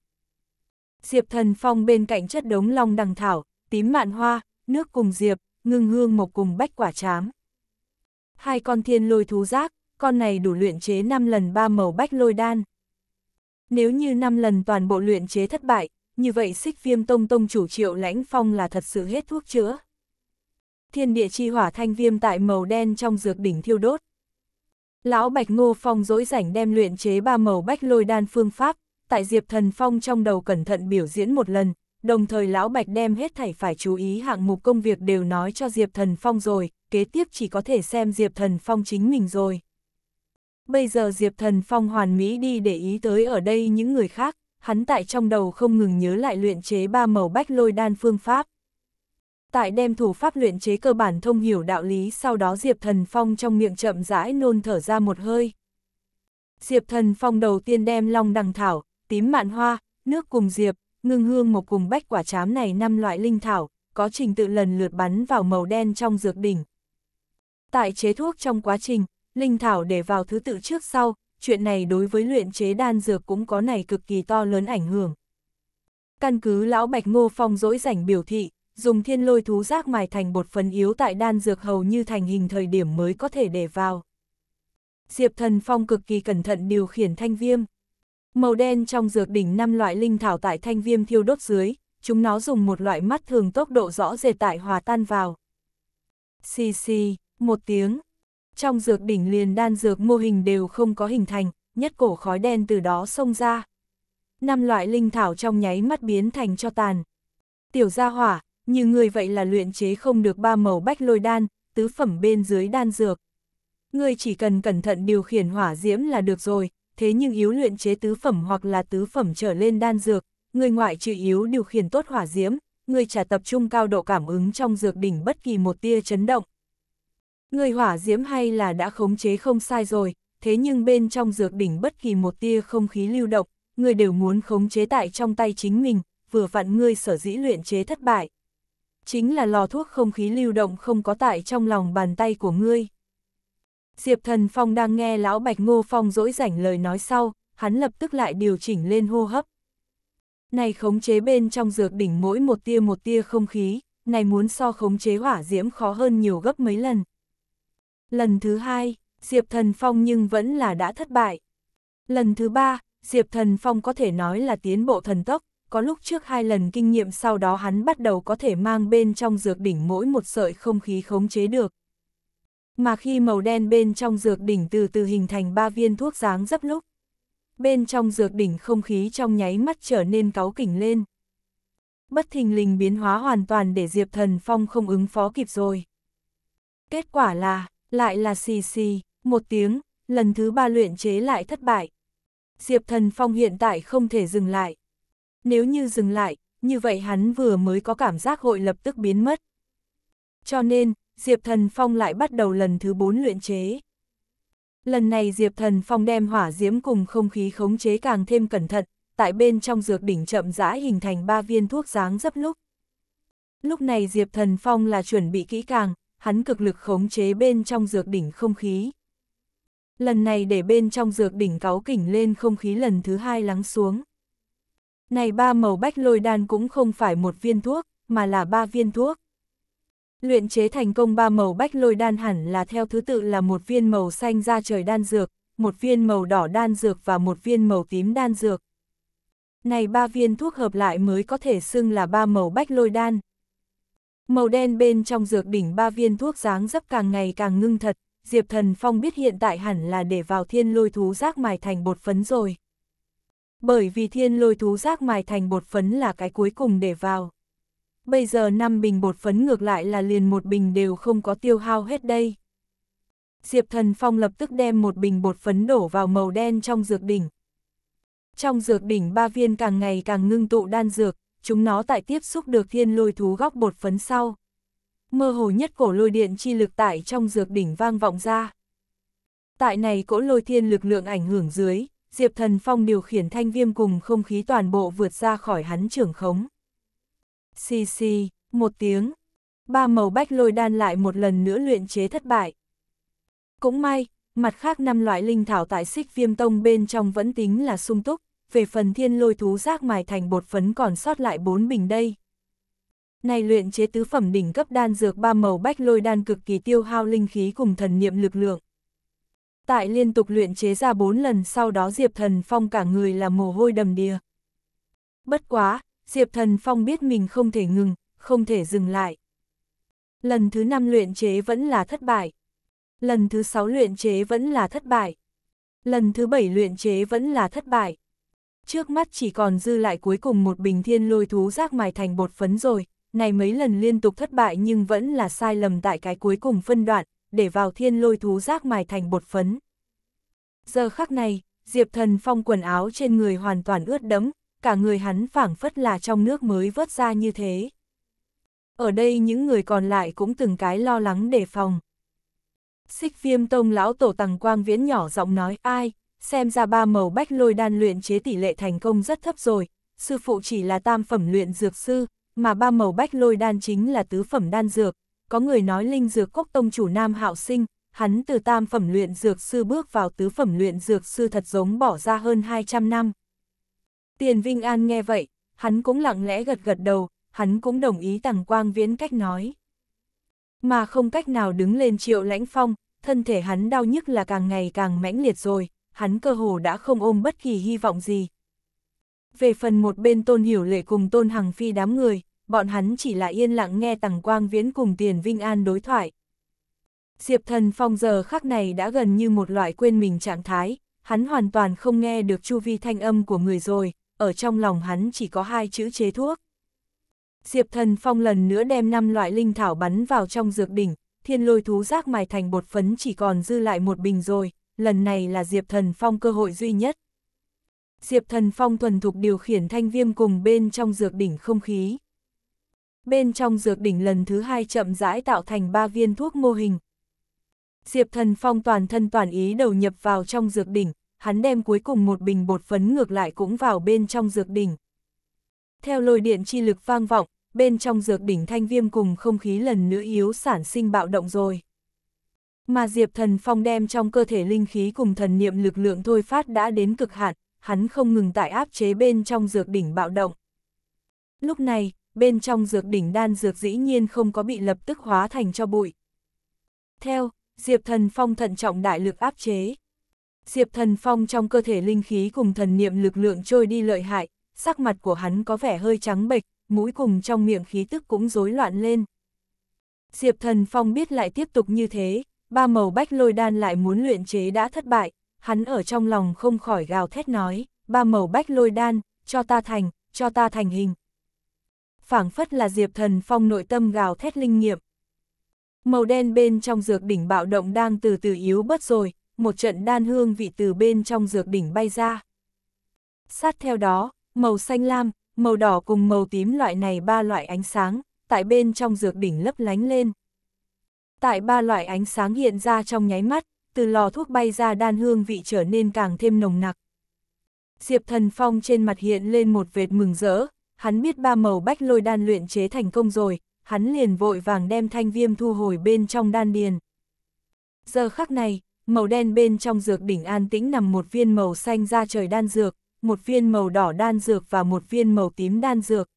Diệp Thần Phong bên cạnh chất đống long đằng thảo, tím mạn hoa, nước cùng diệp, ngưng hương mộc cùng bách quả chám. Hai con thiên lôi thú giác, con này đủ luyện chế 5 lần ba màu bách lôi đan. Nếu như 5 lần toàn bộ luyện chế thất bại, như vậy xích viêm tông tông chủ triệu lãnh phong là thật sự hết thuốc chữa. Thiên địa chi hỏa thanh viêm tại màu đen trong dược đỉnh thiêu đốt. Lão Bạch Ngô Phong dối rảnh đem luyện chế ba màu bách lôi đan phương pháp, tại Diệp Thần Phong trong đầu cẩn thận biểu diễn một lần, đồng thời Lão Bạch đem hết thảy phải chú ý hạng mục công việc đều nói cho Diệp Thần Phong rồi, kế tiếp chỉ có thể xem Diệp Thần Phong chính mình rồi. Bây giờ Diệp Thần Phong hoàn mỹ đi để ý tới ở đây những người khác, hắn tại trong đầu không ngừng nhớ lại luyện chế ba màu bách lôi đan phương pháp. Tại đem thủ pháp luyện chế cơ bản thông hiểu đạo lý sau đó Diệp Thần Phong trong miệng chậm rãi nôn thở ra một hơi. Diệp Thần Phong đầu tiên đem long đằng thảo, tím mạn hoa, nước cùng diệp, ngưng hương một cùng bách quả chám này năm loại linh thảo, có trình tự lần lượt bắn vào màu đen trong dược đỉnh. Tại chế thuốc trong quá trình, linh thảo để vào thứ tự trước sau, chuyện này đối với luyện chế đan dược cũng có này cực kỳ to lớn ảnh hưởng. Căn cứ lão Bạch Ngô Phong dỗi rảnh biểu thị, dùng thiên lôi thú giác mài thành bột phấn yếu tại đan dược hầu như thành hình thời điểm mới có thể để vào. Diệp Thần Phong cực kỳ cẩn thận điều khiển thanh viêm. Màu đen trong dược đỉnh năm loại linh thảo tại thanh viêm thiêu đốt dưới, chúng nó dùng một loại mắt thường tốc độ rõ rệt tại hòa tan vào. Xì xì, một tiếng. Trong dược đỉnh liền đan dược mô hình đều không có hình thành, nhất cổ khói đen từ đó xông ra. Năm loại linh thảo trong nháy mắt biến thành cho tàn. Tiểu gia hỏa, như người vậy là luyện chế không được ba màu bách lôi đan, tứ phẩm bên dưới đan dược. Ngươi chỉ cần cẩn thận điều khiển hỏa diễm là được rồi, thế nhưng yếu luyện chế tứ phẩm hoặc là tứ phẩm trở lên đan dược, người ngoại trừ yếu điều khiển tốt hỏa diễm, người trả tập trung cao độ cảm ứng trong dược đỉnh bất kỳ một tia chấn động. Người hỏa diễm hay là đã khống chế không sai rồi, thế nhưng bên trong dược đỉnh bất kỳ một tia không khí lưu động, người đều muốn khống chế tại trong tay chính mình, vừa vặn ngươi sở dĩ luyện chế thất bại. Chính là lò thuốc không khí lưu động không có tại trong lòng bàn tay của ngươi. Diệp Thần Phong đang nghe Lão Bạch Ngô Phong dỗi rảnh lời nói sau, hắn lập tức lại điều chỉnh lên hô hấp. Này khống chế bên trong dược đỉnh mỗi một tia một tia không khí, này muốn so khống chế hỏa diễm khó hơn nhiều gấp mấy lần. Lần thứ hai, Diệp Thần Phong nhưng vẫn là đã thất bại. Lần thứ ba, Diệp Thần Phong có thể nói là tiến bộ thần tốc, có lúc trước hai lần kinh nghiệm sau đó hắn bắt đầu có thể mang bên trong dược đỉnh mỗi một sợi không khí khống chế được. Mà khi màu đen bên trong dược đỉnh từ từ hình thành ba viên thuốc dáng dấp lúc, bên trong dược đỉnh không khí trong nháy mắt trở nên cáu kỉnh lên. Bất thình lình biến hóa hoàn toàn để Diệp Thần Phong không ứng phó kịp rồi. Kết quả là, lại là xì xì, một tiếng, lần thứ ba luyện chế lại thất bại. Diệp Thần Phong hiện tại không thể dừng lại. Nếu như dừng lại, như vậy hắn vừa mới có cảm giác hội lập tức biến mất. Cho nên, Diệp Thần Phong lại bắt đầu lần thứ bốn luyện chế. Lần này Diệp Thần Phong đem hỏa diễm cùng không khí khống chế càng thêm cẩn thận, tại bên trong dược đỉnh chậm rãi hình thành ba viên thuốc dáng dấp lúc. Lúc này Diệp Thần Phong là chuẩn bị kỹ càng, hắn cực lực khống chế bên trong dược đỉnh không khí. Lần này để bên trong dược đỉnh cáu kỉnh lên không khí lần thứ hai lắng xuống. Này ba màu bách lôi đan cũng không phải một viên thuốc, mà là ba viên thuốc. Luyện chế thành công ba màu bách lôi đan hẳn là theo thứ tự là một viên màu xanh ra trời đan dược, một viên màu đỏ đan dược và một viên màu tím đan dược. Này ba viên thuốc hợp lại mới có thể xưng là ba màu bách lôi đan. Màu đen bên trong dược đỉnh ba viên thuốc dáng dấp càng ngày càng ngưng thật, Diệp Thần Phong biết hiện tại hẳn là để vào thiên lôi thú giác mài thành bột phấn rồi. Bởi vì thiên lôi thú giác mài thành bột phấn là cái cuối cùng để vào. Bây giờ 5 bình bột phấn ngược lại là liền một bình đều không có tiêu hao hết đây. Diệp Thần Phong lập tức đem một bình bột phấn đổ vào màu đen trong dược đỉnh. Trong dược đỉnh ba viên càng ngày càng ngưng tụ đan dược, chúng nó tại tiếp xúc được thiên lôi thú góc bột phấn sau. Mơ hồ nhất cổ lôi điện chi lực tại trong dược đỉnh vang vọng ra. Tại này cỗ lôi thiên lực lượng ảnh hưởng dưới, Diệp Thần Phong điều khiển thanh viêm cùng không khí toàn bộ vượt ra khỏi hắn trưởng khống. Xì xì, một tiếng. Ba màu bách lôi đan lại một lần nữa luyện chế thất bại. Cũng may, mặt khác năm loại linh thảo tại xích viêm tông bên trong vẫn tính là sung túc, về phần thiên lôi thú giác mài thành bột phấn còn sót lại bốn bình đây. Này luyện chế tứ phẩm đỉnh cấp đan dược ba màu bách lôi đan cực kỳ tiêu hao linh khí cùng thần niệm lực lượng. Tại liên tục luyện chế ra bốn lần sau đó Diệp Thần Phong cả người là mồ hôi đầm đìa. Bất quá, Diệp Thần Phong biết mình không thể ngừng, không thể dừng lại. Lần thứ năm luyện chế vẫn là thất bại. Lần thứ sáu luyện chế vẫn là thất bại. Lần thứ bảy luyện chế vẫn là thất bại. Trước mắt chỉ còn dư lại cuối cùng một bình thiên lôi thú rác mài thành bột phấn rồi, này mấy lần liên tục thất bại nhưng vẫn là sai lầm tại cái cuối cùng phân đoạn, để vào thiên lôi thú giác mài thành bột phấn. Giờ khắc này, Diệp Thần Phong quần áo trên người hoàn toàn ướt đẫm, cả người hắn phảng phất là trong nước mới vớt ra như thế. Ở đây những người còn lại cũng từng cái lo lắng đề phòng. Xích viêm tông lão tổ tàng quang viễn nhỏ giọng nói ai, xem ra ba màu bách lôi đan luyện chế tỷ lệ thành công rất thấp rồi, sư phụ chỉ là tam phẩm luyện dược sư, mà ba màu bách lôi đan chính là tứ phẩm đan dược, có người nói linh dược cốc tông chủ nam hạo sinh, hắn từ tam phẩm luyện dược sư bước vào tứ phẩm luyện dược sư thật giống bỏ ra hơn 200 năm. Tiền Vinh An nghe vậy, hắn cũng lặng lẽ gật gật đầu, hắn cũng đồng ý tàng quang viễn cách nói. Mà không cách nào đứng lên triệu lãnh phong, thân thể hắn đau nhức là càng ngày càng mãnh liệt rồi, hắn cơ hồ đã không ôm bất kỳ hy vọng gì. Về phần một bên tôn hiểu lệ cùng tôn hằng phi đám người, bọn hắn chỉ là yên lặng nghe tàng quang viễn cùng tiền Vinh An đối thoại. Diệp thần phong giờ khắc này đã gần như một loại quên mình trạng thái, hắn hoàn toàn không nghe được chu vi thanh âm của người rồi, ở trong lòng hắn chỉ có hai chữ chế thuốc. Diệp thần phong lần nữa đem năm loại linh thảo bắn vào trong dược đỉnh, thiên lôi thú giác mài thành bột phấn chỉ còn dư lại một bình rồi, lần này là Diệp thần phong cơ hội duy nhất. Diệp thần phong thuần thục điều khiển thanh viêm cùng bên trong dược đỉnh không khí. Bên trong dược đỉnh lần thứ hai chậm rãi tạo thành ba viên thuốc mô hình. Diệp thần phong toàn thân toàn ý đầu nhập vào trong dược đỉnh, hắn đem cuối cùng một bình bột phấn ngược lại cũng vào bên trong dược đỉnh. Theo lôi điện chi lực vang vọng, bên trong dược đỉnh thanh viêm cùng không khí lần nữa yếu sản sinh bạo động rồi. Mà Diệp Thần Phong đem trong cơ thể linh khí cùng thần niệm lực lượng thôi phát đã đến cực hạn, hắn không ngừng tại áp chế bên trong dược đỉnh bạo động. Lúc này, bên trong dược đỉnh đan dược dĩ nhiên không có bị lập tức hóa thành cho bụi. Theo, Diệp Thần Phong thận trọng đại lực áp chế. Diệp Thần Phong trong cơ thể linh khí cùng thần niệm lực lượng trôi đi lợi hại, sắc mặt của hắn có vẻ hơi trắng bệch, mũi cùng trong miệng khí tức cũng rối loạn lên. Diệp Thần Phong biết lại tiếp tục như thế, ba màu bách lôi đan lại muốn luyện chế đã thất bại, hắn ở trong lòng không khỏi gào thét nói, ba màu bách lôi đan, cho ta thành, cho ta thành hình. phảng phất là Diệp Thần Phong nội tâm gào thét linh nghiệm. Màu đen bên trong dược đỉnh bạo động đang từ từ yếu bớt rồi, một trận đan hương vị từ bên trong dược đỉnh bay ra. Sát theo đó, màu xanh lam, màu đỏ cùng màu tím loại này ba loại ánh sáng, tại bên trong dược đỉnh lấp lánh lên. Tại ba loại ánh sáng hiện ra trong nháy mắt, từ lò thuốc bay ra đan hương vị trở nên càng thêm nồng nặc. Diệp Thần Phong trên mặt hiện lên một vệt mừng rỡ, hắn biết ba màu bách lôi đan luyện chế thành công rồi, hắn liền vội vàng đem thanh viêm thu hồi bên trong đan điền. Giờ khắc này, màu đen bên trong dược đỉnh an tĩnh nằm một viên màu xanh ra trời đan dược, một viên màu đỏ đan dược và một viên màu tím đan dược.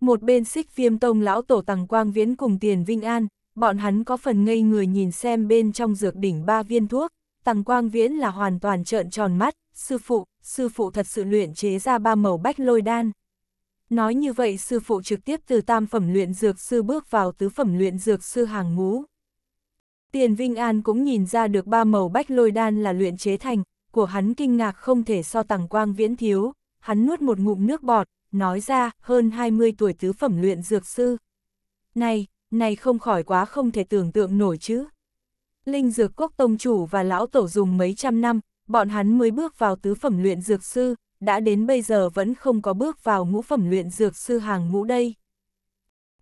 Một bên xích viêm tông lão tổ Tàng quang viễn cùng tiền vinh an, bọn hắn có phần ngây người nhìn xem bên trong dược đỉnh ba viên thuốc, Tàng quang viễn là hoàn toàn trợn tròn mắt, sư phụ, sư phụ thật sự luyện chế ra ba màu bách lôi đan. Nói như vậy sư phụ trực tiếp từ tam phẩm luyện dược sư bước vào tứ phẩm luyện dược sư hàng ngũ. Tiền Vinh An cũng nhìn ra được ba màu bách lôi đan là luyện chế thành, của hắn kinh ngạc không thể so tàng quang viễn thiếu, hắn nuốt một ngụm nước bọt, nói ra, hơn 20 tuổi tứ phẩm luyện dược sư. Này, này không khỏi quá không thể tưởng tượng nổi chứ. Linh dược cốc tông chủ và lão tổ dùng mấy trăm năm, bọn hắn mới bước vào tứ phẩm luyện dược sư, đã đến bây giờ vẫn không có bước vào ngũ phẩm luyện dược sư hàng ngũ đây.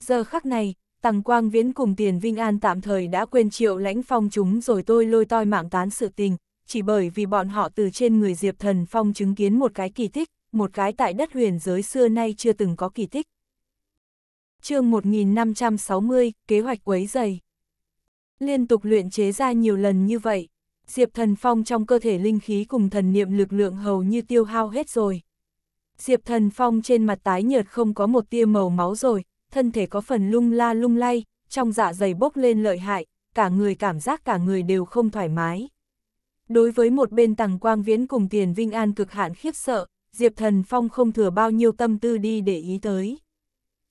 Giờ khắc này, Tằng Quang Viễn cùng Tiền Vinh An tạm thời đã quên triệu lãnh phong chúng rồi tôi lôi toi mạng tán sự tình, chỉ bởi vì bọn họ từ trên người Diệp Thần Phong chứng kiến một cái kỳ tích, một cái tại đất huyền giới xưa nay chưa từng có kỳ tích. chương 1560, kế hoạch quấy dày. Liên tục luyện chế ra nhiều lần như vậy, Diệp Thần Phong trong cơ thể linh khí cùng thần niệm lực lượng hầu như tiêu hao hết rồi. Diệp Thần Phong trên mặt tái nhợt không có một tia màu máu rồi, thân thể có phần lung la lung lay, trong dạ dày bốc lên lợi hại, cả người cảm giác cả người đều không thoải mái. Đối với một bên tàng quang viễn cùng tiền vinh an cực hạn khiếp sợ, Diệp Thần Phong không thừa bao nhiêu tâm tư đi để ý tới.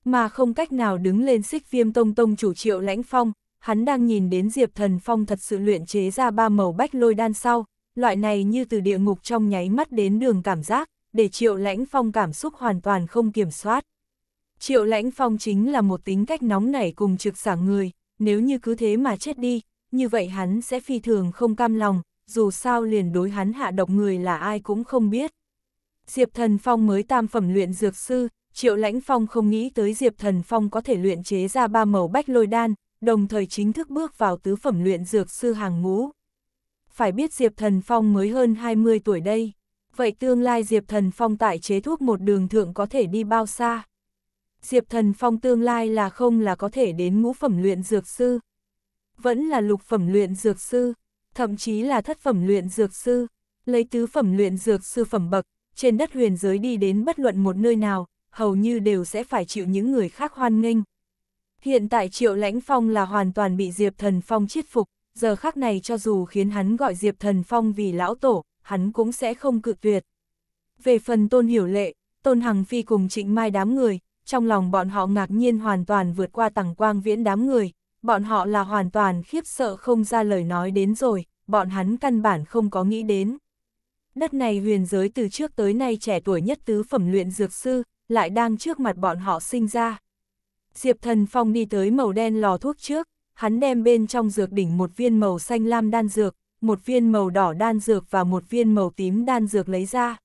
Mà không cách nào đứng lên xích viêm tông tông chủ triệu lãnh phong, hắn đang nhìn đến Diệp Thần Phong thật sự luyện chế ra ba màu bách lôi đan sau, loại này như từ địa ngục trong nháy mắt đến đường cảm giác, để triệu lãnh phong cảm xúc hoàn toàn không kiểm soát. Triệu Lãnh Phong chính là một tính cách nóng nảy cùng trực sảng người, nếu như cứ thế mà chết đi, như vậy hắn sẽ phi thường không cam lòng, dù sao liền đối hắn hạ độc người là ai cũng không biết. Diệp Thần Phong mới tam phẩm luyện dược sư, Triệu Lãnh Phong không nghĩ tới Diệp Thần Phong có thể luyện chế ra ba màu bách lôi đan, đồng thời chính thức bước vào tứ phẩm luyện dược sư hàng ngũ. Phải biết Diệp Thần Phong mới hơn 20 tuổi đây, vậy tương lai Diệp Thần Phong tại chế thuốc một đường thượng có thể đi bao xa? Diệp Thần Phong tương lai là không là có thể đến ngũ phẩm luyện dược sư, vẫn là lục phẩm luyện dược sư, thậm chí là thất phẩm luyện dược sư, lấy tứ phẩm luyện dược sư phẩm bậc, trên đất huyền giới đi đến bất luận một nơi nào, hầu như đều sẽ phải chịu những người khác hoan nghênh. Hiện tại Triệu Lãnh Phong là hoàn toàn bị Diệp Thần Phong chiết phục, giờ khắc này cho dù khiến hắn gọi Diệp Thần Phong vì lão tổ, hắn cũng sẽ không cự tuyệt. Về phần Tôn Hiểu Lệ, Tôn Hằng Phi cùng Trịnh Mai đám người, trong lòng bọn họ ngạc nhiên hoàn toàn vượt qua tầng quang viễn đám người, bọn họ là hoàn toàn khiếp sợ không ra lời nói đến rồi, bọn hắn căn bản không có nghĩ đến. Đất này huyền giới từ trước tới nay trẻ tuổi nhất tứ phẩm luyện dược sư, lại đang trước mặt bọn họ sinh ra. Diệp Thần Phong đi tới màu đen lò thuốc trước, hắn đem bên trong dược đỉnh một viên màu xanh lam đan dược, một viên màu đỏ đan dược và một viên màu tím đan dược lấy ra.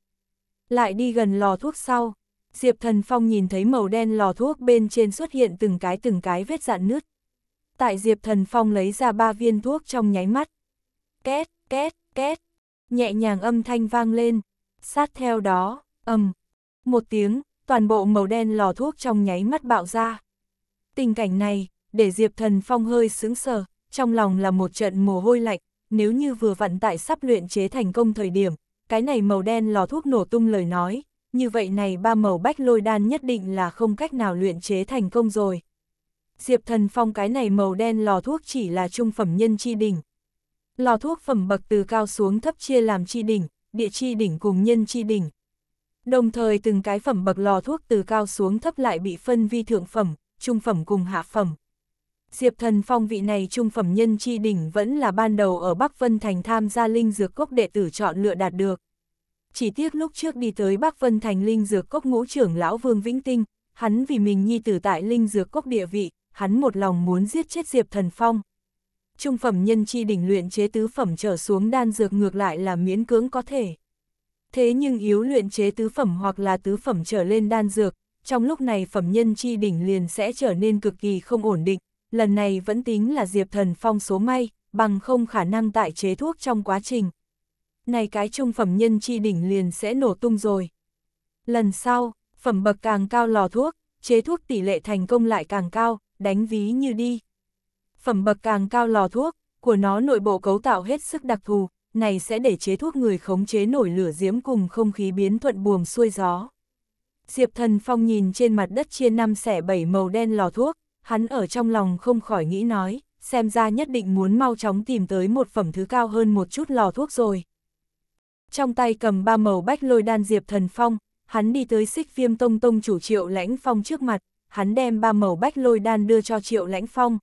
Lại đi gần lò thuốc sau, Diệp Thần Phong nhìn thấy màu đen lò thuốc bên trên xuất hiện từng cái từng cái vết dạn nứt. Tại Diệp Thần Phong lấy ra ba viên thuốc trong nháy mắt. Két, két, két, nhẹ nhàng âm thanh vang lên, sát theo đó, ầm, một tiếng, toàn bộ màu đen lò thuốc trong nháy mắt bạo ra. Tình cảnh này, để Diệp Thần Phong hơi sững sờ, trong lòng là một trận mồ hôi lạnh, nếu như vừa vặn tại sắp luyện chế thành công thời điểm, cái này màu đen lò thuốc nổ tung lời nói, như vậy này ba màu bách lôi đan nhất định là không cách nào luyện chế thành công rồi. Diệp Thần Phong cái này màu đen lò thuốc chỉ là trung phẩm nhân chi đỉnh. Lò thuốc phẩm bậc từ cao xuống thấp chia làm chi đỉnh, địa chi đỉnh cùng nhân chi đỉnh. Đồng thời từng cái phẩm bậc lò thuốc từ cao xuống thấp lại bị phân vi thượng phẩm, trung phẩm cùng hạ phẩm. Diệp Thần Phong vị này trung phẩm nhân chi đỉnh vẫn là ban đầu ở Bắc Vân Thành tham gia linh dược cốc đệ tử chọn lựa đạt được. Chỉ tiếc lúc trước đi tới Bắc Vân Thành linh dược cốc ngũ trưởng lão Vương Vĩnh Tinh, hắn vì mình nhi tử tại linh dược cốc địa vị, hắn một lòng muốn giết chết Diệp Thần Phong. Trung phẩm nhân chi đỉnh luyện chế tứ phẩm trở xuống đan dược ngược lại là miễn cưỡng có thể. Thế nhưng yếu luyện chế tứ phẩm hoặc là tứ phẩm trở lên đan dược, trong lúc này phẩm nhân chi đỉnh liền sẽ trở nên cực kỳ không ổn định, lần này vẫn tính là Diệp Thần Phong số may, bằng không khả năng tại chế thuốc trong quá trình. Này cái trung phẩm nhân chi đỉnh liền sẽ nổ tung rồi. Lần sau, phẩm bậc càng cao lò thuốc, chế thuốc tỷ lệ thành công lại càng cao, đánh ví như đi. Phẩm bậc càng cao lò thuốc, của nó nội bộ cấu tạo hết sức đặc thù, này sẽ để chế thuốc người khống chế nổi lửa diễm cùng không khí biến thuận buồm xuôi gió. Diệp Thần Phong nhìn trên mặt đất chia năm xẻ bảy màu đen lò thuốc, hắn ở trong lòng không khỏi nghĩ nói, xem ra nhất định muốn mau chóng tìm tới một phẩm thứ cao hơn một chút lò thuốc rồi. Trong tay cầm ba màu bách lôi đan Diệp Thần Phong, hắn đi tới xích viêm tông tông chủ triệu lãnh phong trước mặt, hắn đem ba màu bách lôi đan đưa cho triệu lãnh phong.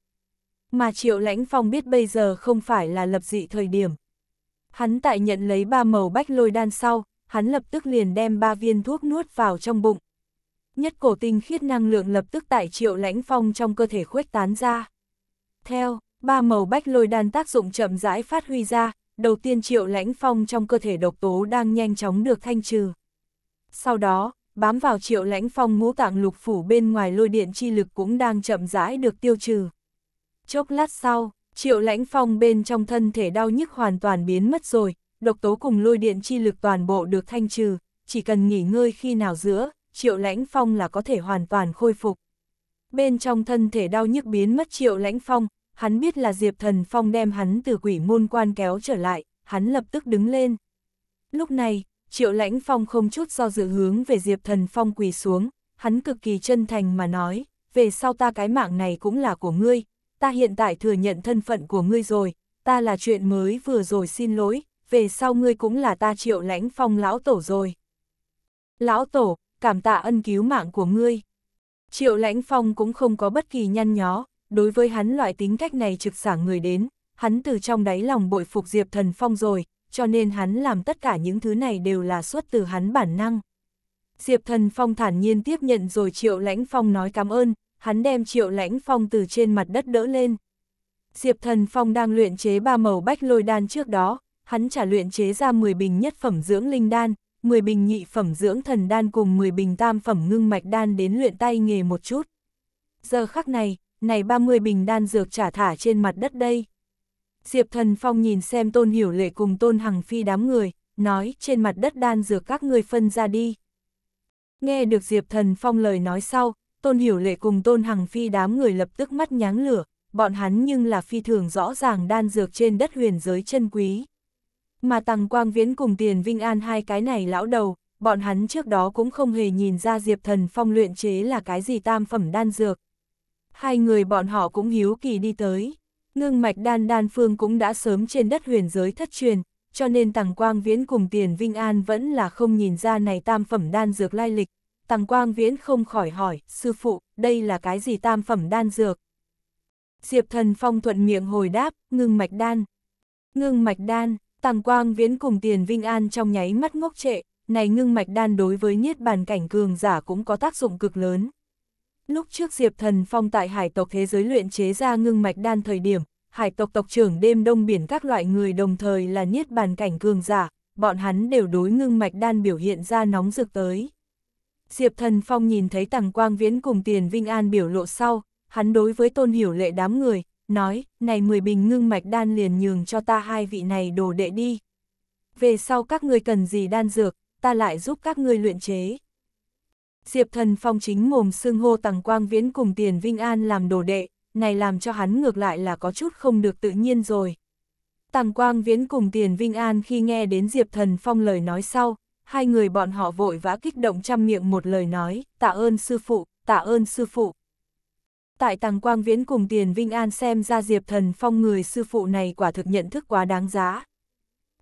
Mà triệu lãnh phong biết bây giờ không phải là lập dị thời điểm. Hắn tại nhận lấy ba màu bách lôi đan sau, hắn lập tức liền đem ba viên thuốc nuốt vào trong bụng. Nhất cổ tinh khiết năng lượng lập tức tại triệu lãnh phong trong cơ thể khuếch tán ra. Theo, ba màu bách lôi đan tác dụng chậm rãi phát huy ra, đầu tiên triệu lãnh phong trong cơ thể độc tố đang nhanh chóng được thanh trừ. Sau đó, bám vào triệu lãnh phong ngũ tạng lục phủ bên ngoài lôi điện chi lực cũng đang chậm rãi được tiêu trừ. Chốc lát sau, triệu lãnh phong bên trong thân thể đau nhức hoàn toàn biến mất rồi, độc tố cùng lôi điện chi lực toàn bộ được thanh trừ, chỉ cần nghỉ ngơi khi nào giữa, triệu lãnh phong là có thể hoàn toàn khôi phục. Bên trong thân thể đau nhức biến mất triệu lãnh phong, hắn biết là Diệp Thần Phong đem hắn từ quỷ môn quan kéo trở lại, hắn lập tức đứng lên. Lúc này, Triệu Lãnh Phong không chút do dự hướng về Diệp Thần Phong quỳ xuống, hắn cực kỳ chân thành mà nói, về sau ta cái mạng này cũng là của ngươi, ta hiện tại thừa nhận thân phận của ngươi rồi, ta là chuyện mới vừa rồi xin lỗi, về sau ngươi cũng là ta Triệu Lãnh Phong lão tổ rồi. Lão tổ, cảm tạ ân cứu mạng của ngươi. Triệu Lãnh Phong cũng không có bất kỳ nhăn nhó, đối với hắn loại tính cách này trực sảng người đến, hắn từ trong đáy lòng bội phục Diệp Thần Phong rồi, cho nên hắn làm tất cả những thứ này đều là xuất từ hắn bản năng. Diệp Thần Phong thản nhiên tiếp nhận rồi Triệu Lãnh Phong nói cảm ơn, hắn đem Triệu Lãnh Phong từ trên mặt đất đỡ lên. Diệp Thần Phong đang luyện chế ba màu bách lôi đan trước đó, hắn trả luyện chế ra 10 bình nhất phẩm dưỡng linh đan, 10 bình nhị phẩm dưỡng thần đan cùng 10 bình tam phẩm ngưng mạch đan đến luyện tay nghề một chút. Giờ khắc này, này 30 bình đan dược trả thả trên mặt đất đây. Diệp Thần Phong nhìn xem Tôn Hiểu Lệ cùng Tôn Hằng Phi đám người, nói trên mặt đất đan dược các người phân ra đi. Nghe được Diệp Thần Phong lời nói sau, Tôn Hiểu Lệ cùng Tôn Hằng Phi đám người lập tức mắt nháng lửa, bọn hắn nhưng là phi thường rõ ràng đan dược trên đất huyền giới chân quý. Mà Tăng Quang Viễn cùng Tiền Vinh An hai cái này lão đầu, bọn hắn trước đó cũng không hề nhìn ra Diệp Thần Phong luyện chế là cái gì tam phẩm đan dược. Hai người bọn họ cũng hiếu kỳ đi tới. Ngưng mạch đan đan phương cũng đã sớm trên đất huyền giới thất truyền, cho nên tàng Quang Viễn cùng Tiền Vinh An vẫn là không nhìn ra này tam phẩm đan dược lai lịch. tàng Quang Viễn không khỏi hỏi, sư phụ, đây là cái gì tam phẩm đan dược? Diệp Thần Phong thuận miệng hồi đáp, ngưng mạch đan. Ngưng mạch đan, tàng Quang Viễn cùng Tiền Vinh An trong nháy mắt ngốc trệ, này ngưng mạch đan đối với niết bàn cảnh cường giả cũng có tác dụng cực lớn. Lúc trước Diệp Thần Phong tại hải tộc thế giới luyện chế ra ngưng mạch đan thời điểm, hải tộc tộc trưởng đêm đông biển các loại người đồng thời là niết bàn cảnh cường giả, bọn hắn đều đối ngưng mạch đan biểu hiện ra nóng rực tới. Diệp Thần Phong nhìn thấy Tằng Quang Viễn cùng Tiền Vinh An biểu lộ sau, hắn đối với tôn hiểu lệ đám người, nói, này 10 bình ngưng mạch đan liền nhường cho ta hai vị này đồ đệ đi. Về sau các ngươi cần gì đan dược, ta lại giúp các ngươi luyện chế. Diệp thần phong chính mồm xưng hô Tằng quang viễn cùng tiền vinh an làm đồ đệ, này làm cho hắn ngược lại là có chút không được tự nhiên rồi. Tàng Quang Viễn cùng Tiền Vinh An khi nghe đến Diệp Thần Phong lời nói sau, hai người bọn họ vội vã kích động trăm miệng một lời nói, tạ ơn sư phụ, tạ ơn sư phụ. Tại Tàng Quang Viễn cùng Tiền Vinh An xem ra Diệp Thần Phong người sư phụ này quả thực nhận thức quá đáng giá.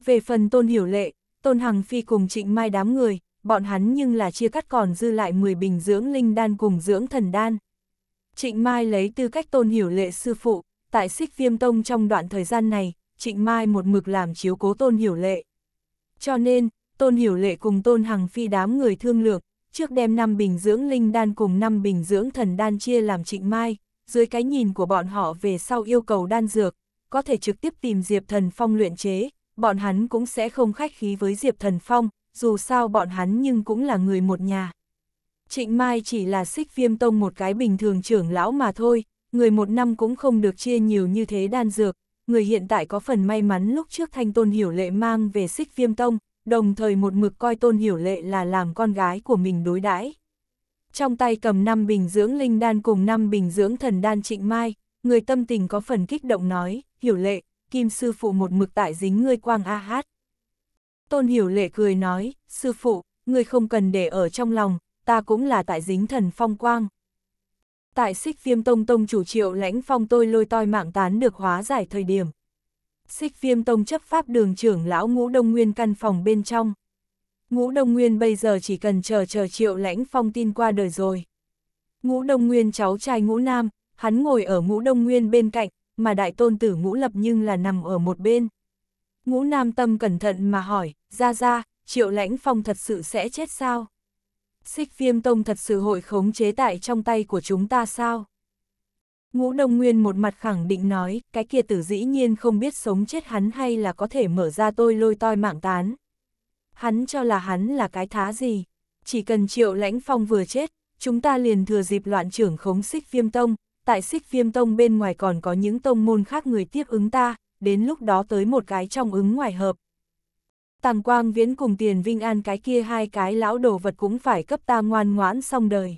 Về phần Tôn Hiểu Lệ, Tôn Hằng Phi cùng Trịnh Mai đám người, bọn hắn nhưng là chia cắt còn dư lại 10 bình dưỡng linh đan cùng dưỡng thần đan. Trịnh Mai lấy tư cách Tôn Hiểu Lệ sư phụ, tại xích viêm tông trong đoạn thời gian này, Trịnh Mai một mực làm chiếu cố Tôn Hiểu Lệ. Cho nên, Tôn Hiểu Lệ cùng Tôn Hằng Phi đám người thương lượng, trước đem 5 bình dưỡng linh đan cùng 5 bình dưỡng thần đan chia làm trịnh mai, dưới cái nhìn của bọn họ về sau yêu cầu đan dược, có thể trực tiếp tìm Diệp Thần Phong luyện chế, bọn hắn cũng sẽ không khách khí với Diệp Thần Phong, dù sao bọn hắn nhưng cũng là người một nhà. Trịnh Mai chỉ là xích viêm tông một cái bình thường trưởng lão mà thôi, người một năm cũng không được chia nhiều như thế đan dược, người hiện tại có phần may mắn lúc trước thanh tôn hiểu lệ mang về xích viêm tông, đồng thời một mực coi tôn hiểu lệ là làm con gái của mình đối đãi. Trong tay cầm 5 bình dưỡng linh đan cùng 5 bình dưỡng thần đan trịnh mai, người tâm tình có phần kích động nói, hiểu lệ, kim sư phụ một mực tại dính ngươi quang a hát. Tôn hiểu lệ cười nói, sư phụ, người không cần để ở trong lòng, ta cũng là tại dính thần phong quang. Tại xích viêm tông tông chủ triệu lãnh phong tôi lôi toi mạng tán được hóa giải thời điểm. Xích viêm tông chấp pháp đường trưởng lão ngũ đông nguyên căn phòng bên trong. Ngũ đông nguyên bây giờ chỉ cần chờ chờ triệu lãnh phong tin qua đời rồi. Ngũ đông nguyên cháu trai ngũ nam, hắn ngồi ở ngũ đông nguyên bên cạnh, mà đại tôn tử ngũ lập nhưng là nằm ở một bên. Ngũ nam tâm cẩn thận mà hỏi, ra ra, triệu lãnh phong thật sự sẽ chết sao? Xích viêm tông thật sự hội khống chế tại trong tay của chúng ta sao? Ngũ Đông Nguyên một mặt khẳng định nói, cái kia tử dĩ nhiên không biết sống chết hắn hay là có thể mở ra tôi lôi toi mạng tán. Hắn cho là hắn là cái thá gì, chỉ cần triệu lãnh phong vừa chết, chúng ta liền thừa dịp loạn trưởng khống xích viêm tông, tại xích viêm tông bên ngoài còn có những tông môn khác người tiếp ứng ta, đến lúc đó tới một cái trong ứng ngoài hợp. Tàng quang viễn cùng tiền vinh an cái kia hai cái lão đồ vật cũng phải cấp ta ngoan ngoãn xong đời.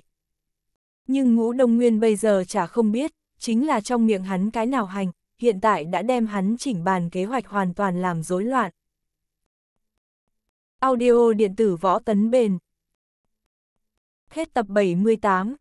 Nhưng ngũ đông nguyên bây giờ chả không biết, chính là trong miệng hắn cái nào hành, hiện tại đã đem hắn chỉnh bàn kế hoạch hoàn toàn làm rối loạn. Audio điện tử võ tấn bền Hết tập 78